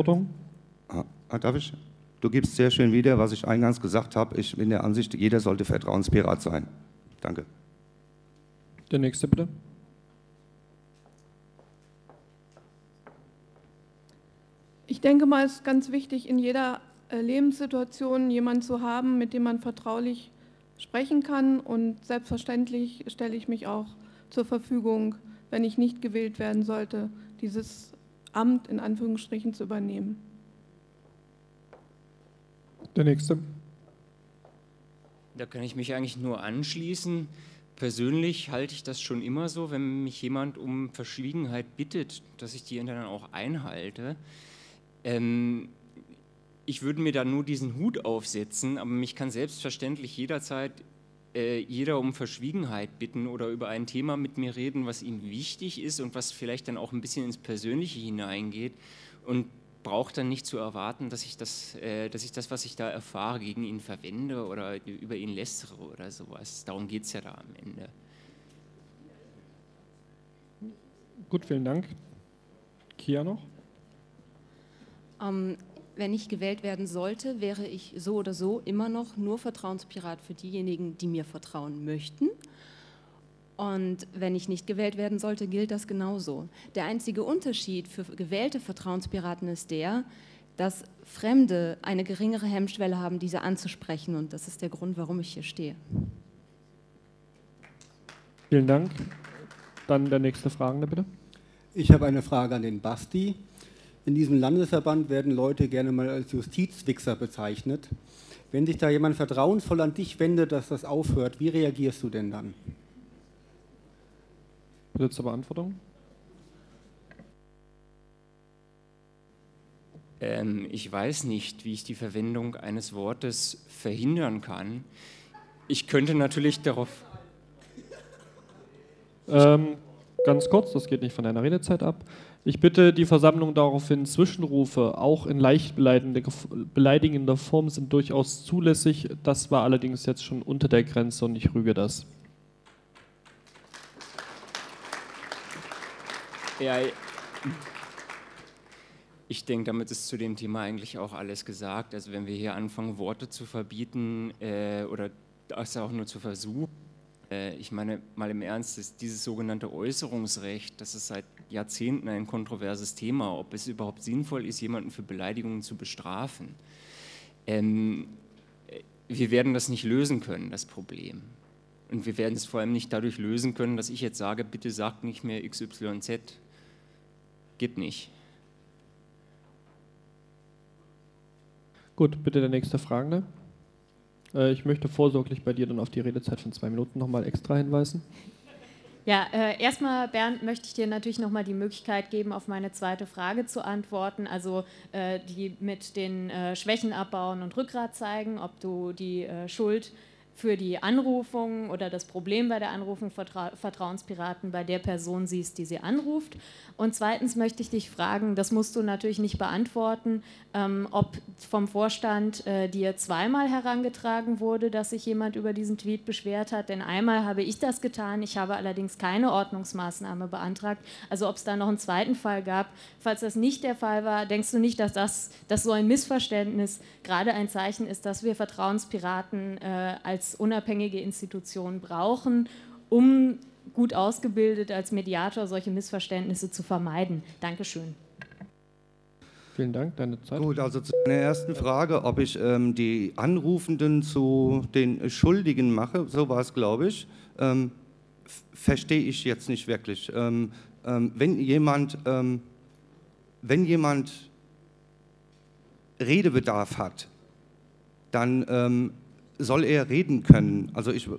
Ah, ah, darf ich? Du gibst sehr schön wieder, was ich eingangs gesagt habe. Ich bin der Ansicht, jeder sollte Vertrauenspirat sein. Danke. Der nächste bitte. Ich denke mal, es ist ganz wichtig, in jeder äh, Lebenssituation jemanden zu haben, mit dem man vertraulich sprechen kann. Und selbstverständlich stelle ich mich auch zur Verfügung, wenn ich nicht gewählt werden sollte, dieses Amt in Anführungsstrichen zu übernehmen. Der nächste. Da kann ich mich eigentlich nur anschließen. Persönlich halte ich das schon immer so, wenn mich jemand um Verschwiegenheit bittet, dass ich die dann auch einhalte. Ähm, ich würde mir da nur diesen Hut aufsetzen, aber mich kann selbstverständlich jederzeit äh, jeder um Verschwiegenheit bitten oder über ein Thema mit mir reden, was ihm wichtig ist und was vielleicht dann auch ein bisschen ins Persönliche hineingeht. Und braucht dann nicht zu erwarten, dass ich, das, äh, dass ich das, was ich da erfahre, gegen ihn verwende oder über ihn lästere oder sowas. Darum geht es ja da am Ende. Gut, vielen Dank. Kia noch? Ähm, wenn ich gewählt werden sollte, wäre ich so oder so immer noch nur Vertrauenspirat für diejenigen, die mir vertrauen möchten. Und wenn ich nicht gewählt werden sollte, gilt das genauso. Der einzige Unterschied für gewählte Vertrauenspiraten ist der, dass Fremde eine geringere Hemmschwelle haben, diese anzusprechen. Und das ist der Grund, warum ich hier stehe. Vielen Dank. Dann der nächste Fragende, bitte. Ich habe eine Frage an den Basti. In diesem Landesverband werden Leute gerne mal als Justizwichser bezeichnet. Wenn sich da jemand vertrauensvoll an dich wendet, dass das aufhört, wie reagierst du denn dann? Bitte zur Beantwortung. Ähm, ich weiß nicht, wie ich die Verwendung eines Wortes verhindern kann. Ich könnte natürlich darauf. Ähm, ganz kurz, das geht nicht von deiner Redezeit ab. Ich bitte die Versammlung daraufhin, Zwischenrufe auch in leicht beleidigender Form sind durchaus zulässig. Das war allerdings jetzt schon unter der Grenze und ich rüge das. Ja, ich denke, damit ist zu dem Thema eigentlich auch alles gesagt. Also wenn wir hier anfangen, Worte zu verbieten äh, oder das auch nur zu versuchen, äh, ich meine mal im Ernst, ist dieses sogenannte Äußerungsrecht, das ist seit Jahrzehnten ein kontroverses Thema, ob es überhaupt sinnvoll ist, jemanden für Beleidigungen zu bestrafen. Ähm, wir werden das nicht lösen können, das Problem. Und wir werden es vor allem nicht dadurch lösen können, dass ich jetzt sage, bitte sagt nicht mehr XYZ. Geht nicht. Gut, bitte der nächste Fragende. Äh, ich möchte vorsorglich bei dir dann auf die Redezeit von zwei Minuten nochmal extra hinweisen. Ja, äh, erstmal, Bernd, möchte ich dir natürlich nochmal die Möglichkeit geben, auf meine zweite Frage zu antworten. Also äh, die mit den äh, Schwächen abbauen und Rückgrat zeigen, ob du die äh, Schuld für die Anrufung oder das Problem bei der Anrufung Vertra Vertrauenspiraten bei der Person siehst, die sie anruft. Und zweitens möchte ich dich fragen, das musst du natürlich nicht beantworten, ähm, ob vom Vorstand äh, dir zweimal herangetragen wurde, dass sich jemand über diesen Tweet beschwert hat. Denn einmal habe ich das getan, ich habe allerdings keine Ordnungsmaßnahme beantragt. Also ob es da noch einen zweiten Fall gab. Falls das nicht der Fall war, denkst du nicht, dass das dass so ein Missverständnis gerade ein Zeichen ist, dass wir Vertrauenspiraten äh, als unabhängige Institution brauchen um gut ausgebildet als Mediator solche Missverständnisse zu vermeiden. Dankeschön. Vielen Dank, deine Zeit. Gut, also zu der ersten Frage, ob ich ähm, die Anrufenden zu den Schuldigen mache, so war es, glaube ich, ähm, verstehe ich jetzt nicht wirklich. Ähm, ähm wenn jemand, ähm, wenn jemand Redebedarf hat, dann ähm, soll er reden können. Also ich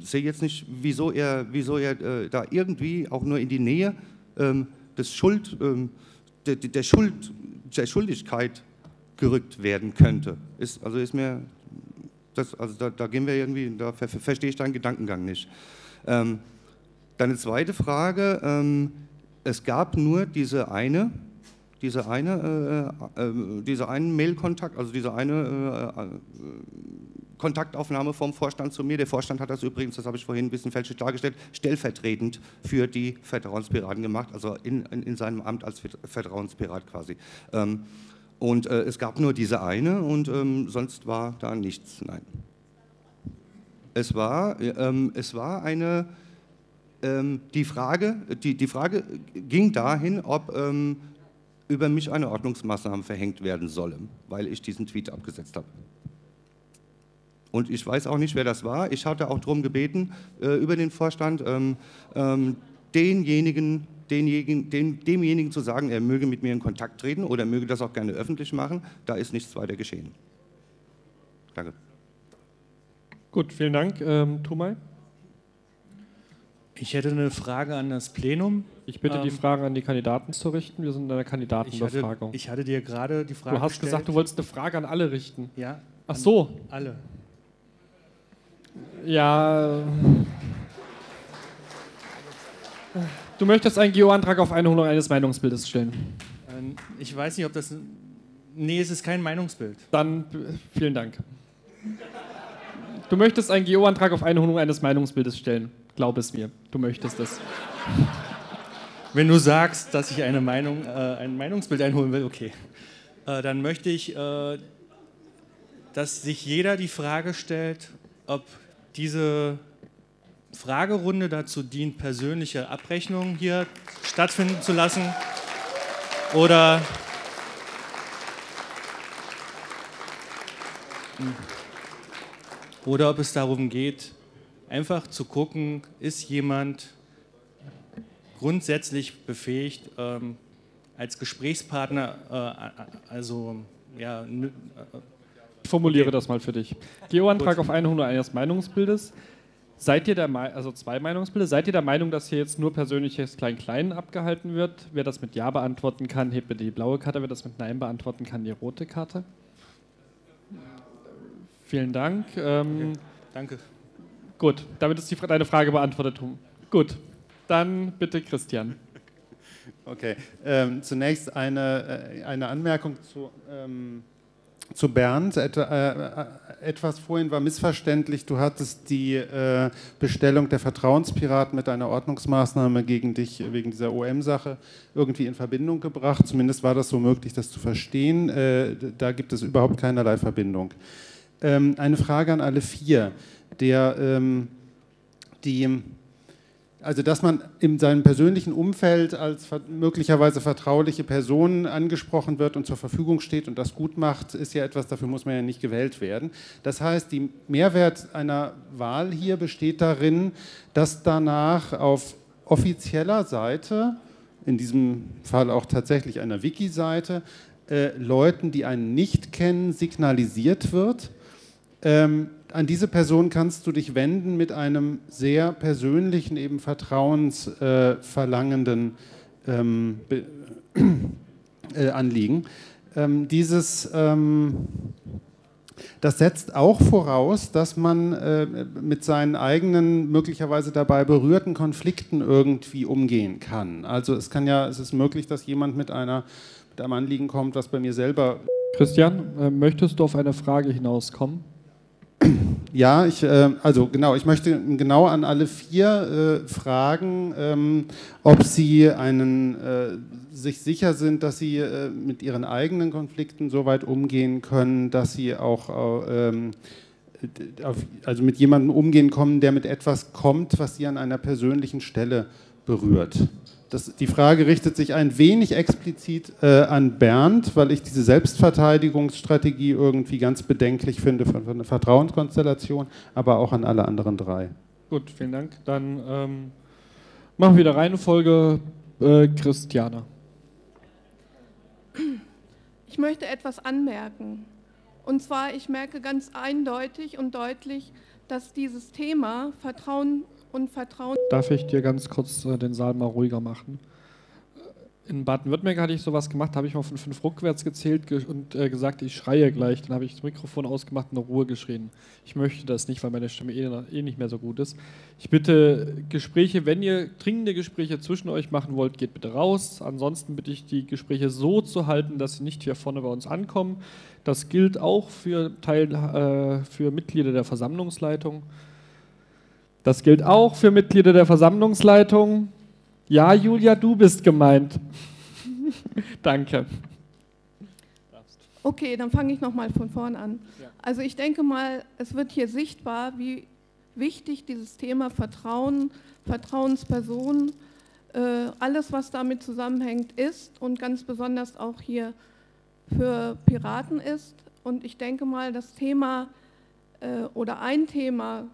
sehe jetzt nicht, wieso er, wieso er äh, da irgendwie auch nur in die Nähe ähm, des Schuld, ähm, der, der, Schuld, der Schuldigkeit gerückt werden könnte. Ist, also ist mir, das, also da, da, gehen wir irgendwie, da ver, verstehe ich deinen Gedankengang nicht. Ähm, deine zweite Frage, ähm, es gab nur diese eine, diese eine, äh, äh, diese einen Mailkontakt, also diese eine äh, äh Kontaktaufnahme vom Vorstand zu mir. Der Vorstand hat das übrigens, das habe ich vorhin ein bisschen fälschlich dargestellt, stellvertretend für die Vertrauenspiraten gemacht, also in, in, in seinem Amt als Vertrauenspirat quasi. Ähm, und äh, es gab nur diese eine und ähm, sonst war da nichts, nein. Es war, ähm, es war eine, ähm, die, Frage, die, die Frage ging dahin, ob ähm, über mich eine Ordnungsmaßnahme verhängt werden solle, weil ich diesen Tweet abgesetzt habe. Und ich weiß auch nicht, wer das war. Ich hatte auch darum gebeten, äh, über den Vorstand, ähm, ähm, denjenigen, denjenigen, den, demjenigen zu sagen, er möge mit mir in Kontakt treten oder möge das auch gerne öffentlich machen. Da ist nichts weiter geschehen. Danke. Gut, vielen Dank. Ähm, Tomai? Ich hätte eine Frage an das Plenum. Ich bitte, die ähm, Fragen an die Kandidaten zu richten. Wir sind in einer Kandidatenbefragung. Ich, ich hatte, dir gerade die Frage Du hast gestellt. gesagt, du wolltest eine Frage an alle richten. Ja. Ach so. Alle. Ja. Du möchtest einen Geo-Antrag auf Einholung eines Meinungsbildes stellen. Ähm, ich weiß nicht, ob das. Nee, es ist kein Meinungsbild. Dann vielen Dank. Du möchtest einen Geo-Antrag auf Einholung eines Meinungsbildes stellen. Glaub es mir, du möchtest es. Wenn du sagst, dass ich eine Meinung, äh, ein Meinungsbild einholen will, okay. Äh, dann möchte ich, äh, dass sich jeder die Frage stellt, ob diese Fragerunde dazu dient, persönliche Abrechnungen hier stattfinden zu lassen oder oder ob es darum geht, einfach zu gucken, ist jemand grundsätzlich befähigt, ähm, als Gesprächspartner, äh, also ja, äh, formuliere okay. das mal für dich. Geo-Antrag auf Einholung eines Meinungsbildes. Seid ihr der Me also zwei Meinungsbilder, seid ihr der Meinung, dass hier jetzt nur persönliches Klein-Klein abgehalten wird? Wer das mit Ja beantworten kann, hebt bitte die blaue Karte, wer das mit Nein beantworten kann, die rote Karte. Vielen Dank. Ähm, okay. Danke. Gut, damit ist die, deine Frage beantwortet. Gut, dann bitte Christian. Okay, ähm, zunächst eine, äh, eine Anmerkung zu. Ähm zu Bernd. Et, äh, etwas vorhin war missverständlich. Du hattest die äh, Bestellung der Vertrauenspiraten mit einer Ordnungsmaßnahme gegen dich wegen dieser OM-Sache irgendwie in Verbindung gebracht. Zumindest war das so möglich, das zu verstehen. Äh, da gibt es überhaupt keinerlei Verbindung. Ähm, eine Frage an alle vier. Der, ähm, die also, dass man in seinem persönlichen Umfeld als möglicherweise vertrauliche Person angesprochen wird und zur Verfügung steht und das gut macht, ist ja etwas, dafür muss man ja nicht gewählt werden. Das heißt, die Mehrwert einer Wahl hier besteht darin, dass danach auf offizieller Seite, in diesem Fall auch tatsächlich einer Wiki-Seite, äh, Leuten, die einen nicht kennen, signalisiert wird, ähm, an diese Person kannst du dich wenden mit einem sehr persönlichen, eben vertrauensverlangenden äh, äh, Anliegen. Ähm, dieses, ähm, das setzt auch voraus, dass man äh, mit seinen eigenen, möglicherweise dabei berührten Konflikten irgendwie umgehen kann. Also es kann ja, es ist möglich, dass jemand mit einer mit einem Anliegen kommt, was bei mir selber. Christian, äh, möchtest du auf eine Frage hinauskommen? Ja, ich, äh, also genau, ich möchte genau an alle vier äh, fragen, ähm, ob sie einen, äh, sich sicher sind, dass sie äh, mit ihren eigenen Konflikten so weit umgehen können, dass sie auch ähm, also mit jemandem umgehen kommen, der mit etwas kommt, was Sie an einer persönlichen Stelle berührt. Das, die Frage richtet sich ein wenig explizit äh, an Bernd, weil ich diese Selbstverteidigungsstrategie irgendwie ganz bedenklich finde für, für eine Vertrauenskonstellation, aber auch an alle anderen drei. Gut, vielen Dank. Dann ähm, machen wir wieder Reihenfolge äh, Christiana. Ich möchte etwas anmerken. Und zwar, ich merke ganz eindeutig und deutlich, dass dieses Thema Vertrauen und Vertrauen. Darf ich dir ganz kurz äh, den Saal mal ruhiger machen? In Baden-Württemberg hatte ich sowas gemacht, habe ich mal von fünf rückwärts gezählt ge und äh, gesagt, ich schreie gleich. Dann habe ich das Mikrofon ausgemacht und in Ruhe geschrien. Ich möchte das nicht, weil meine Stimme eh, eh, nicht mehr so gut ist. Ich bitte Gespräche, wenn ihr dringende Gespräche zwischen euch machen wollt, geht bitte raus. Ansonsten bitte ich die Gespräche so zu halten, dass sie nicht hier vorne bei uns ankommen. Das gilt auch für, Teil, äh, für Mitglieder der Versammlungsleitung. Das gilt auch für Mitglieder der Versammlungsleitung. Ja, Julia, du bist gemeint. Danke. Okay, dann fange ich nochmal von vorn an. Also ich denke mal, es wird hier sichtbar, wie wichtig dieses Thema Vertrauen, Vertrauenspersonen, äh, alles, was damit zusammenhängt, ist und ganz besonders auch hier für Piraten ist. Und ich denke mal, das Thema äh, oder ein Thema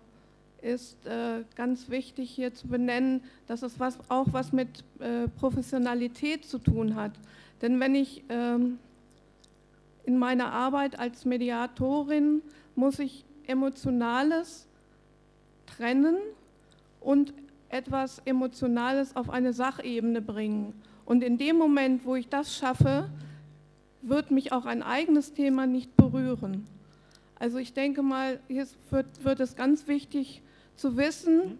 ist äh, ganz wichtig hier zu benennen, dass es was, auch was mit äh, Professionalität zu tun hat. Denn wenn ich ähm, in meiner Arbeit als Mediatorin muss ich Emotionales trennen und etwas Emotionales auf eine Sachebene bringen. Und in dem Moment, wo ich das schaffe, wird mich auch ein eigenes Thema nicht berühren. Also ich denke mal, hier wird, wird es ganz wichtig zu wissen,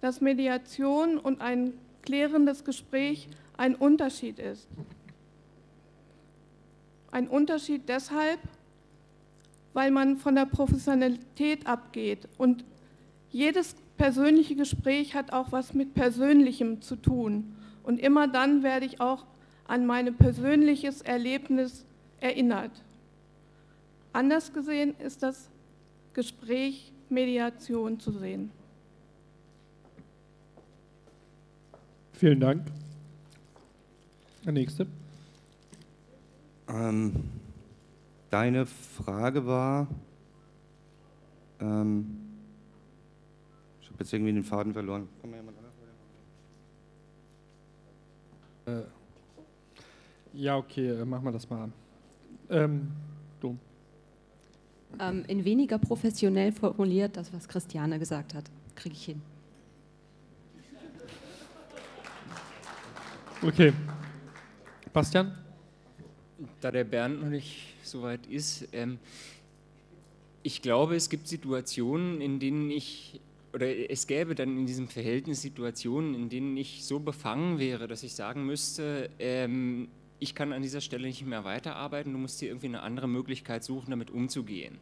dass Mediation und ein klärendes Gespräch ein Unterschied ist. Ein Unterschied deshalb, weil man von der Professionalität abgeht. Und jedes persönliche Gespräch hat auch was mit Persönlichem zu tun. Und immer dann werde ich auch an mein persönliches Erlebnis erinnert. Anders gesehen ist das Gespräch Mediation zu sehen. Vielen Dank. Der nächste. Ähm, deine Frage war, ähm, ich habe jetzt irgendwie den Faden verloren. Kann mal jemand anders? Äh, ja, okay, äh, machen wir das mal. Ähm. Ähm, in weniger professionell formuliert, das, was Christiane gesagt hat. Kriege ich hin. Okay. Bastian? Da der Bernd noch nicht so weit ist, ähm, ich glaube, es gibt Situationen, in denen ich, oder es gäbe dann in diesem Verhältnis Situationen, in denen ich so befangen wäre, dass ich sagen müsste, ähm, ich kann an dieser Stelle nicht mehr weiterarbeiten, du musst dir irgendwie eine andere Möglichkeit suchen, damit umzugehen.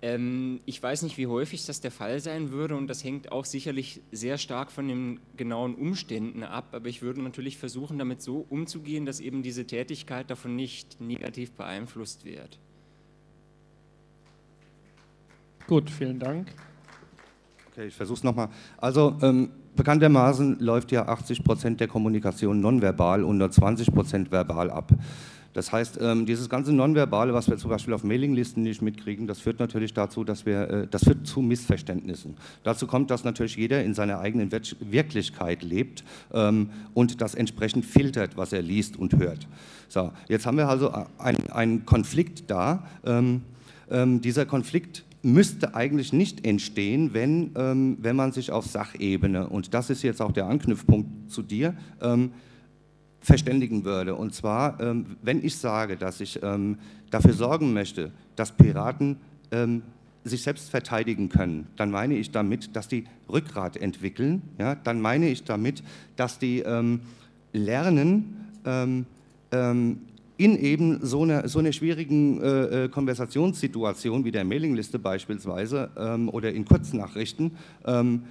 Ähm, ich weiß nicht, wie häufig das der Fall sein würde und das hängt auch sicherlich sehr stark von den genauen Umständen ab, aber ich würde natürlich versuchen, damit so umzugehen, dass eben diese Tätigkeit davon nicht negativ beeinflusst wird. Gut, vielen Dank. Okay, ich versuche es nochmal. Also ähm, bekanntermaßen läuft ja 80 Prozent der Kommunikation nonverbal und nur 20 Prozent verbal ab. Das heißt, ähm, dieses ganze Nonverbale, was wir zum Beispiel auf Mailinglisten nicht mitkriegen, das führt natürlich dazu, dass wir, äh, das führt zu Missverständnissen. Dazu kommt, dass natürlich jeder in seiner eigenen Wirklichkeit lebt ähm, und das entsprechend filtert, was er liest und hört. So, jetzt haben wir also einen Konflikt da. Ähm, dieser Konflikt müsste eigentlich nicht entstehen, wenn, ähm, wenn man sich auf Sachebene, und das ist jetzt auch der Anknüpfpunkt zu dir, ähm, verständigen würde. Und zwar, ähm, wenn ich sage, dass ich ähm, dafür sorgen möchte, dass Piraten ähm, sich selbst verteidigen können, dann meine ich damit, dass die Rückgrat entwickeln. Ja? Dann meine ich damit, dass die ähm, lernen, in eben so einer so eine schwierigen äh, äh, Konversationssituation wie der Mailingliste beispielsweise ähm, oder in Kurznachrichten ähm,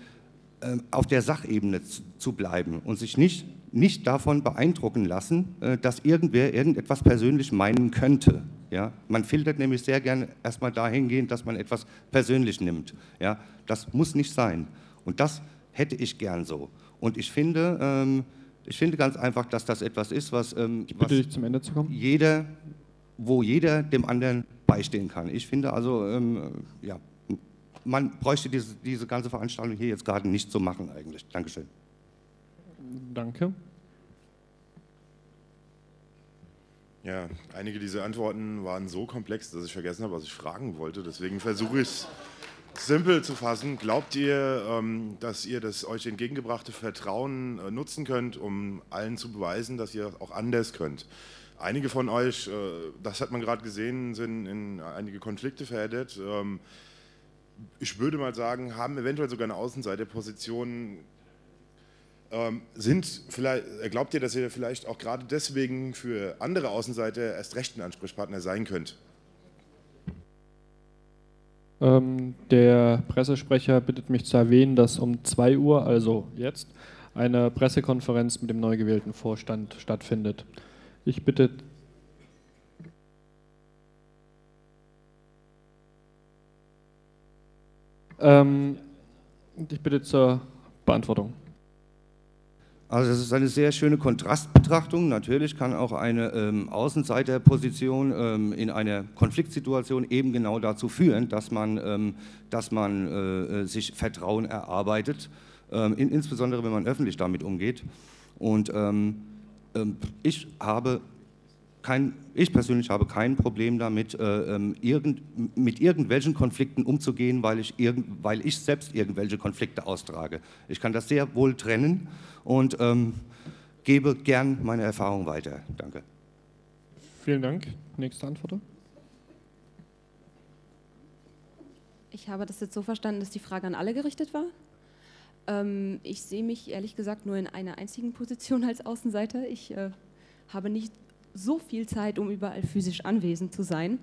äh, auf der Sachebene zu, zu, bleiben und sich nicht, nicht davon beeindrucken lassen, äh, dass irgendwer irgendetwas persönlich meinen könnte. Ja? Man filtert nämlich sehr gerne erstmal dahingehend, dass man etwas persönlich nimmt. Ja? Das muss nicht sein. Und das hätte ich gern so. Und ich finde, ähm, ich finde ganz einfach, dass das etwas ist, was, ähm, ich bitte dich zum Ende zu kommen. jeder, wo jeder dem anderen beistehen kann. Ich finde also, ähm, ja, man bräuchte diese, diese ganze Veranstaltung hier jetzt gerade nicht zu machen eigentlich. Dankeschön. Danke. Ja, einige dieser Antworten waren so komplex, dass ich vergessen habe, was ich fragen wollte. Deswegen versuche ich es simpel zu fassen. Glaubt ihr, ähm, dass ihr das euch entgegengebrachte Vertrauen äh, nutzen könnt, um allen zu beweisen, dass ihr auch anders könnt? Einige von euch, äh, das hat man gerade gesehen, sind in einige Konflikte verheddert. Ähm, ich würde mal sagen, haben eventuell sogar eine Außenseiterposition. Ähm, sind vielleicht, äh, glaubt ihr, dass ihr vielleicht auch gerade deswegen für andere Außenseiter erst recht ein Ansprechpartner sein könnt? Ähm, der Pressesprecher bittet mich zu erwähnen, dass um 2 Uhr, also jetzt, eine Pressekonferenz mit dem neu gewählten Vorstand stattfindet. Ich bitte ähm, ich bitte zur Beantwortung. Also das ist eine sehr schöne Kontrastbetrachtung. Natürlich kann auch eine ähm, Außenseiterposition ähm, in einer Konfliktsituation eben genau dazu führen, dass man, ähm, dass man äh, sich Vertrauen erarbeitet, ähm, in, insbesondere wenn man öffentlich damit umgeht. Und ähm, ähm, ich habe kein, ich persönlich habe kein Problem damit, äh, irgend, mit irgendwelchen Konflikten umzugehen, weil ich, irgend, weil ich selbst irgendwelche Konflikte austrage. Ich kann das sehr wohl trennen und ähm, gebe gern meine Erfahrung weiter. Danke. Vielen Dank. Nächste Antwort. Ich habe das jetzt so verstanden, dass die Frage an alle gerichtet war. Ähm, ich sehe mich ehrlich gesagt nur in einer einzigen Position als Außenseiter. Ich äh, habe nicht so viel Zeit, um überall physisch anwesend zu sein.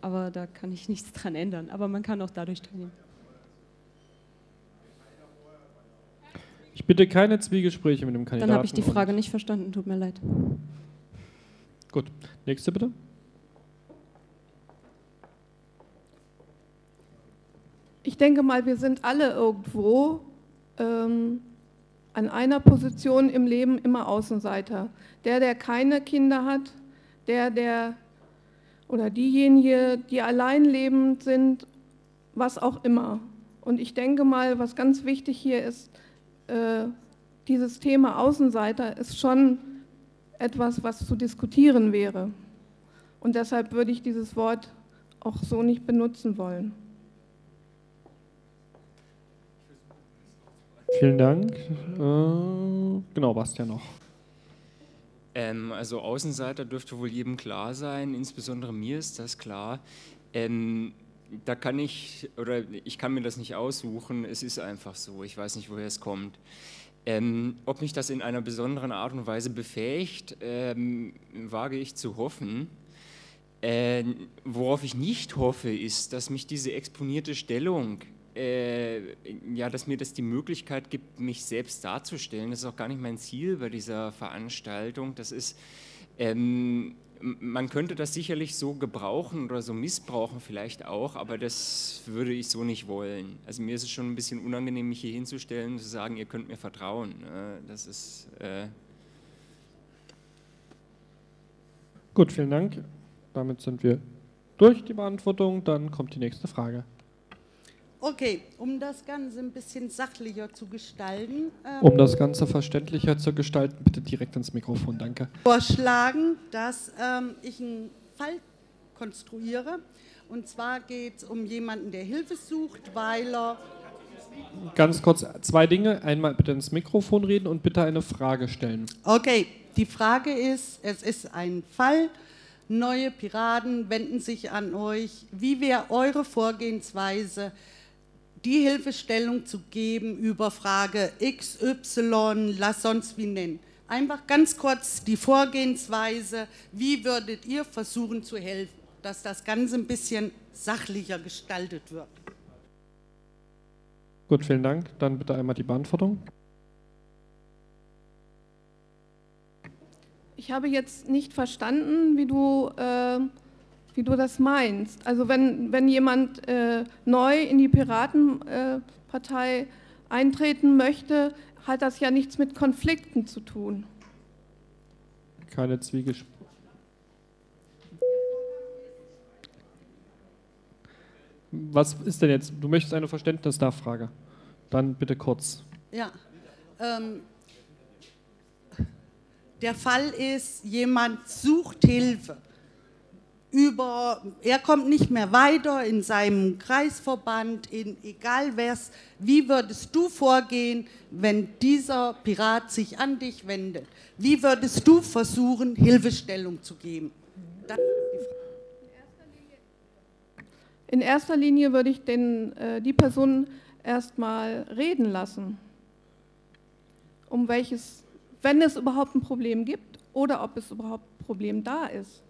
Aber da kann ich nichts dran ändern. Aber man kann auch dadurch teilnehmen. Ich bitte keine Zwiegespräche mit dem Kandidaten. Dann habe ich die Frage nicht verstanden, tut mir leid. Gut, nächste bitte. Ich denke mal, wir sind alle irgendwo ähm, an einer Position im Leben immer Außenseiter. Der, der keine Kinder hat, der, der oder diejenige, die allein lebend sind, was auch immer. Und ich denke mal, was ganz wichtig hier ist, äh, dieses Thema Außenseiter ist schon etwas, was zu diskutieren wäre. Und deshalb würde ich dieses Wort auch so nicht benutzen wollen. Vielen Dank. Äh, genau, Bastian noch. Ähm, also Außenseiter dürfte wohl jedem klar sein, insbesondere mir ist das klar. Ähm, da kann ich, oder ich kann mir das nicht aussuchen, es ist einfach so, ich weiß nicht, woher es kommt. Ähm, ob mich das in einer besonderen Art und Weise befähigt, ähm, wage ich zu hoffen. Äh, worauf ich nicht hoffe, ist, dass mich diese exponierte Stellung, äh, ja, dass mir das die Möglichkeit gibt, mich selbst darzustellen. Das ist auch gar nicht mein Ziel bei dieser Veranstaltung. Das ist, ähm, man könnte das sicherlich so gebrauchen oder so missbrauchen vielleicht auch, aber das würde ich so nicht wollen. Also mir ist es schon ein bisschen unangenehm, mich hier hinzustellen und zu sagen, ihr könnt mir vertrauen. Das ist... Äh Gut, vielen Dank. Damit sind wir durch die Beantwortung. Dann kommt die nächste Frage. Okay, um das Ganze ein bisschen sachlicher zu gestalten. Ähm, um das Ganze verständlicher zu gestalten, bitte direkt ins Mikrofon, danke. Vorschlagen, dass ähm, ich einen Fall konstruiere. Und zwar geht es um jemanden, der Hilfe sucht, weil er. Ganz kurz zwei Dinge. Einmal bitte ins Mikrofon reden und bitte eine Frage stellen. Okay, die Frage ist: Es ist ein Fall. Neue Piraten wenden sich an euch. Wie wäre eure Vorgehensweise? Die Hilfestellung zu geben über Frage XY, lass sonst wie nennen. Einfach ganz kurz die Vorgehensweise, wie würdet ihr versuchen zu helfen, dass das Ganze ein bisschen sachlicher gestaltet wird. Gut, vielen Dank. Dann bitte einmal die Beantwortung. Ich habe jetzt nicht verstanden, wie du äh, wie du das meinst. Also wenn, wenn jemand äh, neu in die Piratenpartei äh, eintreten möchte, hat das ja nichts mit Konflikten zu tun. Keine Zwiegespräche. Was ist denn jetzt? Du möchtest eine Verständnisnachfrage? Dann bitte kurz. Ja. Ähm, der Fall ist, jemand sucht Hilfe. Über, er kommt nicht mehr weiter in seinem Kreisverband, in egal was. Wie würdest du vorgehen, wenn dieser Pirat sich an dich wendet? Wie würdest du versuchen, Hilfestellung zu geben? Das in erster Linie würde ich den, äh, die Person erstmal reden lassen, um welches, wenn es überhaupt ein Problem gibt oder ob es überhaupt ein Problem da ist.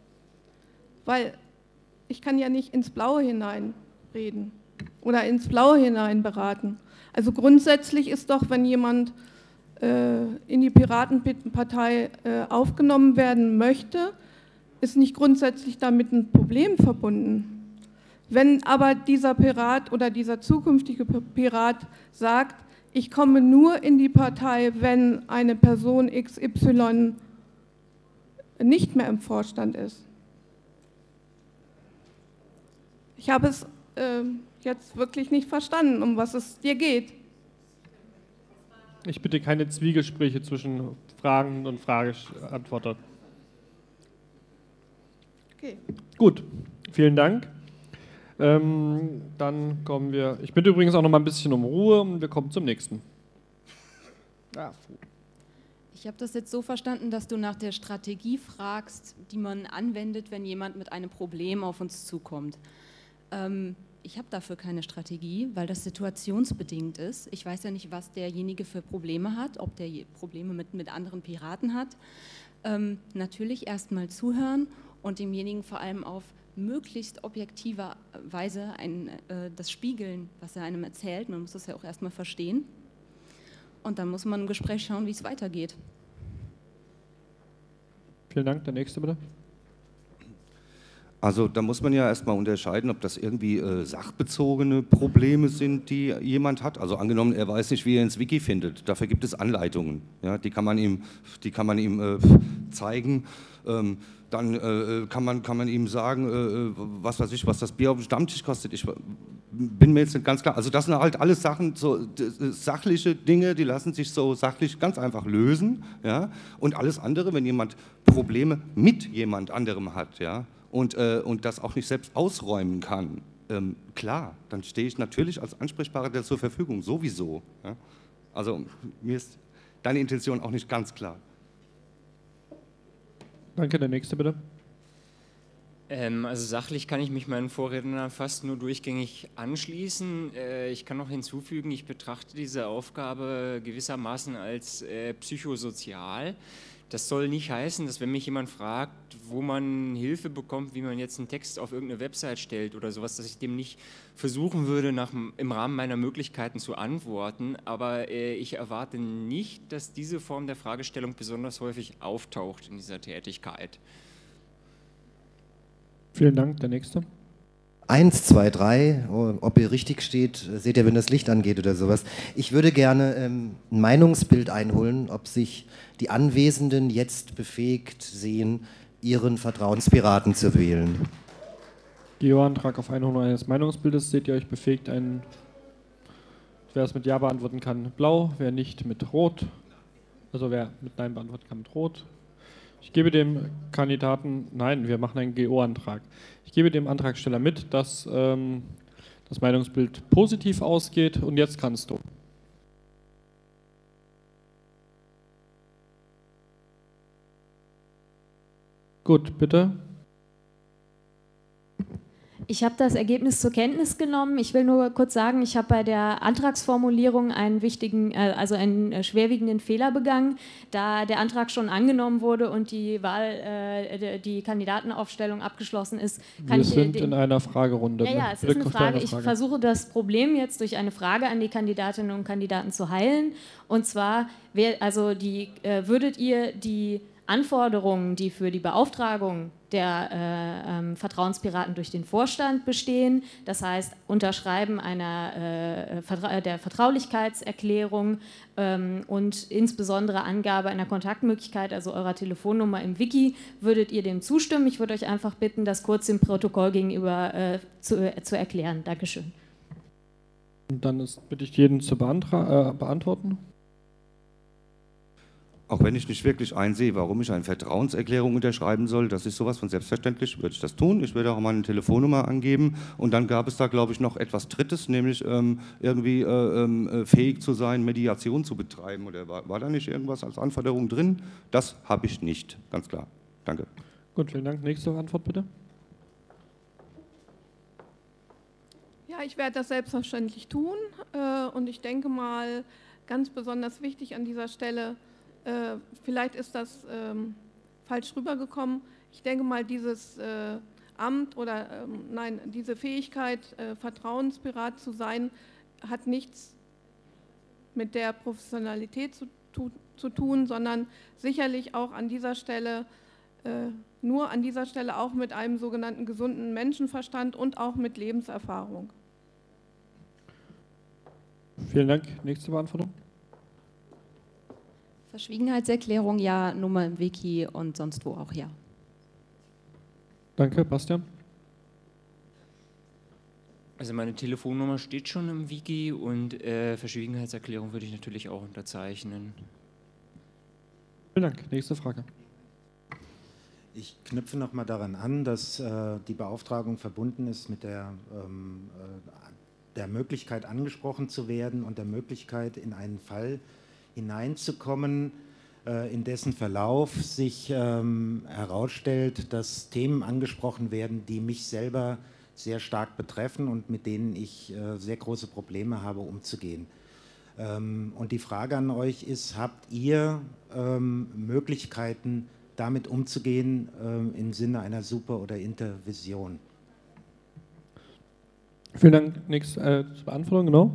Weil ich kann ja nicht ins Blaue hinein reden oder ins Blaue hinein beraten. Also grundsätzlich ist doch, wenn jemand äh, in die Piratenpartei äh, aufgenommen werden möchte, ist nicht grundsätzlich damit ein Problem verbunden. Wenn aber dieser Pirat oder dieser zukünftige Pirat sagt, ich komme nur in die Partei, wenn eine Person XY nicht mehr im Vorstand ist. Ich habe es äh, jetzt wirklich nicht verstanden, um was es dir geht. Ich bitte keine Zwiegespräche zwischen Fragen und Frageantworter. Okay. Gut, vielen Dank. Ähm, dann kommen wir. Ich bitte übrigens auch noch mal ein bisschen um Ruhe und wir kommen zum nächsten. Ah, ich habe das jetzt so verstanden, dass du nach der Strategie fragst, die man anwendet, wenn jemand mit einem Problem auf uns zukommt. Ähm, ich habe dafür keine Strategie, weil das situationsbedingt ist. Ich weiß ja nicht, was derjenige für Probleme hat, ob der Probleme mit, mit anderen Piraten hat. Ähm, natürlich erstmal zuhören und demjenigen vor allem auf möglichst objektiver Weise ein, äh, das spiegeln, was er einem erzählt. Man muss das ja auch erstmal verstehen. Und dann muss man im Gespräch schauen, wie es weitergeht. Vielen Dank. Der nächste bitte. Also da muss man ja erstmal unterscheiden, ob das irgendwie äh, sachbezogene Probleme sind, die jemand hat. Also angenommen, er weiß nicht, wie er ins Wiki findet. Dafür gibt es Anleitungen. Ja, die kann man ihm, die kann man ihm äh, zeigen. Ähm, dann äh, kann, man, kann man ihm sagen, äh, äh, was weiß ich, was das Bier auf dem Stammtisch kostet. Ich bin mir jetzt nicht ganz klar. Also das sind halt alles Sachen, so sachliche Dinge, die lassen sich so sachlich ganz einfach lösen. Ja? Und alles andere, wenn jemand Probleme mit jemand anderem hat, ja, und, äh, und das auch nicht selbst ausräumen kann, ähm, klar, dann stehe ich natürlich als Ansprechpartner zur Verfügung, sowieso. Ja? Also mir ist deine Intention auch nicht ganz klar. Danke, der nächste bitte. Ähm, also sachlich kann ich mich meinen Vorrednern fast nur durchgängig anschließen. Äh, ich kann noch hinzufügen, ich betrachte diese Aufgabe gewissermaßen als äh, psychosozial. Das soll nicht heißen, dass wenn mich jemand fragt, wo man Hilfe bekommt, wie man jetzt einen Text auf irgendeine Website stellt oder sowas, dass ich dem nicht versuchen würde, nach, im Rahmen meiner Möglichkeiten zu antworten. Aber äh, ich erwarte nicht, dass diese Form der Fragestellung besonders häufig auftaucht in dieser Tätigkeit. Vielen Dank. Der nächste. Eins, zwei, drei, ob ihr richtig steht, seht ihr, wenn das Licht angeht oder sowas. Ich würde gerne ähm, ein Meinungsbild einholen, ob sich die Anwesenden jetzt befähigt sehen, ihren Vertrauenspiraten zu wählen. Geo-Antrag auf Einholung eines Meinungsbildes. Seht ihr euch befähigt, einen, wer es mit Ja beantworten kann, blau, wer nicht mit rot. Also wer mit Nein beantworten kann, mit rot. Ich gebe dem Kandidaten, nein, wir machen einen GO-Antrag. Ich gebe dem Antragsteller mit, dass ähm, das Meinungsbild positiv ausgeht und jetzt kannst du. Gut, bitte. Ich habe das Ergebnis zur Kenntnis genommen. Ich will nur kurz sagen, ich habe bei der Antragsformulierung einen wichtigen, äh, also einen äh, schwerwiegenden Fehler begangen, da der Antrag schon angenommen wurde und die Wahl, äh, die Kandidatenaufstellung abgeschlossen ist. Kann Wir ich sind in einer Fragerunde. Ja, ja, es ist eine Frage. Ich versuche das Problem jetzt durch eine Frage an die Kandidatinnen und Kandidaten zu heilen. Und zwar, wer, also die, würdet ihr die Anforderungen, die für die Beauftragung der äh, ähm, Vertrauenspiraten durch den Vorstand bestehen, das heißt Unterschreiben einer, äh, Vertra der Vertraulichkeitserklärung ähm, und insbesondere Angabe einer Kontaktmöglichkeit, also eurer Telefonnummer im Wiki, würdet ihr dem zustimmen? Ich würde euch einfach bitten, das kurz im Protokoll gegenüber äh, zu, äh, zu erklären. Dankeschön. Dann ist, bitte ich jeden zu äh, beantworten. Auch wenn ich nicht wirklich einsehe, warum ich eine Vertrauenserklärung unterschreiben soll, das ist sowas von selbstverständlich, würde ich das tun. Ich würde auch meine Telefonnummer angeben. Und dann gab es da, glaube ich, noch etwas Drittes, nämlich ähm, irgendwie äh, ähm, äh, fähig zu sein, Mediation zu betreiben. Oder war, war da nicht irgendwas als Anforderung drin? Das habe ich nicht, ganz klar. Danke. Gut, vielen Dank. Nächste Antwort bitte. Ja, ich werde das selbstverständlich tun. Äh, und ich denke mal, ganz besonders wichtig an dieser Stelle, äh, vielleicht ist das ähm, falsch rübergekommen. Ich denke mal, dieses äh, Amt oder ähm, nein, diese Fähigkeit, äh, Vertrauenspirat zu sein, hat nichts mit der Professionalität zu, tu, zu tun, sondern sicherlich auch an dieser Stelle, äh, nur an dieser Stelle auch mit einem sogenannten gesunden Menschenverstand und auch mit Lebenserfahrung. Vielen Dank. Nächste Beantwortung. Verschwiegenheitserklärung ja, Nummer im Wiki und sonst wo auch ja. Danke, Bastian. Also meine Telefonnummer steht schon im Wiki und äh, Verschwiegenheitserklärung würde ich natürlich auch unterzeichnen. Vielen Dank. Nächste Frage. Ich knüpfe noch mal daran an, dass äh, die Beauftragung verbunden ist mit der, ähm, äh, der Möglichkeit, angesprochen zu werden und der Möglichkeit, in einen Fall hineinzukommen, äh, in dessen Verlauf sich ähm, herausstellt, dass Themen angesprochen werden, die mich selber sehr stark betreffen und mit denen ich äh, sehr große Probleme habe, umzugehen. Ähm, und die Frage an euch ist, habt ihr ähm, Möglichkeiten, damit umzugehen im Sinne einer Super- oder Intervision? Vielen Dank. Nächste äh, Beantwortung, genau.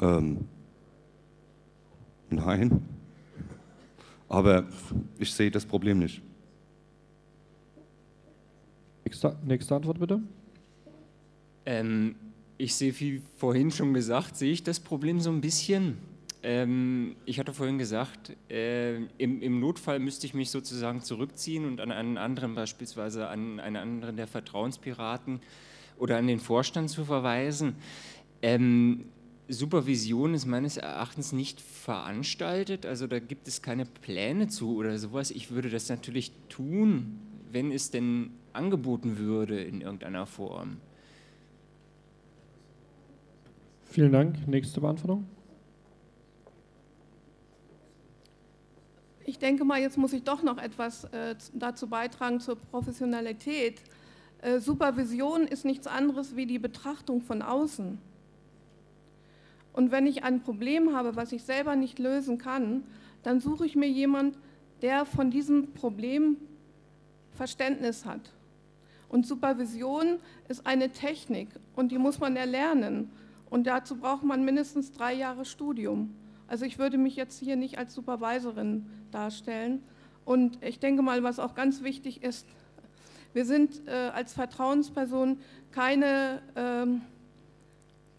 Ähm, nein. Aber ich sehe das Problem nicht. Nächste, nächste Antwort bitte. Ähm, ich sehe, wie vorhin schon gesagt, sehe ich das Problem so ein bisschen. Ähm, ich hatte vorhin gesagt, äh, im, im, Notfall müsste ich mich sozusagen zurückziehen und an einen anderen, beispielsweise an einen anderen der Vertrauenspiraten oder an den Vorstand zu verweisen. Ähm, Supervision ist meines Erachtens nicht veranstaltet, also da gibt es keine Pläne zu oder sowas. Ich würde das natürlich tun, wenn es denn angeboten würde in irgendeiner Form. Vielen Dank. Nächste Beantwortung. Ich denke mal, jetzt muss ich doch noch etwas äh, dazu beitragen zur Professionalität. Äh, Supervision ist nichts anderes wie die Betrachtung von außen. Und wenn ich ein Problem habe, was ich selber nicht lösen kann, dann suche ich mir jemand, der von diesem Problem Verständnis hat. Und Supervision ist eine Technik und die muss man erlernen. Und dazu braucht man mindestens drei Jahre Studium. Also ich würde mich jetzt hier nicht als Supervisorin darstellen. Und ich denke mal, was auch ganz wichtig ist, wir sind äh, als Vertrauensperson keine ähm,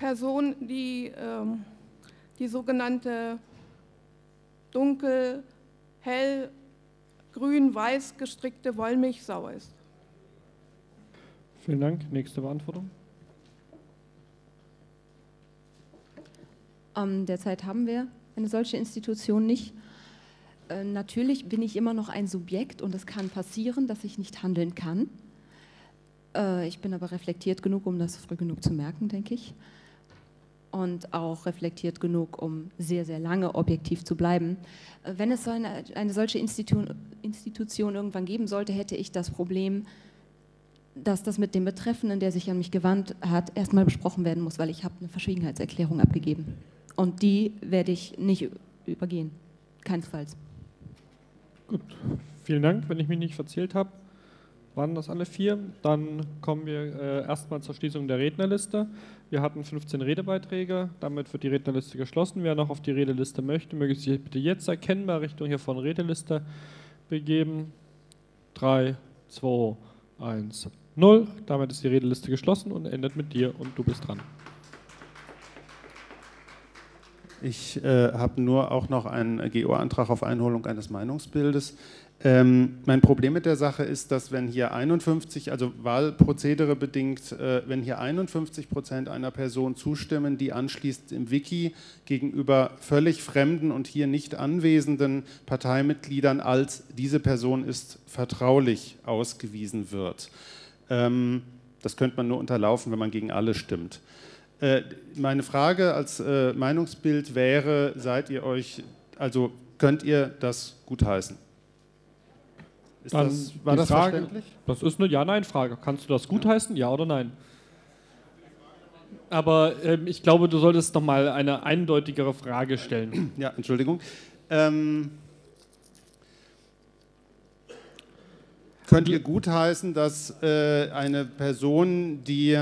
Person, die ähm, die sogenannte dunkel, hell, grün, weiß gestrickte Wollmilchsau ist. Vielen Dank. Nächste Beantwortung. Ähm, derzeit haben wir eine solche Institution nicht. Äh, natürlich bin ich immer noch ein Subjekt und es kann passieren, dass ich nicht handeln kann. Äh, ich bin aber reflektiert genug, um das früh genug zu merken, denke ich und auch reflektiert genug, um sehr, sehr lange objektiv zu bleiben. Äh, wenn es so eine, eine solche Institu Institution irgendwann geben sollte, hätte ich das Problem, dass das mit dem Betreffenden, der sich an mich gewandt hat, erstmal besprochen werden muss, weil ich habe eine Verschwiegenheitserklärung abgegeben. Und die werde ich nicht übergehen. Keinesfalls. Gut, vielen Dank. Wenn ich mich nicht verzählt habe, Waren das alle vier? Dann kommen wir äh, erstmal zur Schließung der Rednerliste. Wir hatten 15 Redebeiträge, damit wird die Rednerliste geschlossen. Wer noch auf die Redeliste möchte, möge sich bitte jetzt erkennbar Richtung hier von Redeliste begeben. 3, 2, 1, 0. Damit ist die Redeliste geschlossen und endet mit dir und du bist dran. Ich äh, habe nur auch noch einen GO-Antrag auf Einholung eines Meinungsbildes. Ähm, mein Problem mit der Sache ist, dass wenn hier 51, also Wahlprozedere bedingt, äh, wenn hier 51 Prozent einer Person zustimmen, die anschließend im Wiki gegenüber völlig fremden und hier nicht anwesenden Parteimitgliedern als diese Person ist vertraulich ausgewiesen wird. Ähm, das könnte man nur unterlaufen, wenn man gegen alle stimmt. Äh, meine Frage als äh, Meinungsbild wäre, seid ihr euch, also könnt ihr das gutheißen? Ist Dann das, war das Frage, verständlich? Das ist eine Ja-Nein-Frage. Kannst du das gutheißen, ja oder nein? Aber ähm, ich glaube, du solltest noch mal eine eindeutigere Frage stellen. Ja, Entschuldigung. Ähm, könnt ihr gutheißen, dass äh, eine Person, die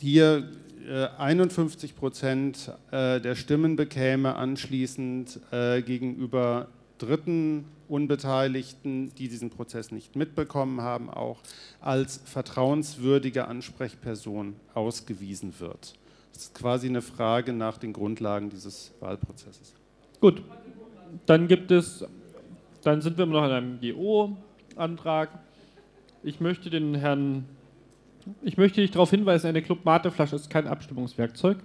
hier äh, 51 Prozent äh, der Stimmen bekäme, anschließend äh, gegenüber dritten Unbeteiligten, die diesen Prozess nicht mitbekommen haben, auch als vertrauenswürdige Ansprechperson ausgewiesen wird. Das ist quasi eine Frage nach den Grundlagen dieses Wahlprozesses. Gut, dann gibt es, dann sind wir noch in einem GO-Antrag. Ich möchte den Herrn, ich möchte dich darauf hinweisen, eine Club Mate-Flasche ist kein Abstimmungswerkzeug.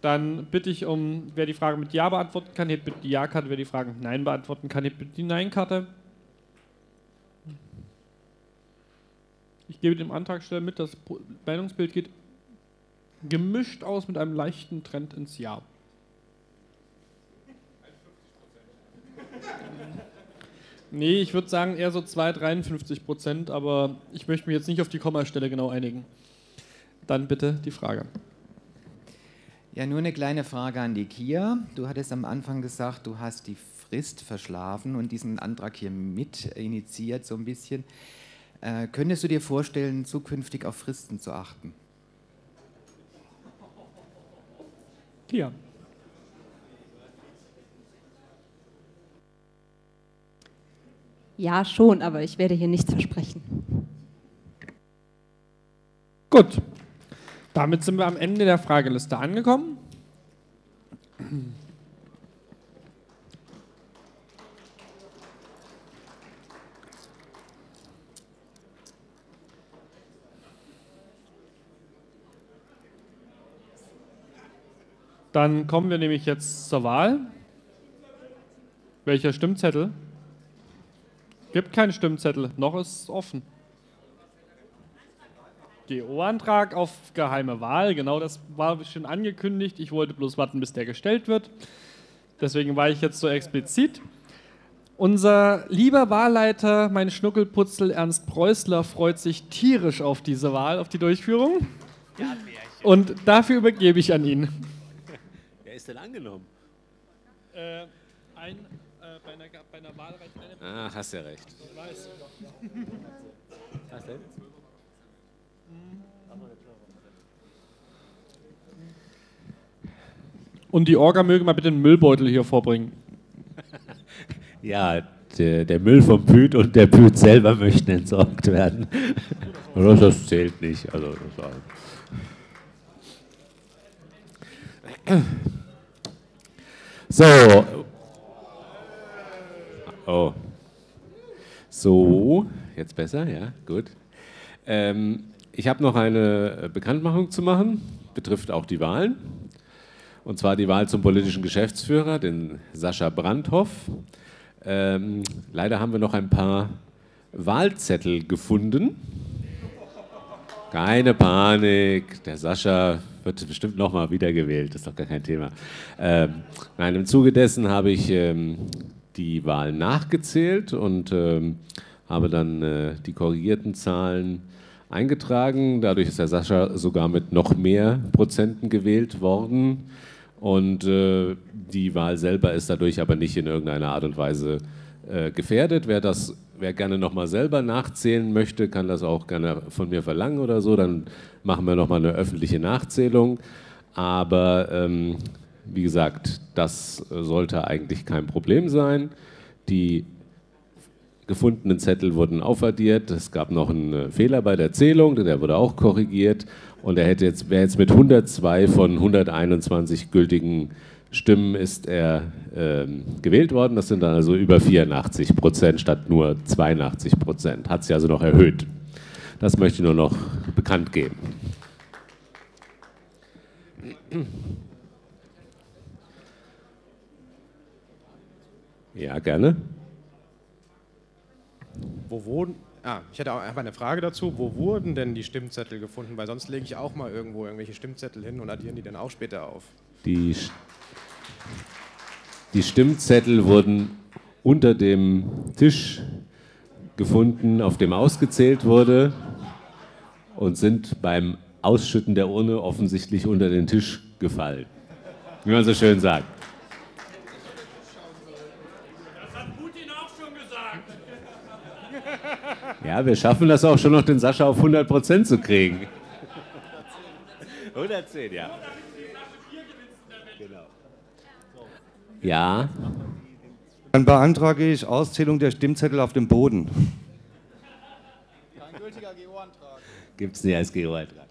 Dann bitte ich um, wer die Frage mit Ja beantworten kann, hebt bitte die Ja-Karte. Wer die Frage mit Nein beantworten kann, hebt bitte die Nein-Karte. Ich gebe dem Antragsteller mit, das Meinungsbild geht gemischt aus mit einem leichten Trend ins Ja. Nee, ich würde sagen eher so 2, 53 Prozent, aber ich möchte mich jetzt nicht auf die Kommastelle genau einigen. Dann bitte die Frage. Ja, nur eine kleine Frage an die Kia. Du hattest am Anfang gesagt, du hast die Frist verschlafen und diesen Antrag hier mit initiiert so ein bisschen. Äh, könntest du dir vorstellen, zukünftig auf Fristen zu achten? Kia. Ja, schon, aber ich werde hier nichts versprechen. Gut, damit sind wir am Ende der Frageliste angekommen. Dann kommen wir nämlich jetzt zur Wahl. Welcher Stimmzettel? Gibt keinen Stimmzettel, noch ist es offen. GO-Antrag auf geheime Wahl. Genau das war schon angekündigt. Ich wollte bloß warten, bis der gestellt wird. Deswegen war ich jetzt so explizit. Unser lieber Wahlleiter, mein Schnuckelputzel Ernst Preußler, freut sich tierisch auf diese Wahl, auf die Durchführung. Und dafür übergebe ich an ihn. Wer ist denn angenommen? Äh, ein, äh, bei, einer, bei einer Wahl reicht eine Ah, hast ja recht. Ich weiß. Was denn? Und die Orga möge mal bitte den Müllbeutel hier vorbringen. ja, der, der, Müll vom Püt und der Püt selber möchten entsorgt werden. das zählt nicht. Also, das so. Oh. So, jetzt besser, ja, gut. Ähm, ich habe noch eine Bekanntmachung zu machen, betrifft auch die Wahlen. Und zwar die Wahl zum politischen Geschäftsführer, den Sascha Brandhoff. Ähm, leider haben wir noch ein paar Wahlzettel gefunden. Keine Panik, der Sascha wird bestimmt nochmal wiedergewählt, das ist doch gar kein Thema. Ähm, nein, im Zuge dessen habe ich ähm, die Wahl nachgezählt und ähm, habe dann äh, die korrigierten Zahlen eingetragen. Dadurch ist der Sascha sogar mit noch mehr Prozenten gewählt worden. Und äh, die Wahl selber ist dadurch aber nicht in irgendeiner Art und Weise äh, gefährdet. Wer das, wer gerne nochmal selber nachzählen möchte, kann das auch gerne von mir verlangen oder so. Dann machen wir nochmal eine öffentliche Nachzählung. Aber ähm, wie gesagt, das sollte eigentlich kein Problem sein. Die gefundenen Zettel wurden aufaddiert. Es gab noch einen äh, Fehler bei der Zählung, der wurde auch korrigiert. Und er hätte jetzt, wäre jetzt mit 102 von 121 gültigen Stimmen ist er ähm, gewählt worden. Das sind dann also über 84 Prozent statt nur 82 Prozent. Hat sich also noch erhöht. Das möchte ich nur noch bekannt geben. Ja, gerne. Wo wurden, ah, ich hätte auch einfach eine Frage dazu. Wo wurden denn die Stimmzettel gefunden? Weil sonst lege ich auch mal irgendwo irgendwelche Stimmzettel hin und addieren die dann auch später auf. Die, die Stimmzettel wurden unter dem Tisch gefunden, auf dem ausgezählt wurde und sind beim Ausschütten der Urne offensichtlich unter den Tisch gefallen. Wie man so schön sagt. Ja, wir schaffen das auch schon noch, den Sascha auf 100% zu kriegen. 110, ja. Genau. Ja. Dann beantrage ich Auszählung der Stimmzettel auf dem Boden. Kein gültiger GO-Antrag. Gibt es nicht als GO-Antrag.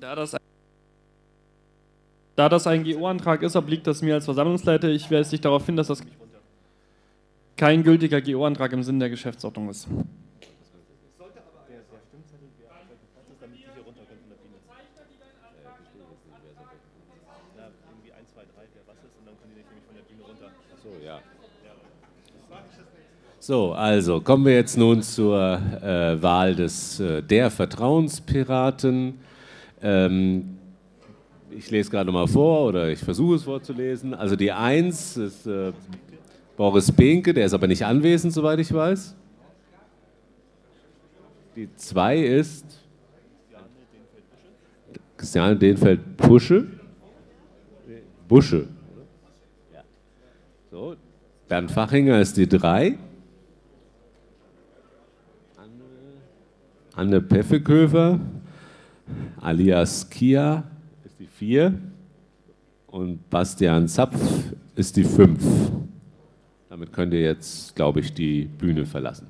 Da das, da das ein GO-Antrag ist, obliegt das mir als Versammlungsleiter. Ich weise dich darauf hin, dass das kein gültiger GO-Antrag im Sinne der Geschäftsordnung ist. So, also kommen wir jetzt nun zur äh, Wahl des, äh, der Vertrauenspiraten. Ähm, ich lese gerade mal vor oder ich versuche es vorzulesen. Also die Eins ist äh, Boris Behnke, der ist aber nicht anwesend, soweit ich weiß. Die Zwei ist Christiane Denfeld-Busche. Busche. So, Bernd Fachinger ist die Drei. Anne Peffeköfer, alias Kia, ist die 4 und Bastian Zapf ist die 5. Damit könnt ihr jetzt, glaube ich, die Bühne verlassen.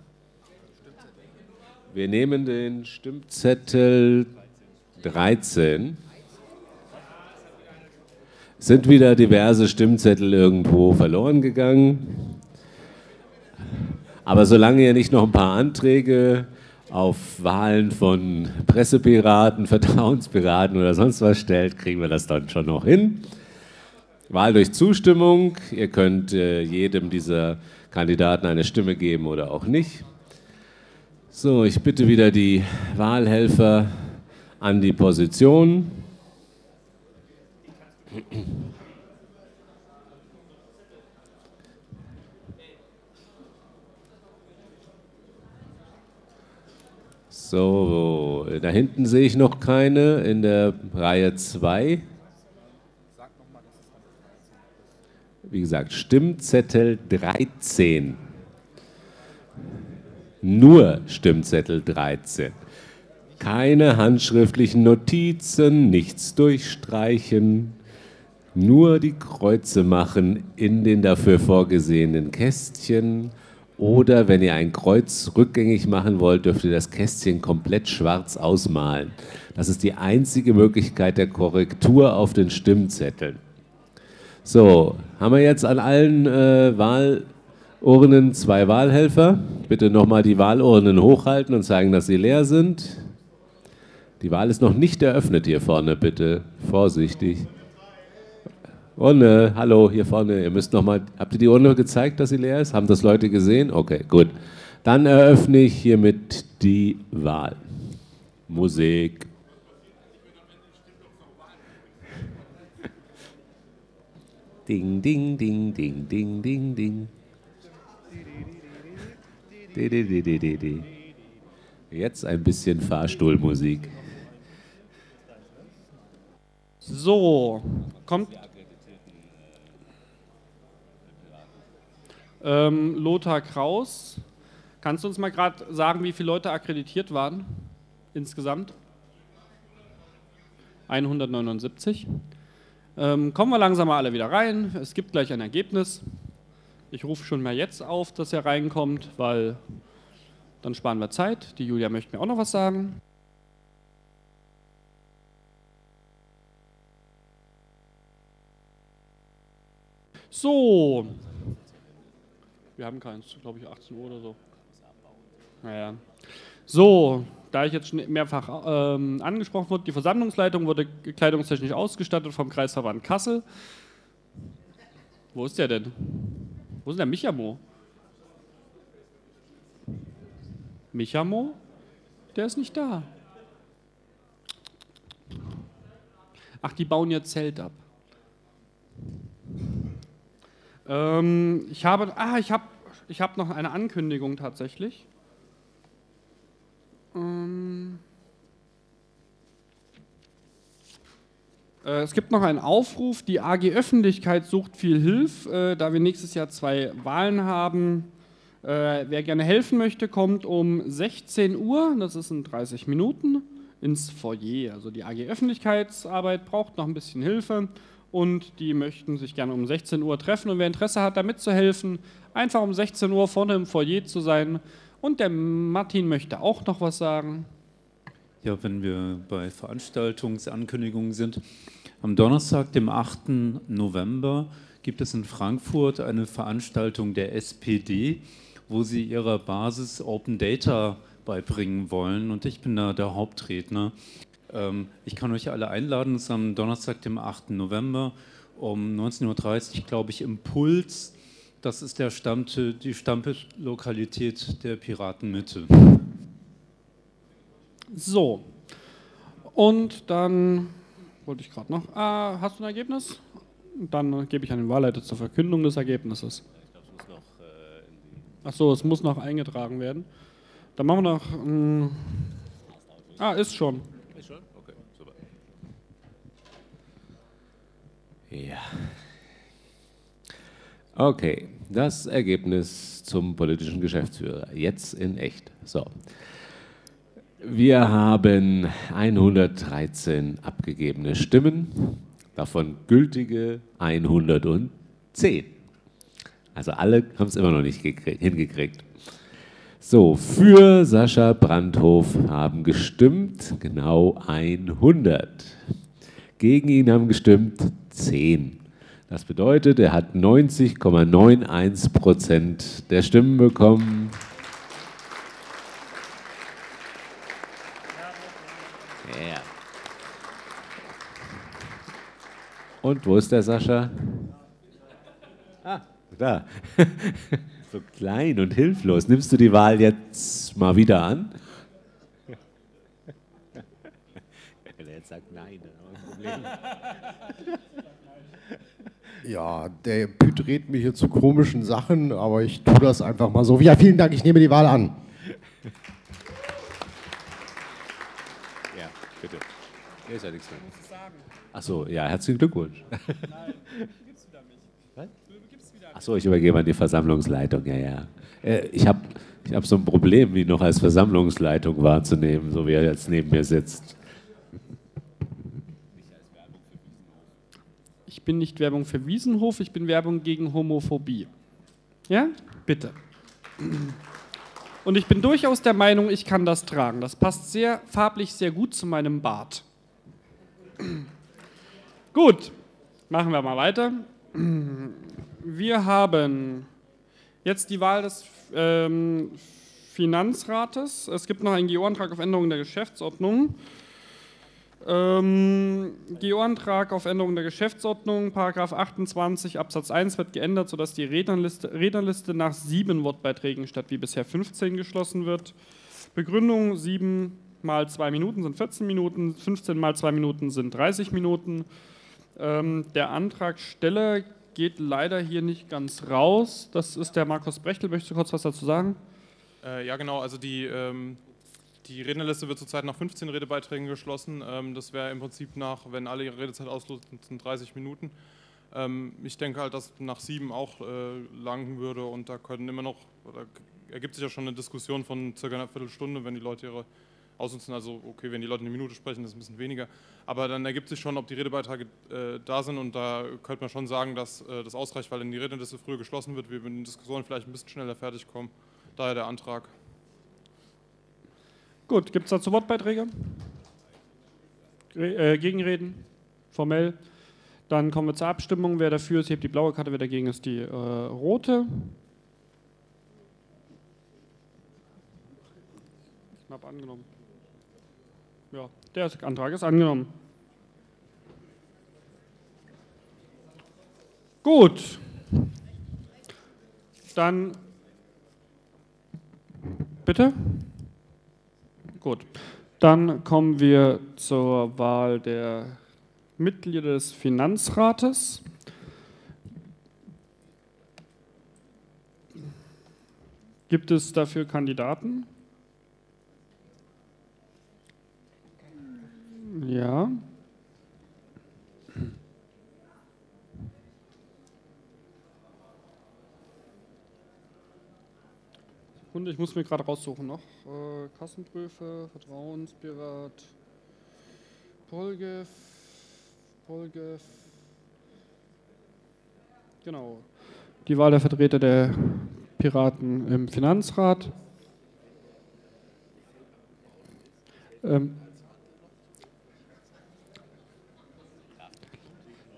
Wir nehmen den Stimmzettel 13. Sind wieder diverse Stimmzettel irgendwo verloren gegangen. Aber solange ihr nicht noch ein paar Anträge auf Wahlen von Pressepiraten, Vertrauenspiraten oder sonst was stellt, kriegen wir das dann schon noch hin. Wahl durch Zustimmung. Ihr könnt äh, jedem dieser Kandidaten eine Stimme geben oder auch nicht. So, ich bitte wieder die Wahlhelfer an die Position. So, da hinten sehe ich noch keine in der Reihe 2. Wie gesagt, Stimmzettel 13. Nur Stimmzettel 13. Keine handschriftlichen Notizen, nichts durchstreichen, nur die Kreuze machen in den dafür vorgesehenen Kästchen oder wenn ihr ein Kreuz rückgängig machen wollt, dürft ihr das Kästchen komplett schwarz ausmalen. Das ist die einzige Möglichkeit der Korrektur auf den Stimmzetteln. So, haben wir jetzt an allen äh, Wahlurnen zwei Wahlhelfer? Bitte nochmal die Wahlurnen hochhalten und zeigen, dass sie leer sind. Die Wahl ist noch nicht eröffnet hier vorne, bitte vorsichtig. Urne, hallo, hier vorne, ihr müsst nochmal, habt ihr die Urne gezeigt, dass sie leer ist? Haben das Leute gesehen? Okay, gut. Dann eröffne ich hiermit die Wahl. Musik. Ding, ding, ding, ding, ding, ding, ding. Di, di, di, di, di, di. Jetzt ein bisschen Fahrstuhlmusik. So, kommt. Ähm, Lothar Kraus, kannst du uns mal gerade sagen, wie viele Leute akkreditiert waren insgesamt? 179. Ähm, kommen wir langsam mal alle wieder rein. Es gibt gleich ein Ergebnis. Ich rufe schon mal jetzt auf, dass er reinkommt, weil dann sparen wir Zeit. Die Julia möchte mir auch noch was sagen. So. Wir haben keins, glaube ich, 18 Uhr oder so. Naja. So, da ich jetzt schon mehrfach ähm, angesprochen wurde, die Versammlungsleitung wurde kleidungstechnisch ausgestattet vom Kreisverband Kassel. Wo ist der denn? Wo ist der Michamo? Michamo? Der ist nicht da. Ach, die bauen ihr Zelt ab. Ähm, ich habe, ah, ich habe, ich habe noch eine Ankündigung tatsächlich. Ähm, äh, es gibt noch einen Aufruf, die AG Öffentlichkeit sucht viel Hilfe, äh, da wir nächstes Jahr zwei Wahlen haben. Äh, wer gerne helfen möchte, kommt um 16 Uhr, das ist in 30 Minuten, ins Foyer. Also die AG Öffentlichkeitsarbeit braucht noch ein bisschen Hilfe und die möchten sich gerne um 16 Uhr treffen. Und wer Interesse hat, da mitzuhelfen, einfach um 16 Uhr vorne im Foyer zu sein. Und der Martin möchte auch noch was sagen. Ja, wenn wir bei Veranstaltungsankündigungen sind. Am Donnerstag, dem 8. November, gibt es in Frankfurt eine Veranstaltung der SPD, wo sie ihrer Basis Open Data beibringen wollen. Und ich bin da der Hauptredner. Ähm, ich kann euch alle einladen, es ist am Donnerstag, dem 8. November um 19.30 Uhr, glaube ich, Impuls. Das ist der Stammte, die Stammpelokalität der Piratenmitte. So, und dann wollte ich gerade noch. Ah, hast du ein Ergebnis? Dann gebe ich an den Wahlleiter zur Verkündung des Ergebnisses. Ach so, es muss noch eingetragen werden. Dann machen wir noch. Mh, ah, ist schon. Ja. Okay, das Ergebnis zum politischen Geschäftsführer. Jetzt in echt. So. Wir haben 113 abgegebene Stimmen, davon gültige 110. Also alle haben es immer noch nicht hingekriegt. So, für Sascha Brandhof haben gestimmt genau 100. Gegen ihn haben gestimmt 10. Das bedeutet, er hat 90,91 Prozent der Stimmen bekommen. Ja. Und wo ist der Sascha? Ah, da. so klein und hilflos. Nimmst du die Wahl jetzt mal wieder an? Wenn er jetzt sagt nein, dann haben wir ein Problem. Ja, der Püt redet mir hier zu komischen Sachen, aber ich tue das einfach mal so. Ja, vielen Dank, ich nehme die Wahl an. Ja, bitte. Hier ist ja nichts mehr. Achso, ja, herzlichen Glückwunsch. Achso, ich übergebe an die Versammlungsleitung, ja, ja. Äh, Ich habe ich hab so ein Problem, wie noch als Versammlungsleitung wahrzunehmen, so wie er jetzt neben mir sitzt. Bin nicht Werbung für Wiesenhof, ich bin Werbung gegen Homophobie. Ja? Bitte. Und ich bin durchaus der Meinung, ich kann das tragen. Das passt sehr farblich sehr gut zu meinem Bart. Gut, machen wir mal weiter. Wir haben jetzt die Wahl des ähm, Finanzrates. Es gibt noch einen GO-Antrag auf Änderung der Geschäftsordnung. Ähm, GO-Antrag auf Änderung der Geschäftsordnung, Paragraph 28 Absatz 1 wird geändert, sodass die Rednerliste, Rednerliste nach sieben Wortbeiträgen statt wie bisher 15 geschlossen wird. Begründung 7 mal 2 Minuten sind 14 Minuten, 15 mal 2 Minuten sind 30 Minuten. Ähm, der Antragsteller geht leider hier nicht ganz raus. Das ist der Markus Brechtel. Möchtest du kurz was dazu sagen? Äh, ja, genau. Also die, ähm, die Rednerliste wird zurzeit nach 15 Redebeiträgen geschlossen. Ähm, das wäre im Prinzip nach, wenn alle ihre Redezeit auslosen, sind 30 Minuten. Ähm, ich denke halt, dass nach sieben auch äh, langen würde und da können immer noch, oder ergibt sich ja schon eine Diskussion von circa einer Viertelstunde, wenn die Leute ihre ausnutzen. Also okay, wenn die Leute eine Minute sprechen, das ist ein bisschen weniger. Aber dann ergibt sich schon, ob die Redebeiträge äh, da sind und da könnte man schon sagen, dass äh, das ausreicht, weil wenn die Rednerliste früher geschlossen wird, wir mit den Diskussionen vielleicht ein bisschen schneller fertig kommen. Daher der Antrag. Gut, gibt es dazu Wortbeiträge? Re äh, Gegenreden? Formell? Dann kommen wir zur Abstimmung. Wer dafür ist, hebt die blaue Karte, wer dagegen ist, die äh, rote. Knapp angenommen. Ja, der Antrag ist angenommen. Gut. Dann bitte. Gut. Dann kommen wir zur Wahl der Mitglieder des Finanzrates. Gibt es dafür Kandidaten? Ja. Sekunde, ich muss mir gerade raussuchen noch. Äh, Kassenprüfer, Vertrauenspirat, Polgev, Polgev. Genau. Die Wahl der Vertreter der Piraten im Finanzrat. Ähm,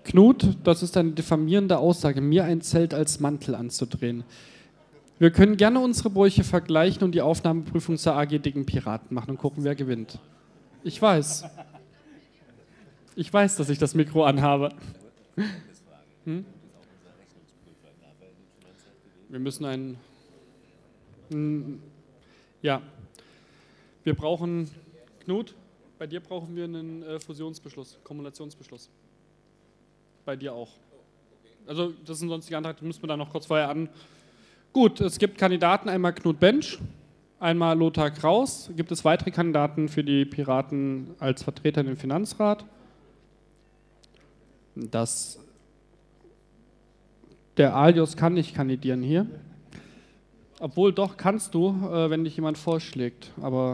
Knut, das ist eine diffamierende Aussage, mir ein Zelt als Mantel anzudrehen. Wir können gerne unsere Bräuche vergleichen und die Aufnahmeprüfung zur AG Dicken Piraten machen und gucken, wer gewinnt. Ich weiß. Ich weiß, dass ich das Mikro anhabe. Hm? Wir müssen einen. Ja. Wir brauchen. Knut, bei dir brauchen wir einen äh, Fusionsbeschluss, Kumulationsbeschluss bei dir auch. Also das sind sonstige Anträge, die müssen wir dann noch kurz vorher an. Gut, es gibt Kandidaten, einmal Knut Bensch, einmal Lothar Kraus. Gibt es weitere Kandidaten für die Piraten als Vertreter im Finanzrat? Das der Alios kann nicht kandidieren hier. Obwohl doch kannst du, äh, wenn dich jemand vorschlägt. Aber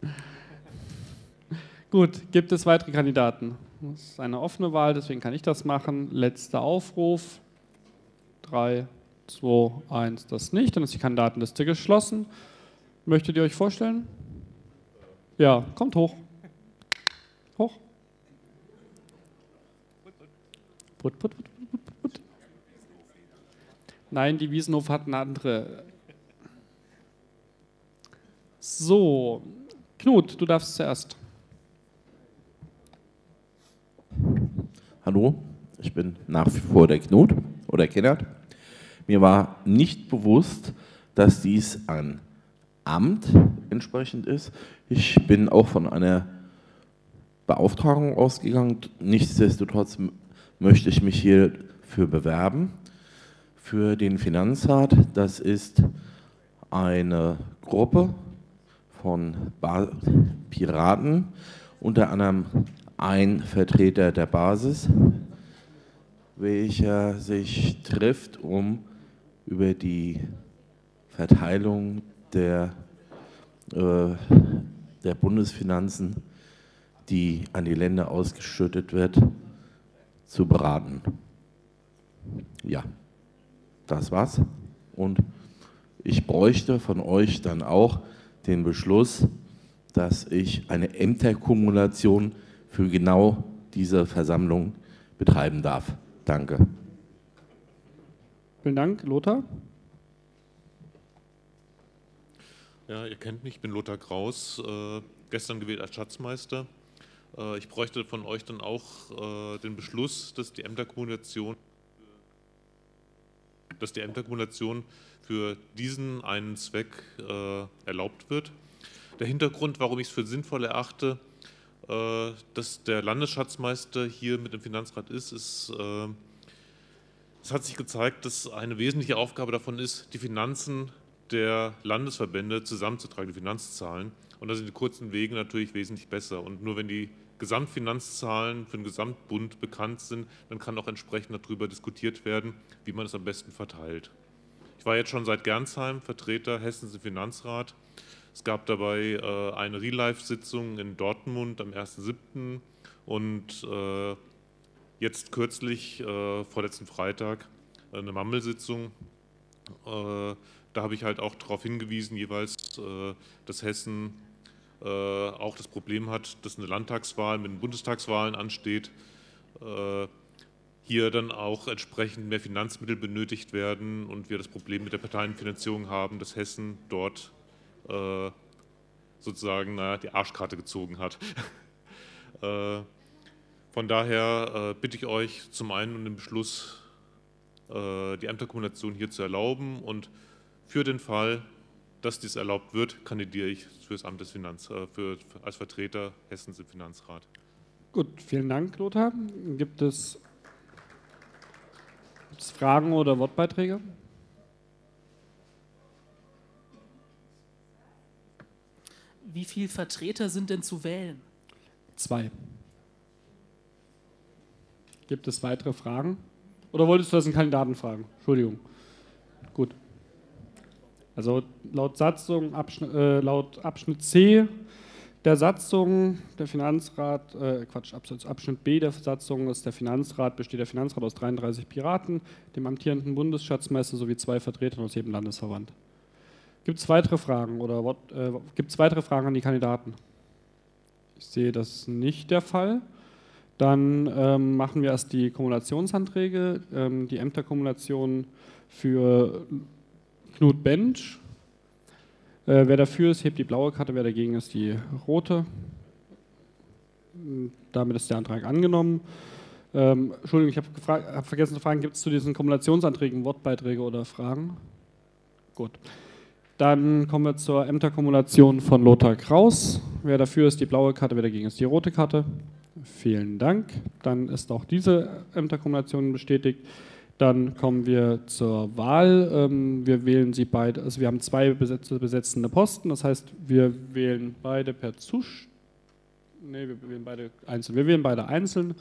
gut, gibt es weitere Kandidaten? Das ist eine offene Wahl, deswegen kann ich das machen. Letzter Aufruf. 3, 2, 1, das nicht. Dann ist die Kandidatenliste geschlossen. Möchtet ihr euch vorstellen? Ja, kommt hoch. Hoch. Put, put, put, put, put. Nein, die Wiesenhof hat eine andere. So, Knut, du darfst zuerst. Hallo, ich bin nach wie vor der Knut oder Kennert. Mir war nicht bewusst, dass dies ein Amt entsprechend ist. Ich bin auch von einer Beauftragung ausgegangen. Nichtsdestotrotz möchte ich mich hierfür bewerben. Für den Finanzrat, das ist eine Gruppe von Piraten, unter anderem ein Vertreter der Basis, welcher sich trifft, um über die Verteilung der, äh, der Bundesfinanzen, die an die Länder ausgeschüttet wird, zu beraten. Ja, das war's. Und ich bräuchte von euch dann auch den Beschluss, dass ich eine Ämterkumulation für genau diese Versammlung betreiben darf. Danke. Vielen Dank. Lothar? Ja, ihr kennt mich, ich bin Lothar Kraus, äh, gestern gewählt als Schatzmeister. Äh, ich bräuchte von euch dann auch äh, den Beschluss, dass die Ämterkumulation dass die Ämterkumulation für diesen einen Zweck äh, erlaubt wird. Der Hintergrund, warum ich es für sinnvoll erachte, äh, dass der Landesschatzmeister hier mit dem Finanzrat ist, ist, äh, es hat sich gezeigt, dass eine wesentliche Aufgabe davon ist, die Finanzen der Landesverbände zusammenzutragen, die Finanzzahlen. Und da sind die kurzen Wege natürlich wesentlich besser. Und nur wenn die Gesamtfinanzzahlen für den Gesamtbund bekannt sind, dann kann auch entsprechend darüber diskutiert werden, wie man es am besten verteilt. Ich war jetzt schon seit Gernsheim Vertreter Hessens im Finanzrat. Es gab dabei äh, eine Real-Life-Sitzung in Dortmund am 1.7. und äh, jetzt kürzlich, äh, vorletzten Freitag, eine Mammelsitzung. Äh, da habe ich halt auch darauf hingewiesen, jeweils, äh, dass Hessen äh, auch das Problem hat, dass eine Landtagswahl mit den Bundestagswahlen ansteht. Hier dann auch entsprechend mehr Finanzmittel benötigt werden und wir das Problem mit der Parteienfinanzierung haben, dass Hessen dort sozusagen naja, die Arschkarte gezogen hat. Von daher bitte ich euch zum einen um den Beschluss, die Ämterkombination hier zu erlauben und für den Fall, dass dies erlaubt wird, kandidiere ich für das Amt des Finanz, äh, für, als Vertreter Hessens im Finanzrat. Gut, vielen Dank, Lothar. Gibt es, gibt es Fragen oder Wortbeiträge? Wie viele Vertreter sind denn zu wählen? Zwei. Gibt es weitere Fragen? Oder wolltest du das einen Kandidaten fragen? Entschuldigung. Gut. Also laut Satzung, Abschnitt, äh, laut Abschnitt C der Satzung, der Finanzrat, äh, Quatsch, Abschnitt B der Satzung ist der Finanzrat, besteht der Finanzrat aus 33 Piraten, dem amtierenden Bundesschatzmeister sowie zwei Vertretern aus jedem Landesverband. Gibt es weitere Fragen oder äh, gibt es weitere Fragen an die Kandidaten? Ich sehe das nicht der Fall. Dann ähm, machen wir erst die Kumulationsanträge, ähm, die Ämterkumulation für Knut Bench. Äh, wer dafür ist, hebt die blaue Karte, wer dagegen ist, die rote. Damit ist der Antrag angenommen. Ähm, Entschuldigung, ich habe hab vergessen zu fragen, gibt es zu diesen Kumulationsanträgen Wortbeiträge oder Fragen? Gut. Dann kommen wir zur Ämterkumulation von Lothar Kraus. Wer dafür ist, die blaue Karte, wer dagegen ist, die rote Karte. Vielen Dank. Dann ist auch diese Ämterkumulation bestätigt. Dann kommen wir zur Wahl. Ähm, wir wählen sie beide, also wir haben zwei besetzende Posten, das heißt, wir wählen beide per Zustimmung. Ne, wir wählen beide einzeln. Wir wählen beide einzeln.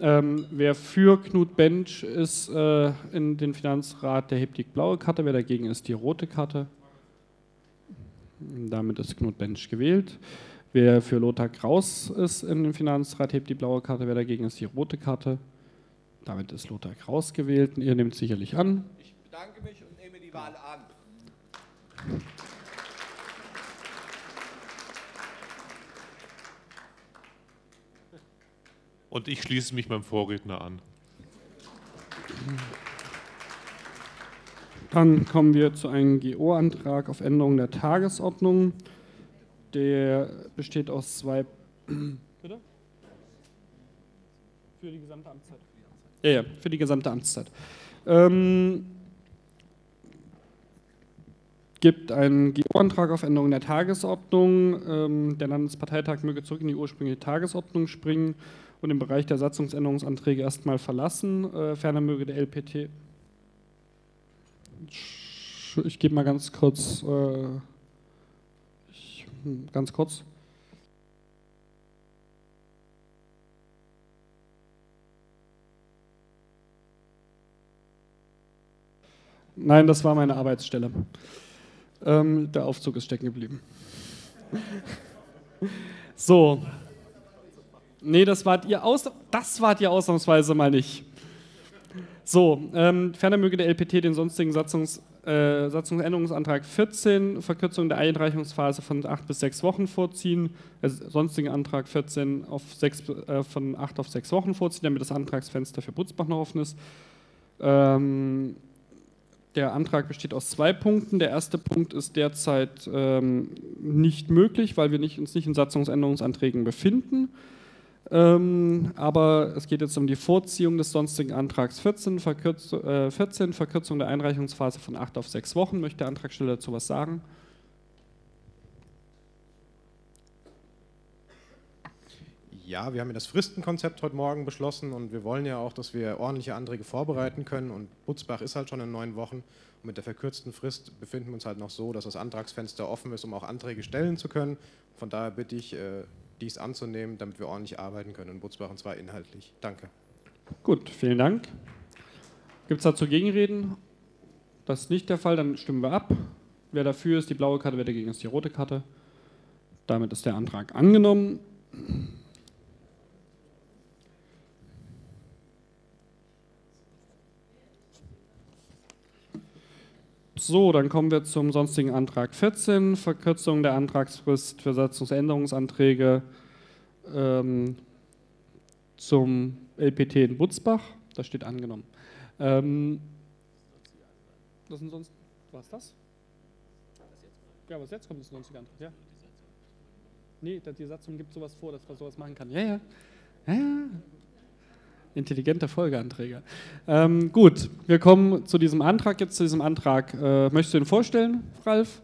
Ähm, wer für Knut Bench ist äh, in den Finanzrat, der hebt die blaue Karte. Wer dagegen ist, die rote Karte. Damit ist Knut Bench gewählt. Wer für Lothar Kraus ist in den Finanzrat, hebt die blaue Karte. Wer dagegen ist, die rote Karte. Damit ist Lothar Kraus gewählt. Ihr nehmt sicherlich an. Ich bedanke mich und nehme die Wahl an. Und ich schließe mich meinem Vorredner an. Dann kommen wir zu einem GO-Antrag auf Änderung der Tagesordnung. Der besteht aus zwei. Bitte? Für die gesamte Amtszeit. Ja, ja, für die gesamte Amtszeit. Ähm, gibt einen GO-Antrag auf Änderung der Tagesordnung. Ähm, der Landesparteitag möge zurück in die ursprüngliche Tagesordnung springen und den Bereich der Satzungsänderungsanträge erstmal verlassen. Äh, ferner möge der LPT. Ich gebe mal ganz kurz. Äh, ganz kurz. Nein, das war meine Arbeitsstelle. Ähm, der Aufzug ist stecken geblieben. so. Nee, das wart ihr aus das wart ihr ausnahmsweise mal nicht. So, ähm, ferner möge der LPT den sonstigen Satzungs, äh, Satzungsänderungsantrag 14, Verkürzung der Einreichungsphase von 8 bis 6 Wochen vorziehen, also sonstigen Antrag 14 auf 6, äh, von 8 auf 6 Wochen vorziehen, damit das Antragsfenster für Butzbach noch offen ist. Ähm, der Antrag besteht aus zwei Punkten. Der erste Punkt ist derzeit ähm, nicht möglich, weil wir nicht, uns nicht in Satzungsänderungsanträgen befinden. Ähm, aber es geht jetzt um die Vorziehung des sonstigen Antrags 14, Verkürz äh, 14, Verkürzung der Einreichungsphase von acht auf sechs Wochen. Möchte der Antragsteller dazu was sagen? Ja, wir haben ja das Fristenkonzept heute Morgen beschlossen und wir wollen ja auch, dass wir ordentliche Anträge vorbereiten können und Butzbach ist halt schon in neun Wochen und mit der verkürzten Frist befinden wir uns halt noch so, dass das Antragsfenster offen ist, um auch Anträge stellen zu können. Von daher bitte ich, äh, dies anzunehmen, damit wir ordentlich arbeiten können in Butzbach und zwar inhaltlich. Danke. Gut, vielen Dank. Gibt es dazu Gegenreden? Das ist nicht der Fall, dann stimmen wir ab. Wer dafür ist, die blaue Karte, wer dagegen ist, die rote Karte. Damit ist der Antrag angenommen. So, dann kommen wir zum sonstigen Antrag 14, Verkürzung der Antragsfrist für Satzungsänderungsanträge ähm, zum LPT in Butzbach. Das steht angenommen. Ähm, was sind sonst, was das? Ja, was jetzt kommt, ist ein sonstiger Antrag, ja? Nee, die Satzung gibt sowas vor, dass man sowas machen kann. Ja, ja. ja, ja. Intelligente Folgeanträge. Ähm, gut, wir kommen zu diesem Antrag jetzt, zu diesem Antrag. Äh, möchtest du ihn vorstellen, Ralf?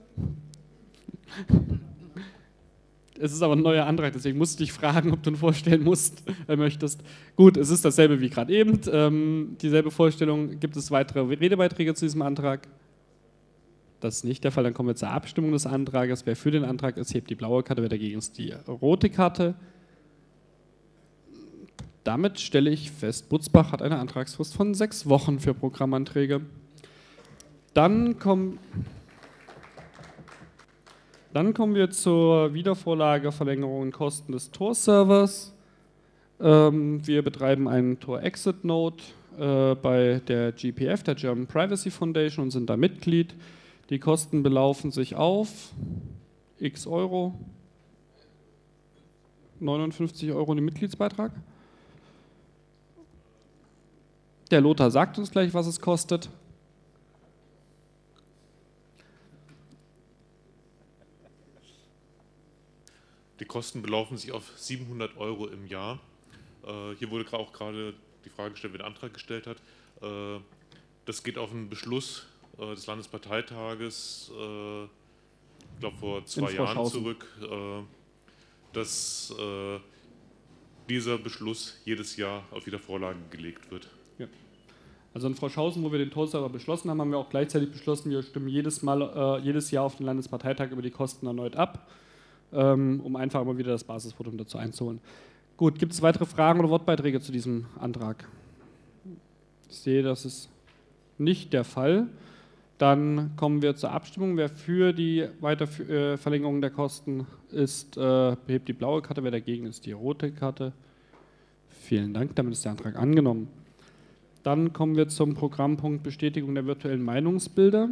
Es ist aber ein neuer Antrag, deswegen musste ich fragen, ob du ihn vorstellen musst, äh, möchtest. Gut, es ist dasselbe wie gerade eben. Ähm, dieselbe Vorstellung. Gibt es weitere Redebeiträge zu diesem Antrag? Das ist nicht der Fall. Dann kommen wir zur Abstimmung des Antrages. Wer für den Antrag ist, hebt die blaue Karte, wer dagegen ist, die rote Karte. Damit stelle ich fest, Butzbach hat eine Antragsfrist von sechs Wochen für Programmanträge. Dann kommen, dann kommen wir zur Wiedervorlage Verlängerung und Kosten des Tor-Servers. Ähm, wir betreiben einen Tor-Exit-Node äh, bei der GPF, der German Privacy Foundation, und sind da Mitglied. Die Kosten belaufen sich auf x Euro, 59 Euro den Mitgliedsbeitrag. Der Lothar sagt uns gleich, was es kostet. Die Kosten belaufen sich auf 700 Euro im Jahr. Äh, hier wurde auch gerade die Frage gestellt, wer den Antrag gestellt hat. Äh, das geht auf einen Beschluss äh, des Landesparteitages, äh, ich glaube vor zwei Jahren zurück, äh, dass äh, dieser Beschluss jedes Jahr auf Wiedervorlage gelegt wird. Also in Froschhausen, wo wir den Torserver beschlossen haben, haben wir auch gleichzeitig beschlossen, wir stimmen jedes, Mal, äh, jedes Jahr auf den Landesparteitag über die Kosten erneut ab, ähm, um einfach immer wieder das Basisvotum dazu einzuholen. Gut, gibt es weitere Fragen oder Wortbeiträge zu diesem Antrag? Ich sehe, das ist nicht der Fall. Dann kommen wir zur Abstimmung. Wer für die Weiterverlängerung äh, der Kosten ist, äh, behebt die blaue Karte. Wer dagegen ist, die rote Karte. Vielen Dank, damit ist der Antrag angenommen. Dann kommen wir zum Programmpunkt Bestätigung der virtuellen Meinungsbilder.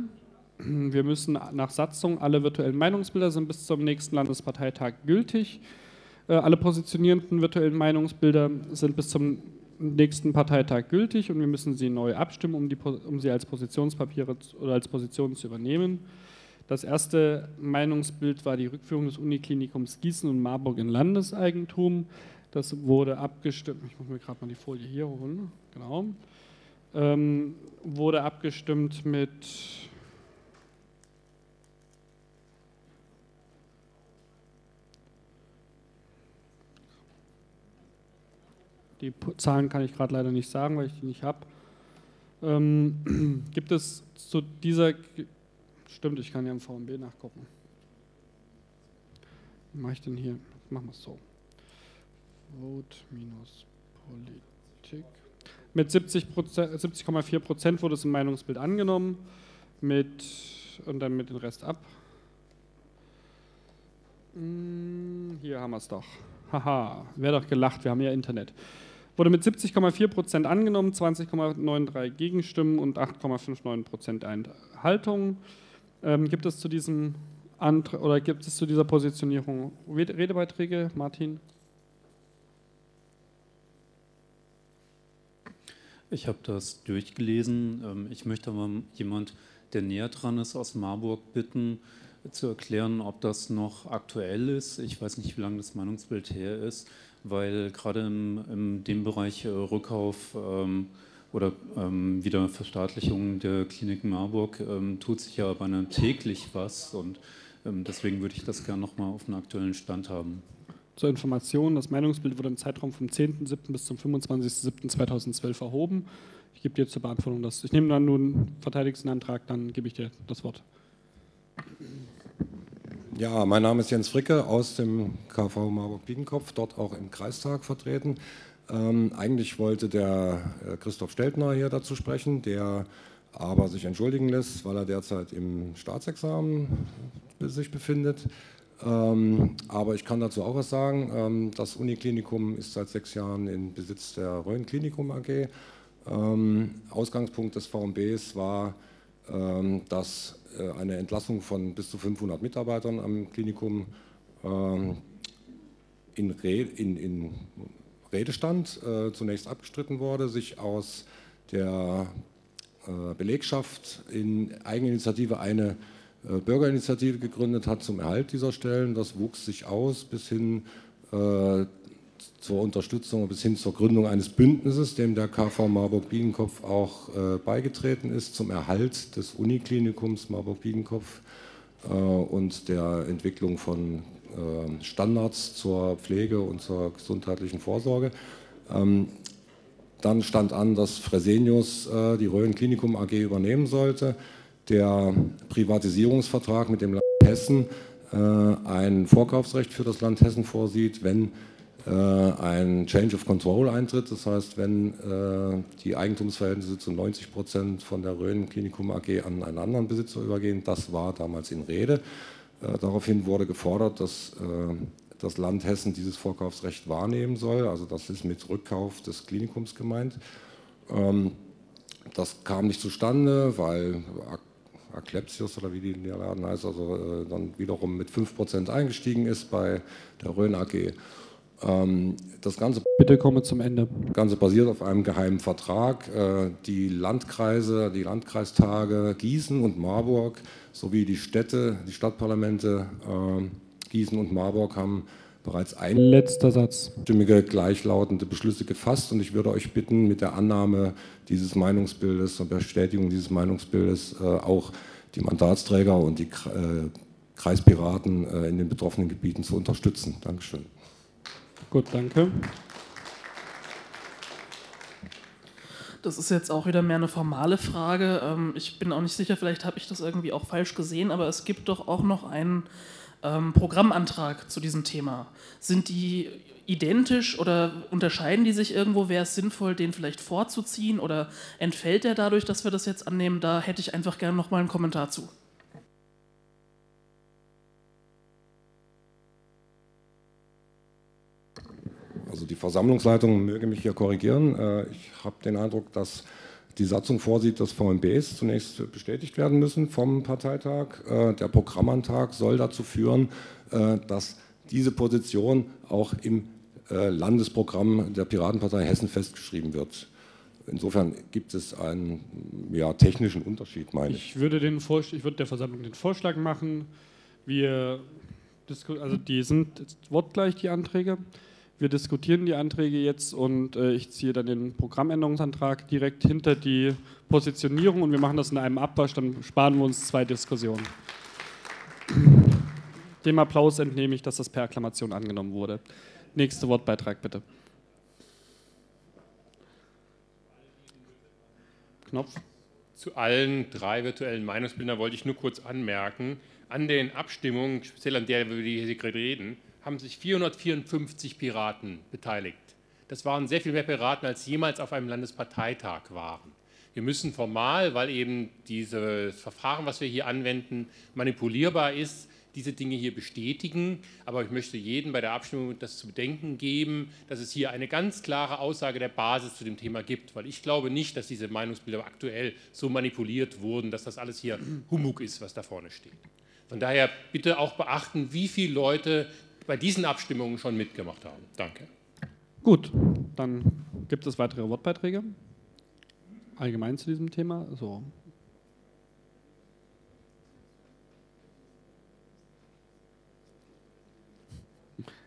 Wir müssen nach Satzung, alle virtuellen Meinungsbilder sind bis zum nächsten Landesparteitag gültig. Äh, alle positionierenden virtuellen Meinungsbilder sind bis zum nächsten Parteitag gültig und wir müssen sie neu abstimmen, um, die, um sie als Positionspapiere oder als Positionen zu übernehmen. Das erste Meinungsbild war die Rückführung des Uniklinikums Gießen und Marburg in Landeseigentum. Das wurde abgestimmt, ich muss mir gerade mal die Folie hier holen, genau, ähm, wurde abgestimmt mit Die Zahlen kann ich gerade leider nicht sagen, weil ich die nicht habe. Ähm, gibt es zu dieser, stimmt, ich kann ja im VMB nachgucken. Wie mache ich denn hier? Machen wir es so. Vote-Politik. Mit 70,4 70 Prozent wurde es im Meinungsbild angenommen. Mit, und dann mit dem Rest ab. Hm, hier haben wir es doch. Haha, wäre doch gelacht, wir haben ja Internet. Wurde mit 70,4 Prozent angenommen, 20,93 Gegenstimmen und 8,59 Prozent Enthaltungen. Ähm, gibt es zu diesem Antrag oder gibt es zu dieser Positionierung Redebeiträge, Martin? Ich habe das durchgelesen. Ähm, ich möchte aber jemand, der näher dran ist, aus Marburg bitten, zu erklären, ob das noch aktuell ist. Ich weiß nicht, wie lange das Meinungsbild her ist weil gerade im, in dem Bereich äh, Rückkauf ähm, oder ähm, Wiederverstaatlichung der Klinik Marburg ähm, tut sich ja beinahe täglich was und ähm, deswegen würde ich das gerne nochmal auf einen aktuellen Stand haben. Zur Information, das Meinungsbild wurde im Zeitraum vom 10.07. bis zum 25.07.2012 erhoben. Ich gebe dir zur Beantwortung das. Ich nehme dann nun verteidigsten Antrag, dann gebe ich dir das Wort. Ja, mein Name ist Jens Fricke aus dem KV Marburg-Biedenkopf, dort auch im Kreistag vertreten. Ähm, eigentlich wollte der äh, Christoph Steltner hier dazu sprechen, der aber sich entschuldigen lässt, weil er derzeit im Staatsexamen sich befindet. Ähm, aber ich kann dazu auch was sagen. Ähm, das Uniklinikum ist seit sechs Jahren in Besitz der Rhön Klinikum AG. Ähm, Ausgangspunkt des VMBs war, dass äh, eine Entlassung von bis zu 500 Mitarbeitern am Klinikum in, Re in, in Redestand äh, zunächst abgestritten wurde, sich aus der äh, Belegschaft in Eigeninitiative eine Bürgerinitiative gegründet hat zum Erhalt dieser Stellen. Das wuchs sich aus bis hin äh, zur Unterstützung, bis hin zur Gründung eines Bündnisses, dem der KV Marburg-Biedenkopf auch äh, beigetreten ist, zum Erhalt des Uniklinikums Marburg-Biedenkopf äh, und der Entwicklung von äh, Standards zur Pflege und zur gesundheitlichen Vorsorge. Ähm, dann stand an, dass Fresenius äh, die Rhön Klinikum AG übernehmen sollte. Der Privatisierungsvertrag mit dem Land Hessen äh, ein Vorkaufsrecht für das Land Hessen vorsieht, wenn äh, ein Change of Control eintritt. Das heißt, wenn äh, die Eigentumsverhältnisse zu 90 Prozent von der Rhön Klinikum AG an einen anderen Besitzer übergehen. Das war damals in Rede. Äh, daraufhin wurde gefordert, dass äh, das Land Hessen dieses Vorkaufsrecht wahrnehmen soll. Also das ist mit Rückkauf des Klinikums gemeint. Ähm, das kam nicht zustande, weil Aklepsius oder wie die der Laden heißt, also äh, dann wiederum mit 5% eingestiegen ist bei der Rhön AG. Ähm, das Ganze, Bitte komme zum Ende. Ganze basiert auf einem geheimen Vertrag. Äh, die Landkreise, die Landkreistage Gießen und Marburg sowie die Städte, die Stadtparlamente äh, Gießen und Marburg haben bereits einstimmige gleichlautende Beschlüsse gefasst und ich würde euch bitten, mit der Annahme dieses Meinungsbildes und Bestätigung dieses Meinungsbildes äh, auch die Mandatsträger und die äh, Kreispiraten äh, in den betroffenen Gebieten zu unterstützen. Dankeschön. Gut, danke. Das ist jetzt auch wieder mehr eine formale Frage. Ähm, ich bin auch nicht sicher, vielleicht habe ich das irgendwie auch falsch gesehen, aber es gibt doch auch noch einen ähm, Programmantrag zu diesem Thema. Sind die identisch oder unterscheiden die sich irgendwo? Wäre es sinnvoll, den vielleicht vorzuziehen oder entfällt der dadurch, dass wir das jetzt annehmen? Da hätte ich einfach gerne noch mal einen Kommentar zu. Also die Versammlungsleitung möge mich hier korrigieren. Äh, ich habe den Eindruck, dass die Satzung vorsieht, dass VMBs zunächst bestätigt werden müssen vom Parteitag. Äh, der Programmantrag soll dazu führen, äh, dass diese Position auch im äh, Landesprogramm der Piratenpartei Hessen festgeschrieben wird. Insofern gibt es einen ja, technischen Unterschied, meine ich. Ich würde, den ich würde der Versammlung den Vorschlag machen, wir also die sind wortgleich, die Anträge. Wir diskutieren die Anträge jetzt und äh, ich ziehe dann den Programmänderungsantrag direkt hinter die Positionierung und wir machen das in einem Abwasch, dann sparen wir uns zwei Diskussionen. Dem Applaus entnehme ich, dass das per Akklamation angenommen wurde. Nächster Wortbeitrag bitte. Knopf. Zu allen drei virtuellen Meinungsbildern wollte ich nur kurz anmerken, an den Abstimmungen, speziell an der, über die wir hier gerade reden, haben sich 454 Piraten beteiligt. Das waren sehr viel mehr Piraten, als jemals auf einem Landesparteitag waren. Wir müssen formal, weil eben dieses Verfahren, was wir hier anwenden, manipulierbar ist, diese Dinge hier bestätigen. Aber ich möchte jedem bei der Abstimmung das zu bedenken geben, dass es hier eine ganz klare Aussage der Basis zu dem Thema gibt. Weil ich glaube nicht, dass diese Meinungsbilder aktuell so manipuliert wurden, dass das alles hier Humbug ist, was da vorne steht. Von daher bitte auch beachten, wie viele Leute bei diesen Abstimmungen schon mitgemacht haben. Danke. Gut, dann gibt es weitere Wortbeiträge allgemein zu diesem Thema. So.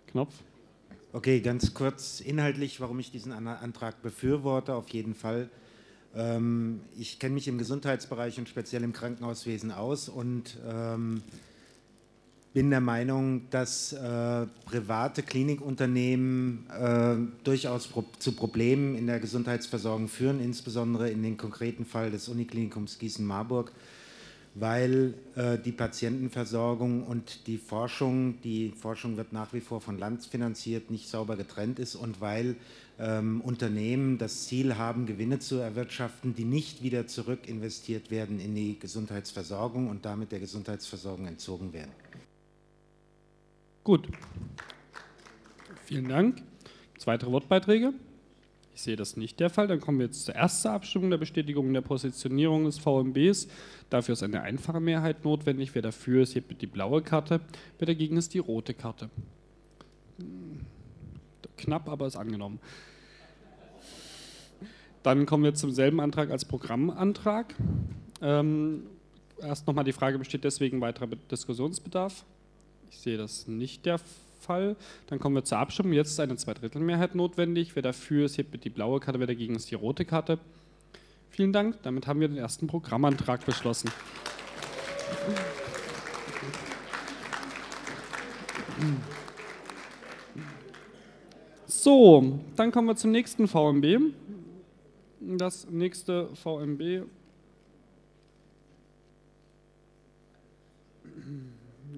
Knopf. Okay, ganz kurz inhaltlich, warum ich diesen Antrag befürworte, auf jeden Fall. Ähm, ich kenne mich im Gesundheitsbereich und speziell im Krankenhauswesen aus und ähm, bin der Meinung, dass äh, private Klinikunternehmen äh, durchaus pro zu Problemen in der Gesundheitsversorgung führen, insbesondere in dem konkreten Fall des Uniklinikums Gießen-Marburg, weil äh, die Patientenversorgung und die Forschung, die Forschung wird nach wie vor von Land finanziert, nicht sauber getrennt ist und weil ähm, Unternehmen das Ziel haben, Gewinne zu erwirtschaften, die nicht wieder zurück investiert werden in die Gesundheitsversorgung und damit der Gesundheitsversorgung entzogen werden. Gut. Vielen Dank. Gibt weitere Wortbeiträge? Ich sehe das nicht der Fall. Dann kommen wir jetzt zur ersten Abstimmung der Bestätigung der Positionierung des VMBs. Dafür ist eine einfache Mehrheit notwendig. Wer dafür ist, hebt die blaue Karte. Wer dagegen ist, die rote Karte. Knapp, aber ist angenommen. Dann kommen wir zum selben Antrag als Programmantrag. Ähm, erst nochmal die Frage, besteht deswegen weiterer Diskussionsbedarf? Ich sehe das nicht der Fall. Dann kommen wir zur Abstimmung. Jetzt ist eine Zweidrittelmehrheit notwendig. Wer dafür ist, hebt die blaue Karte, wer dagegen ist, die rote Karte. Vielen Dank. Damit haben wir den ersten Programmantrag beschlossen. So, dann kommen wir zum nächsten VMB. Das nächste VMB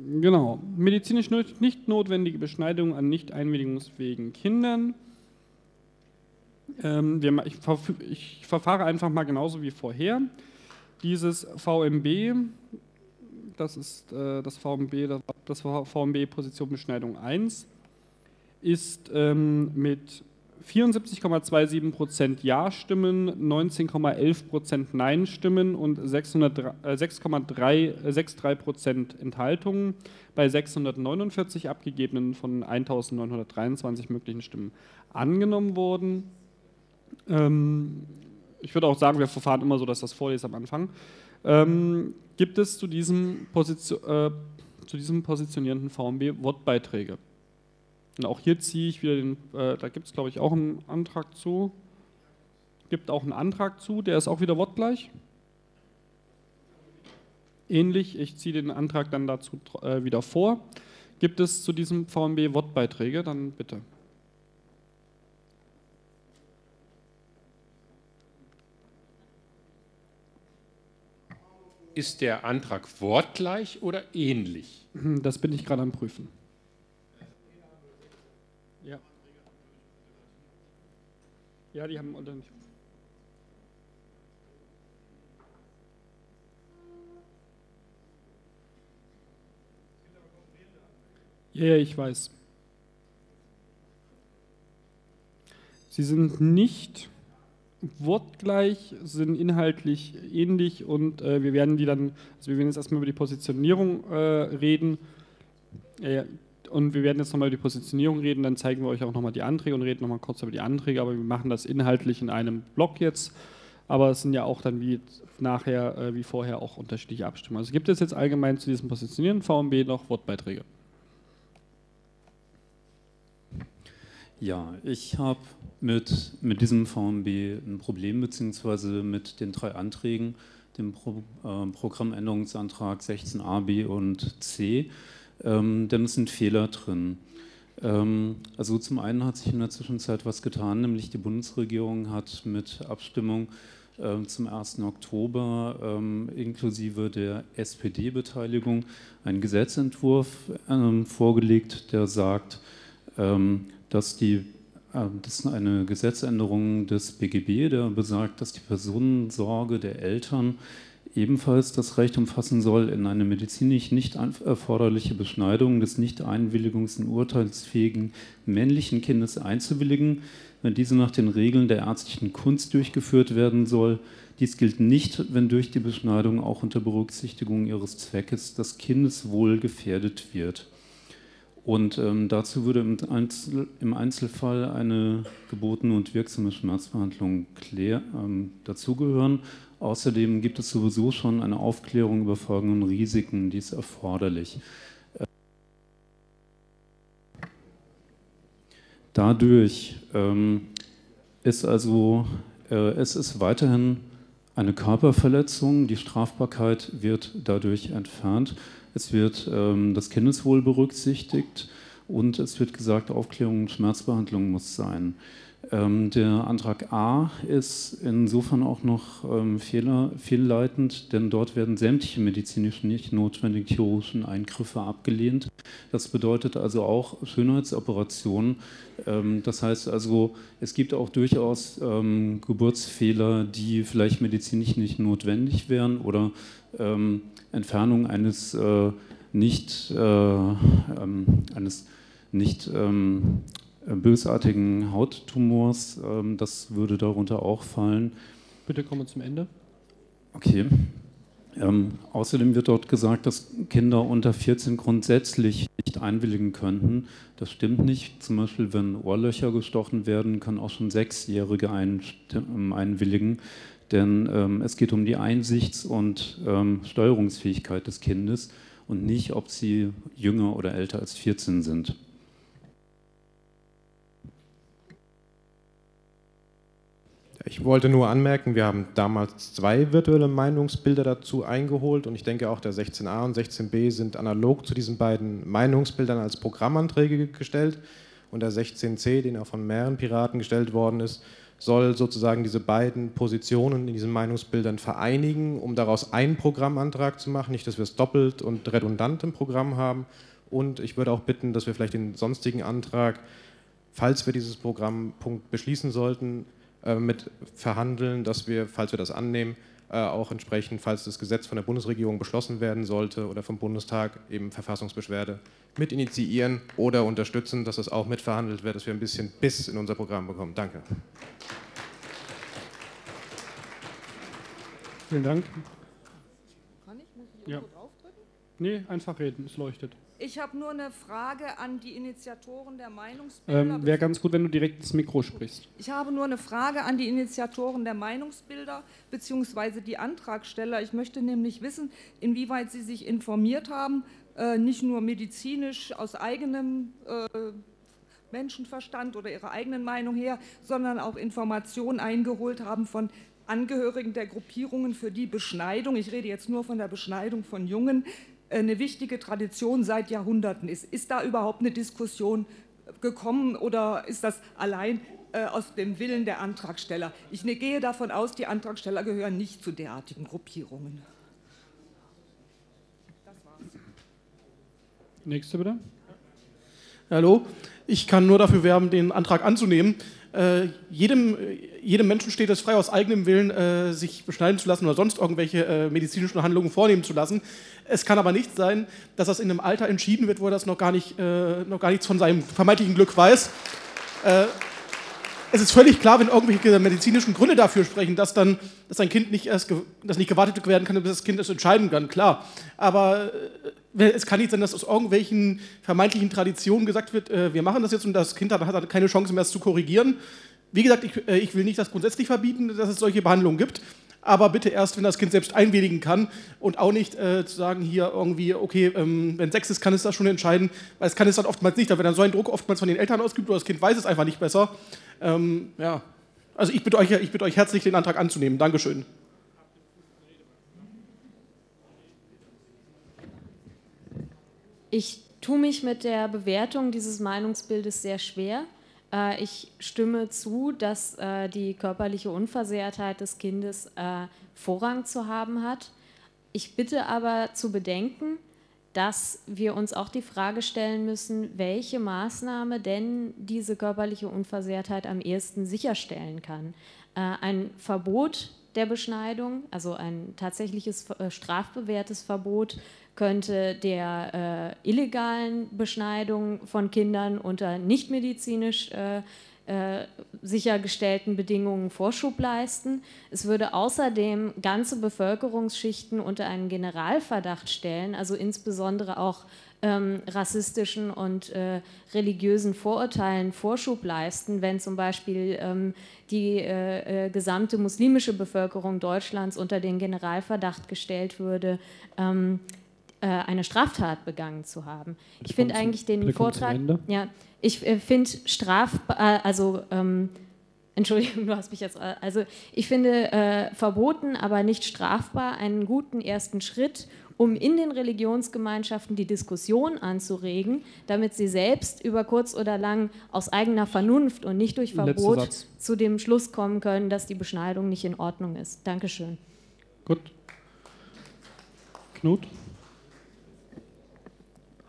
Genau. Medizinisch nicht notwendige Beschneidung an nicht einwilligungsfähigen Kindern. Ähm, ich, verfahre einfach mal genauso wie vorher. Dieses VMB, das ist äh, das VMB, das, das VMB Position Beschneidung 1, ist ähm, mit 74,27% Ja-Stimmen, 19,11% Nein-Stimmen und 6,63% äh, Enthaltungen bei 649 abgegebenen von 1923 möglichen Stimmen angenommen worden. Ähm, ich würde auch sagen, wir verfahren immer so, dass das vorlese am Anfang. Ähm, gibt es zu diesem, Position, äh, zu diesem positionierenden VMB Wortbeiträge? Und auch hier ziehe ich wieder den, äh, da gibt es glaube ich auch einen Antrag zu. Gibt auch einen Antrag zu, der ist auch wieder wortgleich. Ähnlich, ich ziehe den Antrag dann dazu äh, wieder vor. Gibt es zu diesem VMB Wortbeiträge? Dann bitte. Ist der Antrag wortgleich oder ähnlich? Das bin ich gerade am Prüfen. Ja, die haben unter Ja, ja, ich weiß. Sie sind nicht wortgleich, sind inhaltlich ähnlich und äh, wir werden die dann, also wir werden jetzt erstmal über die Positionierung äh, reden. Äh, und wir werden jetzt nochmal über die Positionierung reden, dann zeigen wir euch auch nochmal die Anträge und reden nochmal kurz über die Anträge, aber wir machen das inhaltlich in einem Block jetzt. Aber es sind ja auch dann wie nachher, äh, wie vorher auch unterschiedliche Abstimmungen. Also gibt es jetzt allgemein zu diesem Positionieren VMB noch Wortbeiträge? Ja, ich habe mit, mit diesem VMB ein Problem, beziehungsweise mit den drei Anträgen, dem Pro, äh, Programmänderungsantrag 16a, b und c ähm, denn es sind Fehler drin. Ähm, also zum einen hat sich in der Zwischenzeit was getan, nämlich die Bundesregierung hat mit Abstimmung äh, zum 1. Oktober ähm, inklusive der SPD-Beteiligung einen Gesetzentwurf ähm, vorgelegt, der sagt, ähm, dass die das ist eine Gesetzänderung des BGB, der besagt, dass die Personensorge der Eltern ebenfalls das Recht umfassen soll, in eine medizinisch nicht erforderliche Beschneidung des nicht einwilligungs- und urteilsfähigen männlichen Kindes einzuwilligen, wenn diese nach den Regeln der ärztlichen Kunst durchgeführt werden soll. Dies gilt nicht, wenn durch die Beschneidung auch unter Berücksichtigung ihres Zweckes das Kindeswohl gefährdet wird. Und ähm, dazu würde im, Einzel im, Einzelfall eine gebotene und wirksame Schmerzbehandlung ähm, dazugehören. Außerdem gibt es sowieso schon eine Aufklärung über Folgen und Risiken, die ist erforderlich. Dadurch ähm, ist also, äh, es ist weiterhin eine Körperverletzung, die Strafbarkeit wird dadurch entfernt es wird ähm, das Kindeswohl berücksichtigt und es wird gesagt, Aufklärung und Schmerzbehandlung muss sein. Ähm, der Antrag A ist insofern auch noch ähm, fehler, fehlleitend, denn dort werden sämtliche medizinisch nicht notwendigen chirurgischen Eingriffe abgelehnt. Das bedeutet also auch Schönheitsoperationen. Ähm, das heißt also, es gibt auch durchaus ähm, Geburtsfehler, die vielleicht medizinisch nicht notwendig wären oder ähm, Entfernung eines äh, nicht, äh, ähm, eines nicht äh, bösartigen Hauttumors. Ähm, das würde darunter auch fallen. Bitte kommen wir zum Ende. Okay. Ähm, außerdem wird dort gesagt, dass Kinder unter 14 grundsätzlich nicht einwilligen könnten. Das stimmt nicht. Zum Beispiel, wenn Ohrlöcher gestochen werden, können auch schon Sechsjährige ähm, einwilligen. Denn ähm, es geht um die Einsichts- und ähm, Steuerungsfähigkeit des Kindes und nicht, ob sie jünger oder älter als 14 sind. Ich wollte nur anmerken, wir haben damals zwei virtuelle Meinungsbilder dazu eingeholt und ich denke auch der 16a und 16b sind analog zu diesen beiden Meinungsbildern als Programmanträge gestellt und der 16c, den auch von mehreren Piraten gestellt worden ist, soll sozusagen diese beiden Positionen in diesen Meinungsbildern vereinigen, um daraus einen Programmantrag zu machen, nicht, dass wir es doppelt und redundant im Programm haben. Und ich würde auch bitten, dass wir vielleicht den sonstigen Antrag, falls wir dieses Programmpunkt beschließen sollten, äh, mit verhandeln, dass wir, falls wir das annehmen, äh, auch entsprechend, falls das Gesetz von der Bundesregierung beschlossen werden sollte oder vom Bundestag eben Verfassungsbeschwerde mit initiieren oder unterstützen, dass das auch mitverhandelt wird, dass wir ein bisschen Biss in unser Programm bekommen. Danke. Vielen Dank. Kann ich? Muss ich ja. irgendwo draufdrücken? Nee, einfach reden, es leuchtet. Ich habe nur eine Frage an die Initiatoren der Meinungsbilder. Ähm, Wäre ganz gut, wenn du direkt ins Mikro sprichst. Ich habe nur eine Frage an die Initiatoren der Meinungsbilder bzw. die Antragsteller. Ich möchte nämlich wissen, inwieweit sie sich informiert haben, äh, nicht nur medizinisch aus eigenem äh, Menschenverstand oder ihrer eigenen Meinung her, sondern auch Informationen eingeholt haben von Angehörigen der Gruppierungen für die Beschneidung, ich rede jetzt nur von der Beschneidung von Jungen, eine wichtige Tradition seit Jahrhunderten ist. Ist da überhaupt eine Diskussion gekommen oder ist das allein äh, aus dem Willen der Antragsteller? Ich ne, gehe davon aus, die Antragsteller gehören nicht zu derartigen Gruppierungen. Nächste bitte. Hallo, ich kann nur dafür werben, den Antrag anzunehmen. Äh, jedem, jedem Menschen steht es frei, aus eigenem Willen äh, sich beschneiden zu lassen oder sonst irgendwelche äh, medizinischen Handlungen vornehmen zu lassen. Es kann aber nicht sein, dass das in einem Alter entschieden wird, wo er das noch gar, nicht, äh, noch gar nichts von seinem vermeintlichen Glück weiß. Es ist völlig klar, wenn irgendwelche medizinischen Gründe dafür sprechen, dass dann dass ein Kind nicht erst dass nicht gewartet werden kann, bis das Kind es entscheiden kann, klar. Aber äh, es kann nicht sein, dass aus irgendwelchen vermeintlichen Traditionen gesagt wird, äh, wir machen das jetzt und das Kind hat, hat keine Chance mehr, es zu korrigieren. Wie gesagt, ich, äh, ich will nicht das grundsätzlich verbieten, dass es solche Behandlungen gibt aber bitte erst, wenn das Kind selbst einwilligen kann und auch nicht äh, zu sagen, hier irgendwie, okay, ähm, wenn sechs ist, kann es das schon entscheiden, weil es kann es dann oftmals nicht, da dann so ein Druck oftmals von den Eltern ausgeübt oder das Kind weiß es einfach nicht besser. Ähm, ja, also ich bitte, euch, ich bitte euch herzlich, den Antrag anzunehmen. Dankeschön. Ich tue mich mit der Bewertung dieses Meinungsbildes sehr schwer. Äh, ich stimme zu, dass äh, die körperliche Unversehrtheit des Kindes äh, Vorrang zu haben hat. Ich bitte aber zu bedenken, dass wir uns auch die Frage stellen müssen, welche Maßnahme denn diese körperliche Unversehrtheit am ehesten sicherstellen kann. Ein Verbot der Beschneidung, also ein tatsächliches strafbewährtes Verbot, könnte der äh, illegalen Beschneidung von Kindern unter nicht medizinisch äh, äh, sichergestellten Bedingungen Vorschub leisten. Es würde außerdem ganze Bevölkerungsschichten unter einen Generalverdacht stellen, also insbesondere auch ähm, rassistischen und äh, religiösen Vorurteilen Vorschub leisten, wenn zum Beispiel ähm, die äh, äh, gesamte muslimische Bevölkerung Deutschlands unter den Generalverdacht gestellt würde, ähm, äh, eine Straftat begangen zu haben. Ich finde eigentlich den Vortrag, ja, ich äh, finde Straf, äh, also ähm, Entschuldigung, du hast mich jetzt, äh, also ich finde äh, verboten, aber nicht strafbar einen guten ersten Schritt, um in den Religionsgemeinschaften die Diskussion anzuregen, damit sie selbst über kurz oder lang aus eigener Vernunft und nicht durch Verbot zu dem Schluss kommen können, dass die Beschneidung nicht in Ordnung ist. Dankeschön. Gut. Knut?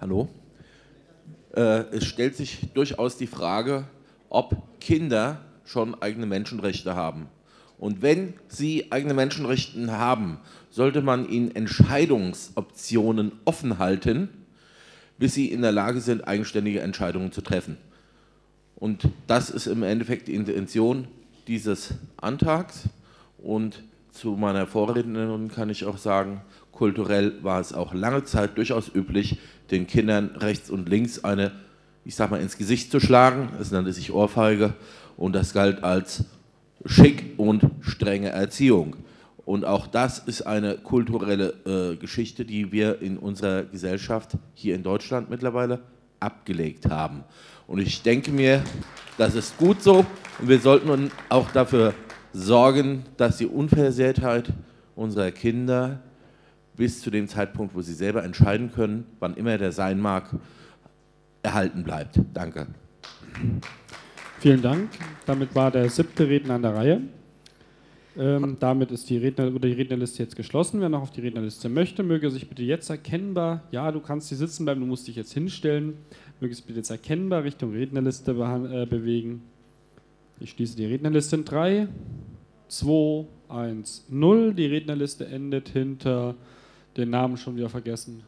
Hallo. Äh, es stellt sich durchaus die Frage, ob Kinder schon eigene Menschenrechte haben. Und wenn sie eigene Menschenrechte haben, sollte man ihnen Entscheidungsoptionen offen halten, bis sie in der Lage sind, eigenständige Entscheidungen zu treffen. Und das ist im Endeffekt die Intention dieses Antrags. Und zu meiner Vorrednerin kann ich auch sagen, kulturell war es auch lange Zeit durchaus üblich, den Kindern rechts und links eine, ich sag mal, ins Gesicht zu schlagen. Es nannte sich Ohrfeige und das galt als schick und strenge Erziehung. Und auch das ist eine kulturelle äh, Geschichte, die wir in unserer Gesellschaft hier in Deutschland mittlerweile abgelegt haben. Und ich denke mir, das ist gut so und wir sollten nun auch dafür sorgen, dass die Unversehrtheit unserer Kinder bis zu dem Zeitpunkt, wo sie selber entscheiden können, wann immer der sein mag, erhalten bleibt. Danke. Vielen Dank. Damit war der siebte Redner an der Reihe. Ähm, damit ist die, Redner, oder die Rednerliste jetzt geschlossen. Wer noch auf die Rednerliste möchte, möge sich bitte jetzt erkennbar, ja, du kannst hier sitzen bleiben, du musst dich jetzt hinstellen, möge sich bitte jetzt erkennbar Richtung Rednerliste äh, bewegen. Ich schließe die Rednerliste in 3, 2, 1, 0. Die Rednerliste endet hinter den Namen schon wieder vergessen.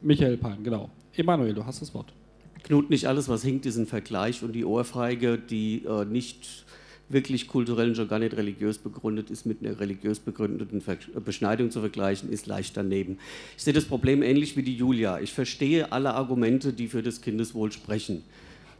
Michael Palm, genau. Emanuel, du hast das Wort. Knut, nicht alles, was hinkt, ist ein Vergleich und die Ohrfeige, die äh, nicht wirklich kulturell und schon gar nicht religiös begründet ist, mit einer religiös begründeten Ver Beschneidung zu vergleichen, ist leicht daneben. Ich sehe das Problem ähnlich wie die Julia. Ich verstehe alle Argumente, die für das Kindeswohl sprechen.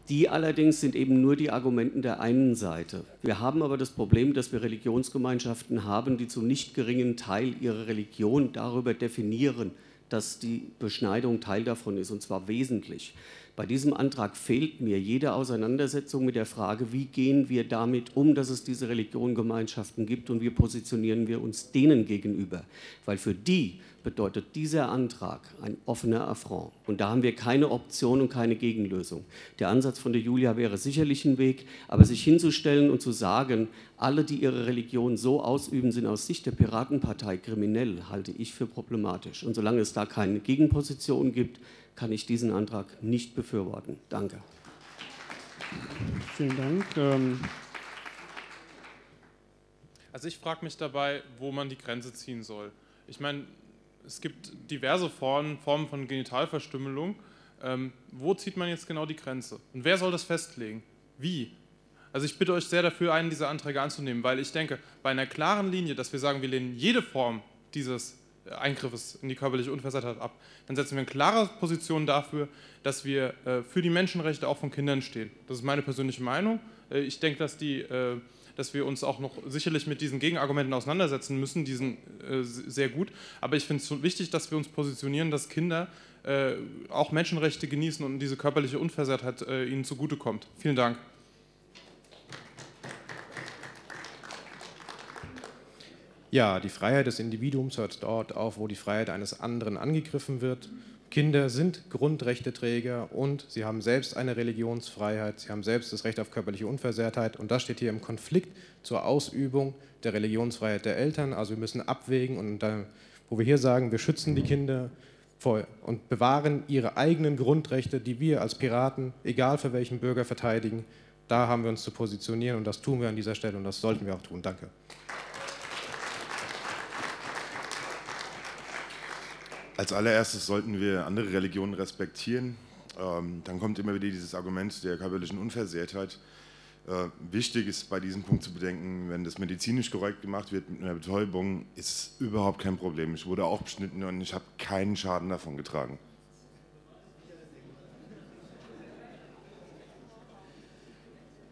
Die allerdings sind eben nur die Argumenten der einen Seite. Wir haben aber das Problem, dass wir Religionsgemeinschaften haben, die zu nicht geringen Teil ihrer Religion darüber definieren, dass die Beschneidung Teil davon ist, und zwar wesentlich. Bei diesem Antrag fehlt mir jede Auseinandersetzung mit der Frage, wie gehen wir damit um, dass es diese Religionengemeinschaften gibt und wie positionieren wir uns denen gegenüber. Weil für die bedeutet dieser Antrag ein offener Affront. Und da haben wir keine Option und keine Gegenlösung. Der Ansatz von der Julia wäre sicherlich ein Weg, aber sich hinzustellen und zu sagen, alle, die ihre Religion so ausüben, sind aus Sicht der Piratenpartei kriminell, halte ich für problematisch. Und solange es da keine Gegenposition gibt, kann ich diesen Antrag nicht befürworten. Danke. Vielen Dank. Ähm, Also ich frage mich dabei, wo man die Grenze ziehen soll. Ich meine, es gibt diverse Formen, von Genitalverstümmelung. Ähm, wo zieht man jetzt genau die Grenze? Und wer soll das festlegen? Wie? Also ich bitte euch sehr dafür, einen dieser Anträge anzunehmen, weil ich denke, bei einer klaren Linie, dass wir sagen, wir lehnen jede Form dieses äh, Eingriffes in die körperliche Unversehrtheit ab, dann setzen wir eine klare Position dafür, dass wir äh, für die Menschenrechte auch von Kindern stehen. Das ist meine persönliche Meinung. Äh, ich denke, dass, die, äh, dass wir uns auch noch sicherlich mit diesen Gegenargumenten auseinandersetzen müssen, die sind äh, sehr gut. Aber ich finde es so wichtig, dass wir uns positionieren, dass Kinder äh, auch Menschenrechte genießen und diese körperliche Unversehrtheit äh, ihnen zugutekommt. Vielen Dank. Ja, die Freiheit des Individuums hört dort auf, wo die Freiheit eines anderen angegriffen wird. Kinder sind Grundrechteträger und sie haben selbst eine Religionsfreiheit, sie haben selbst das Recht auf körperliche Unversehrtheit und das steht hier im Konflikt zur Ausübung der Religionsfreiheit der Eltern. Also wir müssen abwägen und da, wo wir hier sagen, wir schützen die Kinder vor und bewahren ihre eigenen Grundrechte, die wir als Piraten, egal für welchen Bürger, verteidigen, da haben wir uns zu positionieren und das tun wir an dieser Stelle und das sollten wir auch tun. Danke. Als allererstes sollten wir andere Religionen respektieren. Ähm, dann kommt immer wieder dieses Argument der körperlichen Unversehrtheit. Äh, wichtig ist bei diesem Punkt zu bedenken, wenn das medizinisch korrekt gemacht wird mit einer Betäubung, ist es überhaupt kein Problem. Ich wurde auch beschnitten und ich habe keinen Schaden davon getragen.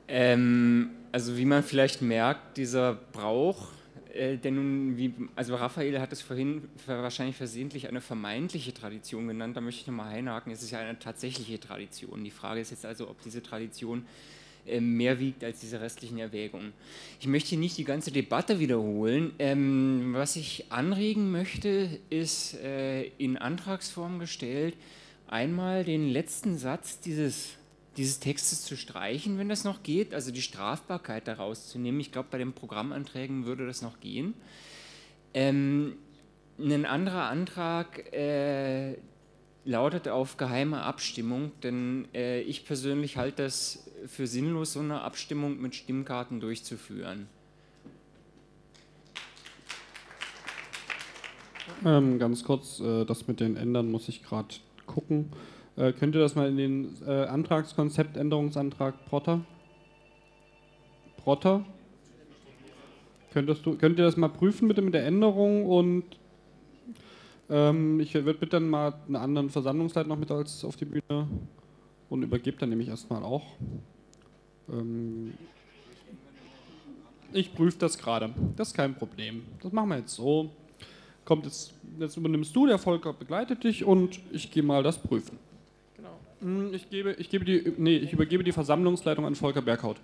Ähm, also wie man vielleicht merkt, dieser Brauch, äh, der nun, wie, also Raphael hat es vorhin wahrscheinlich versehentlich eine vermeintliche Tradition genannt, da möchte ich nochmal einhaken, es ist ja eine tatsächliche Tradition. Die Frage ist jetzt also, ob diese Tradition äh, mehr wiegt als diese restlichen Erwägungen. Ich möchte nicht die ganze Debatte wiederholen. Ähm, was ich anregen möchte, ist äh, in Antragsform gestellt, einmal den letzten Satz dieses, dieses Textes zu streichen, wenn das noch geht, also die Strafbarkeit daraus zu nehmen. Ich glaube, bei den Programmanträgen würde das noch gehen. Ähm, ein anderer Antrag äh, lautet auf geheime Abstimmung, denn äh, ich persönlich halte das für sinnlos, so eine Abstimmung mit Stimmkarten durchzuführen. Ähm, ganz kurz, äh, das mit den Ändern muss ich gerade gucken. Äh, könnt ihr das mal in den äh, Antragskonzeptänderungsantrag Protter? Protter? Könntest du, könnt ihr das mal prüfen bitte mit der Änderung und ähm, ich würde bitte dann mal einen anderen Versammlungsleiter noch mit als auf die Bühne und übergebe dann nämlich erstmal auch. Ähm, ich prüfe das gerade. Das ist kein Problem. Das machen wir jetzt so. Kommt jetzt, jetzt übernimmst du, der Volker begleitet dich und ich gehe mal das prüfen. Hm, ich gebe, ich gebe die, nee, ich übergebe die Versammlungsleitung an Volker Berghaut.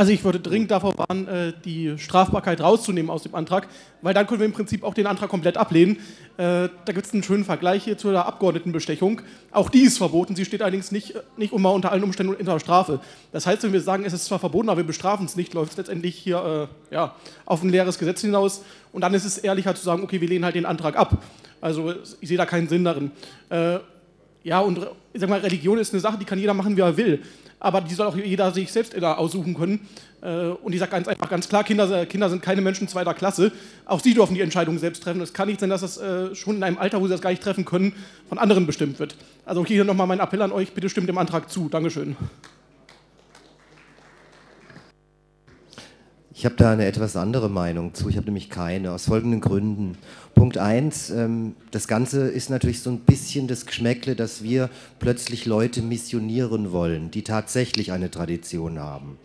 Also ich würde dringend davor warnen, äh, die Strafbarkeit rauszunehmen aus dem Antrag, weil dann können wir im Prinzip auch den Antrag komplett ablehnen. Äh, da gibt es einen schönen Vergleich hier zur Abgeordnetenbestechung. Auch die ist verboten, sie steht allerdings nicht, nicht immer unter allen Umständen unter Strafe. Das heißt, wenn wir sagen, es ist zwar verboten, aber wir bestrafen es nicht, läuft es letztendlich hier äh, ja, auf ein leeres Gesetz hinaus. Und dann ist es ehrlicher zu sagen, okay, wir lehnen halt den Antrag ab. Also ich sehe da keinen Sinn darin. Äh, ja, und ich sag mal, Religion ist eine Sache, die kann jeder machen, wie er will aber die soll auch jeder sich selbst aussuchen können. Äh, und ich sage ganz einfach ganz klar, Kinder, Kinder, sind keine Menschen zweiter Klasse. Auch sie dürfen die Entscheidung selbst treffen. Es kann nicht sein, dass das äh, schon in einem Alter, wo sie das gar nicht treffen können, von anderen bestimmt wird. Also hier nochmal mein Appell an euch, bitte stimmt dem Antrag zu. Dankeschön. Ich habe da eine etwas andere Meinung zu. Ich habe nämlich keine, aus folgenden Gründen. Punkt 1, ähm, das Ganze ist natürlich so ein bisschen das Geschmäckle, dass wir plötzlich Leute missionieren wollen, die tatsächlich eine Tradition haben.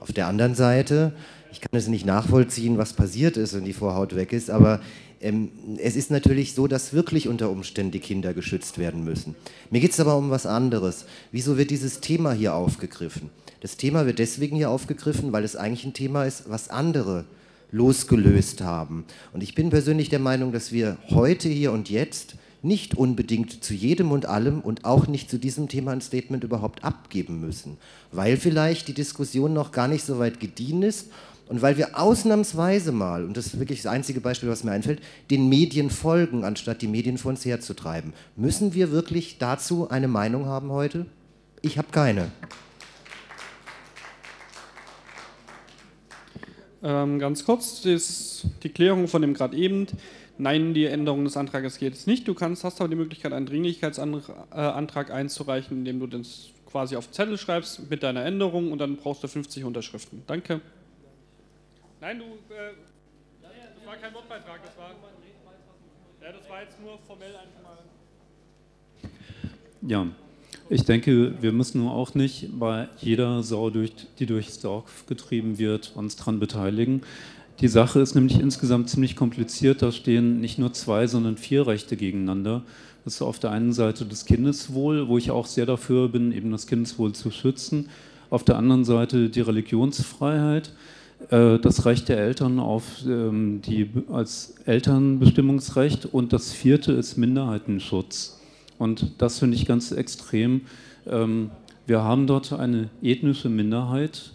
Auf der anderen Seite, ich kann es nicht nachvollziehen, was passiert ist, wenn die Vorhaut weg ist, aber ähm, es ist natürlich so, dass wirklich unter Umständen die Kinder geschützt werden müssen. Mir geht es aber um was anderes. Wieso wird dieses Thema hier aufgegriffen? Das Thema wird deswegen hier aufgegriffen, weil es eigentlich ein Thema ist, was andere losgelöst haben. Und ich bin persönlich der Meinung, dass wir heute, hier und jetzt nicht unbedingt zu jedem und allem und auch nicht zu diesem Thema ein Statement überhaupt abgeben müssen, weil vielleicht die Diskussion noch gar nicht so weit gediehen ist und weil wir ausnahmsweise mal, und das ist wirklich das einzige Beispiel, was mir einfällt, den Medien folgen, anstatt die Medien vor uns herzutreiben. Müssen wir wirklich dazu eine Meinung haben heute? Ich habe keine. Ähm, ganz kurz, das, die Klärung von dem gerade eben. Nein, die Änderung des Antrages geht es nicht. Du kannst, hast aber die Möglichkeit, einen Dringlichkeitsantrag einzureichen, indem du das quasi auf den Zettel schreibst mit deiner Änderung und dann brauchst du 50 Unterschriften. Danke. Nein, du, äh, das war kein Wortbeitrag, das war, ja, das war jetzt nur formell einfach mal. Ja, ich denke, wir müssen auch nicht bei jeder Sau, durch, die durchs Dorf getrieben wird, uns daran beteiligen. Die Sache ist nämlich insgesamt ziemlich kompliziert. Da stehen nicht nur zwei, sondern vier Rechte gegeneinander. Das ist auf der einen Seite das Kindeswohl, wo ich auch sehr dafür bin, eben das Kindeswohl zu schützen. Auf der anderen Seite die Religionsfreiheit, äh, das Recht der Eltern auf ähm, die als Elternbestimmungsrecht und das vierte ist Minderheitenschutz. Und das finde ich ganz extrem. Ähm, wir haben dort eine ethnische Minderheit.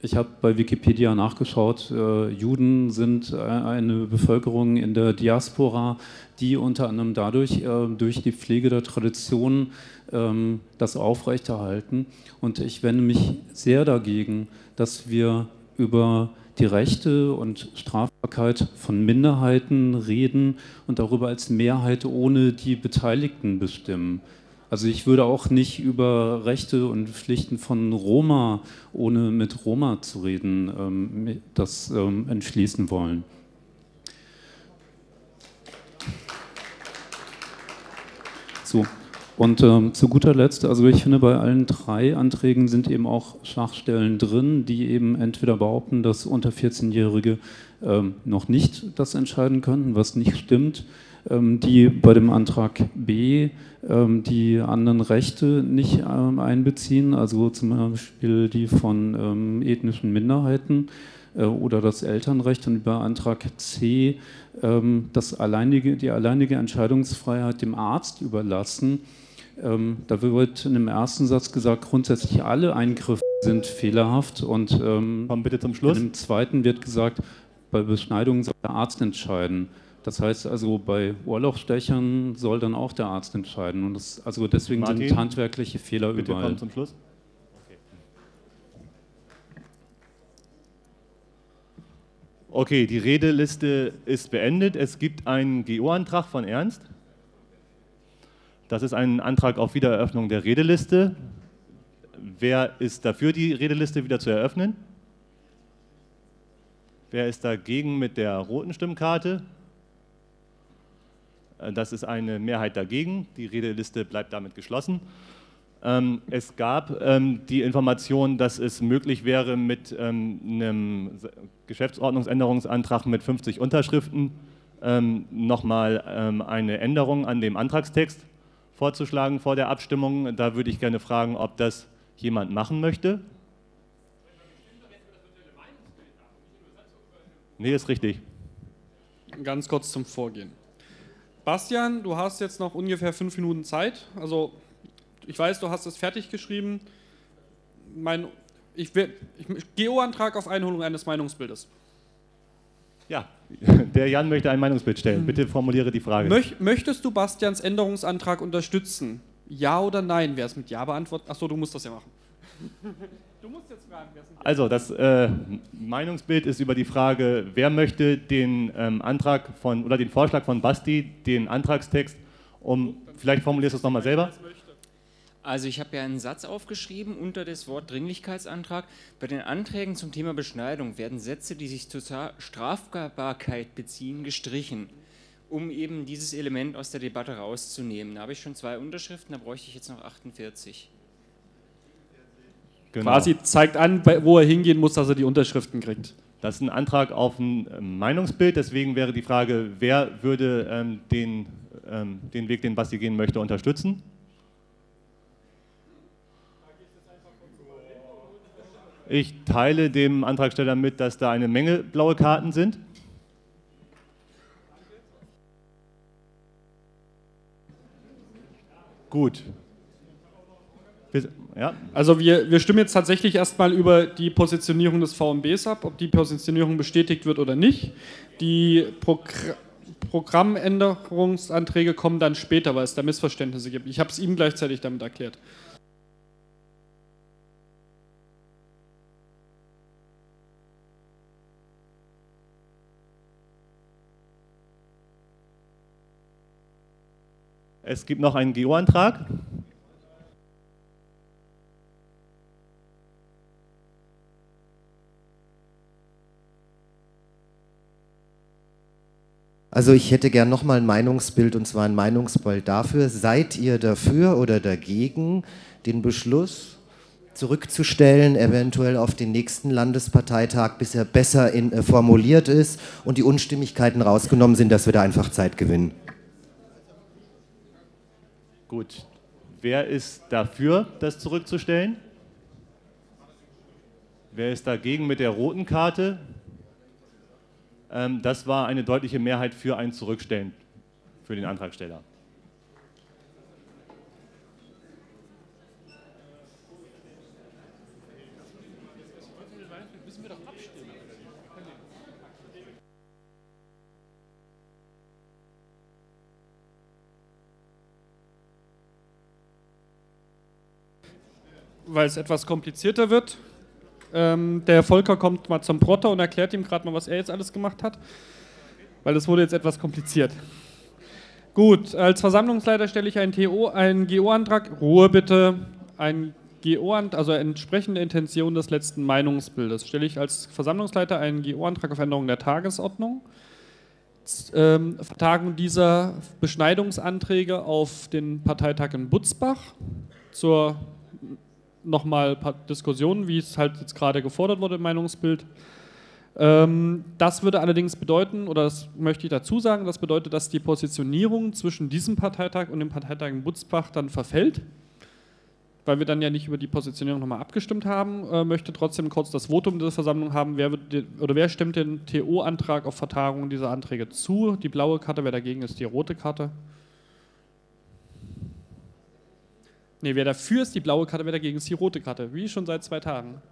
Ich habe bei Wikipedia nachgeschaut, äh, Juden sind äh, eine Bevölkerung in der Diaspora, die unter anderem dadurch, äh, durch die Pflege der Tradition, ähm, das aufrechterhalten. Und ich wende mich sehr dagegen, dass wir über die Rechte und Strafbarkeit von Minderheiten reden und darüber als Mehrheit ohne die Beteiligten bestimmen. Also ich würde auch nicht über Rechte und Pflichten von Roma, ohne mit Roma zu reden, ähm, das ähm, entschließen wollen. So. Und ähm, zu guter Letzt, also ich finde, bei allen drei Anträgen sind eben auch Schwachstellen drin, die eben entweder behaupten, dass unter 14-Jährige ähm, noch nicht das entscheiden könnten, was nicht stimmt, ähm, die bei dem Antrag B ähm, die anderen Rechte nicht ähm, einbeziehen, also zum Beispiel die von ähm, ethnischen Minderheiten äh, oder das Elternrecht und über Antrag C ähm, das alleinige, die alleinige Entscheidungsfreiheit dem Arzt überlassen. Ähm, da wird in dem ersten Satz gesagt, grundsätzlich alle Eingriffe sind fehlerhaft und ähm, bitte zum Schluss. im zweiten wird gesagt, bei Beschneidungen soll der Arzt entscheiden. Das heißt also, bei Ohrlochstechern soll dann auch der Arzt entscheiden. Und das, also deswegen Martin, sind handwerkliche Fehler bitte überall. komm zum Schluss. Okay, die Redeliste ist beendet. Es gibt einen GO-Antrag von Ernst. Das ist ein Antrag auf Wiedereröffnung der Redeliste. Wer ist dafür, die Redeliste wieder zu eröffnen? Wer ist dagegen mit der roten Stimmkarte? Äh, Das ist eine Mehrheit dagegen. Die Redeliste bleibt damit geschlossen. Ähm, Es gab ähm, die Information, dass es möglich wäre, mit ähm, einem Geschäftsordnungsänderungsantrag mit 50 Unterschriften nochmal eine Änderung an dem Antragstext vorzuschlagen vor der Abstimmung. Da würde ich gerne fragen, ob das jemand machen möchte. Nee, ist richtig. Ganz kurz zum Vorgehen. Bastian, du hast jetzt noch ungefähr fünf Minuten Zeit. Also, ich weiß, du hast es fertig geschrieben. Mein, ich will, ich, GO-Antrag auf Einholung eines Meinungsbildes. Ja, der Jan möchte ein Meinungsbild stellen. Bitte formuliere die Frage. Möch, möchtest du Bastians Änderungsantrag unterstützen? Ja oder nein? Wer es mit Ja beantwortet? Achso, du musst das ja machen. Du musst jetzt fragen, wer es mit Also, das äh, Meinungsbild ist über die Frage, wer möchte den ähm, Antrag von oder den Vorschlag von Basti, den Antragstext, um vielleicht formulierst du es nochmal selber. Also ich habe ja einen Satz aufgeschrieben unter das Wort Dringlichkeitsantrag. Bei den Anträgen zum Thema Beschneidung werden Sätze, die sich zur Strafbarkeit beziehen, gestrichen, um eben dieses Element aus der Debatte rauszunehmen. Da habe ich schon zwei Unterschriften, da bräuchte ich jetzt noch 48. Genau. Quasi zeigt an, wo er hingehen muss, dass er die Unterschriften kriegt. Das ist ein Antrag auf ein ähm, Meinungsbild, deswegen wäre die Frage, wer würde ähm, den, ähm, den Weg, den Basti gehen möchte, unterstützen? Ich teile dem Antragsteller mit, dass da eine Menge blaue Karten sind. Gut. Ja. Also wir, wir stimmen jetzt tatsächlich erstmal über die Positionierung des VMBs ab, ob die Positionierung bestätigt wird oder nicht. Die Progr Programmänderungsanträge kommen dann später, weil es da Missverständnisse gibt. Ich habe es ihm gleichzeitig damit erklärt. Es gibt noch einen GO-Antrag. Also ich hätte gern nochmal ein Meinungsbild und zwar ein Meinungsbild dafür, seid ihr dafür oder dagegen, den Beschluss zurückzustellen, eventuell auf den nächsten Landesparteitag, bis er besser in, äh, formuliert ist und die Unstimmigkeiten rausgenommen sind, dass wir da einfach Zeit gewinnen. Gut. Wer ist dafür, das zurückzustellen? Wer ist dagegen mit der roten Karte? Ähm, das war eine deutliche Mehrheit für ein Zurückstellen für den Antragsteller. Weil es etwas komplizierter wird. Ähm, der Volker kommt mal zum Protter und erklärt ihm gerade mal, was er jetzt alles gemacht hat, weil es wurde jetzt etwas kompliziert. Gut, als Versammlungsleiter stelle ich einen, einen GO-Antrag, Ruhe bitte, einen GO-Antrag, also entsprechende Intention des letzten Meinungsbildes, stelle ich als Versammlungsleiter einen GO-Antrag auf Änderung der Tagesordnung. ähm, Vertagung dieser Beschneidungsanträge auf den Parteitag in Butzbach zur nochmal Diskussion, wie es halt jetzt gerade gefordert wurde im Meinungsbild. Ähm, das würde allerdings bedeuten, oder das möchte ich dazu sagen, das bedeutet, dass die Positionierung zwischen diesem Parteitag und dem Parteitag in Butzbach dann verfällt weil wir dann ja nicht über die Positionierung nochmal abgestimmt haben, äh, möchte trotzdem kurz das Votum dieser Versammlung haben. Wer, wird, oder wer stimmt den TO-Antrag auf Vertagung dieser Anträge zu? Die blaue Karte, wer dagegen ist, die rote Karte. Ne, wer dafür ist die blaue Karte, wer dagegen ist die rote Karte. Wie schon seit zwei Tagen.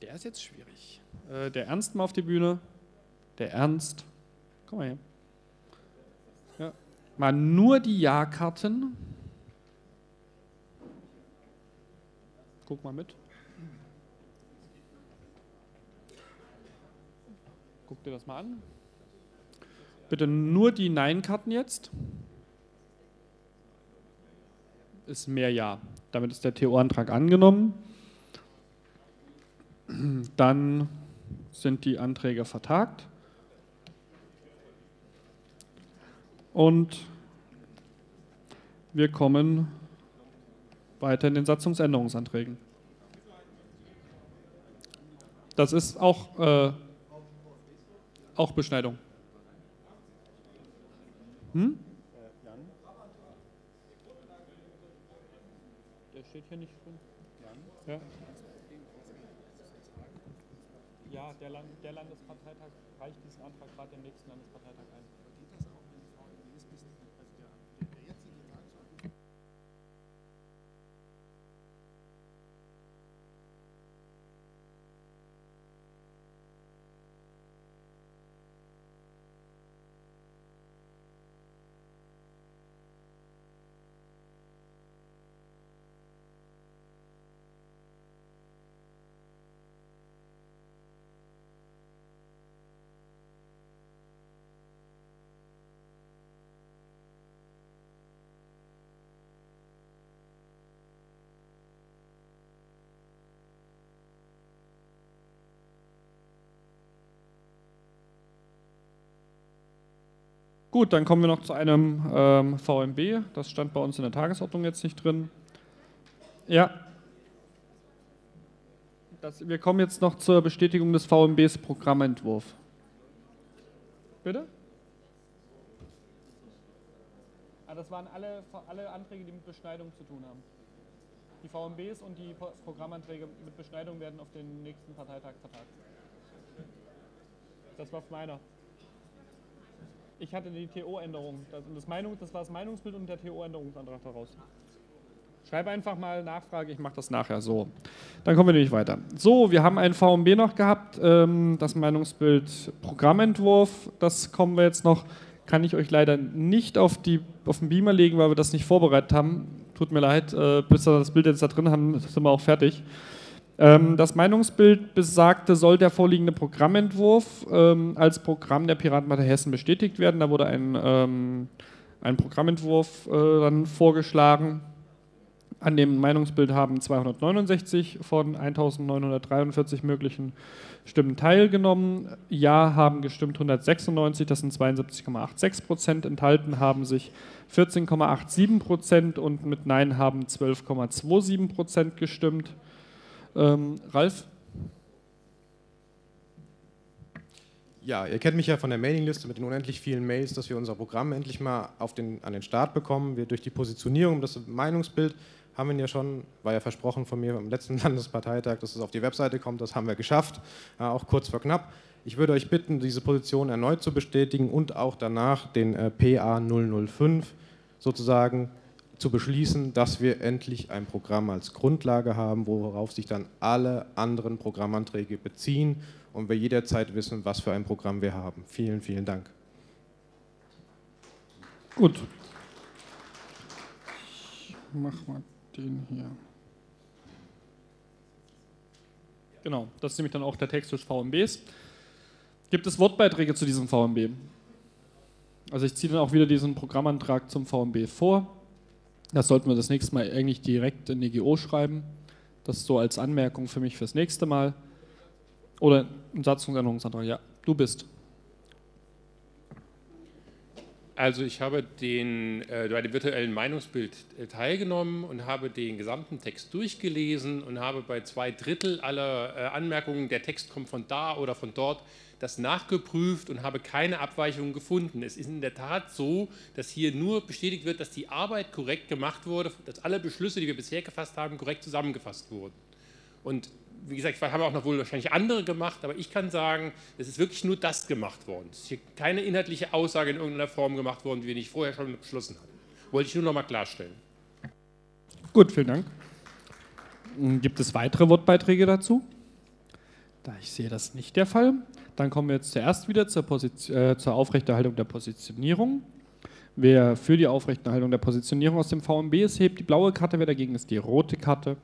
Der ist jetzt schwierig. Äh, der Ernst mal auf die Bühne. Der Ernst. Komm mal her mal nur die Ja-Karten. Guck mal mit. Guck dir das mal an. Bitte nur die Nein-Karten jetzt. Ist mehr Ja. Damit ist der TO-Antrag angenommen. Dann sind die Anträge vertagt. Und wir kommen weiter in den Satzungsänderungsanträgen. Das ist auch, äh, auch Beschneidung. Hm? Steht hier nicht drin. Ja, ja der, Land der Landesparteitag reicht diesen Antrag gerade dem Gut, dann kommen wir noch zu einem ähm, VMB. Das stand bei uns in der Tagesordnung jetzt nicht drin. Ja. Das, wir kommen jetzt noch zur Bestätigung des VMBs Programmentwurf. Bitte? Ah, das waren alle, alle Anträge, die mit Beschneidung zu tun haben. Die VMBs und die Programmanträge mit Beschneidung werden auf den nächsten Parteitag vertagt. Das war meiner ich hatte die TO-Änderung. Das, das, das war das Meinungsbild und der TO-Änderungsantrag daraus. Schreibe einfach mal Nachfrage, ich mache das nachher so. Dann kommen wir nämlich weiter. So, wir haben ein VMB noch gehabt, ähm, das Meinungsbild Programmentwurf, das kommen wir jetzt noch, kann ich euch leider nicht auf, die, auf den Beamer legen, weil wir das nicht vorbereitet haben. Tut mir leid, äh, bis wir das Bild jetzt da drin haben, sind wir auch fertig. Ähm, das Meinungsbild besagte, soll der vorliegende Programmentwurf ähm, als Programm der Piratenpartei Hessen bestätigt werden. Da wurde ein, ähm, ein Programmentwurf äh, dann vorgeschlagen. An dem Meinungsbild haben 269 von 1943 möglichen Stimmen teilgenommen. Ja haben gestimmt 196, das sind 72,86 Prozent. Enthalten haben sich 14,87 Prozent und mit Nein haben 12,27 Prozent gestimmt. Ähm, Ralf? Ja, ihr kennt mich ja von der Mailingliste mit den unendlich vielen Mails, dass wir unser Programm endlich mal den, an den Start bekommen. Wir durch die Positionierung, das Meinungsbild haben wir ja schon, war ja versprochen von mir am letzten Landesparteitag, dass es auf die Webseite kommt, das haben wir geschafft, ja, auch kurz vor knapp. Ich würde euch bitten, diese Position erneut zu bestätigen und auch danach den äh, PA 005 sozusagen zu beschließen, dass wir endlich ein Programm als Grundlage haben, worauf sich dann alle anderen Programmanträge beziehen und wir jederzeit wissen, was für ein Programm wir haben. Vielen, vielen Dank. Gut. Ich mach mal den hier. Genau, das ist nämlich dann auch der Text des VMBs. Gibt es Wortbeiträge zu diesem VMB? Also ich ziehe dann auch wieder diesen Programmantrag zum VMB vor. Das sollten wir das nächste Mal eigentlich direkt in die GO schreiben. Das so als Anmerkung für mich fürs nächste Mal. Oder ein Satzungsänderungsantrag, ja. Du bist. Also ich habe den, äh, bei dem virtuellen Meinungsbild äh, teilgenommen und habe den gesamten Text durchgelesen und habe bei zwei Drittel aller äh, Anmerkungen, der Text kommt von da oder von dort, das nachgeprüft und habe keine Abweichungen gefunden. Es ist in der Tat so, dass hier nur bestätigt wird, dass die Arbeit korrekt gemacht wurde, dass alle Beschlüsse, die wir bisher gefasst haben, korrekt zusammengefasst wurden. Und wie gesagt, haben auch noch wohl wahrscheinlich andere gemacht, aber ich kann sagen, es ist wirklich nur das gemacht worden. Es ist hier keine inhaltliche Aussage in irgendeiner Form gemacht worden, die wir nicht vorher schon beschlossen hatten. Wollte ich nur noch mal klarstellen. Gut, vielen Dank. Gibt es weitere Wortbeiträge dazu? Da ich sehe, das nicht der Fall. Dann kommen wir jetzt zuerst wieder zur, Position, äh, zur Aufrechterhaltung der Positionierung. Wer für die Aufrechterhaltung der Positionierung aus dem VMB ist, hebt die blaue Karte, wer dagegen ist, die rote Karte.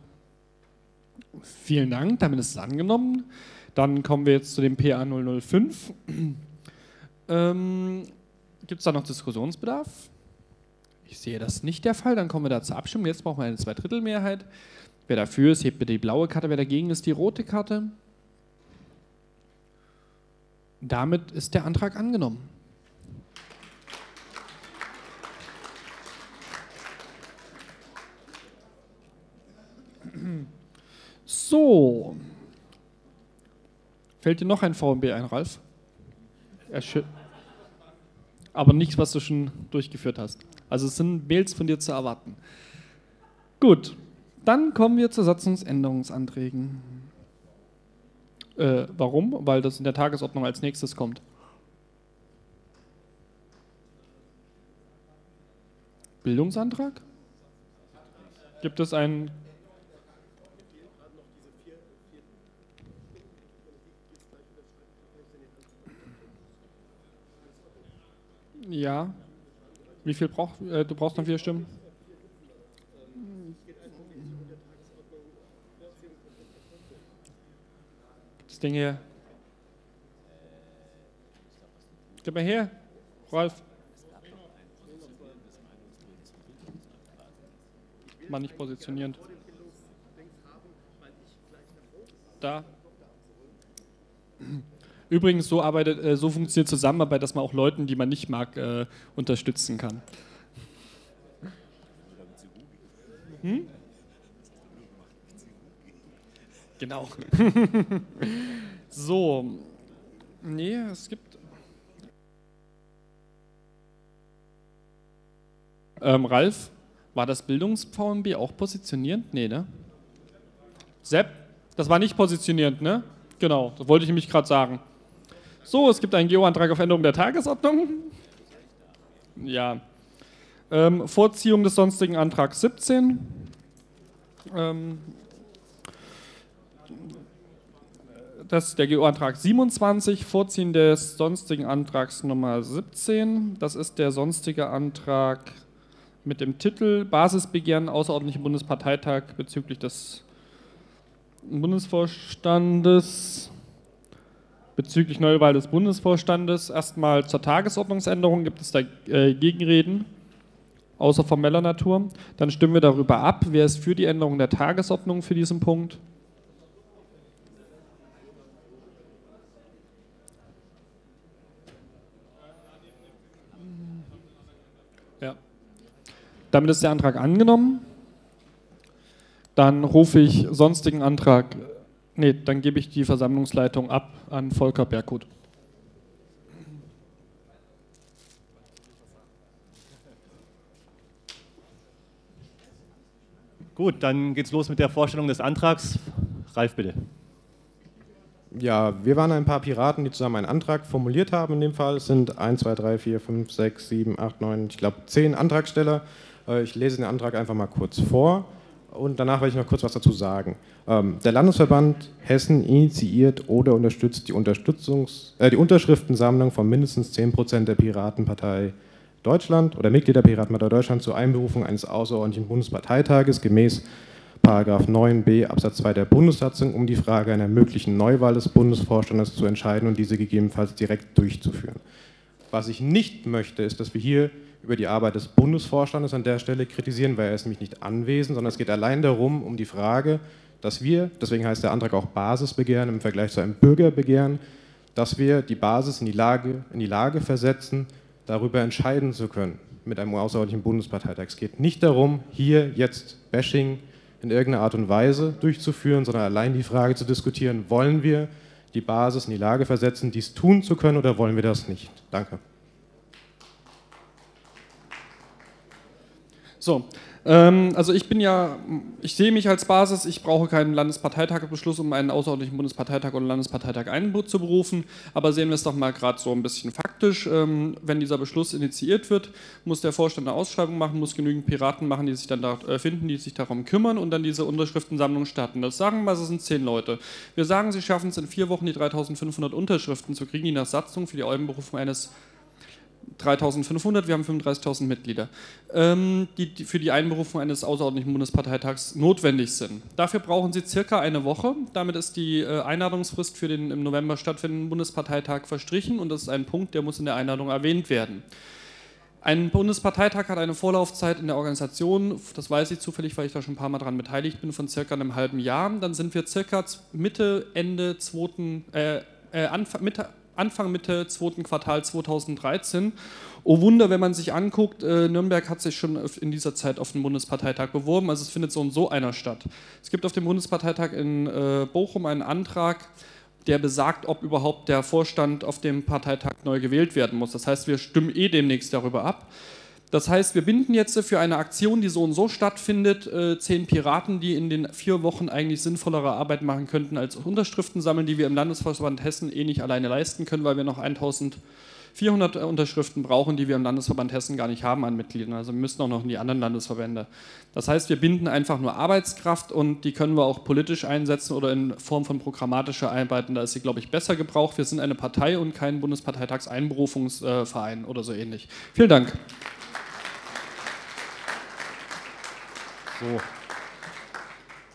Vielen Dank, damit ist es angenommen. Dann kommen wir jetzt zu dem PA 005. Ähm, Gibt es da noch Diskussionsbedarf? Ich sehe das nicht der Fall. Dann kommen wir da zur Abstimmung. Jetzt brauchen wir eine Zweidrittelmehrheit. Wer dafür ist, hebt bitte die blaue Karte. Wer dagegen ist, die rote Karte. Damit ist der Antrag angenommen. So. Fällt dir noch ein VMB ein, Ralf? Aber nichts, was du schon durchgeführt hast. Also es sind Mails von dir zu erwarten. Gut, dann kommen wir zu Satzungsänderungsanträgen. Äh, warum? Weil das in der Tagesordnung als nächstes kommt. Bildungsantrag? Gibt es einen Ja. Wie viel braucht äh, du brauchst noch vier Stimmen? Ding hier. Gib mal her, Rolf. Mal nicht positionierend. Da. Übrigens, so, arbeitet, äh, so funktioniert Zusammenarbeit, dass man auch Leuten, die man nicht mag, äh, unterstützen kann. Hm? Genau. so. Nee, es gibt. Ähm, Ralf, war das Bildungs-VMB auch positionierend? Nee, ne? Sepp, das war nicht positionierend, ne? Genau, das wollte ich nämlich gerade sagen. So, es gibt einen Geo-Antrag auf Änderung der Tagesordnung. Ja. Ähm, Vorziehung des sonstigen Antrags 17. Ähm, das ist der GO-Antrag 27, Vorziehen des sonstigen Antrags Nummer 17. Das ist der sonstige Antrag mit dem Titel Basisbegehren außerordentlichen Bundesparteitag bezüglich des Bundesvorstandes bezüglich Neuwahl des Bundesvorstandes. Erstmal zur Tagesordnungsänderung gibt es da äh, Gegenreden, außer formeller Natur. Dann stimmen wir darüber ab. Wer ist für die Änderung der Tagesordnung für diesen Punkt? Damit ist der Antrag angenommen. Dann rufe ich sonstigen Antrag Nee, dann gebe ich die Versammlungsleitung ab an Volker Berghut. Gut, dann geht's los mit der Vorstellung des Antrags. Ralf, bitte. Ja, wir waren ein paar Piraten, die zusammen einen Antrag formuliert haben. In dem Fall es sind 1, 2, 3, 4, 5, 6, 7, 8, 9, ich glaube 10 Antragsteller. Äh, ich lese den Antrag einfach mal kurz vor und danach werde ich noch kurz was dazu sagen. Ähm, der Landesverband Hessen initiiert oder unterstützt die, Unterstützungs-, äh, die Unterschriftensammlung von mindestens 10% der Piratenpartei Deutschland oder Mitglieder der Piratenpartei Deutschland zur Einberufung eines außerordentlichen Bundesparteitages gemäß 9b Absatz 2 der Bundessatzung, um die Frage einer möglichen Neuwahl des Bundesvorstandes zu entscheiden und diese gegebenenfalls direkt durchzuführen. Was ich nicht möchte, ist, dass wir hier über die Arbeit des Bundesvorstandes an der Stelle kritisieren, weil er ist nämlich nicht anwesend, sondern es geht allein darum, um die Frage, dass wir, deswegen heißt der Antrag auch Basisbegehren im Vergleich zu einem Bürgerbegehren, dass wir die Basis in die Lage, in die Lage versetzen, darüber entscheiden zu können mit einem außerordentlichen Bundesparteitag. Es geht nicht darum, hier jetzt Bashing in irgendeiner Art und Weise durchzuführen, sondern allein die Frage zu diskutieren, wollen wir die Basis in die Lage versetzen, dies tun zu können oder wollen wir das nicht? Danke. So, ähm, also ich bin ja, ich sehe mich als Basis, ich brauche keinen Landesparteitagsbeschluss, um einen außerordentlichen Bundesparteitag oder Landesparteitag einzuberufen, aber sehen wir es doch mal gerade so ein bisschen faktisch. Ähm, wenn dieser Beschluss initiiert wird, muss der Vorstand eine Ausschreibung machen, muss genügend Piraten machen, die sich dann da äh, finden, die sich darum kümmern und dann diese Unterschriftensammlung starten. Das sagen wir mal, es sind zehn Leute. Wir sagen, sie schaffen es in vier Wochen, die 3500 Unterschriften zu kriegen, die nach Satzung für die Einberufung eines 3500, wir haben 35.000 Mitglieder, ähm, die, für die Einberufung eines außerordentlichen Bundesparteitags notwendig sind. Dafür brauchen sie circa eine Woche. Damit ist die äh, Einladungsfrist für den im November stattfindenden Bundesparteitag verstrichen und das ist ein Punkt, der muss in der Einladung erwähnt werden. Ein Bundesparteitag hat eine Vorlaufzeit in der Organisation, das weiß ich zufällig, weil ich da schon ein paar Mal daran beteiligt bin, von circa einem halben Jahr. Dann sind wir circa Mitte, Ende zweiten, äh, äh, Anfang, Mitte, Anfang Mitte zweiten Quartal 2013. Oh Wunder, wenn man sich anguckt, äh, Nürnberg hat sich schon in dieser Zeit auf den Bundesparteitag beworben, also es findet so und so einer statt. Es gibt auf dem Bundesparteitag in äh, Bochum einen Antrag, der besagt, ob überhaupt der Vorstand auf dem Parteitag neu gewählt werden muss. Das heißt, wir stimmen eh demnächst darüber ab. Das heißt, wir binden jetzt für eine Aktion, die so und so stattfindet, äh, zehn Piraten, die in den vier Wochen eigentlich sinnvollere Arbeit machen könnten als Unterschriften sammeln, die wir im Landesverband Hessen eh nicht alleine leisten können, weil wir noch 1400 Unterschriften brauchen, die wir im Landesverband Hessen gar nicht haben an Mitgliedern. Also müssen auch noch in die anderen Landesverbände. Das heißt, wir binden einfach nur Arbeitskraft und die können wir auch politisch einsetzen oder in Form von programmatischer Arbeiten. Da ist sie, glaube ich, besser gebraucht. Wir sind eine Partei und kein Bundesparteitagseinberufungsverein oder so ähnlich. Vielen Dank. So.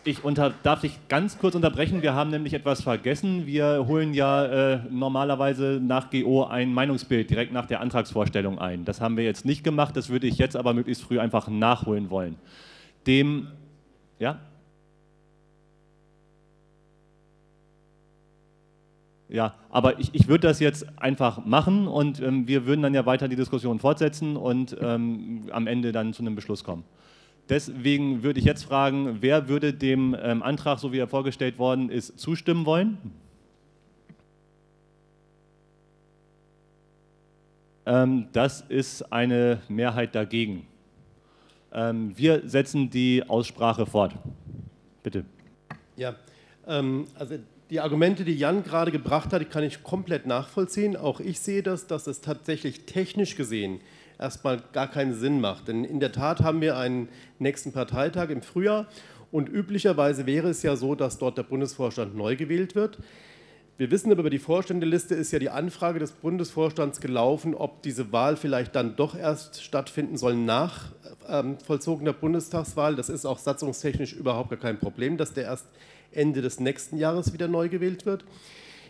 Ich unter, darf dich ganz kurz unterbrechen. Wir haben nämlich etwas vergessen. Wir holen ja äh, normalerweise nach GO ein Meinungsbild direkt nach der Antragsvorstellung ein. Das haben wir jetzt nicht gemacht. Das würde ich jetzt aber möglichst früh einfach nachholen wollen. Dem, ja? Ja, aber ich, ich würde das jetzt einfach machen und ähm, wir würden dann ja weiter die Diskussion fortsetzen und ähm, am Ende dann zu einem Beschluss kommen. Deswegen würde ich jetzt fragen, wer würde dem ähm, Antrag, so wie er vorgestellt worden ist, zustimmen wollen? Ähm, das ist eine Mehrheit dagegen. Ähm, wir setzen die Aussprache fort. Bitte. Ja, also die Argumente, die Jan gerade gebracht hat, kann ich komplett nachvollziehen. Auch ich sehe das, dass es tatsächlich technisch gesehen erstmal gar keinen Sinn macht. Denn in der Tat haben wir einen nächsten Parteitag im Frühjahr und üblicherweise wäre es ja so, dass dort der Bundesvorstand neu gewählt wird. Wir wissen aber, über die Vorständeliste ist ja die Anfrage des Bundesvorstands gelaufen, ob diese Wahl vielleicht dann doch erst stattfinden soll nach ähm, vollzogener Bundestagswahl. Das ist auch satzungstechnisch überhaupt gar kein Problem, dass der erst Ende des nächsten Jahres wieder neu gewählt wird.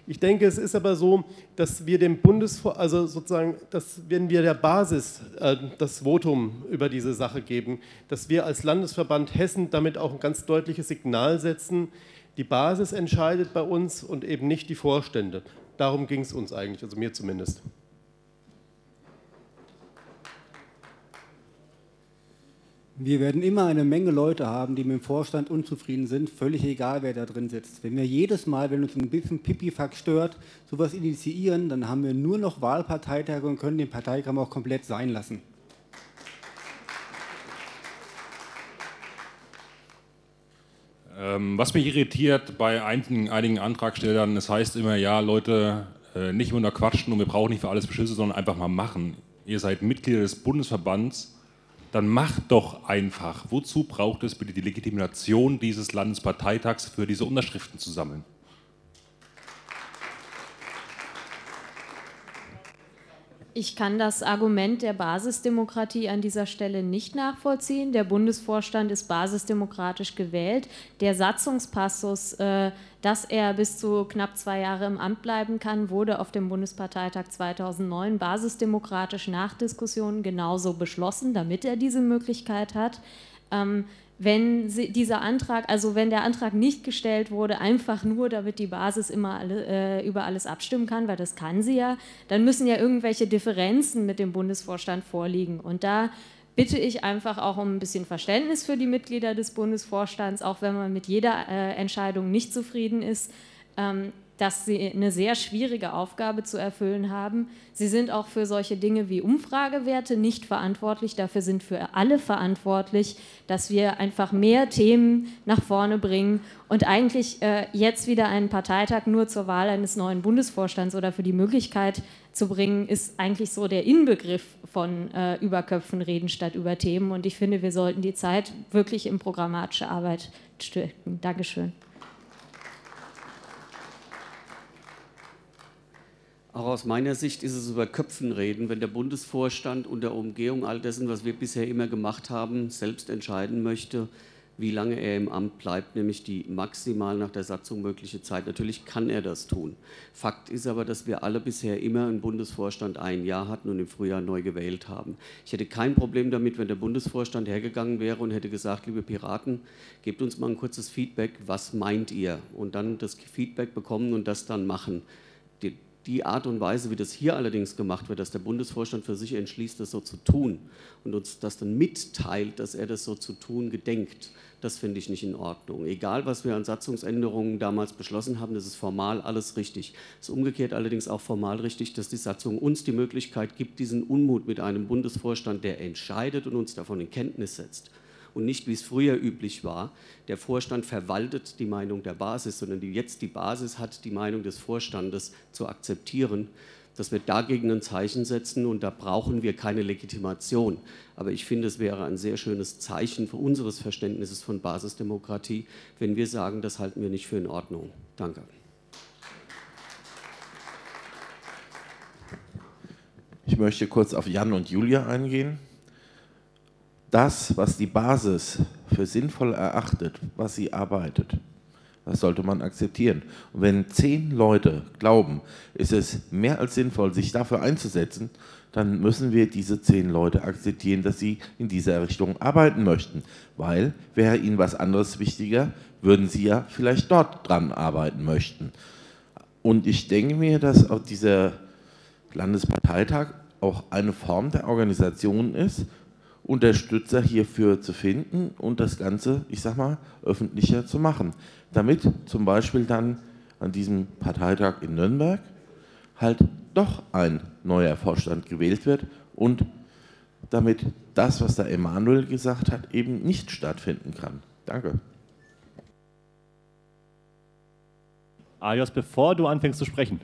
Ich denke, es ist aber so, dass wir dem Bundesvor also sozusagen, dass wenn wir der Basis äh, das Votum über diese Sache geben, dass wir als Landesverband Hessen damit auch ein ganz deutliches Signal setzen, die Basis entscheidet bei uns und eben nicht die Vorstände. Darum ging es uns eigentlich, also mir zumindest. Wir werden immer eine Menge Leute haben, die mit dem Vorstand unzufrieden sind, völlig egal, wer da drin sitzt. Wenn wir jedes Mal, wenn uns ein bisschen Pipifax stört, sowas initiieren, dann haben wir nur noch Wahlparteitage und können den Parteikram auch komplett sein lassen. Ähm, was mich irritiert bei einigen, einigen Antragstellern, es das heißt immer, ja, Leute, äh, nicht immer nur quatschen und wir brauchen nicht für alles Beschlüsse, sondern einfach mal machen. Ihr seid Mitglieder des Bundesverbands dann macht doch einfach. Wozu braucht es bitte die Legitimation dieses Landesparteitags für diese Unterschriften zu sammeln? Ich kann das Argument der Basisdemokratie an dieser Stelle nicht nachvollziehen. Der Bundesvorstand ist basisdemokratisch gewählt. Der Satzungspassus, äh, dass er bis zu knapp zwei Jahre im Amt bleiben kann, wurde auf dem Bundesparteitag 2009 basisdemokratisch nach Diskussionen genauso beschlossen, damit er diese Möglichkeit hat. Ähm, wenn sie, dieser Antrag, also wenn der Antrag nicht gestellt wurde, einfach nur, damit die Basis immer alle, äh, über alles abstimmen kann, weil das kann sie ja, dann müssen ja irgendwelche Differenzen mit dem Bundesvorstand vorliegen. Und da bitte ich einfach auch um ein bisschen Verständnis für die Mitglieder des Bundesvorstands, auch wenn man mit jeder äh, Entscheidung nicht zufrieden ist. Ähm, dass sie eine sehr schwierige Aufgabe zu erfüllen haben. Sie sind auch für solche Dinge wie Umfragewerte nicht verantwortlich. Dafür sind für alle verantwortlich, dass wir einfach mehr Themen nach vorne bringen und eigentlich äh, jetzt wieder einen Parteitag nur zur Wahl eines neuen Bundesvorstands oder für die Möglichkeit zu bringen, ist eigentlich so der Inbegriff von äh, über Köpfen reden statt über Themen. Und ich finde, wir sollten die Zeit wirklich in programmatische Arbeit stecken. Dankeschön. Auch aus meiner Sicht ist es über Köpfen reden, wenn der Bundesvorstand unter Umgehung all dessen, was wir bisher immer gemacht haben, selbst entscheiden möchte, wie lange er im Amt bleibt, nämlich die maximal nach der Satzung mögliche Zeit. Natürlich kann er das tun. Fakt ist aber, dass wir alle bisher immer einen Bundesvorstand ein Jahr hatten und im Frühjahr neu gewählt haben. Ich hätte kein Problem damit, wenn der Bundesvorstand hergegangen wäre und hätte gesagt, liebe Piraten, gebt uns mal ein kurzes Feedback, was meint ihr? Und dann das Feedback bekommen und das dann machen. Die Art und Weise, wie das hier allerdings gemacht wird, dass der Bundesvorstand für sich entschließt, das so zu tun und uns das dann mitteilt, dass er das so zu tun gedenkt, das finde ich nicht in Ordnung. Egal, was wir an Satzungsänderungen damals beschlossen haben, das ist formal alles richtig. Es ist umgekehrt allerdings auch formal richtig, dass die Satzung uns die Möglichkeit gibt, diesen Unmut mit einem Bundesvorstand, der entscheidet und uns davon in Kenntnis setzt, und nicht, wie es früher üblich war, der Vorstand verwaltet die Meinung der Basis, sondern die, jetzt die Basis hat, die Meinung des Vorstandes zu akzeptieren, dass wir dagegen ein Zeichen setzen und da brauchen wir keine Legitimation. Aber ich finde, es wäre ein sehr schönes Zeichen für unseres Verständnisses von Basisdemokratie, wenn wir sagen, das halten wir nicht für in Ordnung. Danke. Ich möchte kurz auf Jan und Julia eingehen das, was die Basis für sinnvoll erachtet, was sie arbeitet, das sollte man akzeptieren. Und wenn zehn Leute glauben, ist es mehr als sinnvoll, sich dafür einzusetzen, dann müssen wir diese zehn Leute akzeptieren, dass sie in dieser Richtung arbeiten möchten. Weil wäre ihnen was anderes wichtiger, würden sie ja vielleicht dort dran arbeiten möchten. Und ich denke mir, dass auch dieser Landesparteitag auch eine Form der Organisation ist, Unterstützer hierfür zu finden und das Ganze, ich sag mal, öffentlicher zu machen. Damit zum Beispiel dann an diesem Parteitag in Nürnberg halt doch ein neuer Vorstand gewählt wird und damit das, was der Emanuel gesagt hat, eben nicht stattfinden kann. Danke. Ajos, bevor du anfängst zu sprechen,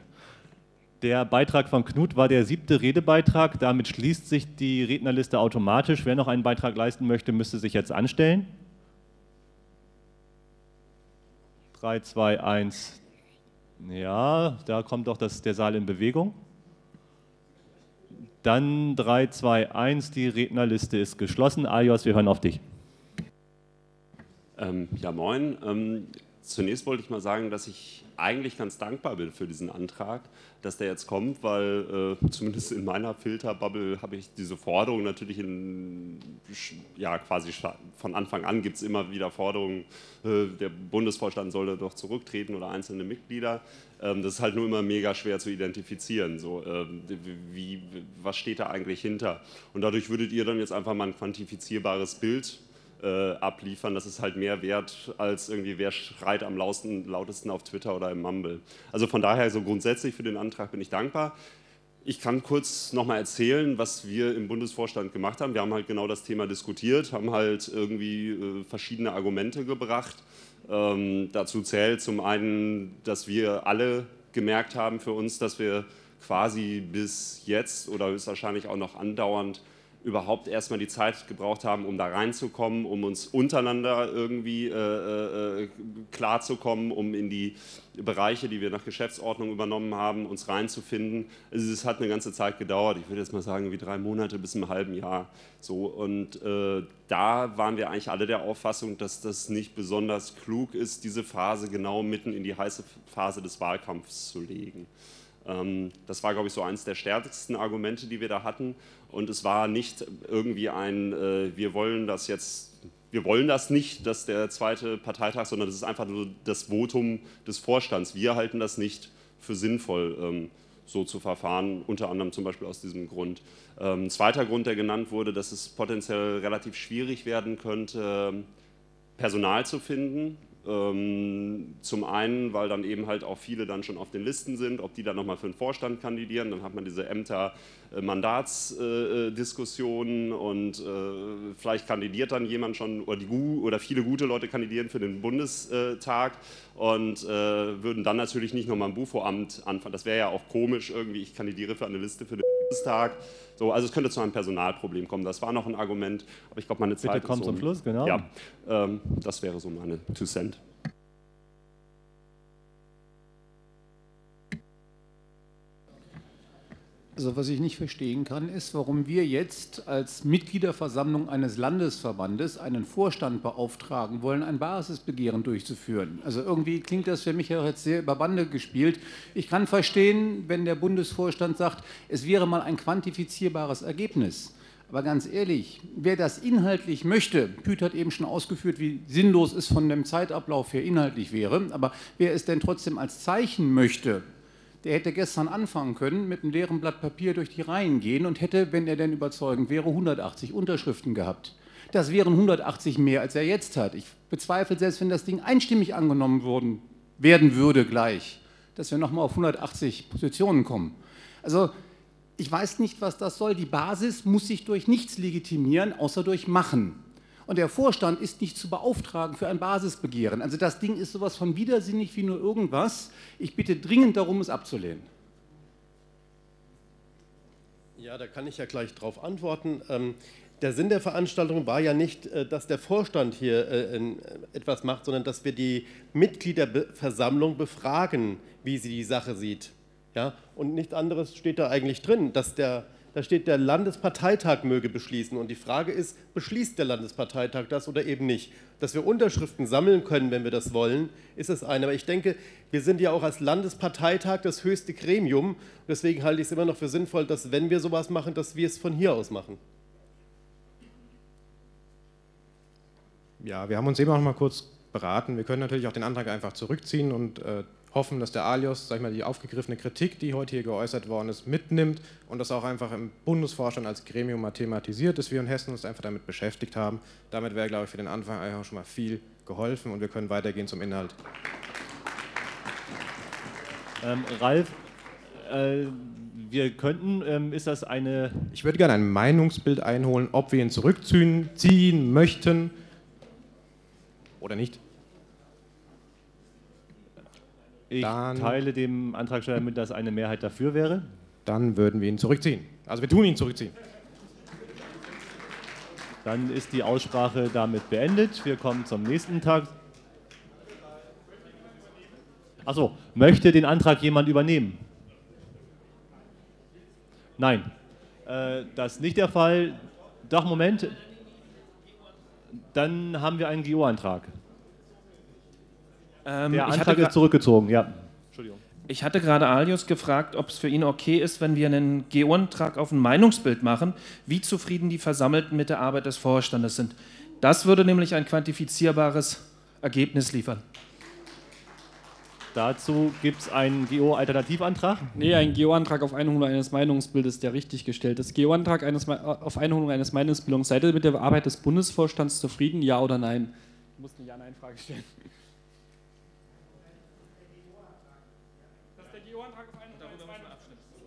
der Beitrag von Knut war der siebte Redebeitrag. Damit schließt sich die Rednerliste automatisch. Wer noch einen Beitrag leisten möchte, müsste sich jetzt anstellen. 3, 2, 1. Ja, da kommt doch das, der Saal in Bewegung. Dann 3, 2, 1. Die Rednerliste ist geschlossen. Ajos, wir hören auf dich. Ähm, ja, moin. Ähm, zunächst wollte ich mal sagen, dass ich eigentlich ganz dankbar bin für diesen Antrag, dass der jetzt kommt, weil äh, zumindest in meiner Filterbubble habe ich diese Forderung natürlich in, ja quasi von Anfang an gibt es immer wieder Forderungen, äh, der Bundesvorstand sollte doch zurücktreten oder einzelne Mitglieder. Ähm, das ist halt nur immer mega schwer zu identifizieren. So, äh, wie, was steht da eigentlich hinter? Und dadurch würdet ihr dann jetzt einfach mal ein quantifizierbares Bild äh, abliefern. Das ist halt mehr wert als irgendwie, wer schreit am lautesten, lautesten auf Twitter oder im Mumble. Also von daher, so grundsätzlich für den Antrag bin ich dankbar. Ich kann kurz nochmal erzählen, was wir im Bundesvorstand gemacht haben. Wir haben halt genau das Thema diskutiert, haben halt irgendwie äh, verschiedene Argumente gebracht. Ähm, dazu zählt zum einen, dass wir alle gemerkt haben für uns, dass wir quasi bis jetzt oder höchstwahrscheinlich auch noch andauernd überhaupt erstmal die Zeit gebraucht haben, um da reinzukommen, um uns untereinander irgendwie äh, äh, klarzukommen, um in die Bereiche, die wir nach Geschäftsordnung übernommen haben, uns reinzufinden. Also es hat eine ganze Zeit gedauert, ich würde jetzt mal sagen, wie drei Monate bis ein halben Jahr. So, und äh, da waren wir eigentlich alle der Auffassung, dass das nicht besonders klug ist, diese Phase genau mitten in die heiße Phase des Wahlkampfs zu legen. Ähm, das war, glaube ich, so eines der stärksten Argumente, die wir da hatten. Und es war nicht irgendwie ein, äh, wir wollen das jetzt wir wollen das nicht, dass der zweite Parteitag, sondern das ist einfach nur das Votum des Vorstands. Wir halten das nicht für sinnvoll, ähm, so zu verfahren, unter anderem zum Beispiel aus diesem Grund. Ähm, zweiter Grund, der genannt wurde, dass es potenziell relativ schwierig werden könnte, Personal zu finden. Ähm, zum einen, weil dann eben halt auch viele dann schon auf den Listen sind, ob die dann nochmal für den Vorstand kandidieren, dann hat man diese Ämter-Mandatsdiskussionen und äh, vielleicht kandidiert dann jemand schon oder, die, oder viele gute Leute kandidieren für den Bundestag und äh, würden dann natürlich nicht nochmal ein Bufo-Amt anfangen. Das wäre ja auch komisch irgendwie, ich kandidiere für eine Liste für den Bundestag. So, also es könnte zu einem Personalproblem kommen. Das war noch ein Argument, aber ich glaube, meine Zeit Bitte kommt ist um. zum Schluss, genau. Ja, ähm, das wäre so meine Two Cent. Also was ich nicht verstehen kann, ist, warum wir jetzt als Mitgliederversammlung eines Landesverbandes einen Vorstand beauftragen wollen, ein Basisbegehren durchzuführen. Also irgendwie klingt das für mich ja jetzt sehr über Bande gespielt. Ich kann verstehen, wenn der Bundesvorstand sagt, es wäre mal ein quantifizierbares Ergebnis. Aber ganz ehrlich, wer das inhaltlich möchte, Püt hat eben schon ausgeführt, wie sinnlos es von dem Zeitablauf her inhaltlich wäre, aber wer es denn trotzdem als Zeichen möchte, der hätte gestern anfangen können, mit einem leeren Blatt Papier durch die Reihen gehen und hätte, wenn er denn überzeugend wäre, 180 Unterschriften gehabt. Das wären 180 mehr, als er jetzt hat. Ich bezweifle, selbst wenn das Ding einstimmig angenommen worden, werden würde gleich, dass wir nochmal auf 180 Positionen kommen. Also ich weiß nicht, was das soll. Die Basis muss sich durch nichts legitimieren, außer durch Machen. Und der Vorstand ist nicht zu beauftragen für ein Basisbegehren. Also das Ding ist sowas von widersinnig wie nur irgendwas. Ich bitte dringend darum, es abzulehnen. Ja, da kann ich ja gleich darauf antworten. Ähm, der Sinn der Veranstaltung war ja nicht, äh, dass der Vorstand hier äh, etwas macht, sondern dass wir die Mitgliederversammlung befragen, wie sie die Sache sieht. Ja? Und nichts anderes steht da eigentlich drin, dass der da steht, der Landesparteitag möge beschließen. Und die Frage ist, beschließt der Landesparteitag das oder eben nicht? Dass wir Unterschriften sammeln können, wenn wir das wollen, ist das eine. Aber ich denke, wir sind ja auch als Landesparteitag das höchste Gremium. Deswegen halte ich es immer noch für sinnvoll, dass wenn wir sowas machen, dass wir es von hier aus machen. Ja, wir haben uns eben auch noch mal kurz beraten. Wir können natürlich auch den Antrag einfach zurückziehen und äh, hoffen, dass der Alios, sag ich mal, die aufgegriffene Kritik, die heute hier geäußert worden ist, mitnimmt und das auch einfach im Bundesvorstand als Gremium mal thematisiert, dass wir in Hessen uns einfach damit beschäftigt haben. Damit wäre, glaube ich, für den Anfang einfach schon mal viel geholfen und wir können weitergehen zum Inhalt. Ähm, Ralf, äh, wir könnten, ähm, ist das eine... Ich würde gerne ein Meinungsbild einholen, ob wir ihn zurückziehen ziehen möchten oder nicht. Ich Dann- teile dem Antragsteller mit, dass eine Mehrheit dafür wäre. Dann würden wir ihn zurückziehen. Also wir tun ihn zurückziehen. Dann ist die Aussprache damit beendet. Wir kommen zum nächsten Tag. Achso, möchte den Antrag jemand übernehmen? Nein, äh, das ist nicht der Fall. Doch, Moment. Dann haben wir einen GO-Antrag. Ähm, der ich Antrag hatte ist zurückgezogen, ja. Entschuldigung. Ich hatte gerade Alius gefragt, ob es für ihn okay ist, wenn wir einen GO-Antrag auf ein Meinungsbild machen, wie zufrieden die Versammelten mit der Arbeit des Vorstandes sind. Das würde nämlich ein quantifizierbares Ergebnis liefern. Dazu gibt es einen GO-Alternativantrag. Nee, ein GO-Antrag auf Einholung eines Meinungsbildes, der richtig gestellt ist. GO-Antrag eines, Me- auf Einholung eines Meinungsbildungs. Seid ihr mit der Arbeit des Bundesvorstands zufrieden, ja oder nein? Du musst eine Ja-Nein-Frage stellen.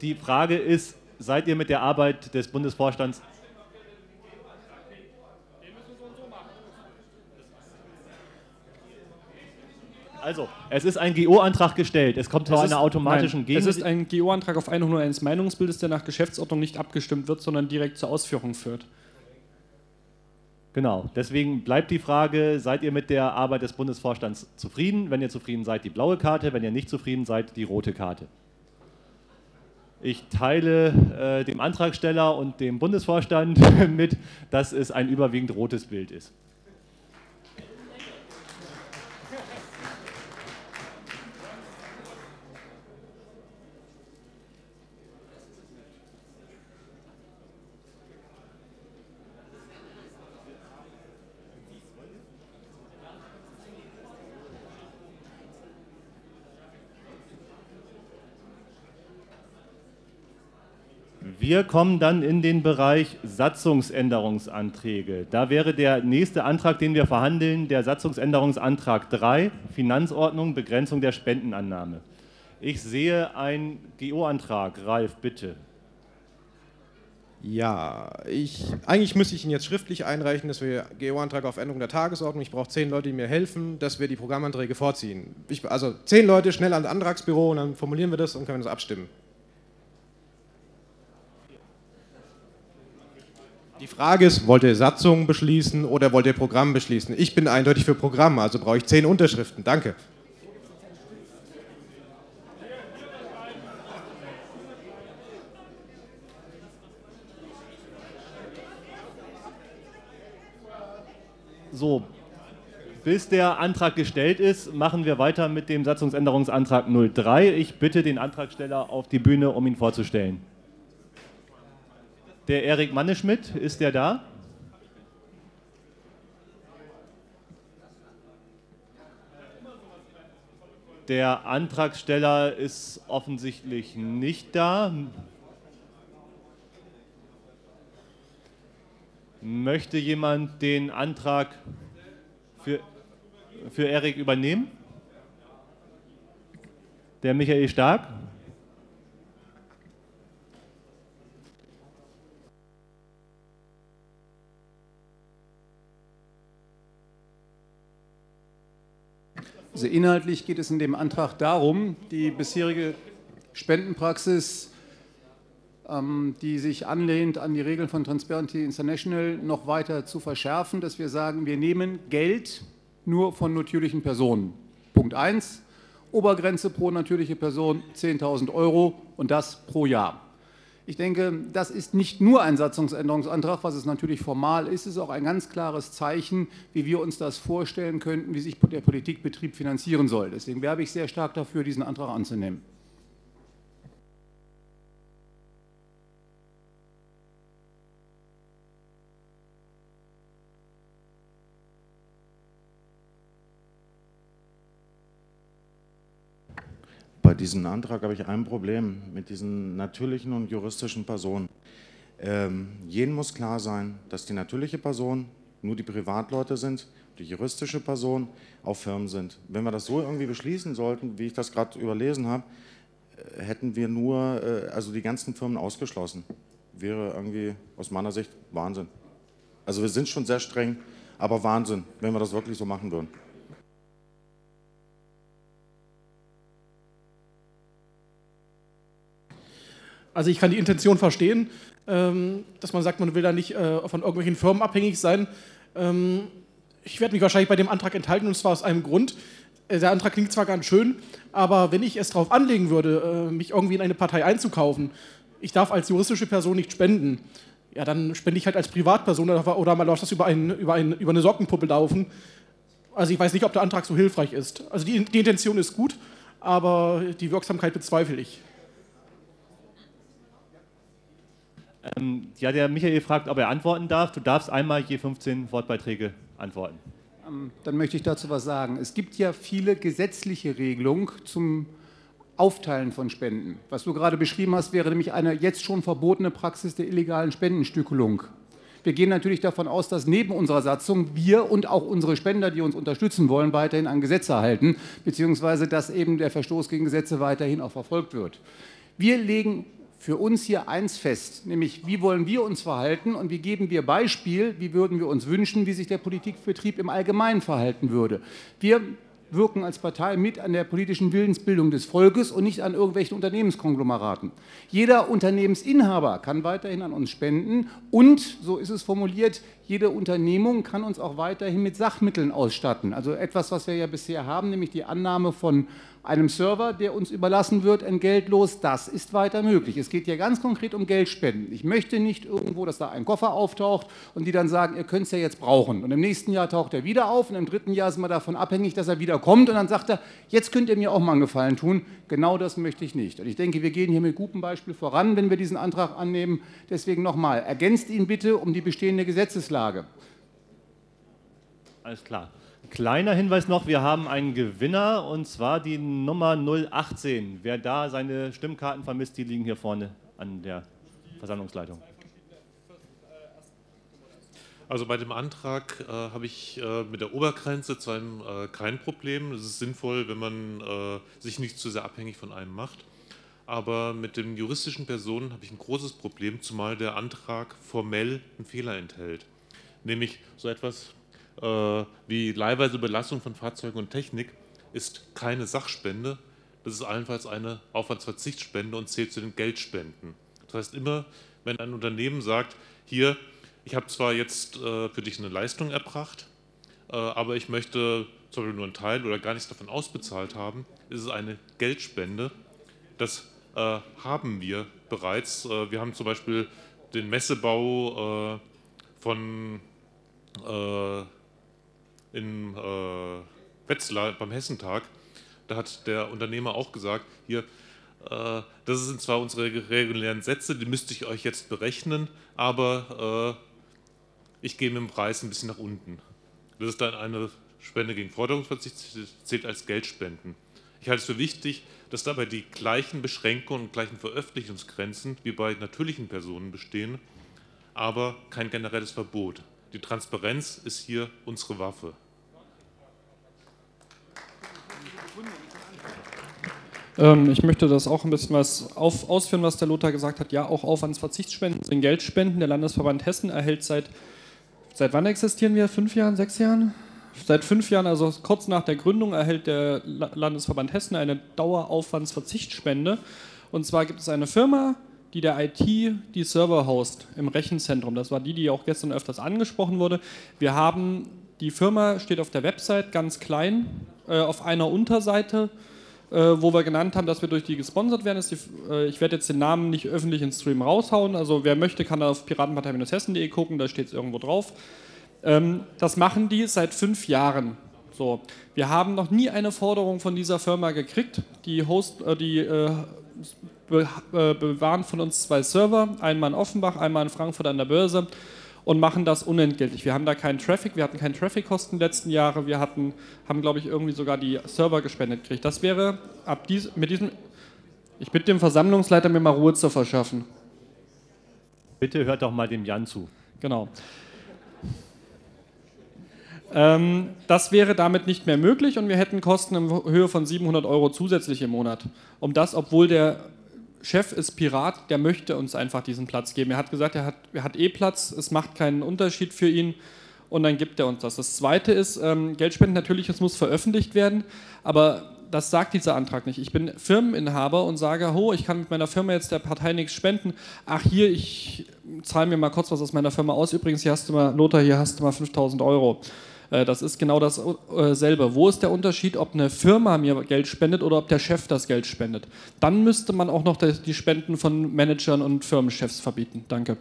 Die Frage ist, seid ihr mit der Arbeit des Bundesvorstands Also, es ist ein GO-Antrag gestellt. Es kommt zu einer automatischen Gegen. Es ist ein GO-Antrag auf Einholung eines Meinungsbildes, der nach Geschäftsordnung nicht abgestimmt wird, sondern direkt zur Ausführung führt. Genau, deswegen bleibt die Frage, seid ihr mit der Arbeit des Bundesvorstands zufrieden? Wenn ihr zufrieden seid, die blaue Karte, wenn ihr nicht zufrieden seid, die rote Karte. Ich teile äh, dem Antragsteller und dem Bundesvorstand mit, dass es ein überwiegend rotes Bild ist. Wir kommen dann in den Bereich Satzungsänderungsanträge. Da wäre der nächste Antrag, den wir verhandeln, der Satzungsänderungsantrag 3, Finanzordnung, Begrenzung der Spendenannahme. Ich sehe einen GO-Antrag. Ralf, bitte. Ja, ich, eigentlich müsste ich ihn jetzt schriftlich einreichen, dass wir GO-Antrag auf Änderung der Tagesordnung. Ich brauche zehn Leute, die mir helfen, dass wir die Programmanträge vorziehen. Ich, also zehn Leute schnell ans Antragsbüro und dann formulieren wir das und können das abstimmen. Die Frage ist, wollt ihr Satzungen beschließen oder wollt ihr Programm beschließen? Ich bin eindeutig für Programm, also brauche ich zehn Unterschriften. Danke. So, bis der Antrag gestellt ist, machen wir weiter mit dem Satzungsänderungsantrag 03. Ich bitte den Antragsteller auf die Bühne, um ihn vorzustellen. Der Erik Manneschmidt, ist der da? Der Antragsteller ist offensichtlich nicht da. Möchte jemand den Antrag für, für Erik übernehmen? Der Michael Stark? Also inhaltlich geht es in dem Antrag darum, die bisherige Spendenpraxis ähm, die sich anlehnt an die Regeln von Transparency International, noch weiter zu verschärfen, dass wir sagen, wir nehmen Geld nur von natürlichen Personen. Punkt 1, Obergrenze pro natürliche Person 10.000 Euro und das pro Jahr. Ich denke, das ist nicht nur ein Satzungsänderungsantrag, was es natürlich formal ist, es ist auch ein ganz klares Zeichen, wie wir uns das vorstellen könnten, wie sich der Politikbetrieb finanzieren soll. Deswegen werbe ich sehr stark dafür, diesen Antrag anzunehmen. Bei diesem Antrag habe ich ein Problem mit diesen natürlichen und juristischen Personen. Ähm, jedem muss klar sein, dass die natürliche Person nur die Privatleute sind, die juristische Person auch Firmen sind. Wenn wir das so irgendwie beschließen sollten, wie ich das gerade überlesen habe, äh, hätten wir nur äh, also die ganzen Firmen ausgeschlossen. Wäre irgendwie aus meiner Sicht Wahnsinn. Also wir sind schon sehr streng, aber Wahnsinn, wenn wir das wirklich so machen würden. Also ich kann die Intention verstehen, ähm, dass man sagt, man will da nicht äh, von irgendwelchen Firmen abhängig sein. Ähm, ich werde mich wahrscheinlich bei dem Antrag enthalten und zwar aus einem Grund. Äh, der Antrag klingt zwar ganz schön, aber wenn ich es darauf anlegen würde, äh, mich irgendwie in eine Partei einzukaufen, ich darf als juristische Person nicht spenden, ja, dann spende ich halt als Privatperson oder, man läuft das über, ein, über, ein, über eine Sockenpuppe laufen. Also ich weiß nicht, ob der Antrag so hilfreich ist. Also die, die Intention ist gut, aber die Wirksamkeit bezweifle ich. Ähm, ja, der Michael fragt, ob er antworten darf. Du darfst einmal je 15 Wortbeiträge antworten. Ähm, dann möchte ich dazu was sagen. Es gibt ja viele gesetzliche Regelungen zum Aufteilen von Spenden. Was du gerade beschrieben hast, wäre nämlich eine jetzt schon verbotene Praxis der illegalen Spendenstückelung. Wir gehen natürlich davon aus, dass neben unserer Satzung wir und auch unsere Spender, die uns unterstützen wollen, weiterhin an Gesetze halten, beziehungsweise dass eben der Verstoß gegen Gesetze weiterhin auch verfolgt wird. Wir legen für uns hier eins fest, nämlich wie wollen wir uns verhalten und wie geben wir Beispiel, wie würden wir uns wünschen, wie sich der Politikbetrieb im Allgemeinen verhalten würde. Wir wirken als Partei mit an der politischen Willensbildung des Volkes und nicht an irgendwelchen Unternehmenskonglomeraten. Jeder Unternehmensinhaber kann weiterhin an uns spenden und, so ist es formuliert, jede Unternehmung kann uns auch weiterhin mit Sachmitteln ausstatten. Also etwas, was wir ja bisher haben, nämlich die Annahme von einem Server, der uns überlassen wird, entgeltlos, das ist weiter möglich. Es geht ja ganz konkret um Geldspenden. Ich möchte nicht irgendwo, dass da ein Koffer auftaucht und die dann sagen, ihr könnt es ja jetzt brauchen. Und im nächsten Jahr taucht er wieder auf und im dritten Jahr sind wir davon abhängig, dass er wieder kommt und dann sagt er, jetzt könnt ihr mir auch mal einen Gefallen tun. Genau das möchte ich nicht. Und ich denke, wir gehen hier mit gutem Beispiel voran, wenn wir diesen Antrag annehmen. Deswegen nochmal, ergänzt ihn bitte um die bestehende Gesetzeslage. Alles klar. Kleiner Hinweis noch, wir haben einen Gewinner und zwar die Nummer 018. Wer da seine Stimmkarten vermisst, die liegen hier vorne an der Versammlungsleitung. Also bei dem Antrag äh, habe ich äh, mit der Obergrenze zu einem äh, kein Problem. Es ist sinnvoll, wenn man äh, sich nicht zu sehr abhängig von einem macht. Aber mit den juristischen Personen habe ich ein großes Problem, zumal der Antrag formell einen Fehler enthält. Nämlich so etwas wie leihweise Belastung von Fahrzeugen und Technik ist keine Sachspende. Das ist allenfalls eine Aufwandsverzichtsspende und zählt zu den Geldspenden. Das heißt, immer wenn ein Unternehmen sagt, hier, ich habe zwar jetzt äh, für dich eine Leistung erbracht, äh, aber ich möchte zum Beispiel nur einen Teil oder gar nichts davon ausbezahlt haben, ist es eine Geldspende. Das äh, haben wir bereits. Äh, wir haben zum Beispiel den Messebau äh, von äh, in Wetzlar beim Hessentag. Da hat der Unternehmer auch gesagt, hier, das sind zwar unsere regulären Sätze, die müsste ich euch jetzt berechnen, aber ich gehe mit dem Preis ein bisschen nach unten. Das ist dann eine Spende gegen Forderungsverzicht, zählt als Geldspenden. Ich halte es für wichtig, dass dabei die gleichen Beschränkungen und gleichen Veröffentlichungsgrenzen wie bei natürlichen Personen bestehen, aber kein generelles Verbot. Die Transparenz ist hier unsere Waffe. Ähm, ich möchte das auch ein bisschen was auf, ausführen, was der Lothar gesagt hat. Ja, auch Aufwandsverzichtsspenden sind Geldspenden. Der Landesverband Hessen erhält seit Seit wann existieren wir? Fünf Jahren, sechs Jahren? Seit fünf Jahren, also kurz nach der Gründung, erhält der Landesverband Hessen eine Daueraufwandsverzichtsspende. Und zwar gibt es eine Firma, die der IT die Server host im Rechenzentrum. Das war die, die auch gestern öfters angesprochen wurde. Wir haben, die Firma steht auf der Website ganz klein, äh, auf einer Unterseite äh, wo wir genannt haben, dass wir durch die gesponsert werden. Die, äh, ich werde jetzt den Namen nicht öffentlich ins Stream raushauen. Also wer möchte, kann da auf piratenpartei-hessen.de gucken, da steht es irgendwo drauf. Ähm, das machen die seit fünf Jahren. So, wir haben noch nie eine Forderung von dieser Firma gekriegt. Die, Host, äh, die äh, äh, bewahren von uns zwei Server, einmal in Offenbach, einmal in Frankfurt an der Börse und machen das unentgeltlich. Wir haben da keinen Traffic, wir hatten keinen Traffic-Kosten letzten Jahre, wir hatten, haben, glaube ich, irgendwie sogar die Server gespendet gekriegt. Das wäre ab dies, mit diesem. Ich bitte den Versammlungsleiter, mir mal Ruhe zu verschaffen. Bitte hört doch mal dem Jan zu. Genau. Ähm, das wäre damit nicht mehr möglich und wir hätten Kosten in Höhe von 700 Euro zusätzlich im Monat. Um das, obwohl der Chef ist Pirat, der möchte uns einfach diesen Platz geben. Er hat gesagt, er hat, er hat eh Platz, es macht keinen Unterschied für ihn und dann gibt er uns das. Das Zweite ist, ähm, Geldspenden natürlich, es muss veröffentlicht werden, aber das sagt dieser Antrag nicht. Ich bin Firmeninhaber und sage, ho, ich kann mit meiner Firma jetzt der Partei nichts spenden. Ach hier, ich zahle mir mal kurz was aus meiner Firma aus. Übrigens, hier hast du mal, Lothar, hier hast du mal 5000 Euro. Äh, das ist genau dasselbe. Äh, Wo ist der Unterschied, ob eine Firma mir Geld spendet oder ob der Chef das Geld spendet? Dann müsste man auch noch die Spenden von Managern und Firmenchefs verbieten. Danke.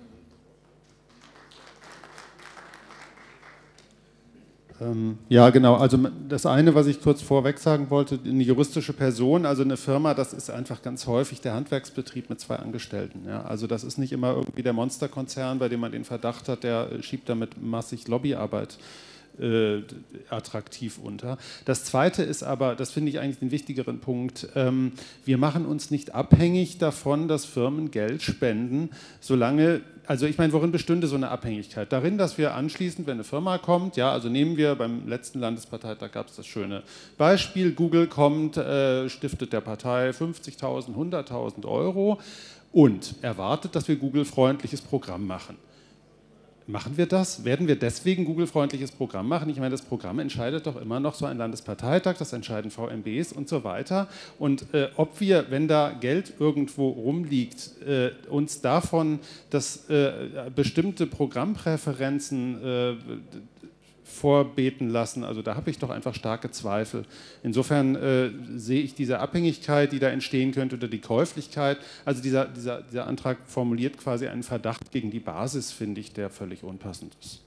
Ähm, ja, genau. Also das eine, was ich kurz vorweg sagen wollte, eine juristische Person, also eine Firma, das ist einfach ganz häufig der Handwerksbetrieb mit zwei Angestellten. Ja. Also das ist nicht immer irgendwie der Monsterkonzern, bei dem man den Verdacht hat, der schiebt damit massig Lobbyarbeit äh, attraktiv unter. Das Zweite ist aber, das finde ich eigentlich den wichtigeren Punkt, ähm, wir machen uns nicht abhängig davon, dass Firmen Geld spenden, solange, also ich meine, worin bestünde so eine Abhängigkeit? Darin, dass wir anschließend, wenn eine Firma kommt, ja, also nehmen wir beim letzten Landesparteitag gab es das schöne Beispiel, Google kommt, äh, stiftet der Partei 50.000, 100.000 Euro und erwartet, dass wir Google-freundliches Programm machen. Machen wir das? Werden wir deswegen Google-freundliches Programm machen? Ich meine, das Programm entscheidet doch immer noch so ein Landesparteitag, das entscheiden VMBs und so weiter. Und äh, ob wir, wenn da Geld irgendwo rumliegt, äh, uns davon, dass äh, bestimmte Programmpräferenzen äh, vorbeten lassen. Also da habe ich doch einfach starke Zweifel. Insofern äh, sehe ich diese Abhängigkeit, die da entstehen könnte, oder die Käuflichkeit. Also dieser, dieser, dieser Antrag formuliert quasi einen Verdacht gegen die Basis, finde ich, der völlig unpassend ist.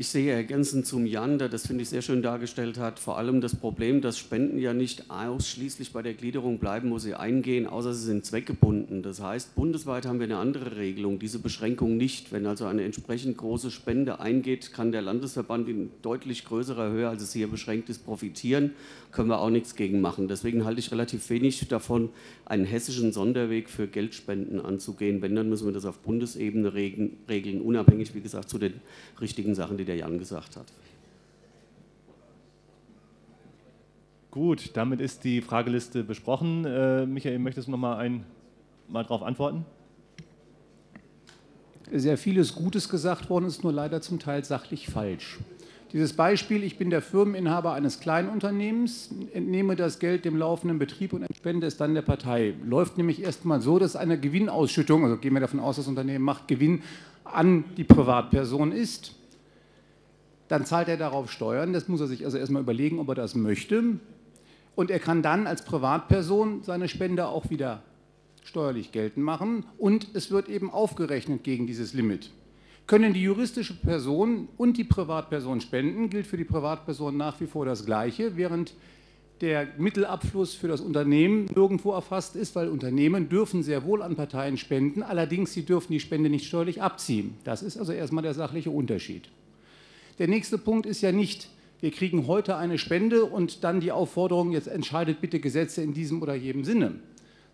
Ich sehe ergänzend zum Jan, der das finde ich sehr schön dargestellt hat, vor allem das Problem, dass Spenden ja nicht ausschließlich bei der Gliederung bleiben, wo sie eingehen, außer sie sind zweckgebunden. Das heißt, bundesweit haben wir eine andere Regelung, diese Beschränkung nicht. Wenn also eine entsprechend große Spende eingeht, kann der Landesverband in deutlich größerer Höhe, als es hier beschränkt ist, profitieren. Können wir auch nichts gegen machen. Deswegen halte ich relativ wenig davon, einen hessischen Sonderweg für Geldspenden anzugehen. Wenn, dann müssen wir das auf Bundesebene regeln, unabhängig, wie gesagt, zu den richtigen Sachen, die der Jan gesagt hat. Gut, damit ist die Frageliste besprochen. Äh, Michael, möchtest du noch mal, ein, mal darauf antworten? Sehr vieles Gutes gesagt worden, ist nur leider zum Teil sachlich falsch. Dieses Beispiel, ich bin der Firmeninhaber eines Kleinunternehmens, entnehme das Geld dem laufenden Betrieb und entspende es dann der Partei. Läuft nämlich erstmal so, dass eine Gewinnausschüttung, also gehen wir davon aus, das Unternehmen macht Gewinn, an die Privatperson ist dann zahlt er darauf Steuern. Das muss er sich also erstmal überlegen, ob er das möchte. Und er kann dann als Privatperson seine Spende auch wieder steuerlich geltend machen und es wird eben aufgerechnet gegen dieses Limit. Können die juristische Person und die Privatperson spenden, gilt für die Privatperson nach wie vor das Gleiche, während der Mittelabfluss für das Unternehmen nirgendwo erfasst ist, weil Unternehmen dürfen sehr wohl an Parteien spenden, allerdings sie dürfen die Spende nicht steuerlich abziehen. Das ist also erstmal der sachliche Unterschied. Der nächste Punkt ist ja nicht, wir kriegen heute eine Spende und dann die Aufforderung, jetzt entscheidet bitte Gesetze in diesem oder jedem Sinne.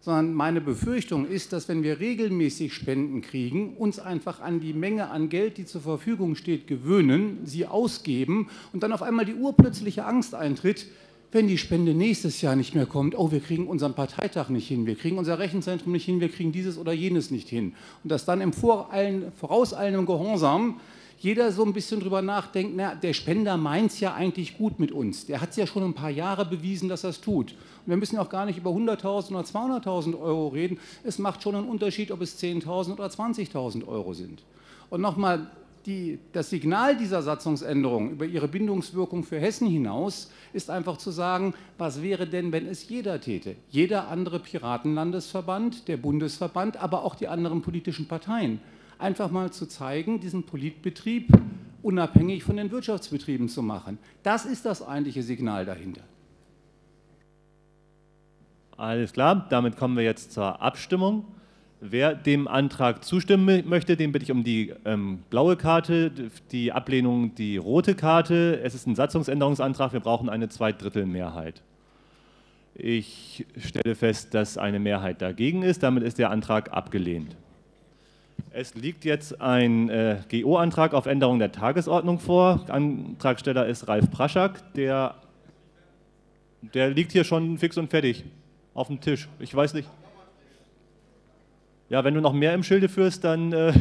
Sondern meine Befürchtung ist, dass wenn wir regelmäßig Spenden kriegen, uns einfach an die Menge an Geld, die zur Verfügung steht, gewöhnen, sie ausgeben und dann auf einmal die urplötzliche Angst eintritt, wenn die Spende nächstes Jahr nicht mehr kommt, oh, wir kriegen unseren Parteitag nicht hin, wir kriegen unser Rechenzentrum nicht hin, wir kriegen dieses oder jenes nicht hin. Und dass dann im vorauseilenden Gehorsam jeder so ein bisschen drüber nachdenkt, na, der Spender meint es ja eigentlich gut mit uns. Der hat es ja schon ein paar Jahre bewiesen, dass er es tut. Und wir müssen auch gar nicht über 100.000 oder 200.000 Euro reden. Es macht schon einen Unterschied, ob es 10.000 oder 20.000 Euro sind. Und nochmal, das Signal dieser Satzungsänderung über ihre Bindungswirkung für Hessen hinaus ist einfach zu sagen, was wäre denn, wenn es jeder täte? Jeder andere Piratenlandesverband, der Bundesverband, aber auch die anderen politischen Parteien einfach mal zu zeigen, diesen Politbetrieb unabhängig von den Wirtschaftsbetrieben zu machen. Das ist das eigentliche Signal dahinter. Alles klar, damit kommen wir jetzt zur Abstimmung. Wer dem Antrag zustimmen möchte, den bitte ich um die ähm, blaue Karte, die Ablehnung die rote Karte. Es ist ein Satzungsänderungsantrag, wir brauchen eine Zweidrittelmehrheit. Ich stelle fest, dass eine Mehrheit dagegen ist, damit ist der Antrag abgelehnt. Es liegt jetzt ein äh, GO-Antrag auf Änderung der Tagesordnung vor. Antragsteller ist Ralf Praschak. Der, der liegt hier schon fix und fertig auf dem Tisch. Ich weiß nicht. Ja, wenn du noch mehr im Schilde führst, dann. Äh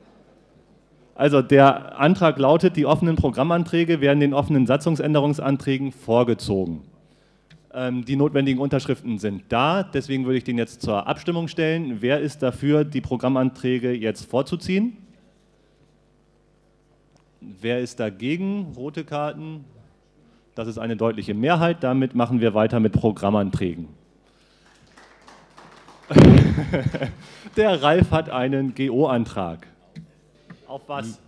also, der Antrag lautet: Die offenen Programmanträge werden den offenen Satzungsänderungsanträgen vorgezogen. Ähm, die notwendigen Unterschriften sind da, deswegen würde ich den jetzt zur Abstimmung stellen. Wer ist dafür, die Programmanträge jetzt vorzuziehen? Wer ist dagegen? Rote Karten. Das ist eine deutliche Mehrheit. Damit machen wir weiter mit Programmanträgen. Der Ralf hat einen GO-Antrag. Auf was?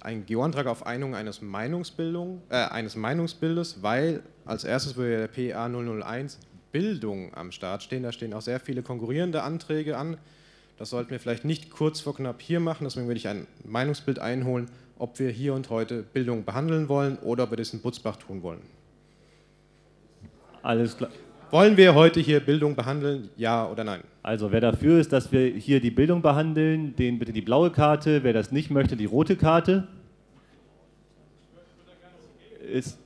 Ein GO-Antrag auf Einigung eines, Meinungsbildung, äh, eines Meinungsbildes, weil als erstes würde der PA 001 Bildung am Start stehen. Da stehen auch sehr viele konkurrierende Anträge an. Das sollten wir vielleicht nicht kurz vor knapp hier machen. Deswegen würde ich ein Meinungsbild einholen, ob wir hier und heute Bildung behandeln wollen oder ob wir das in Butzbach tun wollen. Alles klar. Wollen wir heute hier Bildung behandeln, ja oder nein? Also wer dafür ist, dass wir hier die Bildung behandeln, den bitte die blaue Karte. Wer das nicht möchte, die rote Karte. Ist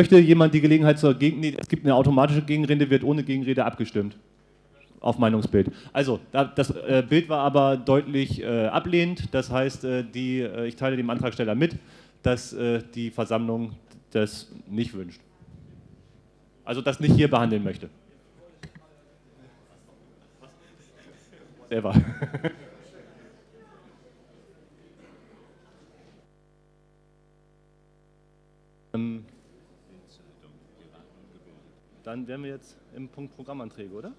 Möchte jemand die Gelegenheit zur Gegenrede? Es gibt eine automatische Gegenrede, wird ohne Gegenrede abgestimmt. Auf Meinungsbild. Also, das äh, Bild war aber deutlich äh, ablehnend. Das heißt, äh, die, ich teile dem Antragsteller mit, dass die Versammlung das nicht wünscht. Also das nicht hier behandeln möchte. Selber. ähm, dann wären wir jetzt im Punkt Programmanträge, oder?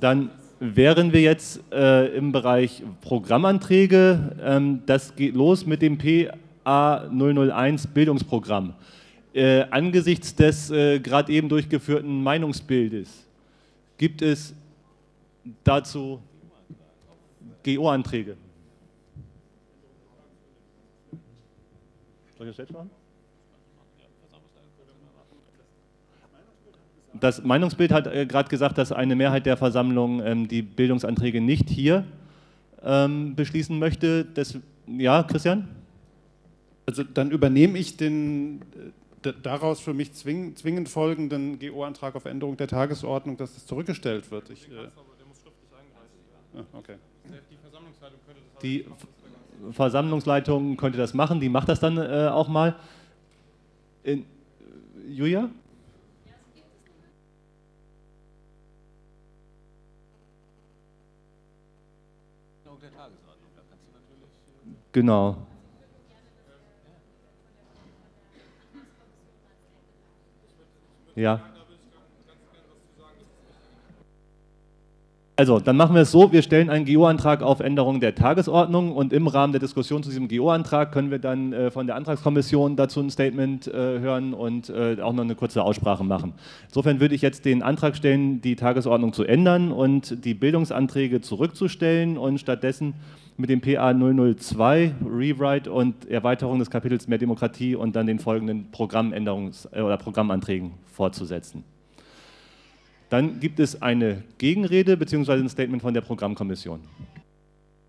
Dann wären wir jetzt äh, im Bereich Programmanträge. Ähm, das geht los mit dem PA001 Bildungsprogramm. Äh, angesichts des äh, gerade eben durchgeführten Meinungsbildes gibt es dazu GO-Anträge. Soll ich das selbst machen? Das Meinungsbild hat äh, gerade gesagt, dass eine Mehrheit der Versammlung ähm, die Bildungsanträge nicht hier ähm, beschließen möchte. Das, ja, Christian? Also dann übernehme ich den äh, daraus für mich zwing, zwingend folgenden GO-Antrag auf Änderung der Tagesordnung, dass es zurückgestellt wird. Ich, äh, ah, okay. Die Versammlungsleitung könnte das machen, die macht das dann äh, auch mal. In, Julia? Genau. Ja. Also, dann machen wir es so, wir stellen einen GO-Antrag auf Änderung der Tagesordnung und im Rahmen der Diskussion zu diesem GO-Antrag können wir dann äh, von der Antragskommission dazu ein Statement äh, hören und äh, auch noch eine kurze Aussprache machen. Insofern würde ich jetzt den Antrag stellen, die Tagesordnung zu ändern und die Bildungsanträge zurückzustellen und stattdessen mit dem PA 002 Rewrite und Erweiterung des Kapitels Mehr Demokratie und dann den folgenden Programmänderungs- äh, oder Programmanträgen fortzusetzen. Dann gibt es eine Gegenrede bzw. ein Statement von der Programmkommission.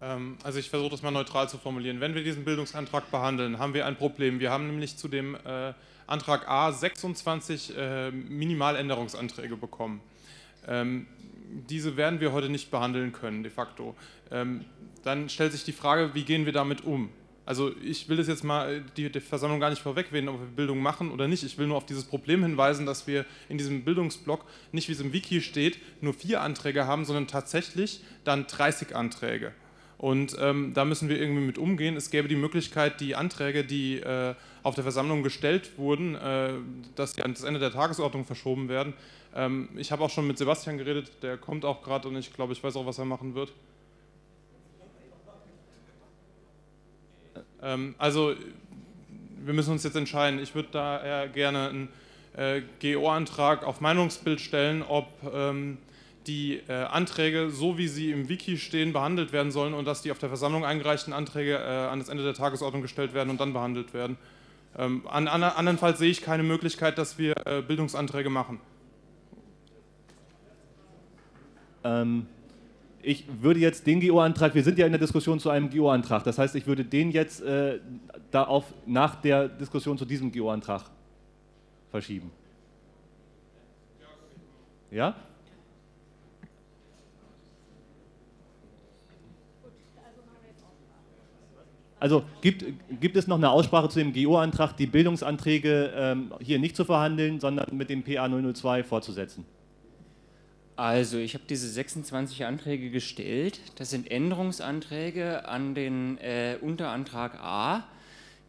Ähm, also ich versuche das mal neutral zu formulieren. Wenn wir diesen Bildungsantrag behandeln, haben wir ein Problem. Wir haben nämlich zu dem äh, Antrag A 26 äh, Minimaländerungsanträge bekommen. Ähm, diese werden wir heute nicht behandeln können, de facto. Ähm, dann stellt sich die Frage, wie gehen wir damit um? Also ich will das jetzt mal die, die, Versammlung gar nicht vorwegwählen, ob wir Bildung machen oder nicht. Ich will nur auf dieses Problem hinweisen, dass wir in diesem Bildungsblock nicht, wie es im Wiki steht, nur vier Anträge haben, sondern tatsächlich dann 30 Anträge. Und ähm, da müssen wir irgendwie mit umgehen. Es gäbe die Möglichkeit, die Anträge, die äh, auf der Versammlung gestellt wurden, äh, dass sie an das Ende der Tagesordnung verschoben werden. Ähm, ich habe auch schon mit Sebastian geredet, der kommt auch gerade und ich glaube, ich weiß auch, was er machen wird. Also wir müssen uns jetzt entscheiden. Ich würde daher gerne einen äh, GO-Antrag auf Meinungsbild stellen, ob ähm, die äh, Anträge, so wie sie im Wiki stehen, behandelt werden sollen und dass die auf der Versammlung eingereichten Anträge äh, an das Ende der Tagesordnung gestellt werden und dann behandelt werden. Ähm, an, an, andernfalls sehe ich keine Möglichkeit, dass wir äh, Bildungsanträge machen. Ähm, ich würde jetzt den GO-Antrag, wir sind ja in der Diskussion zu einem GO-Antrag, das heißt, ich würde den jetzt äh, da auf, nach der Diskussion zu diesem GO-Antrag verschieben. Ja? Also gibt, gibt es noch eine Aussprache zu dem GO-Antrag, die Bildungsanträge ähm, hier nicht zu verhandeln, sondern mit dem PA 002 fortzusetzen? Also, ich habe diese 26 Anträge gestellt. Das sind Änderungsanträge an den äh, Unterantrag A,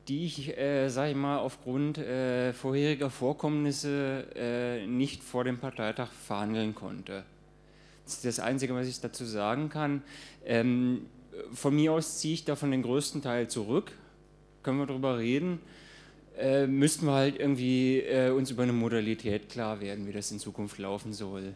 die ich, äh, sage ich mal, aufgrund äh, vorheriger Vorkommnisse äh, nicht vor dem Parteitag verhandeln konnte. Das ist das Einzige, was ich dazu sagen kann. Ähm, von mir aus ziehe ich davon den größten Teil zurück. Können wir darüber reden. Äh, müssten wir halt irgendwie äh, uns über eine Modalität klar werden, wie das in Zukunft laufen soll.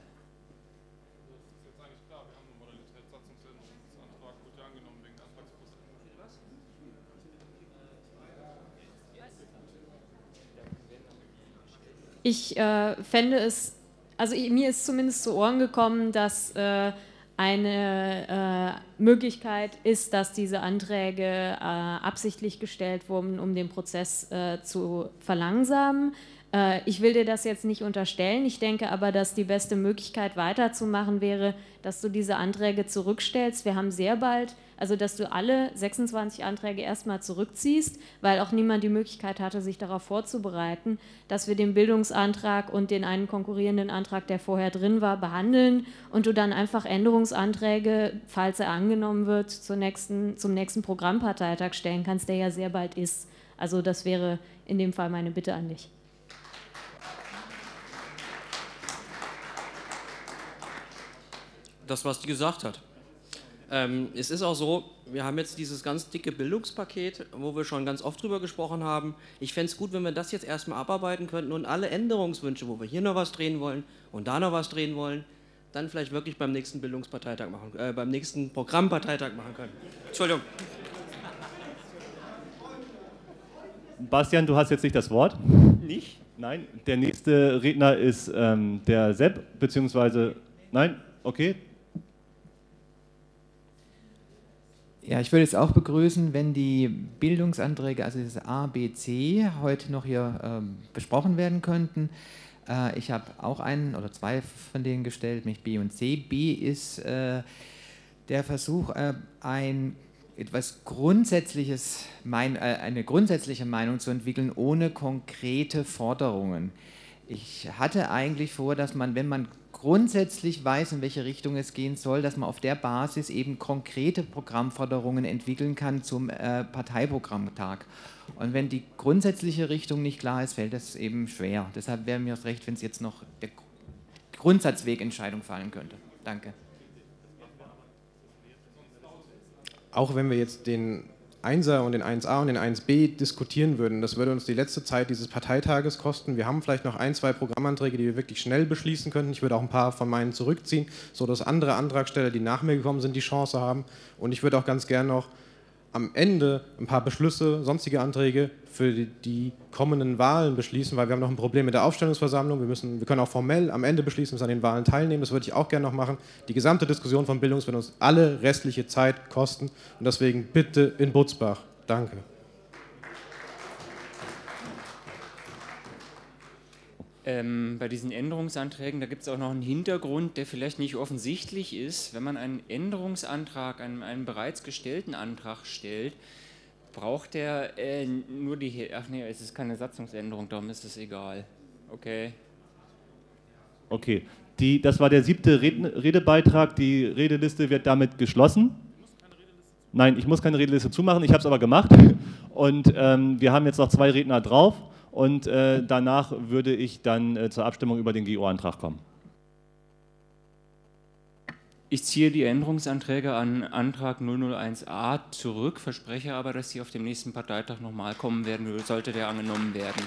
Ich äh, fände es, also mir ist zumindest zu Ohren gekommen, dass äh, eine äh, Möglichkeit ist, dass diese Anträge äh, absichtlich gestellt wurden, um den Prozess äh, zu verlangsamen. Äh, ich will dir das jetzt nicht unterstellen. Ich denke aber, dass die beste Möglichkeit weiterzumachen wäre, dass du diese Anträge zurückstellst. Wir haben sehr bald also dass du alle 26 Anträge erstmal zurückziehst, weil auch niemand die Möglichkeit hatte, sich darauf vorzubereiten, dass wir den Bildungsantrag und den einen konkurrierenden Antrag, der vorher drin war, behandeln und du dann einfach Änderungsanträge, falls er angenommen wird, zur nächsten, zum nächsten Programmparteitag stellen kannst, der ja sehr bald ist. Also das wäre in dem Fall meine Bitte an dich. Das, was die gesagt hat. Ähm, es ist auch so, wir haben jetzt dieses ganz dicke Bildungspaket, wo wir schon ganz oft drüber gesprochen haben. Ich fände es gut, wenn wir das jetzt erstmal abarbeiten könnten und alle Änderungswünsche, wo wir hier noch was drehen wollen und da noch was drehen wollen, dann vielleicht wirklich beim nächsten Bildungsparteitag machen, äh, beim nächsten Programmparteitag machen können. Entschuldigung. Bastian, du hast jetzt nicht das Wort. Nicht? Nein, der nächste Redner ist ähm, der Sepp, beziehungsweise, nein, okay. Ja, ich würde es auch begrüßen, wenn die Bildungsanträge, also das A, B, C, heute noch hier ähm, besprochen werden könnten. Äh, ich habe auch einen oder zwei von denen gestellt, nämlich B und C. B ist äh, der Versuch, äh, ein etwas Grundsätzliches, mein, äh, eine grundsätzliche Meinung zu entwickeln, ohne konkrete Forderungen. Ich hatte eigentlich vor, dass man, wenn man grundsätzlich weiß, in welche Richtung es gehen soll, dass man auf der Basis eben konkrete Programmforderungen entwickeln kann zum äh, Parteiprogrammtag. Und wenn die grundsätzliche Richtung nicht klar ist, fällt das eben schwer. Deshalb wäre mir das recht, wenn es jetzt noch der Grundsatzwegentscheidung fallen könnte. Danke. Auch wenn wir jetzt den 1er und den 1a und den 1b diskutieren würden, das würde uns die letzte Zeit dieses Parteitages kosten. Wir haben vielleicht noch ein, zwei Programmanträge, die wir wirklich schnell beschließen könnten. Ich würde auch ein paar von meinen zurückziehen, sodass andere Antragsteller, die nach mir gekommen sind, die Chance haben. Und ich würde auch ganz gerne noch am Ende ein paar Beschlüsse, sonstige Anträge für die, die, kommenden Wahlen beschließen, weil wir haben noch ein Problem mit der Aufstellungsversammlung. Wir, müssen, wir können auch formell am Ende beschließen, dass an den Wahlen teilnehmen. Das würde ich auch gerne noch machen. Die gesamte Diskussion von Bildung wird uns alle restliche Zeit kosten. Und deswegen bitte in Butzbach. Danke. Ähm, bei diesen Änderungsanträgen, da gibt es auch noch einen Hintergrund, der vielleicht nicht offensichtlich ist. Wenn man einen Änderungsantrag, einen, einen bereits gestellten Antrag stellt, braucht er äh, nur die. Ach nee, es ist keine Satzungsänderung, darum ist es egal. Okay. Okay, die, das war der siebte Redebeitrag. Die Redeliste wird damit geschlossen. Nein, ich muss keine Redeliste zumachen, ich habe es aber gemacht. Und ähm, wir haben jetzt noch zwei Redner drauf und äh, danach würde ich dann äh, zur Abstimmung über den GO-Antrag kommen. Ich ziehe die Änderungsanträge an Antrag 001a zurück, verspreche aber, dass sie auf dem nächsten Parteitag nochmal kommen werden, sollte der angenommen werden.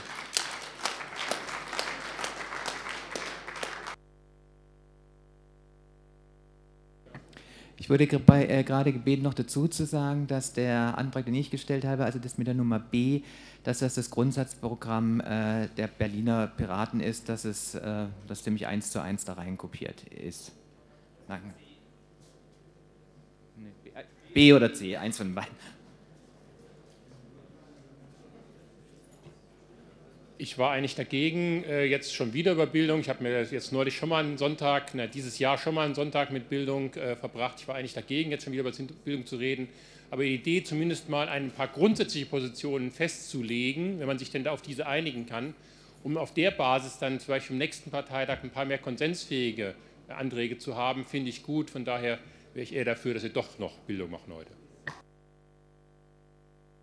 Ich wurde bei, äh, gerade gebeten, noch dazu zu sagen, dass der Antrag, den ich gestellt habe, also das mit der Nummer B, dass das das Grundsatzprogramm äh, der Berliner Piraten ist, dass es äh, das ziemlich eins zu eins da rein kopiert ist. Danke. B oder C, eins von beiden. Ich war eigentlich dagegen, äh, jetzt schon wieder über Bildung. Ich habe mir jetzt neulich schon mal einen Sonntag, na, dieses Jahr schon mal einen Sonntag mit Bildung äh, verbracht. Ich war eigentlich dagegen, jetzt schon wieder über Bildung zu reden. Aber die Idee, zumindest mal ein paar grundsätzliche Positionen festzulegen, wenn man sich denn da auf diese einigen kann, um auf der Basis dann zum Beispiel im nächsten Parteitag ein paar mehr konsensfähige Anträge zu haben, finde ich gut. Von daher wäre ich eher dafür, dass wir doch noch Bildung machen heute.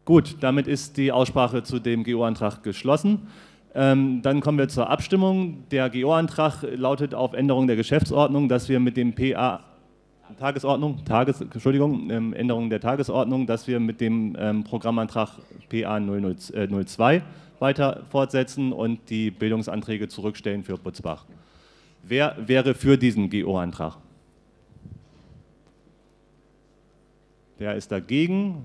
Gut, damit ist die Aussprache zu dem GO-Antrag geschlossen. Ähm, dann kommen wir zur Abstimmung. Der GO-Antrag lautet auf Änderung der Geschäftsordnung, dass wir mit dem PA Tagesordnung, Tages, Entschuldigung, ähm, Änderung der Tagesordnung, dass wir mit dem ähm, Programmantrag PA 002 äh, weiter fortsetzen und die Bildungsanträge zurückstellen für Butzbach. Wer wäre für diesen GO-Antrag? Wer ist dagegen?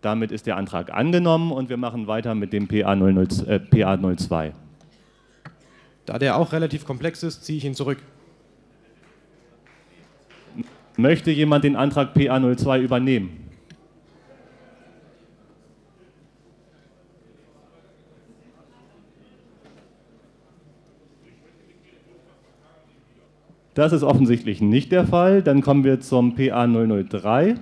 Damit ist der Antrag angenommen und wir machen weiter mit dem PA, 00, äh, PA 02. Da der auch relativ komplex ist, ziehe ich ihn zurück. Möchte jemand den Antrag PA 02 übernehmen? Das ist offensichtlich nicht der Fall. Dann kommen wir zum PA 003.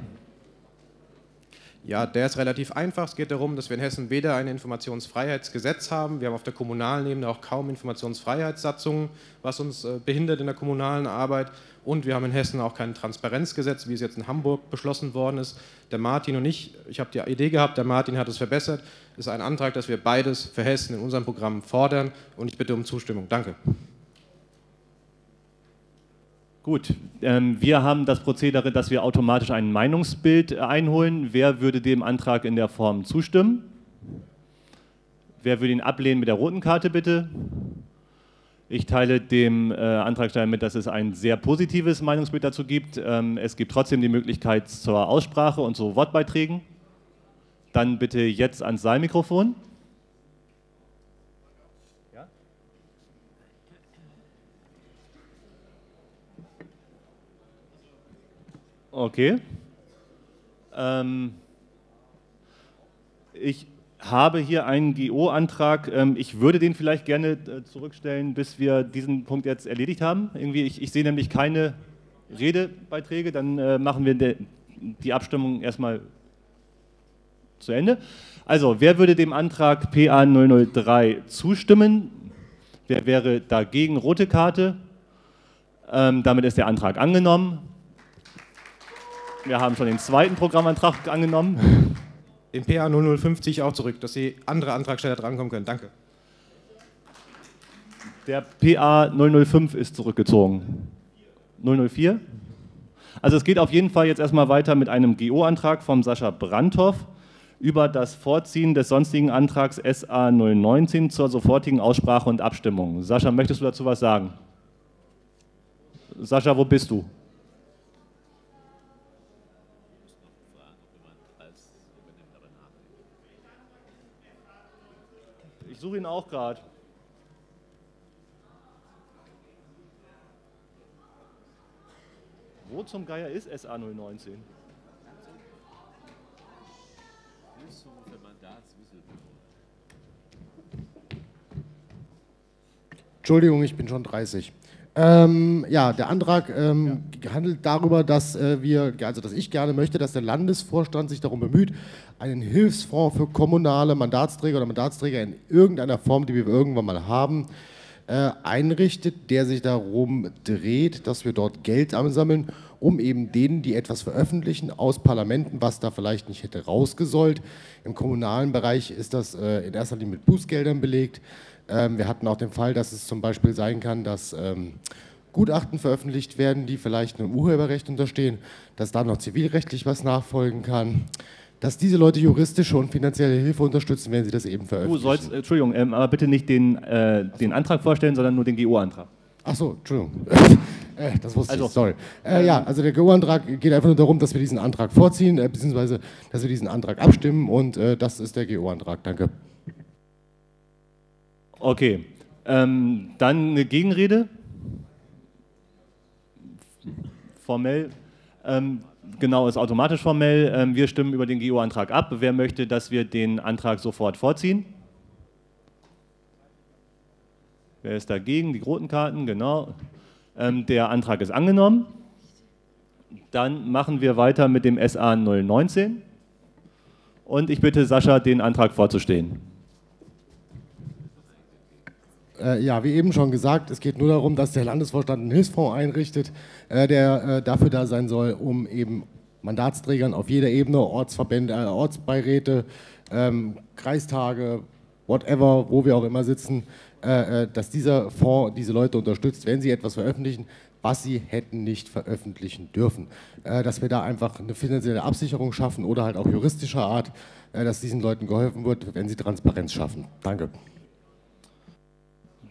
Ja, der ist relativ einfach. Es geht darum, dass wir in Hessen weder ein Informationsfreiheitsgesetz haben, wir haben auf der kommunalen Ebene auch kaum Informationsfreiheitssatzungen, was uns äh, behindert in der kommunalen Arbeit. Und wir haben in Hessen auch kein Transparenzgesetz, wie es jetzt in Hamburg beschlossen worden ist. Der Martin und ich, ich habe die Idee gehabt, der Martin hat es verbessert, ist ein Antrag, dass wir beides für Hessen in unserem Programm fordern. Und ich bitte um Zustimmung. Danke. Gut, ähm, wir haben das Prozedere, dass wir automatisch ein Meinungsbild äh, einholen. Wer würde dem Antrag in der Form zustimmen? Wer würde ihn ablehnen mit der roten Karte bitte? Ich teile dem äh, Antragsteller mit, dass es ein sehr positives Meinungsbild dazu gibt. Ähm, es gibt trotzdem die Möglichkeit zur Aussprache und zu Wortbeiträgen. Dann bitte jetzt ans Saalmikrofon. Okay. Ähm, ich habe hier einen GO-Antrag. Ähm, ich würde den vielleicht gerne äh, zurückstellen, bis wir diesen Punkt jetzt erledigt haben. Irgendwie, ich, ich sehe nämlich keine Redebeiträge. Dann äh, machen wir die Abstimmung erstmal zu Ende. Also, wer würde dem Antrag PA 003 zustimmen? Wer wäre dagegen? Rote Karte. Ähm, damit ist der Antrag angenommen. Wir haben schon den zweiten Programmantrag angenommen. Den PA 0050 auch zurück, dass die andere Antragsteller drankommen können. Danke. Der PA 005 ist zurückgezogen. 004? Also es geht auf jeden Fall jetzt erstmal weiter mit einem GO-Antrag vom Sascha Brandhoff über das Vorziehen des sonstigen Antrags SA 019 zur sofortigen Aussprache und Abstimmung. Sascha, möchtest du dazu was sagen? Sascha, wo bist du? Suche ihn auch gerade. Wo zum Geier ist SA 019? Entschuldigung, ich bin schon 30. Ähm, ja, der Antrag ähm, ja. handelt darüber, dass äh, wir, also dass ich gerne möchte, dass der Landesvorstand sich darum bemüht, einen Hilfsfonds für kommunale Mandatsträger oder Mandatsträger in irgendeiner Form, die wir irgendwann mal haben, äh, einrichtet, der sich darum dreht, dass wir dort Geld ansammeln, um eben denen, die etwas veröffentlichen aus Parlamenten, was da vielleicht nicht hätte rausgesollt. Im kommunalen Bereich ist das äh, in erster Linie mit Bußgeldern belegt. Ähm, wir hatten auch den Fall, dass es zum Beispiel sein kann, dass ähm, Gutachten veröffentlicht werden, die vielleicht einem Urheberrecht unterstehen, dass da noch zivilrechtlich was nachfolgen kann. Dass diese Leute juristische und finanzielle Hilfe unterstützen, wenn sie das eben veröffentlichen. Du sollst, Entschuldigung, ähm, aber bitte nicht den, äh, den Antrag vorstellen, sondern nur den GO-Antrag. Ach so, Entschuldigung. Äh, das wusste also, ich, sorry. Äh, ja, also der GO-Antrag geht einfach nur darum, dass wir diesen Antrag vorziehen, äh, beziehungsweise dass wir diesen Antrag abstimmen und äh, das ist der GO-Antrag. Danke. Okay, ähm, dann eine Gegenrede. Formell. Ähm, genau, ist automatisch formell. Ähm, wir stimmen über den GO-Antrag ab. Wer möchte, dass wir den Antrag sofort vorziehen? Wer ist dagegen? Die roten Karten, genau. Ähm, der Antrag ist angenommen. Dann machen wir weiter mit dem SA 019. Und ich bitte Sascha, den Antrag vorzustehen. Äh, ja, wie eben schon gesagt, es geht nur darum, dass der Landesvorstand einen Hilfsfonds einrichtet, äh, der äh, dafür da sein soll, um eben Mandatsträgern auf jeder Ebene, Ortsverbände, äh, Ortsbeiräte, ähm, Kreistage, whatever, wo wir auch immer sitzen, dass dieser Fonds diese Leute unterstützt, wenn sie etwas veröffentlichen, was sie hätten nicht veröffentlichen dürfen. dass wir da einfach eine finanzielle Absicherung schaffen oder halt auch juristischer Art, dass diesen Leuten geholfen wird, wenn sie Transparenz schaffen. Danke.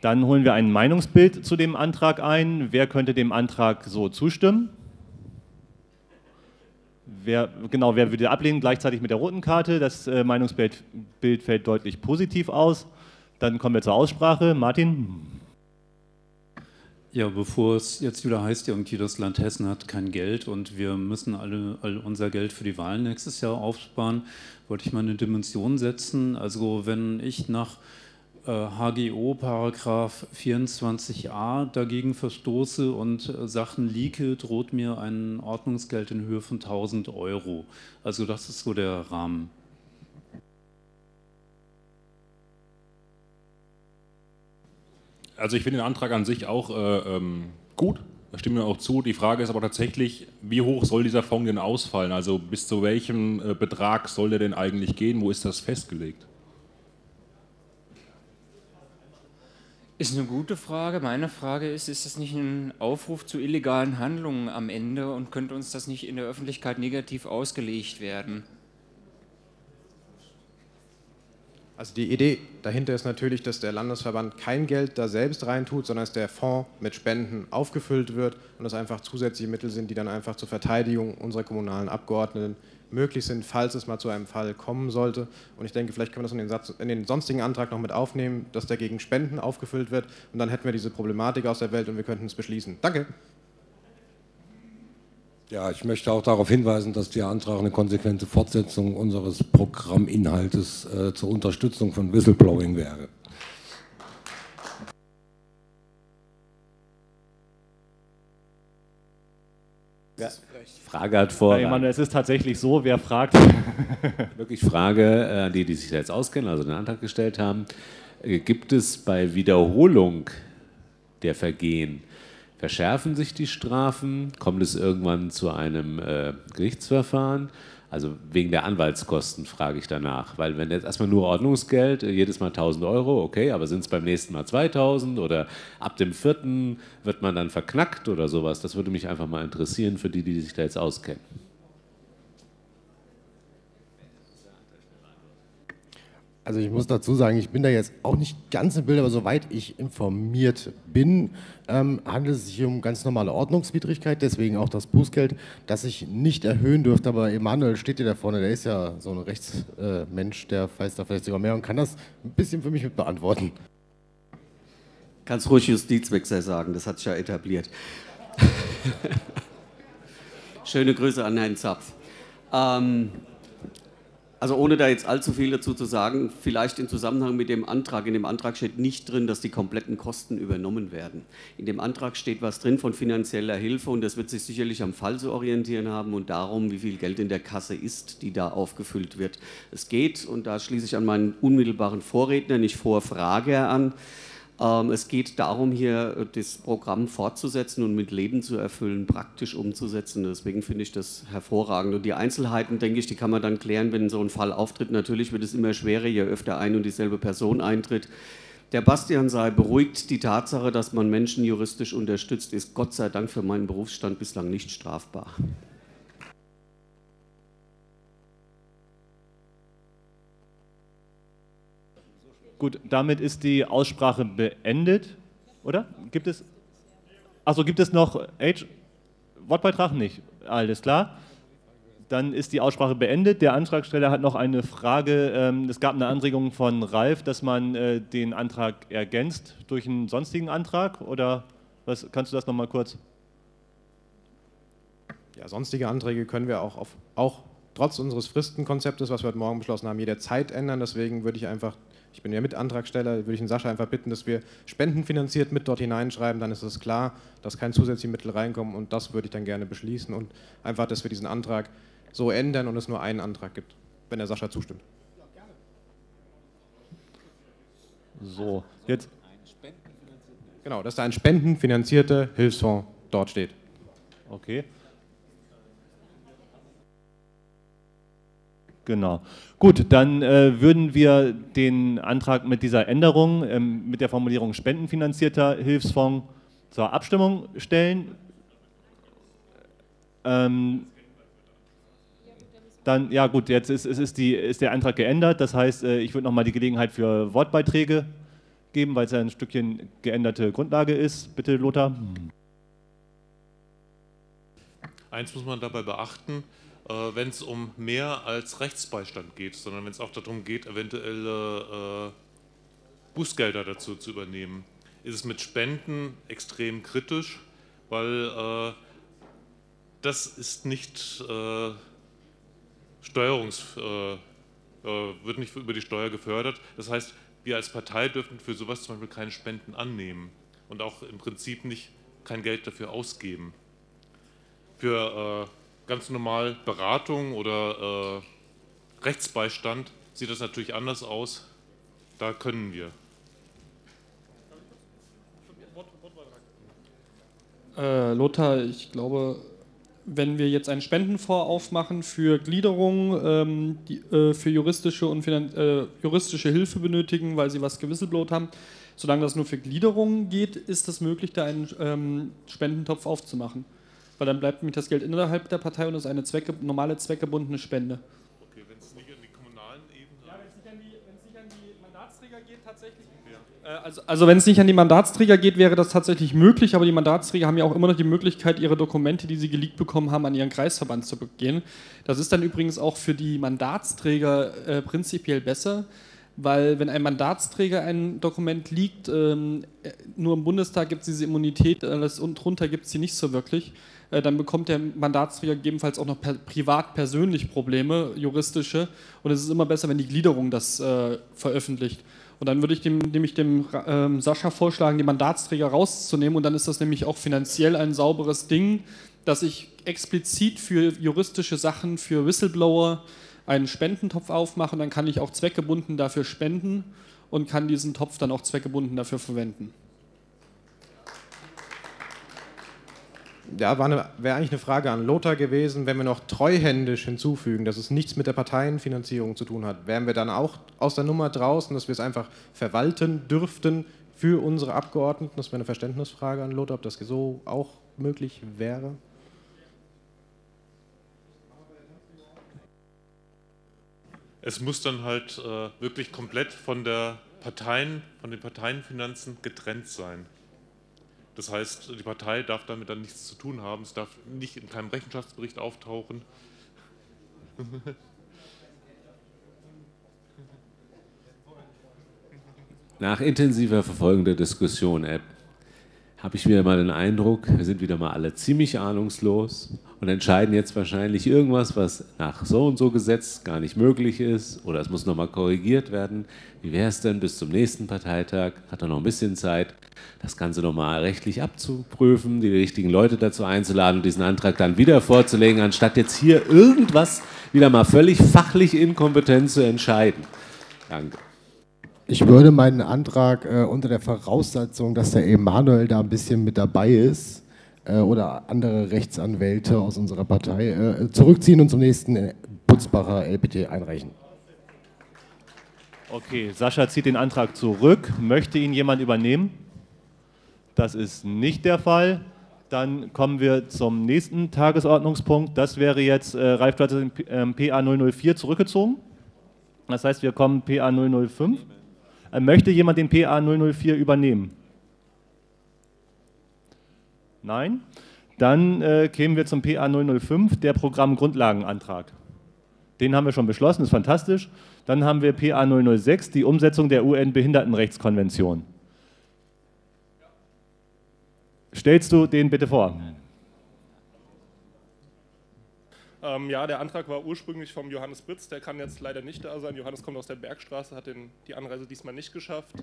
Dann holen wir ein Meinungsbild zu dem Antrag ein. Wer könnte dem Antrag so zustimmen? Wer, genau, wer würde ablehnen? Gleichzeitig mit der roten Karte. Das äh, Meinungsbild Bild fällt deutlich positiv aus. Dann kommen wir zur Aussprache. Martin? Ja, bevor es jetzt wieder heißt, irgendwie das Land Hessen hat kein Geld und wir müssen alle all unser Geld für die Wahlen nächstes Jahr aufsparen, wollte ich mal eine Dimension setzen. Also wenn ich nach HGO Paragraph 24a dagegen verstoße und äh, Sachen lieke, droht mir ein Ordnungsgeld in Höhe von 1000 Euro. Also das ist so der Rahmen. Also ich finde den Antrag an sich auch äh, ähm, gut, da stimmen wir auch zu. Die Frage ist aber tatsächlich, wie hoch soll dieser Fonds denn ausfallen? Also bis zu welchem äh, Betrag soll der denn eigentlich gehen? Wo ist das festgelegt? Ist eine gute Frage. Meine Frage ist, ist das nicht ein Aufruf zu illegalen Handlungen am Ende und könnte uns das nicht in der Öffentlichkeit negativ ausgelegt werden? Also die Idee dahinter ist natürlich, dass der Landesverband kein Geld da selbst reintut, sondern dass der Fonds mit Spenden aufgefüllt wird und das einfach zusätzliche Mittel sind, die dann einfach zur Verteidigung unserer kommunalen Abgeordneten möglich sind, falls es mal zu einem Fall kommen sollte. Und ich denke, vielleicht können wir das in den, Satz, in den sonstigen Antrag noch mit aufnehmen, dass der gegen Spenden aufgefüllt wird. Und dann hätten wir diese Problematik aus der Welt und wir könnten es beschließen. Danke. Ja, ich möchte auch darauf hinweisen, dass der Antrag eine konsequente Fortsetzung unseres Programminhaltes äh, zur Unterstützung von Whistleblowing wäre. Ja. Frage hat vor. Ja, Emanuel, es ist tatsächlich so, wer fragt. Wirklich Frage an die, die sich da jetzt auskennen, also den Antrag gestellt haben. Äh, gibt es bei Wiederholung der Vergehen, verschärfen sich die Strafen? Kommt es irgendwann zu einem äh, Gerichtsverfahren? Also wegen der Anwaltskosten frage ich danach. Weil wenn jetzt erstmal nur Ordnungsgeld, äh, jedes Mal 1000 Euro, okay, aber sind es beim nächsten Mal 2000 oder ab dem vierten wird man dann verknackt oder sowas? Das würde mich einfach mal interessieren für die, die sich da jetzt auskennen. Also ich muss dazu sagen, ich bin da jetzt auch nicht ganz im Bild, aber soweit ich informiert bin, ähm, handelt es sich um ganz normale Ordnungswidrigkeit, deswegen auch das Bußgeld, das ich nicht erhöhen dürfte. Aber Emanuel steht hier da vorne, der ist ja so ein Rechtsmensch, äh, der weiß da vielleicht sogar mehr und kann das ein bisschen für mich mit beantworten. Kannst ruhig Justizwechsel sagen, das hat sich ja etabliert. Schöne Grüße an Herrn Zapf. Ähm, also ohne da jetzt allzu viel dazu zu sagen, vielleicht im Zusammenhang mit dem Antrag. In dem Antrag steht nicht drin, dass die kompletten Kosten übernommen werden. In dem Antrag steht was drin von finanzieller Hilfe und das wird sich sicherlich am Fall zu orientieren haben und darum, wie viel Geld in der Kasse ist, die da aufgefüllt wird. Es geht, und da schließe ich an meinen unmittelbaren Vorredner nicht vor, Frage an, es geht darum, hier äh, das Programm fortzusetzen und mit Leben zu erfüllen, praktisch umzusetzen. Deswegen finde ich das hervorragend. Und die Einzelheiten, denke ich, die kann man dann klären, wenn so ein Fall auftritt. Natürlich wird es immer schwerer, je öfter ein und dieselbe Person eintritt. Der Bastian sei beruhigt, die Tatsache, dass man Menschen juristisch unterstützt, ist Gott sei Dank für meinen Berufsstand bislang nicht strafbar. Gut, damit ist die Aussprache beendet, oder? Gibt es? Achso, gibt es noch Age? Wortbeitrag nicht. Alles klar. Dann ist die Aussprache beendet. Der Antragsteller hat noch eine Frage. Ähm, es gab eine Anregung von Ralf, dass man äh, den Antrag ergänzt durch einen sonstigen Antrag. Oder was, kannst du das nochmal kurz? Ja, sonstige Anträge können wir auch, auf, auch trotz unseres Fristenkonzeptes, was wir heute Morgen beschlossen haben, jederzeit ändern. Deswegen würde ich einfach ich bin ja Mitantragsteller, würde ich den Sascha einfach bitten, dass wir spendenfinanziert mit dort hineinschreiben, dann ist es klar, dass kein zusätzliche Mittel reinkommen und das würde ich dann gerne beschließen und einfach, dass wir diesen Antrag so ändern und es nur einen Antrag gibt, wenn der Sascha zustimmt. So, jetzt. Genau, dass da ein spendenfinanzierter Hilfsfonds dort steht. Okay. Genau. Gut, dann äh, würden wir den Antrag mit dieser Änderung, ähm, mit der Formulierung spendenfinanzierter Hilfsfonds zur Abstimmung stellen. Ähm, dann, ja gut, jetzt ist, ist, ist, die, ist der Antrag geändert. Das heißt, äh, ich würde nochmal die Gelegenheit für Wortbeiträge geben, weil es ja ein Stückchen geänderte Grundlage ist. Bitte, Lothar. Eins muss man dabei beachten, wenn es um mehr als Rechtsbeistand geht, sondern wenn es auch darum geht, eventuelle äh, Bußgelder dazu zu übernehmen, ist es mit Spenden extrem kritisch, weil äh, das ist nicht äh, Steuerungs, äh, äh, wird nicht über die Steuer gefördert. Das heißt, wir als Partei dürfen für sowas zum Beispiel keine Spenden annehmen und auch im Prinzip nicht kein Geld dafür ausgeben. Für ganz normal Beratung oder äh, Rechtsbeistand sieht das natürlich anders aus. Da können wir. Äh, Lothar, ich glaube, wenn wir jetzt einen Spendenfonds aufmachen für Gliederungen, ähm, die äh, für juristische und Finan äh, juristische Hilfe benötigen, weil sie was gewisselblot haben, Solange das nur für Gliederungen geht, ist es möglich, da einen ähm, Spendentopf aufzumachen. Weil dann bleibt nämlich das Geld innerhalb der Partei und ist eine Zwecke, normale zweckgebundene Spende. Okay, wenn es nicht an die kommunalen Ebene. Ja, wenn es nicht an die, nicht an die Mandatsträger geht, tatsächlich. Ja. Also, also wenn es nicht an die Mandatsträger geht, wäre das tatsächlich möglich, aber die Mandatsträger haben ja auch immer noch die Möglichkeit, ihre Dokumente, die sie geleakt bekommen haben, an ihren Kreisverband zu begehen. Das ist dann übrigens auch für die Mandatsträger äh, prinzipiell besser, weil wenn ein Mandatsträger ein Dokument liegt, ähm, nur im Bundestag gibt es diese Immunität, alles und drunter gibt es sie nicht so wirklich, äh, dann bekommt der Mandatsträger gegebenenfalls auch noch per, privat persönlich Probleme, juristische, und es ist immer besser, wenn die Gliederung das äh, veröffentlicht. Und dann würde ich dem, nämlich dem ähm, Sascha vorschlagen, die Mandatsträger rauszunehmen und dann ist das nämlich auch finanziell ein sauberes Ding, dass ich explizit für juristische Sachen, für Whistleblower, einen Spendentopf aufmachen, dann kann ich auch zweckgebunden dafür spenden und kann diesen Topf dann auch zweckgebunden dafür verwenden. Ja, wäre eigentlich eine Frage an Lothar gewesen, wenn wir noch treuhändisch hinzufügen, dass es nichts mit der Parteienfinanzierung zu tun hat, wären wir dann auch aus der Nummer draußen, dass wir es einfach verwalten dürften für unsere Abgeordneten? Das wäre eine Verständnisfrage an Lothar, ob das so auch möglich wäre. Es muss dann halt äh, wirklich komplett von der Parteien, von den Parteienfinanzen getrennt sein. Das heißt, die Partei darf damit dann nichts zu tun haben, es darf nicht in keinem Rechenschaftsbericht auftauchen. Nach intensiver Verfolgung der Diskussion, App, habe ich wieder mal den Eindruck, wir sind wieder mal alle ziemlich ahnungslos und entscheiden jetzt wahrscheinlich irgendwas, was nach so und so Gesetz gar nicht möglich ist oder es muss nochmal korrigiert werden. Wie wäre es denn bis zum nächsten Parteitag? Hat er noch ein bisschen Zeit, das Ganze nochmal rechtlich abzuprüfen, die richtigen Leute dazu einzuladen und diesen Antrag dann wieder vorzulegen, anstatt jetzt hier irgendwas wieder mal völlig fachlich inkompetent zu entscheiden. Danke. Ich würde meinen Antrag äh, unter der Voraussetzung, dass der Emanuel da ein bisschen mit dabei ist äh, oder andere Rechtsanwälte aus unserer Partei äh, zurückziehen und zum nächsten äh, Butzbacher LPT einreichen. Okay, Sascha zieht den Antrag zurück. Möchte ihn jemand übernehmen? Das ist nicht der Fall. Dann kommen wir zum nächsten Tagesordnungspunkt. Das wäre jetzt äh, Ralf, den PA 004 zurückgezogen. Das heißt, wir kommen PA 005. Äh, möchte jemand den PA 004 übernehmen? Nein? Dann äh, kämen wir zum PA 005, der Programmgrundlagenantrag. Den haben wir schon beschlossen, ist fantastisch. Dann haben wir PA 006, die Umsetzung der UN-Behindertenrechtskonvention. Stellst du den bitte vor? Ähm, ja, der Antrag war ursprünglich vom Johannes Britz, der kann jetzt leider nicht da sein. Johannes kommt aus der Bergstraße, hat den, die Anreise diesmal nicht geschafft.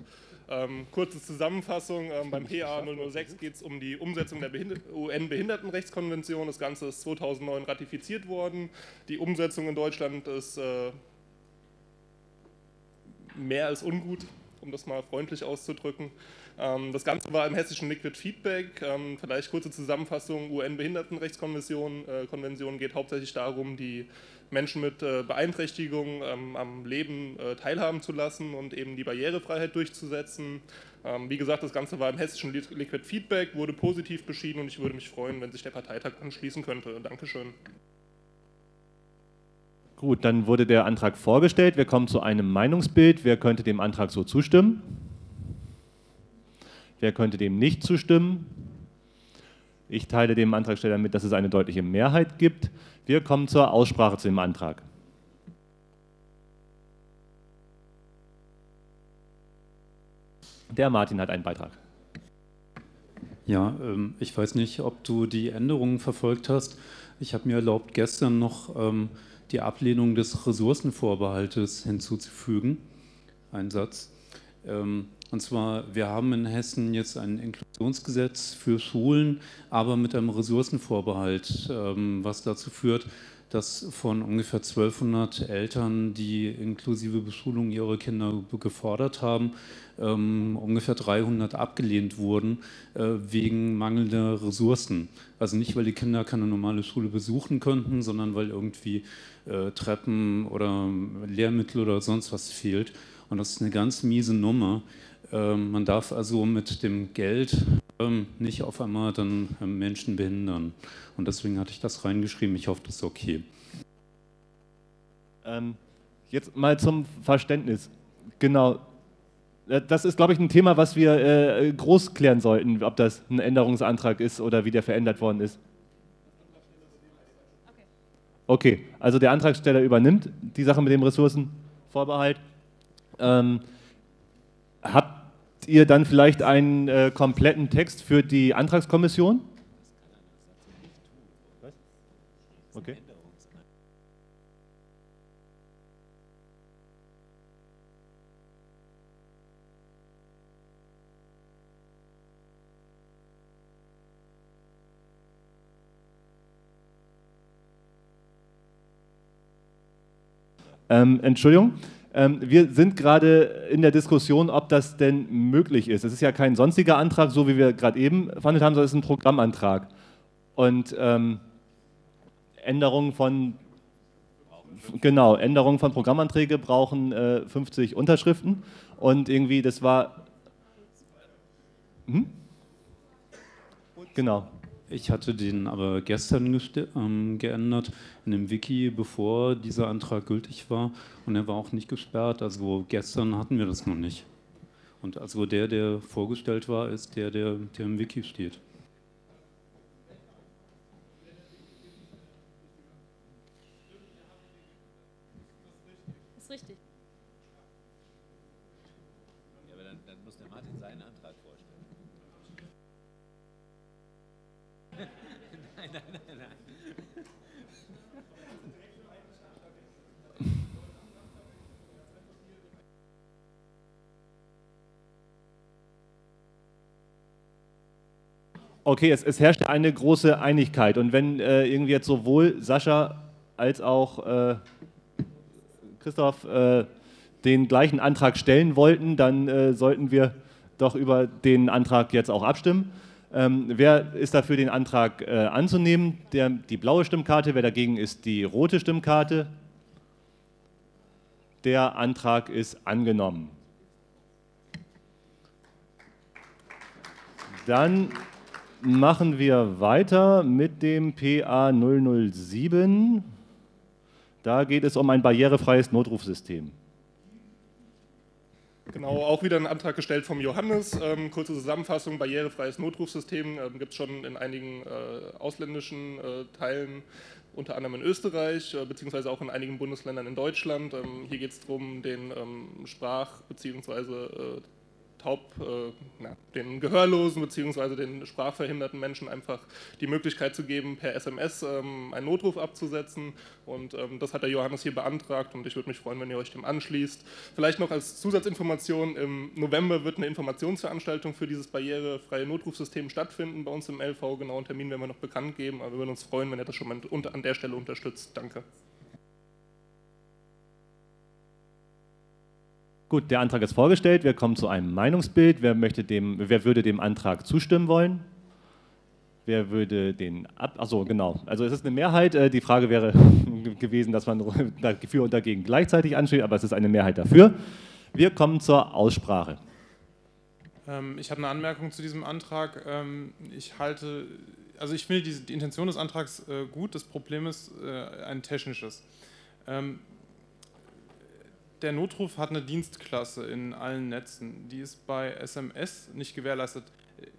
Ähm, kurze Zusammenfassung, ähm, beim PA 006 geht es um die Umsetzung der UN-Behindertenrechtskonvention. Das Ganze ist 2009 ratifiziert worden. Die Umsetzung in Deutschland ist äh, mehr als ungut, um das mal freundlich auszudrücken. Ähm, das Ganze war im hessischen Liquid Feedback. Ähm, vielleicht kurze Zusammenfassung: UN-Behindertenrechtskonvention äh, Konvention geht hauptsächlich darum, die Menschen mit äh, Beeinträchtigungen ähm, am Leben äh, teilhaben zu lassen und eben die Barrierefreiheit durchzusetzen. Wie gesagt, das Ganze war im hessischen Liquid Feedback, wurde positiv beschieden und ich würde mich freuen, wenn sich der Parteitag anschließen könnte. Dankeschön. Gut, dann wurde der Antrag vorgestellt. Wir kommen zu einem Meinungsbild. Wer könnte dem Antrag so zustimmen? Wer könnte dem nicht zustimmen? Ich teile dem Antragsteller mit, dass es eine deutliche Mehrheit gibt. Wir kommen zur Aussprache zu dem Antrag. Der Martin hat einen Beitrag. Ja, ähm, ich weiß nicht, ob du die Änderungen verfolgt hast. Ich habe mir erlaubt, gestern noch ähm, die Ablehnung des Ressourcenvorbehaltes hinzuzufügen. Ein Satz. Ähm, und zwar, wir haben in Hessen jetzt ein Inklusionsgesetz für Schulen, aber mit einem Ressourcenvorbehalt, ähm, was dazu führt, dass von ungefähr 1200 Eltern, die inklusive Beschulung ihrer Kinder gefordert haben, ähm, ungefähr 300 abgelehnt wurden äh, wegen mangelnder Ressourcen. Also nicht, weil die Kinder keine normale Schule besuchen könnten, sondern weil irgendwie äh, Treppen oder Lehrmittel oder sonst was fehlt. Und das ist eine ganz miese Nummer. Ähm, man darf also mit dem Geld ähm, nicht auf einmal dann ähm, Menschen behindern. Und deswegen hatte ich das reingeschrieben. Ich hoffe, das ist okay. Ähm, jetzt mal zum Verständnis. Genau. Äh, Das ist, glaube ich, ein Thema, was wir äh, groß klären sollten, ob das ein Änderungsantrag ist oder wie der verändert worden ist. Okay, also der Antragsteller übernimmt die Sache mit dem Ressourcenvorbehalt. Ähm, habt ihr dann vielleicht einen äh, kompletten Text für die Antragskommission? Okay. Ähm, Entschuldigung, wir sind gerade in der Diskussion, ob das denn möglich ist. Es ist ja kein sonstiger Antrag, so wie wir gerade eben verhandelt haben, sondern es ist ein Programmantrag. Und ähm, Änderungen von genau Änderungen von Programmanträge brauchen äh, 50 Unterschriften und irgendwie das war hm? genau. Ich hatte den aber gestern geste- ähm, geändert in dem Wiki, bevor dieser Antrag gültig war. Und er war auch nicht gesperrt. Also gestern hatten wir das noch nicht. Und also der, der vorgestellt war, ist der, der, der im Wiki steht. Ist richtig. Ja, aber dann, dann muss der Martin seinen Antrag vorstellen. nein, nein, nein, nein. Okay, es, es herrscht eine große Einigkeit. Und wenn äh, irgendwie jetzt sowohl Sascha als auch äh, Christoph äh, den gleichen Antrag stellen wollten, dann äh, sollten wir doch über den Antrag jetzt auch abstimmen. Ähm, wer ist dafür, den Antrag äh, anzunehmen? Der, die blaue Stimmkarte. Wer dagegen ist, die rote Stimmkarte. Der Antrag ist angenommen. Dann machen wir weiter mit dem PA 007. Da geht es um ein barrierefreies Notrufsystem. Genau, auch wieder ein Antrag gestellt vom Johannes. Ähm, kurze Zusammenfassung, barrierefreies Notrufsystem ähm, gibt es schon in einigen äh, ausländischen äh, Teilen, unter anderem in Österreich, äh, beziehungsweise auch in einigen Bundesländern in Deutschland. Ähm, hier geht es darum, den ähm, Sprach- äh, taub, äh, na, den Gehörlosen beziehungsweise den sprachverhinderten Menschen einfach die Möglichkeit zu geben, per SMS ähm, einen Notruf abzusetzen. Und ähm, das hat der Johannes hier beantragt und ich würde mich freuen, wenn ihr euch dem anschließt. Vielleicht noch als Zusatzinformation, im November wird eine Informationsveranstaltung für dieses barrierefreie Notrufsystem stattfinden bei uns im LV. Genauen Termin werden wir noch bekannt geben, aber wir würden uns freuen, wenn ihr das schon mal an der Stelle unterstützt. Danke. Gut, der Antrag ist vorgestellt. Wir kommen zu einem Meinungsbild. Wer, möchte dem, wer würde dem Antrag zustimmen wollen? Wer würde den ab. Achso, genau. Also es ist eine Mehrheit. Äh, Die Frage wäre gewesen, dass man dafür und dagegen gleichzeitig ansteht, aber es ist eine Mehrheit dafür. Wir kommen zur Aussprache. Ähm, ich habe eine Anmerkung zu diesem Antrag. Ähm, ich halte, also ich finde die Intention des Antrags äh, gut. Das Problem ist äh, ein technisches. Der Notruf hat eine Dienstklasse in allen Netzen. Die ist bei SMS nicht gewährleistet.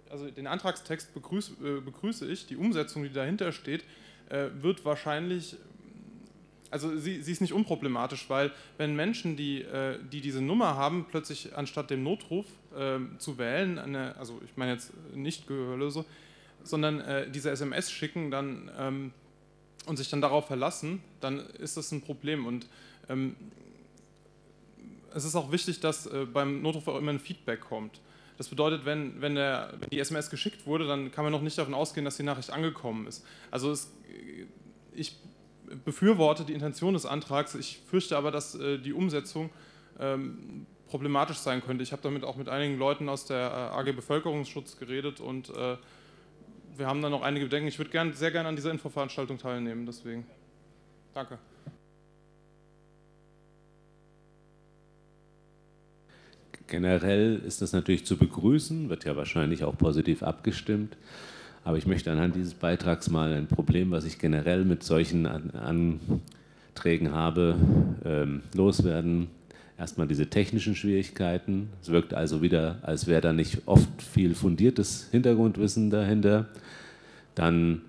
Also den Antragstext begrüß, äh, begrüße ich. Die Umsetzung, die dahinter steht, äh, wird wahrscheinlich also sie, sie, ist nicht unproblematisch, weil wenn Menschen, die, äh, die diese Nummer haben, plötzlich anstatt dem Notruf äh, zu wählen, eine, also ich meine jetzt nicht Gehörlose, sondern äh, diese SMS schicken dann, ähm, und sich dann darauf verlassen, dann ist das ein Problem. Und ähm, es ist auch wichtig, dass äh, beim Notruf auch immer ein Feedback kommt. Das bedeutet, wenn, wenn, der, wenn die SMS geschickt wurde, dann kann man noch nicht davon ausgehen, dass die Nachricht angekommen ist. Also es, ich befürworte die Intention des Antrags. Ich fürchte aber, dass äh, die Umsetzung ähm, problematisch sein könnte. Ich habe damit auch mit einigen Leuten aus der äh, AG Bevölkerungsschutz geredet und äh, wir haben da noch einige Bedenken. Ich würde gern, sehr gerne an dieser Infoveranstaltung teilnehmen, deswegen. Danke. Generell ist das natürlich zu begrüßen, wird ja wahrscheinlich auch positiv abgestimmt. Aber ich möchte anhand dieses Beitrags mal ein Problem, was ich generell mit solchen Anträgen habe, ähm, loswerden. Erstmal diese technischen Schwierigkeiten. Es wirkt also wieder, als wäre da nicht oft viel fundiertes Hintergrundwissen dahinter. Dann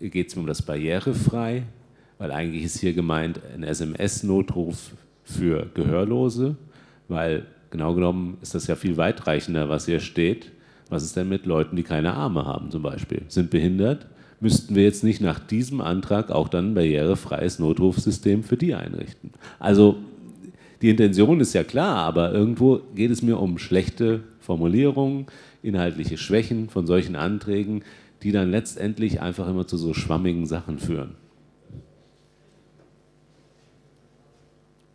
geht es um das Barrierefrei, weil eigentlich ist hier gemeint ein SMS-Notruf für Gehörlose, weil genau genommen ist das ja viel weitreichender, was hier steht. Was ist denn mit Leuten, die keine Arme haben zum Beispiel, sind behindert? Müssten wir jetzt nicht nach diesem Antrag auch dann ein barrierefreies Notrufsystem für die einrichten? Also die Intention ist ja klar, aber irgendwo geht es mir um schlechte Formulierungen, inhaltliche Schwächen von solchen Anträgen, die dann letztendlich einfach immer zu so schwammigen Sachen führen.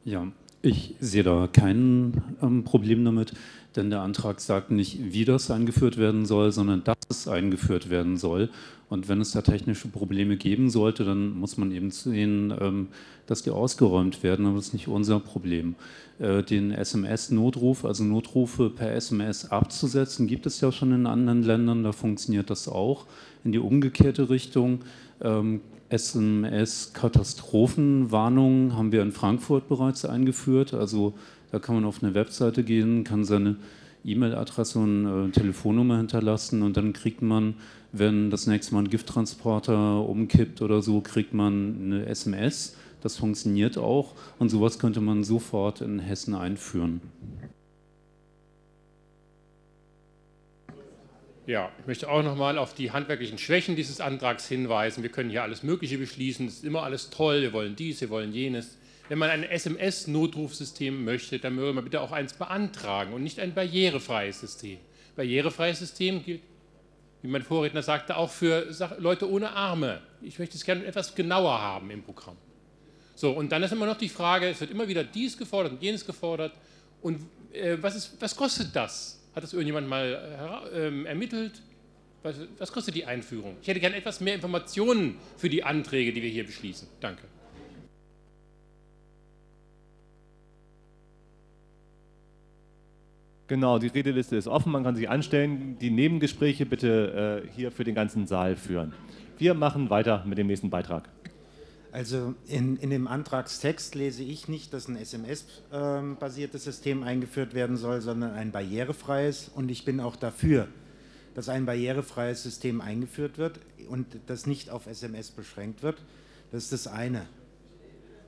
Ja, ich sehe da kein ähm, Problem damit, denn der Antrag sagt nicht, wie das eingeführt werden soll, sondern dass es eingeführt werden soll. Und wenn es da technische Probleme geben sollte, dann muss man eben sehen, ähm, dass die ausgeräumt werden, aber das ist nicht unser Problem. Äh, den SMS-Notruf, also Notrufe per SMS abzusetzen, gibt es ja schon in anderen Ländern, da funktioniert das auch. In die umgekehrte Richtung ähm, SMS-Katastrophenwarnungen haben wir in Frankfurt bereits eingeführt. Also da kann man auf eine Webseite gehen, kann seine E-Mail-Adresse und äh, Telefonnummer hinterlassen und dann kriegt man, wenn das nächste Mal ein Gifttransporter umkippt oder so, kriegt man eine SMS. Das funktioniert auch und sowas könnte man sofort in Hessen einführen. Ja, ich möchte auch nochmal auf die handwerklichen Schwächen dieses Antrags hinweisen. Wir können hier alles Mögliche beschließen, es ist immer alles toll, wir wollen dies, wir wollen jenes. Wenn man ein SMS-Notrufsystem möchte, dann möge man bitte auch eins beantragen und nicht ein barrierefreies System. Barrierefreies System gilt, wie mein Vorredner sagte, auch für Leute ohne Arme. Ich möchte es gerne etwas genauer haben im Programm. So, und dann ist immer noch die Frage, es wird immer wieder dies gefordert und jenes gefordert. Und äh, was, ist, was kostet das? Hat das irgendjemand mal äh, ähm, ermittelt? Was, was, kostet die Einführung? Ich hätte gerne etwas mehr Informationen für die Anträge, die wir hier beschließen. Danke. Genau, die Redeliste ist offen, man kann sich anstellen. Die Nebengespräche bitte äh, hier für den ganzen Saal führen. Wir machen weiter mit dem nächsten Beitrag. Also in, in dem Antragstext lese ich nicht, dass ein SMS-basiertes System eingeführt werden soll, sondern ein barrierefreies. Und ich bin auch dafür, dass ein barrierefreies System eingeführt wird und das nicht auf SMS beschränkt wird. Das ist das eine.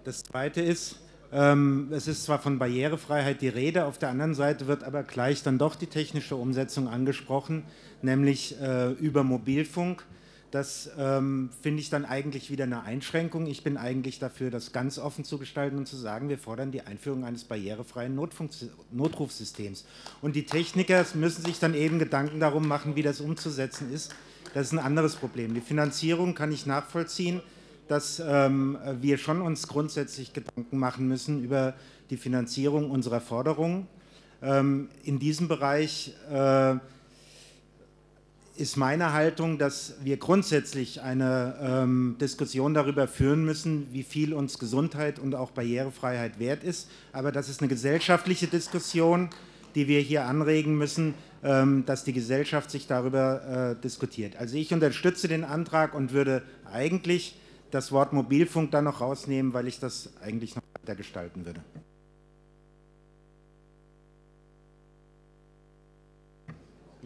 Das zweite ist, ähm, es ist zwar von Barrierefreiheit die Rede, auf der anderen Seite wird aber gleich dann doch die technische Umsetzung angesprochen, nämlich äh, über Mobilfunk das ähm, finde ich dann eigentlich wieder eine Einschränkung. Ich bin eigentlich dafür, das ganz offen zu gestalten und zu sagen, wir fordern die Einführung eines barrierefreien Notrufsystems. Und die Techniker müssen sich dann eben Gedanken darum machen, wie das umzusetzen ist. Das ist ein anderes Problem. Die Finanzierung kann ich nachvollziehen, dass ähm, wir schon uns grundsätzlich Gedanken machen müssen über die Finanzierung unserer Forderungen. Ähm, in diesem Bereich äh, ist meine Haltung, dass wir grundsätzlich eine ähm, Diskussion darüber führen müssen, wie viel uns Gesundheit und auch Barrierefreiheit wert ist. Aber das ist eine gesellschaftliche Diskussion, die wir hier anregen müssen, ähm, dass die Gesellschaft sich darüber äh, diskutiert. Also ich unterstütze den Antrag und würde eigentlich das Wort Mobilfunk da noch rausnehmen, weil ich das eigentlich noch weiter gestalten würde.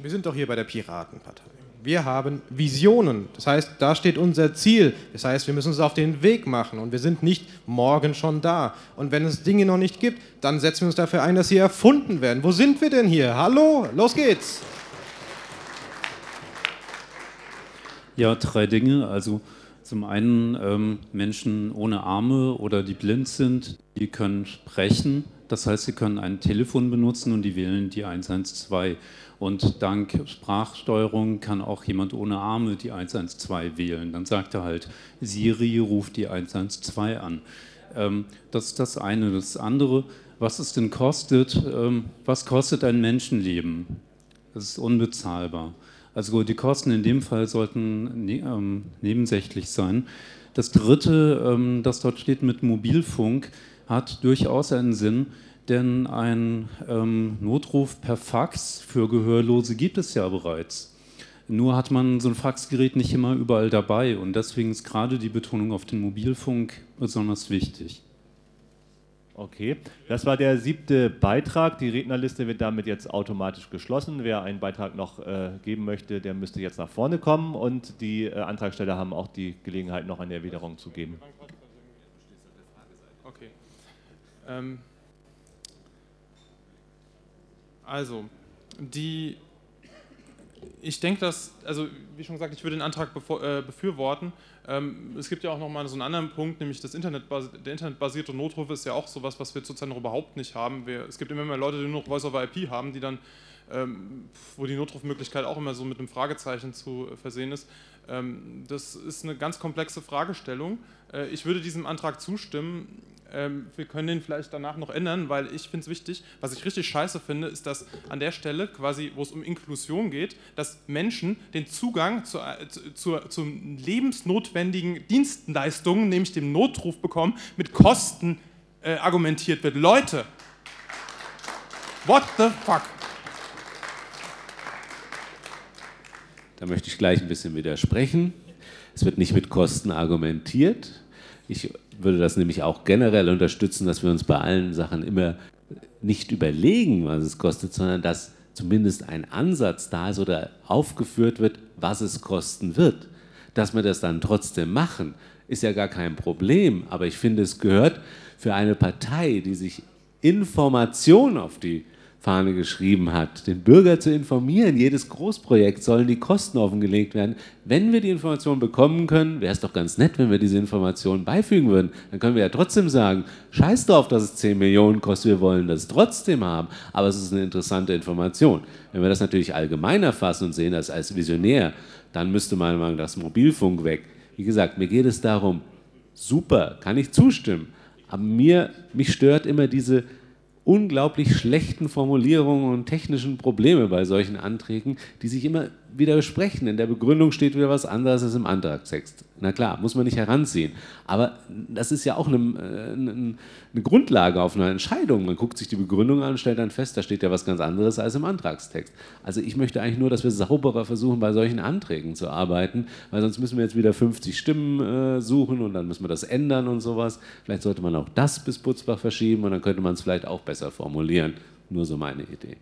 Wir sind doch hier bei der Piratenpartei. Wir haben Visionen. Das heißt, da steht unser Ziel. Das heißt, wir müssen uns auf den Weg machen und wir sind nicht morgen schon da. Und wenn es Dinge noch nicht gibt, dann setzen wir uns dafür ein, dass sie erfunden werden. Wo sind wir denn hier? Hallo, los geht's. Ja, drei Dinge. Also zum einen ähm, Menschen ohne Arme oder die blind sind, die können sprechen. Das heißt, sie können ein Telefon benutzen und die wählen die 112. Und dank Sprachsteuerung kann auch jemand ohne Arme die 112 wählen. Dann sagt er halt, Siri ruft die 112 an. Ähm, das ist das eine. Das andere, was es denn kostet, ähm, was kostet ein Menschenleben? Das ist unbezahlbar. Also die Kosten in dem Fall sollten ne, ähm, nebensächlich sein. Das dritte, das dort steht mit Mobilfunk, hat durchaus einen Sinn, denn ein ähm, Notruf per Fax für Gehörlose gibt es ja bereits. Nur hat man so ein Faxgerät nicht immer überall dabei und deswegen ist gerade die Betonung auf den Mobilfunk besonders wichtig. Okay, das war der siebte Beitrag. Die Rednerliste wird damit jetzt automatisch geschlossen. Wer einen Beitrag noch äh, geben möchte, der müsste jetzt nach vorne kommen und die äh, Antragsteller haben auch die Gelegenheit, noch eine Erwiderung zu geben. Okay. Ähm, also, die, ich denke, dass, also wie schon gesagt, ich würde den Antrag äh, befürworten. Ähm, es gibt ja auch noch mal so einen anderen Punkt, nämlich das Internet, der internetbasierte Notruf ist ja auch sowas, was wir zurzeit noch überhaupt nicht haben. Wir, es gibt immer mehr Leute, die nur noch Voice over IP haben, die dann, ähm, wo die Notrufmöglichkeit auch immer so mit einem Fragezeichen zu versehen ist. Ähm, das ist eine ganz komplexe Fragestellung. Äh, ich würde diesem Antrag zustimmen. Ähm, wir können den vielleicht danach noch ändern, weil ich finde es wichtig, was ich richtig scheiße finde, ist, dass an der Stelle quasi, wo es um Inklusion geht, dass Menschen den Zugang zu, äh, zu, zu lebensnotwendigen Dienstleistungen, nämlich dem Notruf bekommen, mit Kosten äh, argumentiert wird. Leute, what the fuck? Da möchte ich gleich ein bisschen widersprechen. Es wird nicht mit Kosten argumentiert. Ich würde das nämlich auch generell unterstützen, dass wir uns bei allen Sachen immer nicht überlegen, was es kostet, sondern dass zumindest ein Ansatz da ist oder aufgeführt wird, was es kosten wird. Dass wir das dann trotzdem machen, ist ja gar kein Problem. Aber ich finde, es gehört für eine Partei, die sich Information auf die Fahne geschrieben hat, den Bürger zu informieren. Jedes Großprojekt sollen die Kosten offengelegt werden. Wenn wir die Information bekommen können, wäre es doch ganz nett, wenn wir diese Informationen beifügen würden. Dann können wir ja trotzdem sagen, scheiß drauf, dass es 10 Millionen kostet, wir wollen das trotzdem haben. Aber es ist eine interessante Information. Wenn wir das natürlich allgemein erfassen und sehen das als Visionär, dann müsste meiner Meinung das Mobilfunk weg. Wie gesagt, mir geht es darum, super, kann ich zustimmen. Aber mir, mich stört immer diese unglaublich schlechten Formulierungen und technischen Probleme bei solchen Anträgen, die sich immer widersprechen. In der Begründung steht wieder was anderes als im Antragstext. Na klar, muss man nicht heranziehen. Aber das ist ja auch eine, äh, eine, eine, Grundlage auf eine Entscheidung. Man guckt sich die Begründung an und stellt dann fest, da steht ja was ganz anderes als im Antragstext. Also ich möchte eigentlich nur, dass wir sauberer versuchen, bei solchen Anträgen zu arbeiten, weil sonst müssen wir jetzt wieder 50 Stimmen äh, suchen und dann müssen wir das ändern und sowas. Vielleicht sollte man auch das bis Butzbach verschieben und dann könnte man es vielleicht auch besser formulieren. Nur so meine Idee.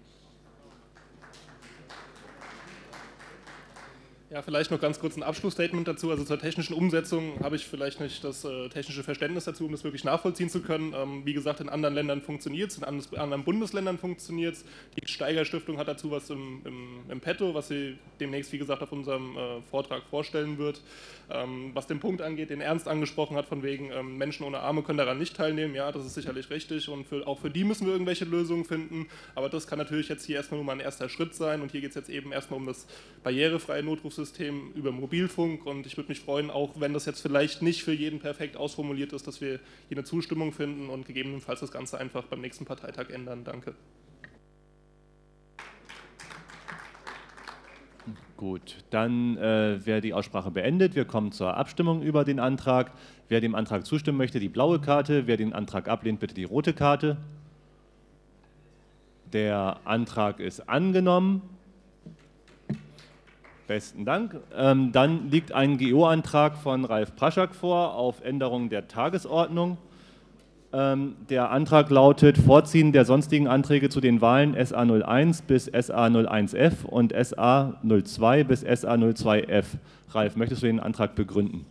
Ja, vielleicht noch ganz kurz ein Abschlussstatement dazu. Also zur technischen Umsetzung habe ich vielleicht nicht das äh, technische Verständnis dazu, um das wirklich nachvollziehen zu können. Ähm, wie gesagt, in anderen Ländern funktioniert es, in anderen Bundesländern funktioniert es. Die Steiger Stiftung hat dazu was im, im, im Petto, was sie demnächst, wie gesagt, auf unserem äh, Vortrag vorstellen wird. Ähm, was den Punkt angeht, den Ernst angesprochen hat, von wegen ähm, Menschen ohne Arme können daran nicht teilnehmen, ja, das ist sicherlich richtig und für, auch für die müssen wir irgendwelche Lösungen finden. Aber das kann natürlich jetzt hier erstmal nur mal ein erster Schritt sein und hier geht es jetzt eben erstmal um das barrierefreie Notruf Notrufsystem über Mobilfunk und ich würde mich freuen, auch wenn das jetzt vielleicht nicht für jeden perfekt ausformuliert ist, dass wir hier eine Zustimmung finden und gegebenenfalls das Ganze einfach beim nächsten Parteitag ändern. Danke. Gut, dann äh, wäre die Aussprache beendet. Wir kommen zur Abstimmung über den Antrag. Wer dem Antrag zustimmen möchte, die blaue Karte. Wer den Antrag ablehnt, bitte die rote Karte. Der Antrag ist angenommen. Besten Dank. Ähm, dann liegt ein GO-Antrag von Ralf Praschak vor auf Änderung der Tagesordnung. Ähm, der Antrag lautet Vorziehen der sonstigen Anträge zu den Wahlen SA01 bis SA01F und SA02 bis SA02F. Ralf, möchtest du den Antrag begründen?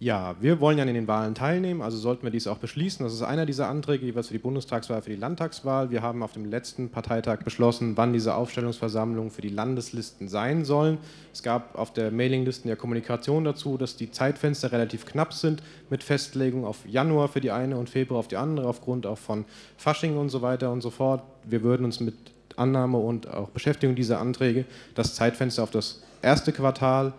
Ja, wir wollen ja in den Wahlen teilnehmen, also sollten wir dies auch beschließen. Das ist einer dieser Anträge, jeweils für die Bundestagswahl, für die Landtagswahl. Wir haben auf dem letzten Parteitag beschlossen, wann diese Aufstellungsversammlungen für die Landeslisten sein sollen. Es gab auf der Mailinglisten ja Kommunikation dazu, dass die Zeitfenster relativ knapp sind, mit Festlegung auf Januar für die eine und Februar auf die andere, aufgrund auch von Fasching und so weiter und so fort. Wir würden uns mit Annahme und auch Beschäftigung dieser Anträge das Zeitfenster auf das erste Quartal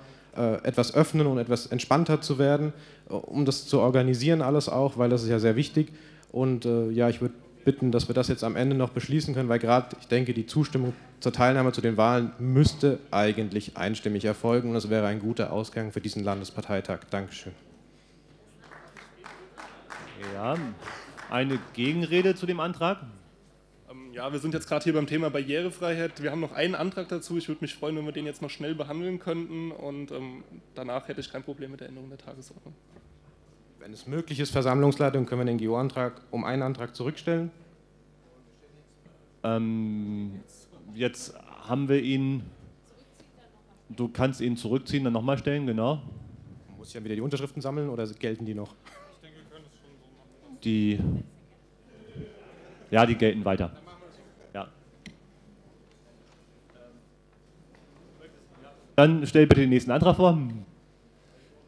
etwas öffnen und etwas entspannter zu werden, äh, um das zu organisieren alles auch, weil das ist ja sehr wichtig. Und äh, ja, ich würde bitten, dass wir das jetzt am Ende noch beschließen können, weil gerade, ich denke, die Zustimmung zur Teilnahme zu den Wahlen müsste eigentlich einstimmig erfolgen und das wäre ein guter Ausgang für diesen Landesparteitag. Dankeschön. Ja, Eine Gegenrede zu dem Antrag? Ja, wir sind jetzt gerade hier beim Thema Barrierefreiheit. Wir haben noch einen Antrag dazu. Ich würde mich freuen, wenn wir den jetzt noch schnell behandeln könnten. Und ähm, danach hätte ich kein Problem mit der Änderung der Tagesordnung. Wenn es möglich ist, Versammlungsleitung, können wir den GO-Antrag um einen Antrag zurückstellen. Ähm, jetzt haben wir ihn. Du kannst ihn zurückziehen, dann nochmal stellen, genau. Muss ich ja wieder die Unterschriften sammeln oder gelten die noch? Die. Ja, die gelten weiter. Dann stell bitte den nächsten Antrag vor.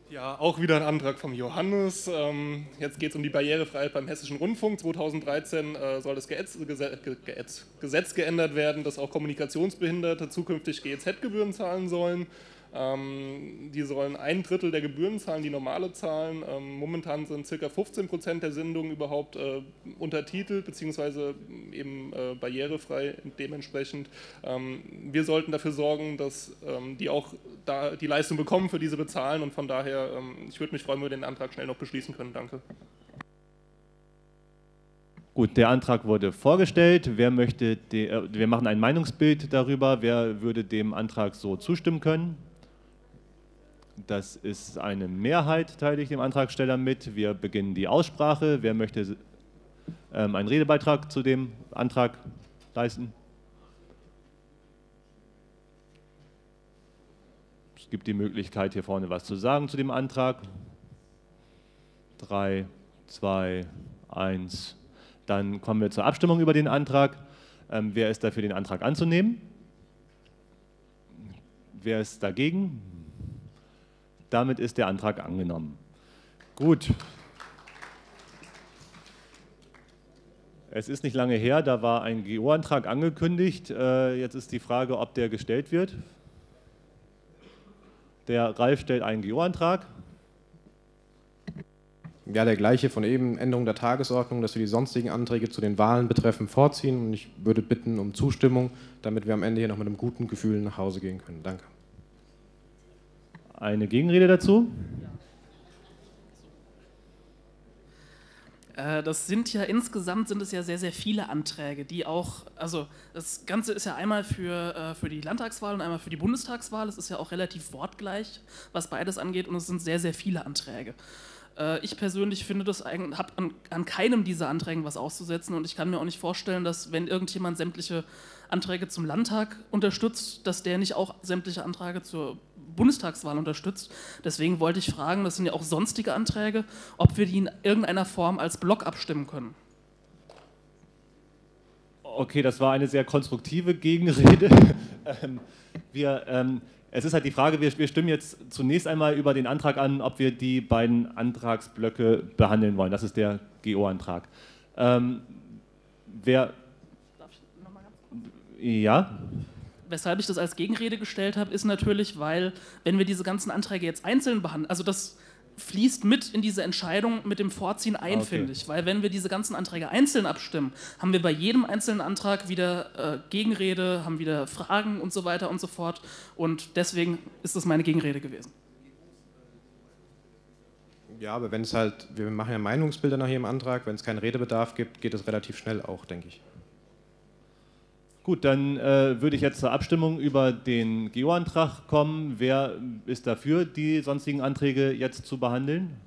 Ja, auch wieder ein Antrag vom Johannes. Ähm, jetzt geht es um die Barrierefreiheit beim Hessischen Rundfunk. 2013 äh, soll das Gesetz, Gesetz geändert werden, dass auch Kommunikationsbehinderte zukünftig GEZ-Gebühren zahlen sollen. Ähm, die sollen ein Drittel der Gebühren zahlen, die normale zahlen. Ähm, momentan sind ca. 15 Prozent der Sendungen überhaupt äh, untertitelt bzw. eben äh, barrierefrei dementsprechend. Ähm, wir sollten dafür sorgen, dass die auch da die Leistung bekommen, für diese bezahlen und von daher, ich würde mich freuen, wenn wir den Antrag schnell noch beschließen können. Danke. Gut, der Antrag wurde vorgestellt. Wer möchte, äh, wir machen ein Meinungsbild darüber. Wer würde dem Antrag so zustimmen können? Das ist eine Mehrheit, teile ich dem Antragsteller mit. Wir beginnen die Aussprache. Wer möchte ähm, einen Redebeitrag zu dem Antrag leisten? Es gibt die Möglichkeit, hier vorne was zu sagen zu dem Antrag. Drei, zwei, eins. Dann kommen wir zur Abstimmung über den Antrag. Ähm, wer ist dafür, den Antrag anzunehmen? Wer ist dagegen? Damit ist der Antrag angenommen. Gut. Es ist nicht lange her, da war ein GO-Antrag angekündigt. Äh, Jetzt ist die Frage, ob der gestellt wird. Der Ralf stellt einen GO-Antrag. Ja, der gleiche von eben, Änderung der Tagesordnung, dass wir die sonstigen Anträge zu den Wahlen betreffen vorziehen. Und ich würde bitten um Zustimmung, damit wir am Ende hier noch mit einem guten Gefühl nach Hause gehen können. Danke. Eine Gegenrede dazu? Äh, Das sind ja insgesamt sind es ja sehr, sehr viele Anträge, die auch, also das Ganze ist ja einmal für, äh, für die Landtagswahl und einmal für die Bundestagswahl. Es ist ja auch relativ wortgleich, was beides angeht, und es sind sehr, sehr viele Anträge. Äh, Ich persönlich finde das eigentlich, habe an, an keinem dieser Anträgen was auszusetzen und ich kann mir auch nicht vorstellen, dass wenn irgendjemand sämtliche Anträge zum Landtag unterstützt, dass der nicht auch sämtliche Anträge zur Bundestagswahl unterstützt. Deswegen wollte ich fragen, das sind ja auch sonstige Anträge, ob wir die in irgendeiner Form als Block abstimmen können. Okay, das war eine sehr konstruktive Gegenrede. Ähm, wir, ähm, es ist halt die Frage, wir, wir stimmen jetzt zunächst einmal über den Antrag an, ob wir die beiden Antragsblöcke behandeln wollen. Das ist der GO-Antrag. Ähm, wer. Ja? Weshalb ich das als Gegenrede gestellt habe, ist natürlich, weil, wenn wir diese ganzen Anträge jetzt einzeln behandeln, also das fließt mit in diese Entscheidung mit dem Vorziehen ein, Okay. finde ich. Weil wenn wir diese ganzen Anträge einzeln abstimmen, haben wir bei jedem einzelnen Antrag wieder äh, Gegenrede, haben wieder Fragen und so weiter und so fort. Und deswegen ist das meine Gegenrede gewesen. Ja, aber wenn es halt, wir machen ja Meinungsbilder nach jedem Antrag, wenn es keinen Redebedarf gibt, geht es relativ schnell auch, denke ich. Gut, dann äh, würde ich jetzt zur Abstimmung über den GEO-Antrag kommen. Wer ist dafür, die sonstigen Anträge jetzt zu behandeln?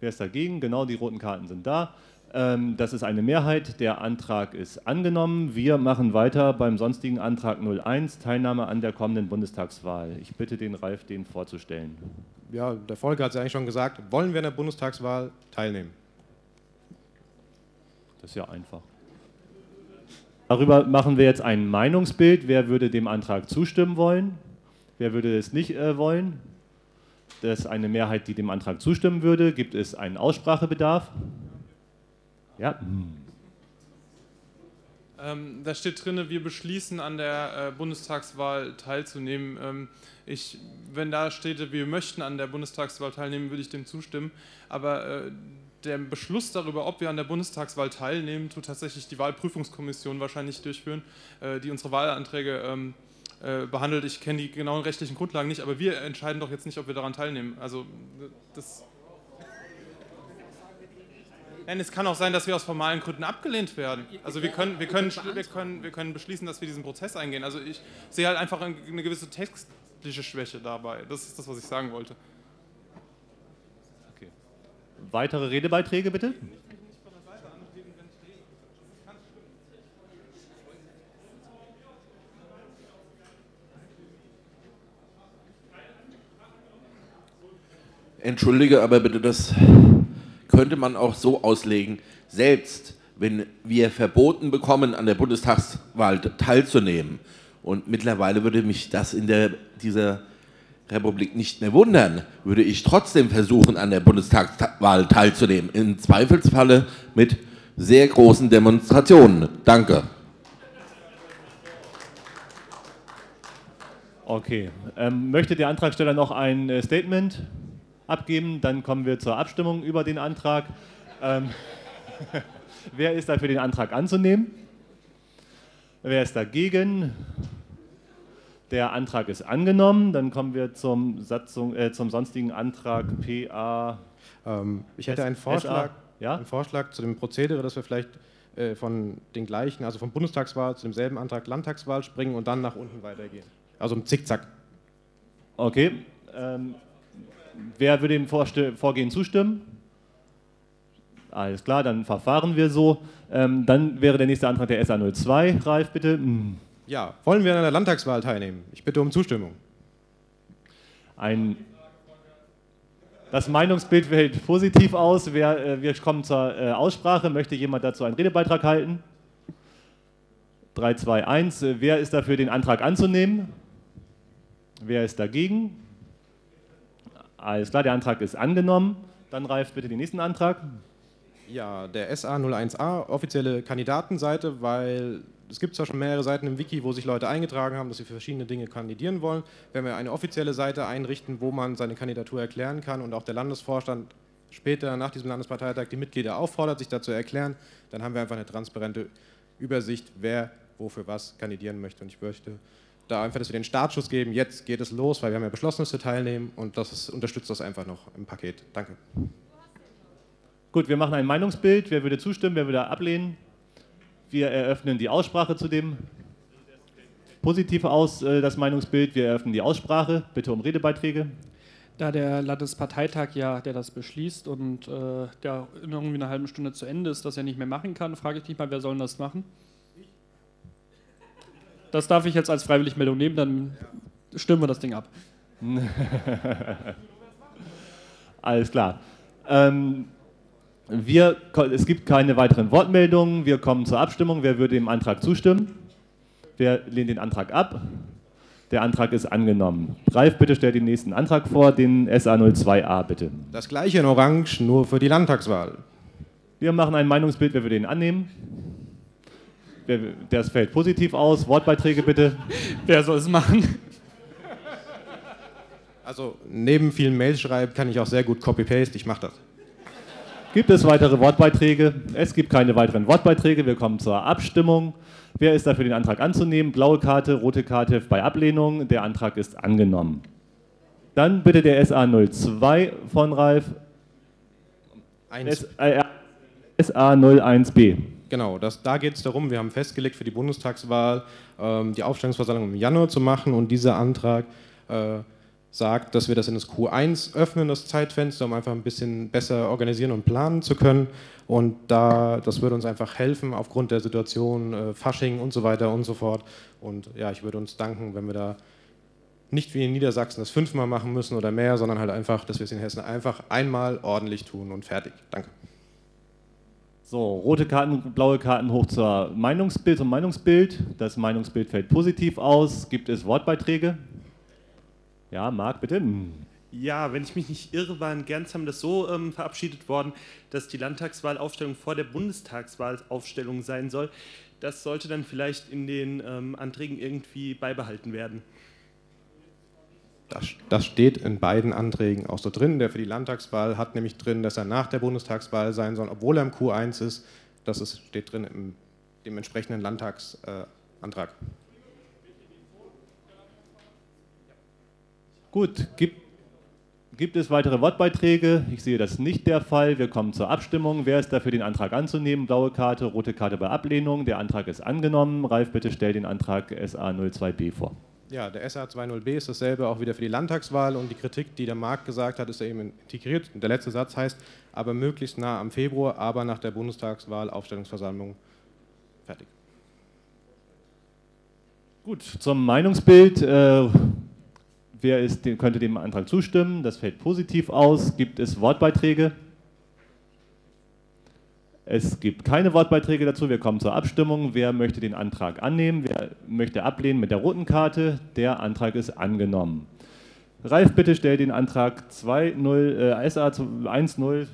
Wer ist dagegen? Genau, die roten Karten sind da. Ähm, das ist eine Mehrheit. Der Antrag ist angenommen. Wir machen weiter beim sonstigen Antrag 01, Teilnahme an der kommenden Bundestagswahl. Ich bitte den Ralf, den vorzustellen. Ja, der Volker hat es ja eigentlich schon gesagt, wollen wir an der Bundestagswahl teilnehmen? Das ist ja einfach. Darüber machen wir jetzt ein Meinungsbild. Wer würde dem Antrag zustimmen wollen? Wer würde es nicht äh, wollen? Das ist eine Mehrheit, die dem Antrag zustimmen würde. Gibt es einen Aussprachebedarf? Ja. Ähm, da steht drin, wir beschließen, an der äh, Bundestagswahl teilzunehmen. Ähm, ich, wenn da steht, wir möchten an der Bundestagswahl teilnehmen, würde ich dem zustimmen. Aber äh, der Beschluss darüber, ob wir an der Bundestagswahl teilnehmen, tut tatsächlich die Wahlprüfungskommission wahrscheinlich durchführen, äh, die unsere Wahlanträge ähm, äh, behandelt. Ich kenne die genauen rechtlichen Grundlagen nicht, aber wir entscheiden doch jetzt nicht, ob wir daran teilnehmen. Also das Nein, es kann auch sein, dass wir aus formalen Gründen abgelehnt werden. Also wir können, wir können, wir können, wir können beschließen, dass wir diesen Prozess eingehen. Also ich sehe halt einfach eine gewisse textliche Schwäche dabei. Das ist das, was ich sagen wollte. Weitere Redebeiträge bitte? Entschuldige, aber bitte, das könnte man auch so auslegen. Selbst wenn wir verboten bekommen, an der Bundestagswahl teilzunehmen, und mittlerweile würde mich das in der, dieser Republik nicht mehr wundern, würde ich trotzdem versuchen, an der Bundestagswahl teilzunehmen. Im Zweifelsfalle mit sehr großen Demonstrationen. Danke. Okay. Ähm, möchte der Antragsteller noch ein äh, Statement abgeben? Dann kommen wir zur Abstimmung über den Antrag. Ähm, wer ist dafür, den Antrag anzunehmen? Wer ist dagegen? Der Antrag ist angenommen. Dann kommen wir zum, Satzung, äh, zum sonstigen Antrag PA. Ähm, ich hätte einen Vorschlag, ja? einen Vorschlag zu dem Prozedere, dass wir vielleicht äh, von den gleichen, also von Bundestagswahl zu demselben Antrag Landtagswahl springen und dann nach unten weitergehen. Also im Zickzack. Okay. Ähm, wer würde dem Vorste Vorgehen zustimmen? Alles klar, dann verfahren wir so. Ähm, dann wäre der nächste Antrag der SA02. Ralf, bitte. Hm. Ja, wollen wir an der Landtagswahl teilnehmen? Ich bitte um Zustimmung. Ein das Meinungsbild fällt positiv aus. Wir, äh, wir kommen zur äh, Aussprache. Möchte jemand dazu einen Redebeitrag halten? 3, 2, 1. Wer ist dafür, den Antrag anzunehmen? Wer ist dagegen? Alles klar, der Antrag ist angenommen. Dann reift bitte den nächsten Antrag. Ja, der SA01A, offizielle Kandidatenseite, weil es gibt zwar schon mehrere Seiten im Wiki, wo sich Leute eingetragen haben, dass sie für verschiedene Dinge kandidieren wollen. Wenn wir eine offizielle Seite einrichten, wo man seine Kandidatur erklären kann und auch der Landesvorstand später nach diesem Landesparteitag die Mitglieder auffordert, sich dazu erklären, dann haben wir einfach eine transparente Übersicht, wer wofür was kandidieren möchte. Und ich möchte da einfach, dass wir den Startschuss geben. Jetzt geht es los, weil wir haben ja beschlossen, dass wir teilnehmen und das ist, unterstützt das einfach noch im Paket. Danke. Gut, wir machen ein Meinungsbild. Wer würde zustimmen, wer würde ablehnen? Wir eröffnen die Aussprache zu dem. Positiv aus äh, das Meinungsbild. Wir eröffnen die Aussprache. Bitte um Redebeiträge. Da der Landesparteitag ja, der das beschließt und äh, der in irgendwie einer halben Stunde zu Ende ist, das er nicht mehr machen kann, frage ich dich mal, wer soll das machen? Das darf ich jetzt als Freiwilligmeldung nehmen, dann stimmen wir das Ding ab. Alles klar. Ähm, wir, es gibt keine weiteren Wortmeldungen. Wir kommen zur Abstimmung. Wer würde dem Antrag zustimmen? Wer lehnt den Antrag ab? Der Antrag ist angenommen. Ralf, bitte stell den nächsten Antrag vor, den SA02a, bitte. Das gleiche in Orange, nur für die Landtagswahl. Wir machen ein Meinungsbild. Wer würde den annehmen? Das fällt positiv aus. Wortbeiträge bitte. Wer soll es machen? Also neben vielen Mails schreiben kann ich auch sehr gut Copy-Paste. Ich mache das. Gibt es weitere Wortbeiträge? Es gibt keine weiteren Wortbeiträge. Wir kommen zur Abstimmung. Wer ist dafür, den Antrag anzunehmen? Blaue Karte, rote Karte bei Ablehnung. Der Antrag ist angenommen. Dann bitte der SA02 von Ralf. SA01b. Äh, genau, das, da geht es darum, wir haben festgelegt für die Bundestagswahl ähm, die Aufstellungsversammlung im Januar zu machen und dieser Antrag äh, sagt, dass wir das in das Q1 öffnen, das Zeitfenster, um einfach ein bisschen besser organisieren und planen zu können. Und da, das würde uns einfach helfen aufgrund der Situation, äh, Fasching und so weiter und so fort. Und ja, ich würde uns danken, wenn wir da nicht wie in Niedersachsen das fünfmal machen müssen oder mehr, sondern halt einfach, dass wir es in Hessen einfach einmal ordentlich tun und fertig. Danke. So, rote Karten, blaue Karten hoch zur Meinungsbild, zum Meinungsbild. Das Meinungsbild fällt positiv aus. Gibt es Wortbeiträge? Ja, Marc, bitte. Ja, wenn ich mich nicht irre, war in Gernsheim das so ähm, verabschiedet worden, dass die Landtagswahlaufstellung vor der Bundestagswahlaufstellung sein soll. Das sollte dann vielleicht in den ähm, Anträgen irgendwie beibehalten werden. Das, das, steht in beiden Anträgen auch so drin. Der für die Landtagswahl hat nämlich drin, dass er nach der Bundestagswahl sein soll, obwohl er im Q1 ist. Das ist, steht drin im dem entsprechenden Landtagsantrag. Äh, Gut, gibt, Gibt es weitere Wortbeiträge? Ich sehe das nicht der Fall. Wir kommen zur Abstimmung. Wer ist dafür, den Antrag anzunehmen? Blaue Karte, rote Karte bei Ablehnung. Der Antrag ist angenommen. Ralf, bitte stell den Antrag SA02b vor. Ja, der SA20b ist dasselbe auch wieder für die Landtagswahl und die Kritik, die der Markt gesagt hat, ist ja eben integriert. Der letzte Satz heißt, aber möglichst nah am Februar, aber nach der Bundestagswahl, Aufstellungsversammlung. Fertig. Gut, zum Meinungsbild. Äh, wer ist, könnte dem Antrag zustimmen? Das fällt positiv aus. Gibt es Wortbeiträge? Es gibt keine Wortbeiträge dazu. Wir kommen zur Abstimmung. Wer möchte den Antrag annehmen? Wer möchte ablehnen mit der roten Karte? Der Antrag ist angenommen. Ralf, bitte stell den Antrag 20, äh, SA 1021,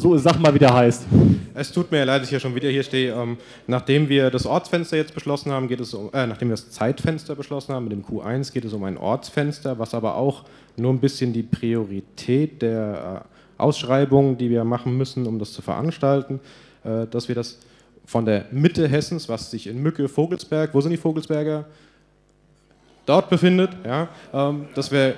so sag mal, wie der heißt. Es tut mir leid, dass ich hier schon wieder hier stehe. Ähm, nachdem wir das Ortsfenster jetzt beschlossen haben, geht es um, äh, nachdem wir das Zeitfenster beschlossen haben mit dem Q1, geht es um ein Ortsfenster, was aber auch nur ein bisschen die Priorität der äh, Ausschreibungen, die wir machen müssen, um das zu veranstalten, äh, dass wir das von der Mitte Hessens, was sich in Mücke, Vogelsberg, wo sind die Vogelsberger? Dort befindet, ja, ähm, dass wir,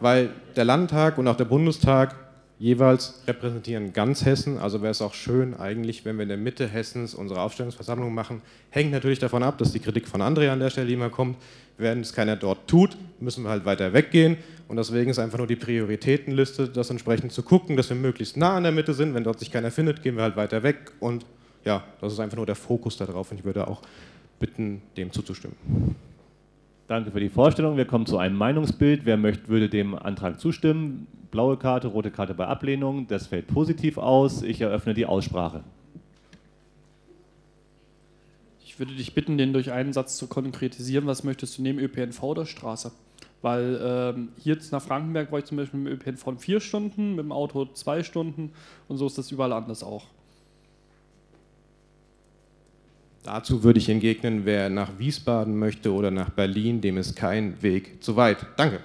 weil der Landtag und auch der Bundestag jeweils repräsentieren ganz Hessen, also wäre es auch schön eigentlich, wenn wir in der Mitte Hessens unsere Aufstellungsversammlung machen. Hängt natürlich davon ab, dass die Kritik von Andrea an der Stelle immer kommt. Wenn es keiner dort tut, müssen wir halt weiter weggehen und deswegen ist einfach nur die Prioritätenliste, das entsprechend zu gucken, dass wir möglichst nah an der Mitte sind. Wenn dort sich keiner findet, gehen wir halt weiter weg und ja, das ist einfach nur der Fokus darauf und ich würde auch bitten, dem zuzustimmen. Danke für die Vorstellung. Wir kommen zu einem Meinungsbild. Wer möchte, würde dem Antrag zustimmen? Blaue Karte, rote Karte bei Ablehnung. Das fällt positiv aus. Ich eröffne die Aussprache. Ich würde dich bitten, den durch einen Satz zu konkretisieren. Was möchtest du nehmen, ÖPNV oder Straße? Weil ähm, hier nach Frankenberg brauche ich zum Beispiel mit dem ÖPNV vier Stunden, mit dem Auto zwei Stunden und so ist das überall anders auch. Dazu würde ich entgegnen, wer nach Wiesbaden möchte oder nach Berlin, dem ist kein Weg zu weit. Danke.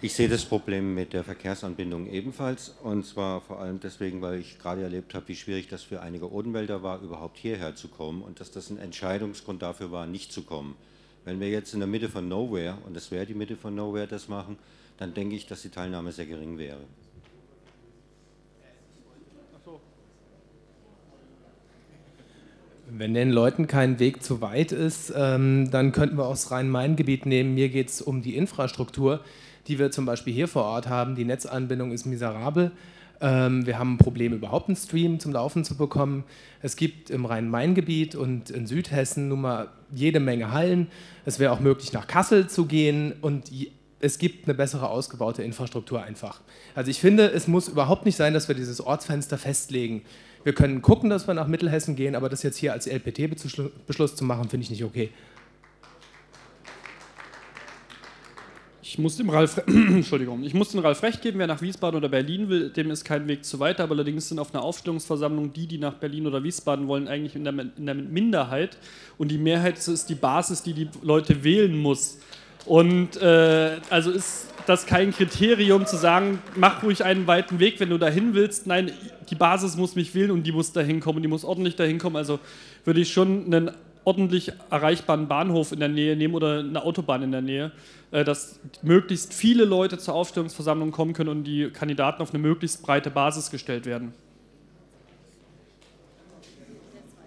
Ich sehe das Problem mit der Verkehrsanbindung ebenfalls und zwar vor allem deswegen, weil ich gerade erlebt habe, wie schwierig das für einige Odenwälder war, überhaupt hierher zu kommen und dass das ein Entscheidungsgrund dafür war, nicht zu kommen. Wenn wir jetzt in der Mitte von Nowhere, und das wäre die Mitte von Nowhere, das machen, dann denke ich, dass die Teilnahme sehr gering wäre. Wenn den Leuten kein Weg zu weit ist, ähm, dann könnten wir auch das Rhein-Main-Gebiet nehmen. Mir geht es um die Infrastruktur, die wir zum Beispiel hier vor Ort haben. Die Netzanbindung ist miserabel. Ähm, wir haben ein Problem, überhaupt einen Stream zum Laufen zu bekommen. Es gibt im Rhein-Main-Gebiet und in Südhessen nun mal jede Menge Hallen. Es wäre auch möglich, nach Kassel zu gehen und es gibt eine bessere ausgebaute Infrastruktur einfach. Also ich finde, es muss überhaupt nicht sein, dass wir dieses Ortsfenster festlegen. Wir können gucken, dass wir nach Mittelhessen gehen, aber das jetzt hier als LPT-Beschluss zu machen, finde ich nicht okay. Ich muss dem Ralf, Entschuldigung, ich muss dem Ralf recht geben, wer nach Wiesbaden oder Berlin will, dem ist kein Weg zu weit, aber allerdings sind auf einer Aufstellungsversammlung die, die nach Berlin oder Wiesbaden wollen, eigentlich in der, in der Minderheit und die Mehrheit ist die Basis, die die Leute wählen muss. Und äh, also ist das kein Kriterium zu sagen, mach ruhig einen weiten Weg, wenn du dahin willst. Nein, die Basis muss mich wählen und die muss dahin kommen, die muss ordentlich dahin kommen. Also würde ich schon einen ordentlich erreichbaren Bahnhof in der Nähe nehmen oder eine Autobahn in der Nähe, äh, dass möglichst viele Leute zur Aufstellungsversammlung kommen können und die Kandidaten auf eine möglichst breite Basis gestellt werden.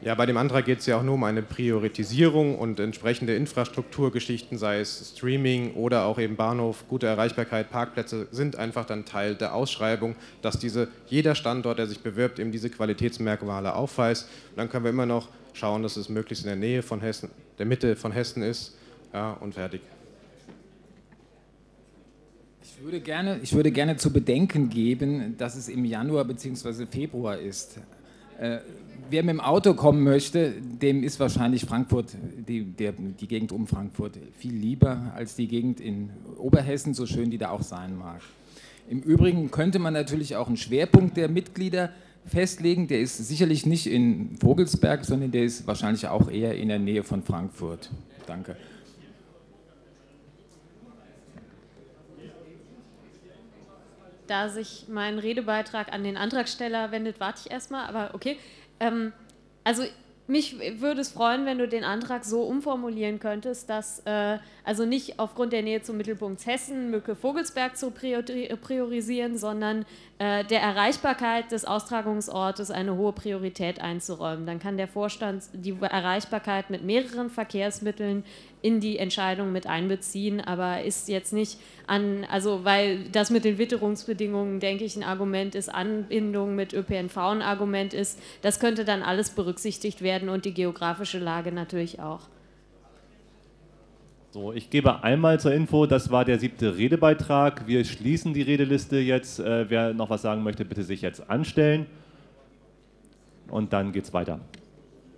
Ja, bei dem Antrag geht es ja auch nur um eine Priorisierung und entsprechende Infrastrukturgeschichten, sei es Streaming oder auch eben Bahnhof, gute Erreichbarkeit, Parkplätze sind einfach dann Teil der Ausschreibung, dass diese, jeder Standort, der sich bewirbt, eben diese Qualitätsmerkmale aufweist. Und dann können wir immer noch schauen, dass es möglichst in der Nähe von Hessen, der Mitte von Hessen ist ja, und fertig. Ich würde, gerne, ich würde gerne zu bedenken geben, dass es im Januar bzw. Februar ist. Äh, wer mit dem Auto kommen möchte, dem ist wahrscheinlich Frankfurt, die, der, die Gegend um Frankfurt, viel lieber als die Gegend in Oberhessen, so schön die da auch sein mag. Im Übrigen könnte man natürlich auch einen Schwerpunkt der Mitglieder festlegen. Der ist sicherlich nicht in Vogelsberg, sondern der ist wahrscheinlich auch eher in der Nähe von Frankfurt. Danke. Da sich mein Redebeitrag an den Antragsteller wendet, warte ich erstmal, aber okay. Ähm, also mich würde es freuen, wenn du den Antrag so umformulieren könntest, dass äh, also nicht aufgrund der Nähe zum Mittelpunkt Hessen Mücke Vogelsberg zu priorisieren, sondern äh, der Erreichbarkeit des Austragungsortes eine hohe Priorität einzuräumen. Dann kann der Vorstand die Erreichbarkeit mit mehreren Verkehrsmitteln in die Entscheidung mit einbeziehen, aber ist jetzt nicht an, also weil das mit den Witterungsbedingungen, denke ich, ein Argument ist, Anbindung mit ÖPNV ein Argument ist, das könnte dann alles berücksichtigt werden und die geografische Lage natürlich auch. So, ich gebe einmal zur Info, das war der siebte Redebeitrag. Wir schließen die Redeliste jetzt. Äh, wer noch was sagen möchte, bitte sich jetzt anstellen. Und dann geht es weiter.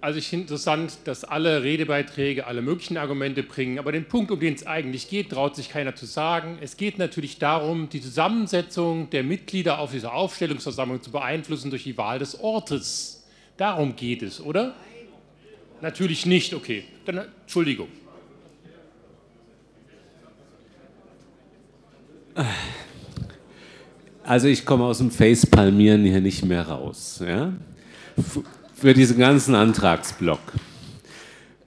Also ich finde interessant, dass alle Redebeiträge alle möglichen Argumente bringen, aber den Punkt, um den es eigentlich geht, traut sich keiner zu sagen. Es geht natürlich darum, die Zusammensetzung der Mitglieder auf dieser Aufstellungsversammlung zu beeinflussen durch die Wahl des Ortes. Darum geht es, oder? Natürlich nicht, okay. Dann Entschuldigung. Also ich komme aus dem Facepalmieren hier nicht mehr raus. Ja? Für diesen ganzen Antragsblock.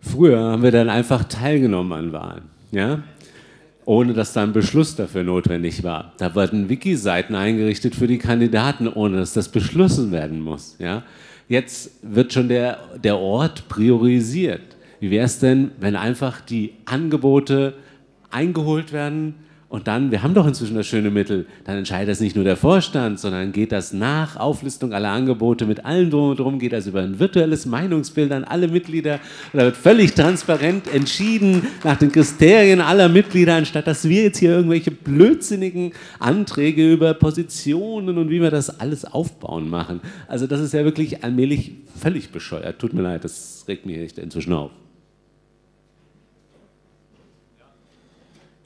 Früher haben wir dann einfach teilgenommen an Wahlen, ja? ohne dass da ein Beschluss dafür notwendig war. Da wurden Wiki-Seiten eingerichtet für die Kandidaten, ohne dass das beschlossen werden muss. Ja? Jetzt wird schon der, der Ort priorisiert. Wie wäre es denn, wenn einfach die Angebote eingeholt werden, und dann, wir haben doch inzwischen das schöne Mittel, dann entscheidet das nicht nur der Vorstand, sondern geht das nach Auflistung aller Angebote mit allen drum und drum, geht das über ein virtuelles Meinungsbild an alle Mitglieder. da wird völlig transparent entschieden nach den Kriterien aller Mitglieder, anstatt dass wir jetzt hier irgendwelche blödsinnigen Anträge über Positionen und wie wir das alles aufbauen machen. Also das ist ja wirklich allmählich völlig bescheuert. Tut mir leid, das regt mich inzwischen auf.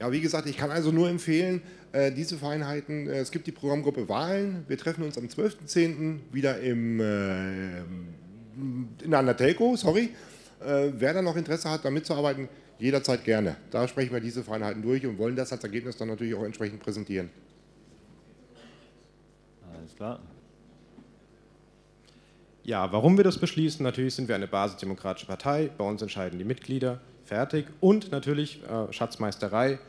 Ja, wie gesagt, ich kann also nur empfehlen, äh, diese Feinheiten, äh, es gibt die Programmgruppe Wahlen, wir treffen uns am 12.10. wieder im, äh, in der Anatelco, sorry. Wer da noch Interesse hat, da mitzuarbeiten, jederzeit gerne. Da sprechen wir diese Feinheiten durch und wollen das als Ergebnis dann natürlich auch entsprechend präsentieren. Alles klar. Ja, warum wir das beschließen? Natürlich sind wir eine basisdemokratische Partei. Bei uns entscheiden die Mitglieder. Fertig. Und natürlich äh, Schatzmeisterei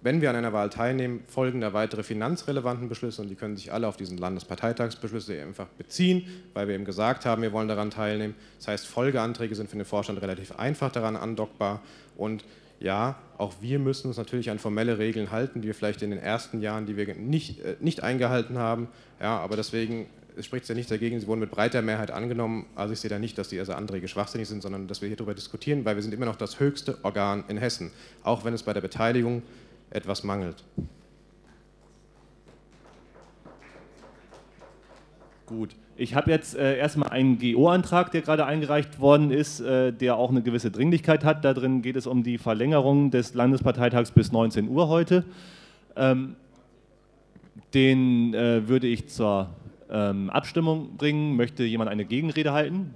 wenn wir an einer Wahl teilnehmen, folgen da weitere finanzrelevanten Beschlüsse und die können sich alle auf diesen Landesparteitagsbeschlüsse einfach beziehen, weil wir eben gesagt haben, wir wollen daran teilnehmen. Das heißt, Folgeanträge sind für den Vorstand relativ einfach daran andockbar und ja, auch wir müssen uns natürlich an formelle Regeln halten, die wir vielleicht in den ersten Jahren, die wir nicht, äh, nicht eingehalten haben. Ja, aber deswegen es spricht ja nicht dagegen, sie wurden mit breiter Mehrheit angenommen. Also ich sehe da nicht, dass die also Anträge schwachsinnig sind, sondern dass wir hier darüber diskutieren, weil wir sind immer noch das höchste Organ in Hessen, auch wenn es bei der Beteiligung etwas mangelt. Gut. Ich habe jetzt äh, erstmal einen GO-Antrag, der gerade eingereicht worden ist, äh, der auch eine gewisse Dringlichkeit hat. Da drin geht es um die Verlängerung des Landesparteitags bis 19 Uhr heute. Ähm, den äh, würde ich zur ähm, Abstimmung bringen. Möchte jemand eine Gegenrede halten?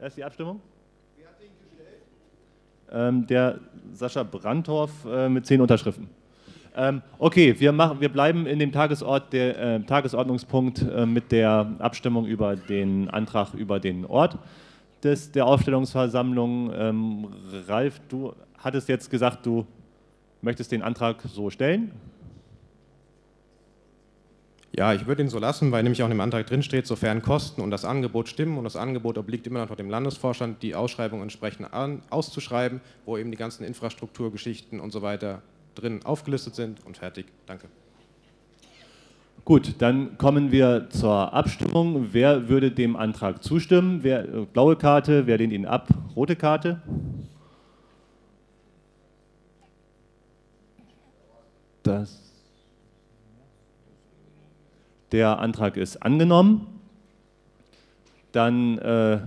Erst die Abstimmung? Ähm, der Sascha Brandorf äh, mit zehn Unterschriften. Ähm, okay, wir, machen, wir bleiben in dem Tagesort der, äh, Tagesordnungspunkt äh, mit der Abstimmung über den Antrag über den Ort des, der Aufstellungsversammlung. Ähm, Ralf, du hattest jetzt gesagt, du möchtest den Antrag so stellen. Ja, ich würde ihn so lassen, weil nämlich auch in dem Antrag drinsteht, sofern Kosten und das Angebot stimmen und das Angebot obliegt immer noch dem Landesvorstand, die Ausschreibung entsprechend an, auszuschreiben, wo eben die ganzen Infrastrukturgeschichten und so weiter drin aufgelistet sind und fertig. Danke. Gut, dann kommen wir zur Abstimmung. Wer würde dem Antrag zustimmen? Wer, äh, blaue Karte, wer lehnt ihn ab? Rote Karte? Das der Antrag ist angenommen. Dann äh,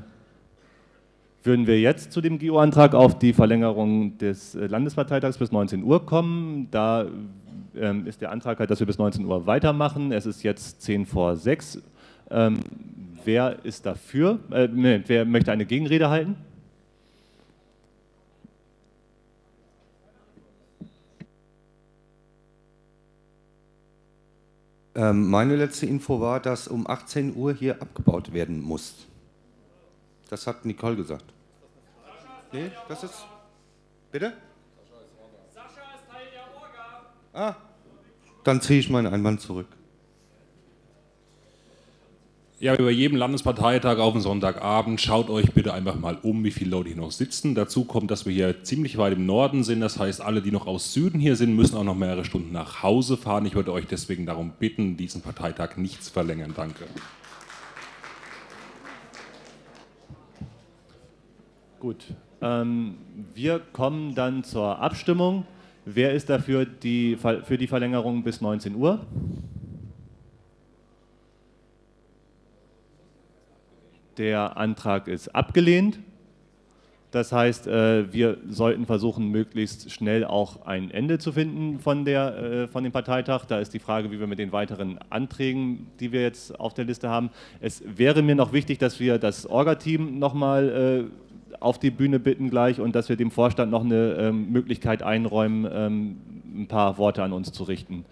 würden wir jetzt zu dem GO-Antrag auf die Verlängerung des äh, Landesparteitags bis 19 Uhr kommen. Da ähm, ist der Antrag halt, dass wir bis 19 Uhr weitermachen. Es ist jetzt 10 vor 6. Ähm, wer ist dafür? Äh, nee, wer möchte eine Gegenrede halten? Ähm, meine letzte Info war, dass um 18 Uhr hier abgebaut werden muss. Das hat Nicole gesagt. Nee, das ist. Bitte? Ah, dann ziehe ich meinen Einwand zurück. Ja, über jedem Landesparteitag auf den Sonntagabend schaut euch bitte einfach mal um, wie viele Leute hier noch sitzen. Dazu kommt, dass wir hier ziemlich weit im Norden sind. Das heißt, alle, die noch aus Süden hier sind, müssen auch noch mehrere Stunden nach Hause fahren. Ich würde euch deswegen darum bitten, diesen Parteitag nicht zu verlängern. Danke. Gut, ähm, wir kommen dann zur Abstimmung. Wer ist dafür die, für die Verlängerung bis 19 Uhr? Der Antrag ist abgelehnt. Das heißt, äh, wir sollten versuchen, möglichst schnell auch ein Ende zu finden von, der, äh, von dem Parteitag. Da ist die Frage, wie wir mit den weiteren Anträgen, die wir jetzt auf der Liste haben. Es wäre mir noch wichtig, dass wir das Orga-Team nochmal äh, auf die Bühne bitten gleich und dass wir dem Vorstand noch eine ähm, Möglichkeit einräumen, ähm, ein paar Worte an uns zu richten.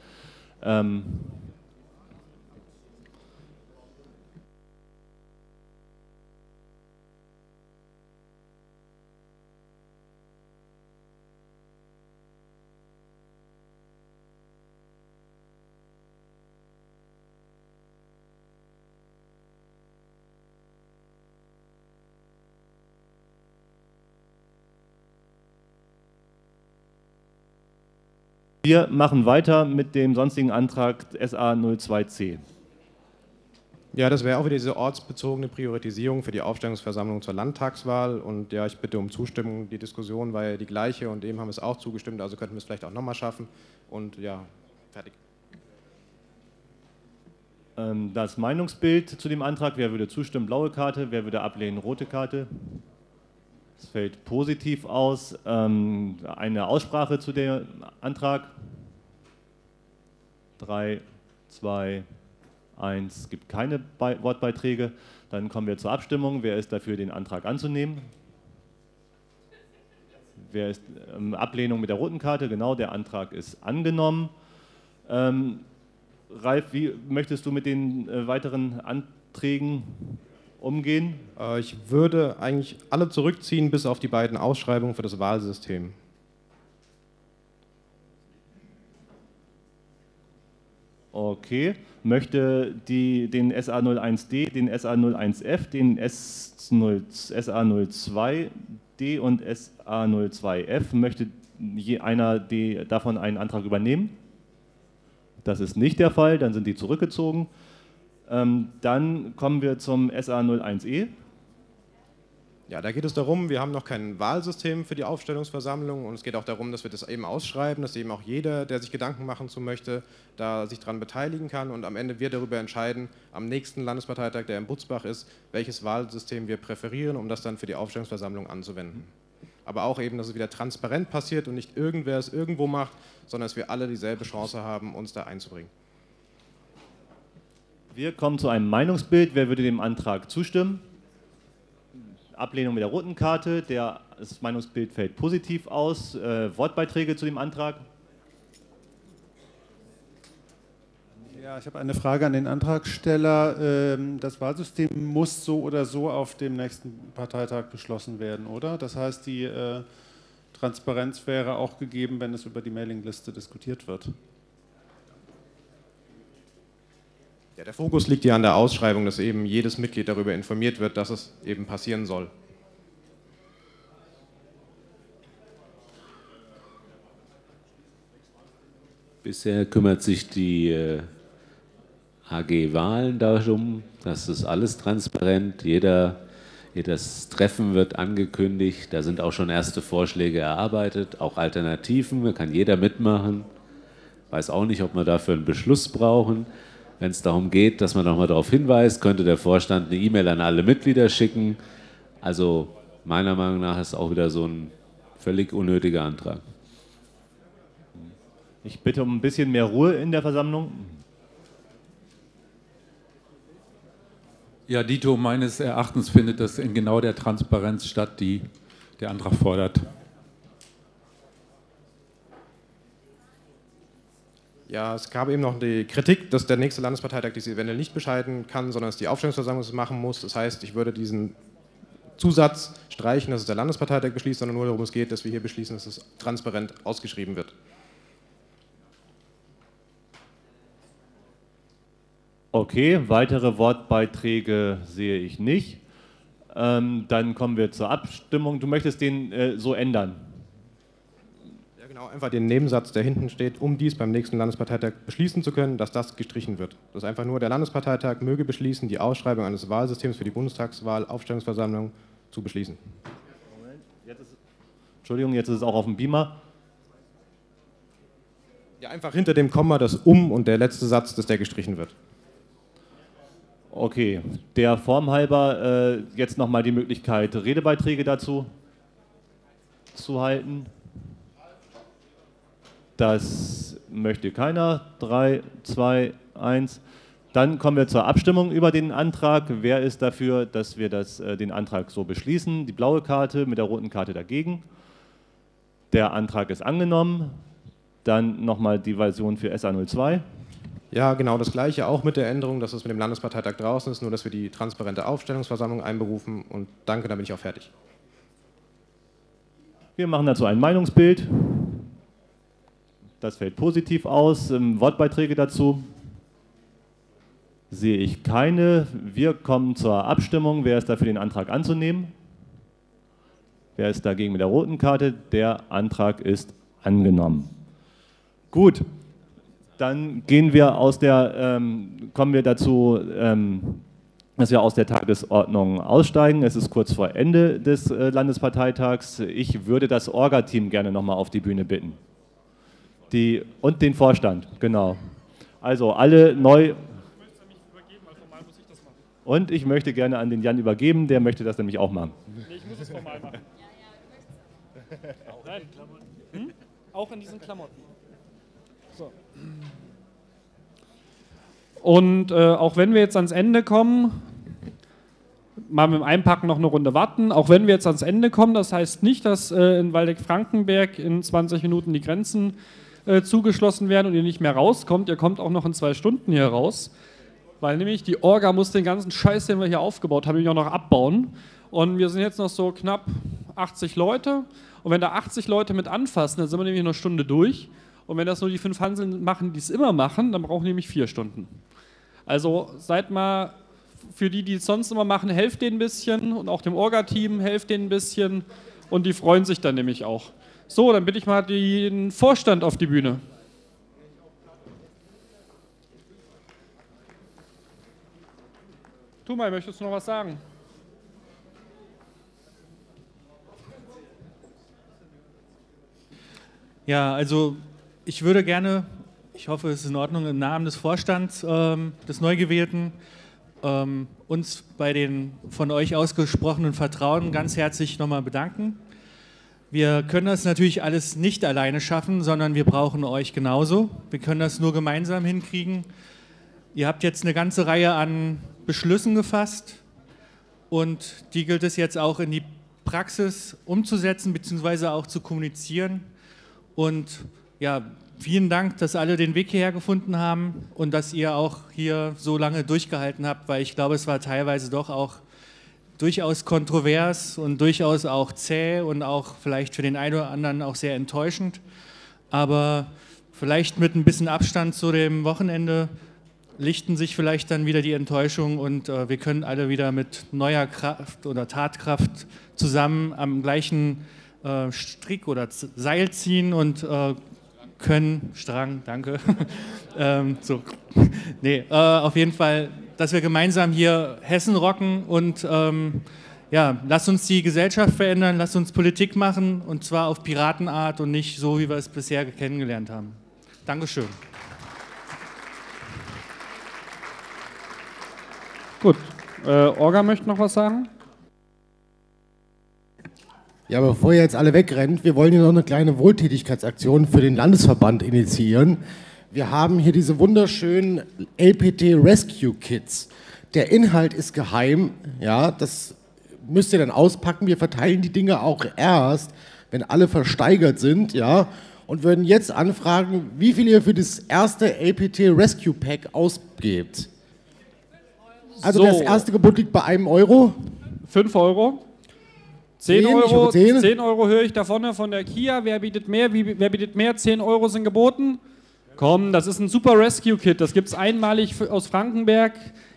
Wir machen weiter mit dem sonstigen Antrag SA 02c. Ja, das wäre auch wieder diese ortsbezogene Priorisierung für die Aufstellungsversammlung zur Landtagswahl. Und ja, ich bitte um Zustimmung. Die Diskussion war ja die gleiche und eben haben wir es auch zugestimmt, also könnten wir es vielleicht auch nochmal schaffen. Und ja, fertig. Ähm, das Meinungsbild zu dem Antrag, wer würde zustimmen, blaue Karte, wer würde ablehnen, rote Karte. Es fällt positiv aus. Ähm, eine Aussprache zu dem Antrag. 3, 2, 1. Es gibt keine Be Wortbeiträge. Dann kommen wir zur Abstimmung. Wer ist dafür, den Antrag anzunehmen? Wer ist ähm, Ablehnung mit der roten Karte? Genau, der Antrag ist angenommen. Ähm, Ralf, wie möchtest du mit den äh, weiteren Anträgen umgehen? Äh, ich würde eigentlich alle zurückziehen, bis auf die beiden Ausschreibungen für das Wahlsystem. Okay. Möchte die, den SA01D, den SA01F, den S0, SA02D und SA02F, möchte je einer die, davon einen Antrag übernehmen? Das ist nicht der Fall, dann sind die zurückgezogen. Ähm, dann kommen wir zum SA01E. Ja, da geht es darum, wir haben noch kein Wahlsystem für die Aufstellungsversammlung und es geht auch darum, dass wir das eben ausschreiben, dass eben auch jeder, der sich Gedanken machen zu möchte, da sich daran beteiligen kann und am Ende wir darüber entscheiden, am nächsten Landesparteitag, der in Butzbach ist, welches Wahlsystem wir präferieren, um das dann für die Aufstellungsversammlung anzuwenden. Aber auch eben, dass es wieder transparent passiert und nicht irgendwer es irgendwo macht, sondern dass wir alle dieselbe Chance haben, uns da einzubringen. Wir kommen zu einem Meinungsbild. Wer würde dem Antrag zustimmen? Ablehnung mit der roten Karte. Der, das Meinungsbild fällt positiv aus. Äh, Wortbeiträge zu dem Antrag? Ja, ich habe eine Frage an den Antragsteller. Ähm, das Wahlsystem muss so oder so auf dem nächsten Parteitag beschlossen werden, oder? Das heißt, die äh, Transparenz wäre auch gegeben, wenn es über die Mailingliste diskutiert wird. Ja, der Fokus liegt ja an der Ausschreibung, dass eben jedes Mitglied darüber informiert wird, dass es eben passieren soll. Bisher kümmert sich die äh, AG Wahlen darum, dass es alles transparent, jeder, jedes Treffen wird angekündigt, da sind auch schon erste Vorschläge erarbeitet, auch Alternativen, da kann jeder mitmachen. Weiß auch nicht, ob wir dafür einen Beschluss brauchen. Wenn es darum geht, dass man nochmal darauf hinweist, könnte der Vorstand eine E-Mail an alle Mitglieder schicken. Also meiner Meinung nach ist auch wieder so ein völlig unnötiger Antrag. Ich bitte um ein bisschen mehr Ruhe in der Versammlung. Ja, Dito, meines Erachtens findet das in genau der Transparenz statt, die der Antrag fordert. Ja, es gab eben noch die Kritik, dass der nächste Landesparteitag diese eventuell nicht bescheiden kann, sondern dass die Aufstellungsversammlung es machen muss. Das heißt, ich würde diesen Zusatz streichen, dass es der Landesparteitag beschließt, sondern nur darum es geht, dass wir hier beschließen, dass es transparent ausgeschrieben wird. Okay, weitere Wortbeiträge sehe ich nicht. Ähm, dann kommen wir zur Abstimmung. Du möchtest den äh, so ändern? Genau, einfach den Nebensatz, der hinten steht, um dies beim nächsten Landesparteitag beschließen zu können, dass das gestrichen wird. Das ist einfach nur, der Landesparteitag möge beschließen, die Ausschreibung eines Wahlsystems für die Bundestagswahl, Aufstellungsversammlung zu beschließen. Moment, jetzt ist, Entschuldigung, jetzt ist es auch auf dem Beamer. Ja, einfach hinter dem Komma das Um und der letzte Satz, dass der gestrichen wird. Okay, der Form halber äh, jetzt nochmal die Möglichkeit, Redebeiträge dazu zu halten. Das möchte keiner. 3, 2, 1. Dann kommen wir zur Abstimmung über den Antrag. Wer ist dafür, dass wir das, äh, den Antrag so beschließen? Die blaue Karte mit der roten Karte dagegen. Der Antrag ist angenommen. Dann nochmal die Version für SA02. Ja, genau das Gleiche, auch mit der Änderung, dass es mit dem Landesparteitag draußen ist, nur dass wir die transparente Aufstellungsversammlung einberufen. Und danke, dann bin ich auch fertig. Wir machen dazu ein Meinungsbild. Das fällt positiv aus. Ähm, Wortbeiträge dazu sehe ich keine. Wir kommen zur Abstimmung. Wer ist dafür, den Antrag anzunehmen? Wer ist dagegen mit der roten Karte? Der Antrag ist angenommen. Gut, dann gehen wir aus der, ähm, kommen wir dazu, ähm, dass wir aus der Tagesordnung aussteigen. Es ist kurz vor Ende des äh, Landesparteitags. Ich würde das Orga-Team gerne nochmal auf die Bühne bitten. Die, und den Vorstand, genau. Also alle neu. Und ich möchte gerne an den Jan übergeben, der möchte das nämlich auch machen. Nee, ich muss es formal machen. Nein, hm? Auch in diesen Klamotten. So. Und äh, auch wenn wir jetzt ans Ende kommen, mal mit dem Einpacken noch eine Runde warten. Auch wenn wir jetzt ans Ende kommen, das heißt nicht, dass äh, in Waldeck-Frankenberg in 20 Minuten die Grenzen äh, zugeschlossen werden und ihr nicht mehr rauskommt. Ihr kommt auch noch in zwei Stunden hier raus, weil nämlich die Orga muss den ganzen Scheiß, den wir hier aufgebaut haben, nämlich auch noch abbauen. Und wir sind jetzt noch so knapp 80 Leute. Und wenn da 80 Leute mit anfassen, dann sind wir nämlich eine Stunde durch. Und wenn das nur die fünf Hanseln machen, die es immer machen, dann brauchen die nämlich vier Stunden. Also seid mal für die, die es sonst immer machen, helft denen ein bisschen und auch dem Orga-Team helft denen ein bisschen und die freuen sich dann nämlich auch. So, dann bitte ich mal den Vorstand auf die Bühne. Tumai, möchtest du noch was sagen? Ja, also ich würde gerne, ich hoffe, es ist in Ordnung, im Namen des Vorstands ähm, des Neugewählten ähm, uns bei den von euch ausgesprochenen Vertrauen ganz herzlich nochmal bedanken. Wir können das natürlich alles nicht alleine schaffen, sondern wir brauchen euch genauso. Wir können das nur gemeinsam hinkriegen. Ihr habt jetzt eine ganze Reihe an Beschlüssen gefasst und die gilt es jetzt auch in die Praxis umzusetzen bzw. auch zu kommunizieren. Und ja, vielen Dank, dass alle den Weg hierher gefunden haben und dass ihr auch hier so lange durchgehalten habt, weil ich glaube, es war teilweise doch auch durchaus kontrovers und durchaus auch zäh und auch vielleicht für den einen oder anderen auch sehr enttäuschend. Aber vielleicht mit ein bisschen Abstand zu dem Wochenende lichten sich vielleicht dann wieder die Enttäuschung und äh, wir können alle wieder mit neuer Kraft oder Tatkraft zusammen am gleichen äh, Strick oder Seil ziehen und äh, können, Strang, danke. ähm, so. nee, äh, auf jeden Fall, dass wir gemeinsam hier Hessen rocken und ähm, ja, lasst uns die Gesellschaft verändern, lasst uns Politik machen und zwar auf Piratenart und nicht so, wie wir es bisher kennengelernt haben. Dankeschön. Gut, äh, Orga möchte noch was sagen? Ja, bevor ihr jetzt alle wegrennt, wir wollen hier noch eine kleine Wohltätigkeitsaktion für den Landesverband initiieren. Wir haben hier diese wunderschönen LPT Rescue Kits. Der Inhalt ist geheim, ja, das müsst ihr dann auspacken. Wir verteilen die Dinge auch erst, wenn alle versteigert sind, ja, und würden jetzt anfragen, wie viel ihr für das erste LPT Rescue Pack ausgebt. Also So. das erste Gebot liegt bei einem Euro. 5 Euro. 10 10, ich Euro, höre 10. 10 Euro höre ich da vorne von der Kia. Wer bietet mehr? Wie, wer bietet mehr? 10 Euro sind geboten. Komm, das ist ein super Rescue Kit. Das gibt es einmalig aus Frankenberg.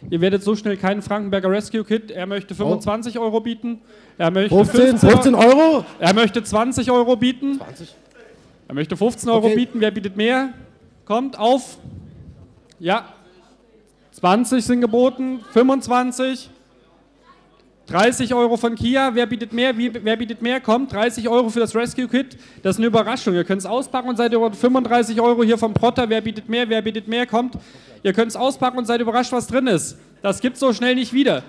Ihr werdet so schnell keinen Frankenberger Rescue Kit. Er möchte 25 Euro bieten. Er möchte 15, 15 Euro? Er möchte 20 Euro bieten. 20. Er möchte 15 Euro Okay. bieten. Wer bietet mehr? Kommt auf. Ja. 20 sind geboten. 25. 30 Euro von Kia. Wer bietet mehr? Wie, wer bietet mehr? Kommt. 30 Euro für das Rescue Kit. Das ist eine Überraschung. Ihr könnt es auspacken und seid über 35 Euro hier vom Protter. Wer bietet mehr? Wer bietet mehr? Kommt. Ihr könnt es auspacken und seid überrascht, was drin ist. Das gibt so schnell nicht wieder.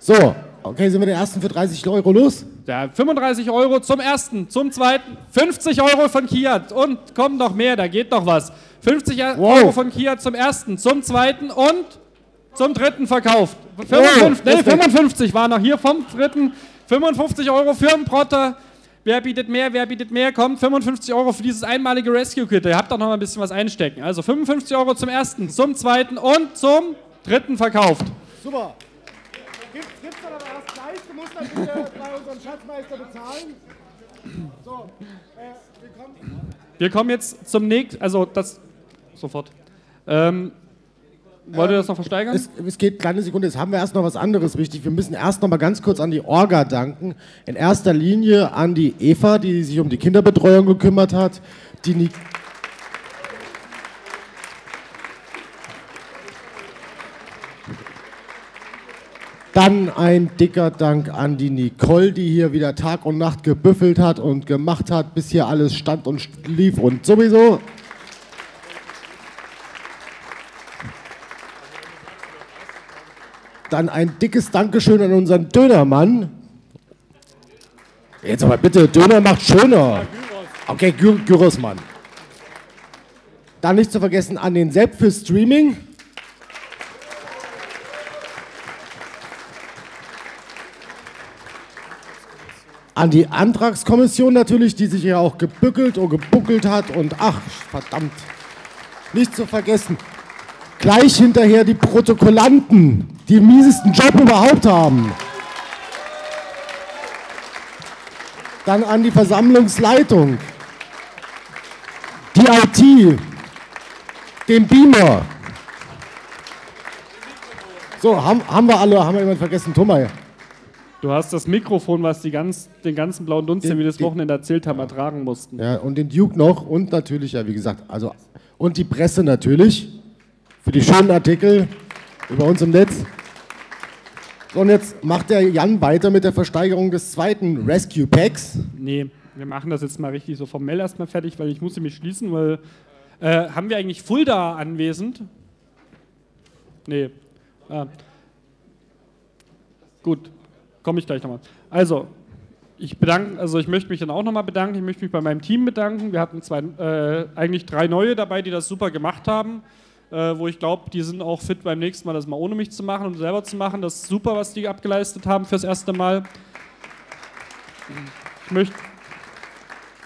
So, okay, sind wir den ersten für 30 Euro los? Ja, 35 Euro zum ersten, zum zweiten, 50 Euro von Kia und kommt noch mehr, da geht noch was. 50 Euro von Kia zum ersten, zum zweiten und zum dritten verkauft. 55, nee, 55 war noch hier vom dritten. 55 Euro für einen Protter. Wer bietet mehr, wer bietet mehr, kommt 55 Euro für dieses einmalige Rescue Kit. Ihr habt doch noch mal ein bisschen was einstecken. Also 55 Euro zum ersten, zum zweiten und zum dritten verkauft. Super. Gibt es da noch was gleich? Du musst dann bitte bei unserem Schatzmeister bezahlen. So, äh, willkommen. Wir kommen jetzt zum nächsten, also das, sofort. Ähm, wollt ihr das noch versteigern? Es, es geht, kleine Sekunde, jetzt haben wir erst noch was anderes wichtig. Wir müssen erst noch mal ganz kurz an die Orga danken. In erster Linie an die Eva, die sich um die Kinderbetreuung gekümmert hat. Die Ni Dann ein dicker Dank an die Nicole, die hier wieder Tag und Nacht gebüffelt hat und gemacht hat, bis hier alles stand und lief und sowieso. Dann ein dickes Dankeschön an unseren Dönermann. Jetzt aber bitte, Döner macht schöner. Okay, Gy Gyrosmann. Dann nicht zu vergessen an den Sepp für Streaming. An die Antragskommission natürlich, die sich ja auch gebückelt und gebuckelt hat und ach, verdammt. Nicht zu vergessen, gleich hinterher die Protokollanten, die den miesesten Job überhaupt haben. Dann an die Versammlungsleitung, die IT, den Beamer. So, haben, haben wir alle, haben wir jemanden vergessen? Thomas. Du hast das Mikrofon, was die ganz, den ganzen blauen Dunst, den wir das Wochenende erzählt haben, ertragen mussten. Ja, und den Duke noch und natürlich, ja, wie gesagt, also, und die Presse natürlich für die schönen Artikel über uns im Netz. So, und jetzt macht der Jan weiter mit der Versteigerung des zweiten Rescue Packs. Nee, wir machen das jetzt mal richtig so formell erstmal fertig, weil ich muss mich schließen, weil äh, haben wir eigentlich Fulda anwesend? Nee. Ah. Gut, komme ich gleich nochmal. Also, ich bedanke, also ich möchte mich dann auch nochmal bedanken. Ich möchte mich bei meinem Team bedanken. Wir hatten zwei, äh, eigentlich drei neue dabei, die das super gemacht haben. Äh, wo ich glaube, die sind auch fit beim nächsten Mal, das mal ohne mich zu machen und selber zu machen. Das ist super, was die abgeleistet haben fürs erste Mal. Ich möchte,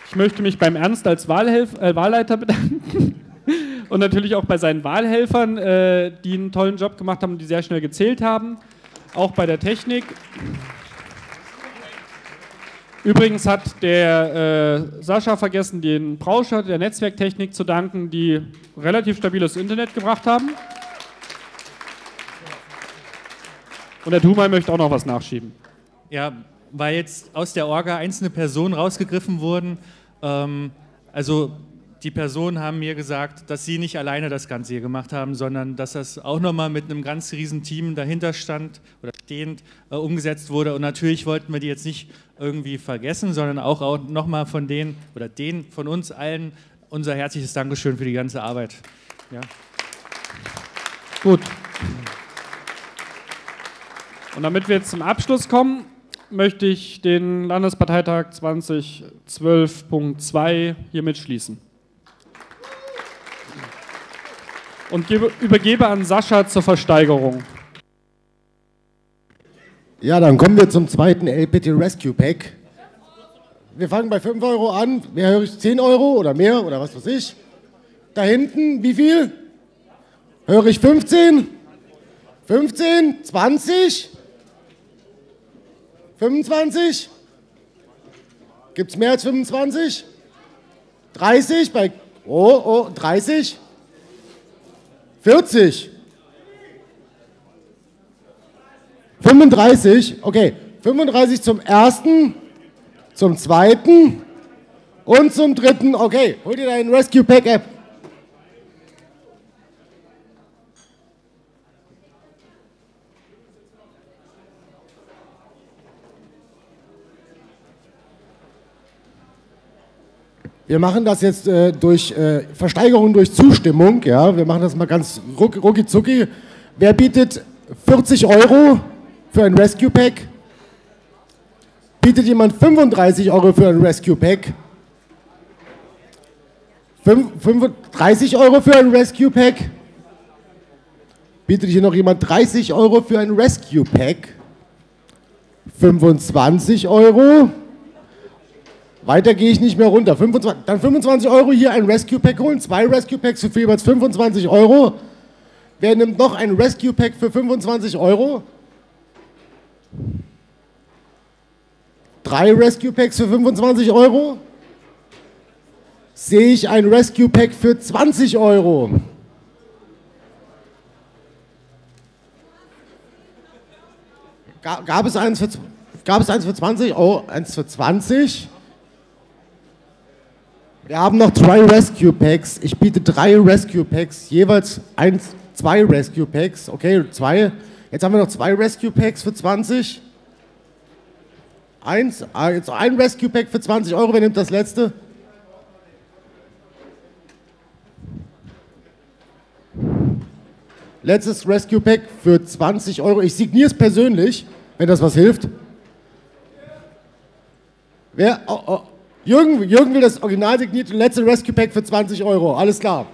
ich möchte mich beim Ernst als Wahlhelf äh, Wahlleiter bedanken. Und natürlich auch bei seinen Wahlhelfern, äh, die einen tollen Job gemacht haben und die sehr schnell gezählt haben. Auch bei der Technik. Übrigens hat der äh, Sascha vergessen, den Brauscher der Netzwerktechnik zu danken, die relativ stabiles Internet gebracht haben. Und der Thumai möchte auch noch was nachschieben. Ja, weil jetzt aus der Orga einzelne Personen rausgegriffen wurden. Ähm, also die Personen haben mir gesagt, dass sie nicht alleine das Ganze hier gemacht haben, sondern dass das auch nochmal mit einem ganz riesen Team dahinter stand oder stehend äh, umgesetzt wurde. Und natürlich wollten wir die jetzt nicht irgendwie vergessen, sondern auch, auch nochmal von denen oder denen von uns allen unser herzliches Dankeschön für die ganze Arbeit. Ja. Gut. Und damit wir jetzt zum Abschluss kommen, möchte ich den Landesparteitag 2012.2 hiermit schließen. Und gebe, übergebe an Sascha zur Versteigerung. Ja, dann kommen wir zum zweiten LPT Rescue Pack. Wir fangen bei 5 Euro an. Wer höre ich 10 Euro oder mehr oder was weiß ich? Da hinten, wie viel? Höre ich 15? 15? 20? 25? Gibt es mehr als 25? 30? Bei, oh, oh, 30? 40? 35? Okay, 35 zum ersten, zum zweiten und zum dritten. Okay, hol dir deinen Rescue Pack App. Wir machen das jetzt äh, durch äh, Versteigerung durch Zustimmung. Ja, wir machen das mal ganz ruck, rucki zucki. Wer bietet 40 Euro für ein Rescue Pack? Bietet jemand 35 Euro für ein Rescue Pack? 35 Euro für ein Rescue Pack? Bietet hier noch jemand 30 Euro für ein Rescue Pack? 25 Euro? Weiter gehe ich nicht mehr runter. 25, dann 25 Euro hier ein Rescue Pack holen, zwei Rescue Packs für jeweils 25 Euro. Wer nimmt noch ein Rescue Pack für 25 Euro? Drei Rescue Packs für 25 Euro? Sehe ich ein Rescue Pack für 20 Euro? Gab, es eins für, gab es eins für 20 Euro? Eins für 20? Wir haben noch zwei Rescue Packs. Ich biete drei Rescue Packs, jeweils eins, zwei Rescue Packs. Okay, zwei. Jetzt haben wir noch zwei Rescue Packs für 20. Eins, jetzt ein Rescue Pack für 20 Euro. Wer nimmt das letzte? Letztes Rescue Pack für 20 Euro. Ich signiere es persönlich, wenn das was hilft. Wer? Oh, oh. Jürgen, Jürgen will das original signierte letzte Rescue Pack für 20 Euro. Alles klar.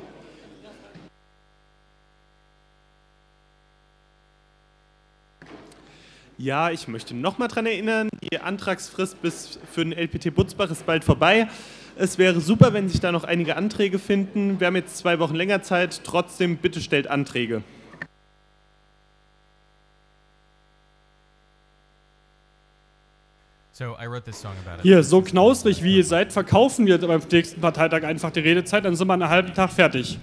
Ja, ich möchte noch mal daran erinnern, die Antragsfrist bis für den LPT Butzbach ist bald vorbei. Es wäre super, wenn sich da noch einige Anträge finden. Wir haben jetzt zwei Wochen länger Zeit. Trotzdem, bitte stellt Anträge. Hier, so knausrig wie ihr seid, verkaufen wir beim nächsten Parteitag einfach die Redezeit, dann sind wir einen halben Tag fertig.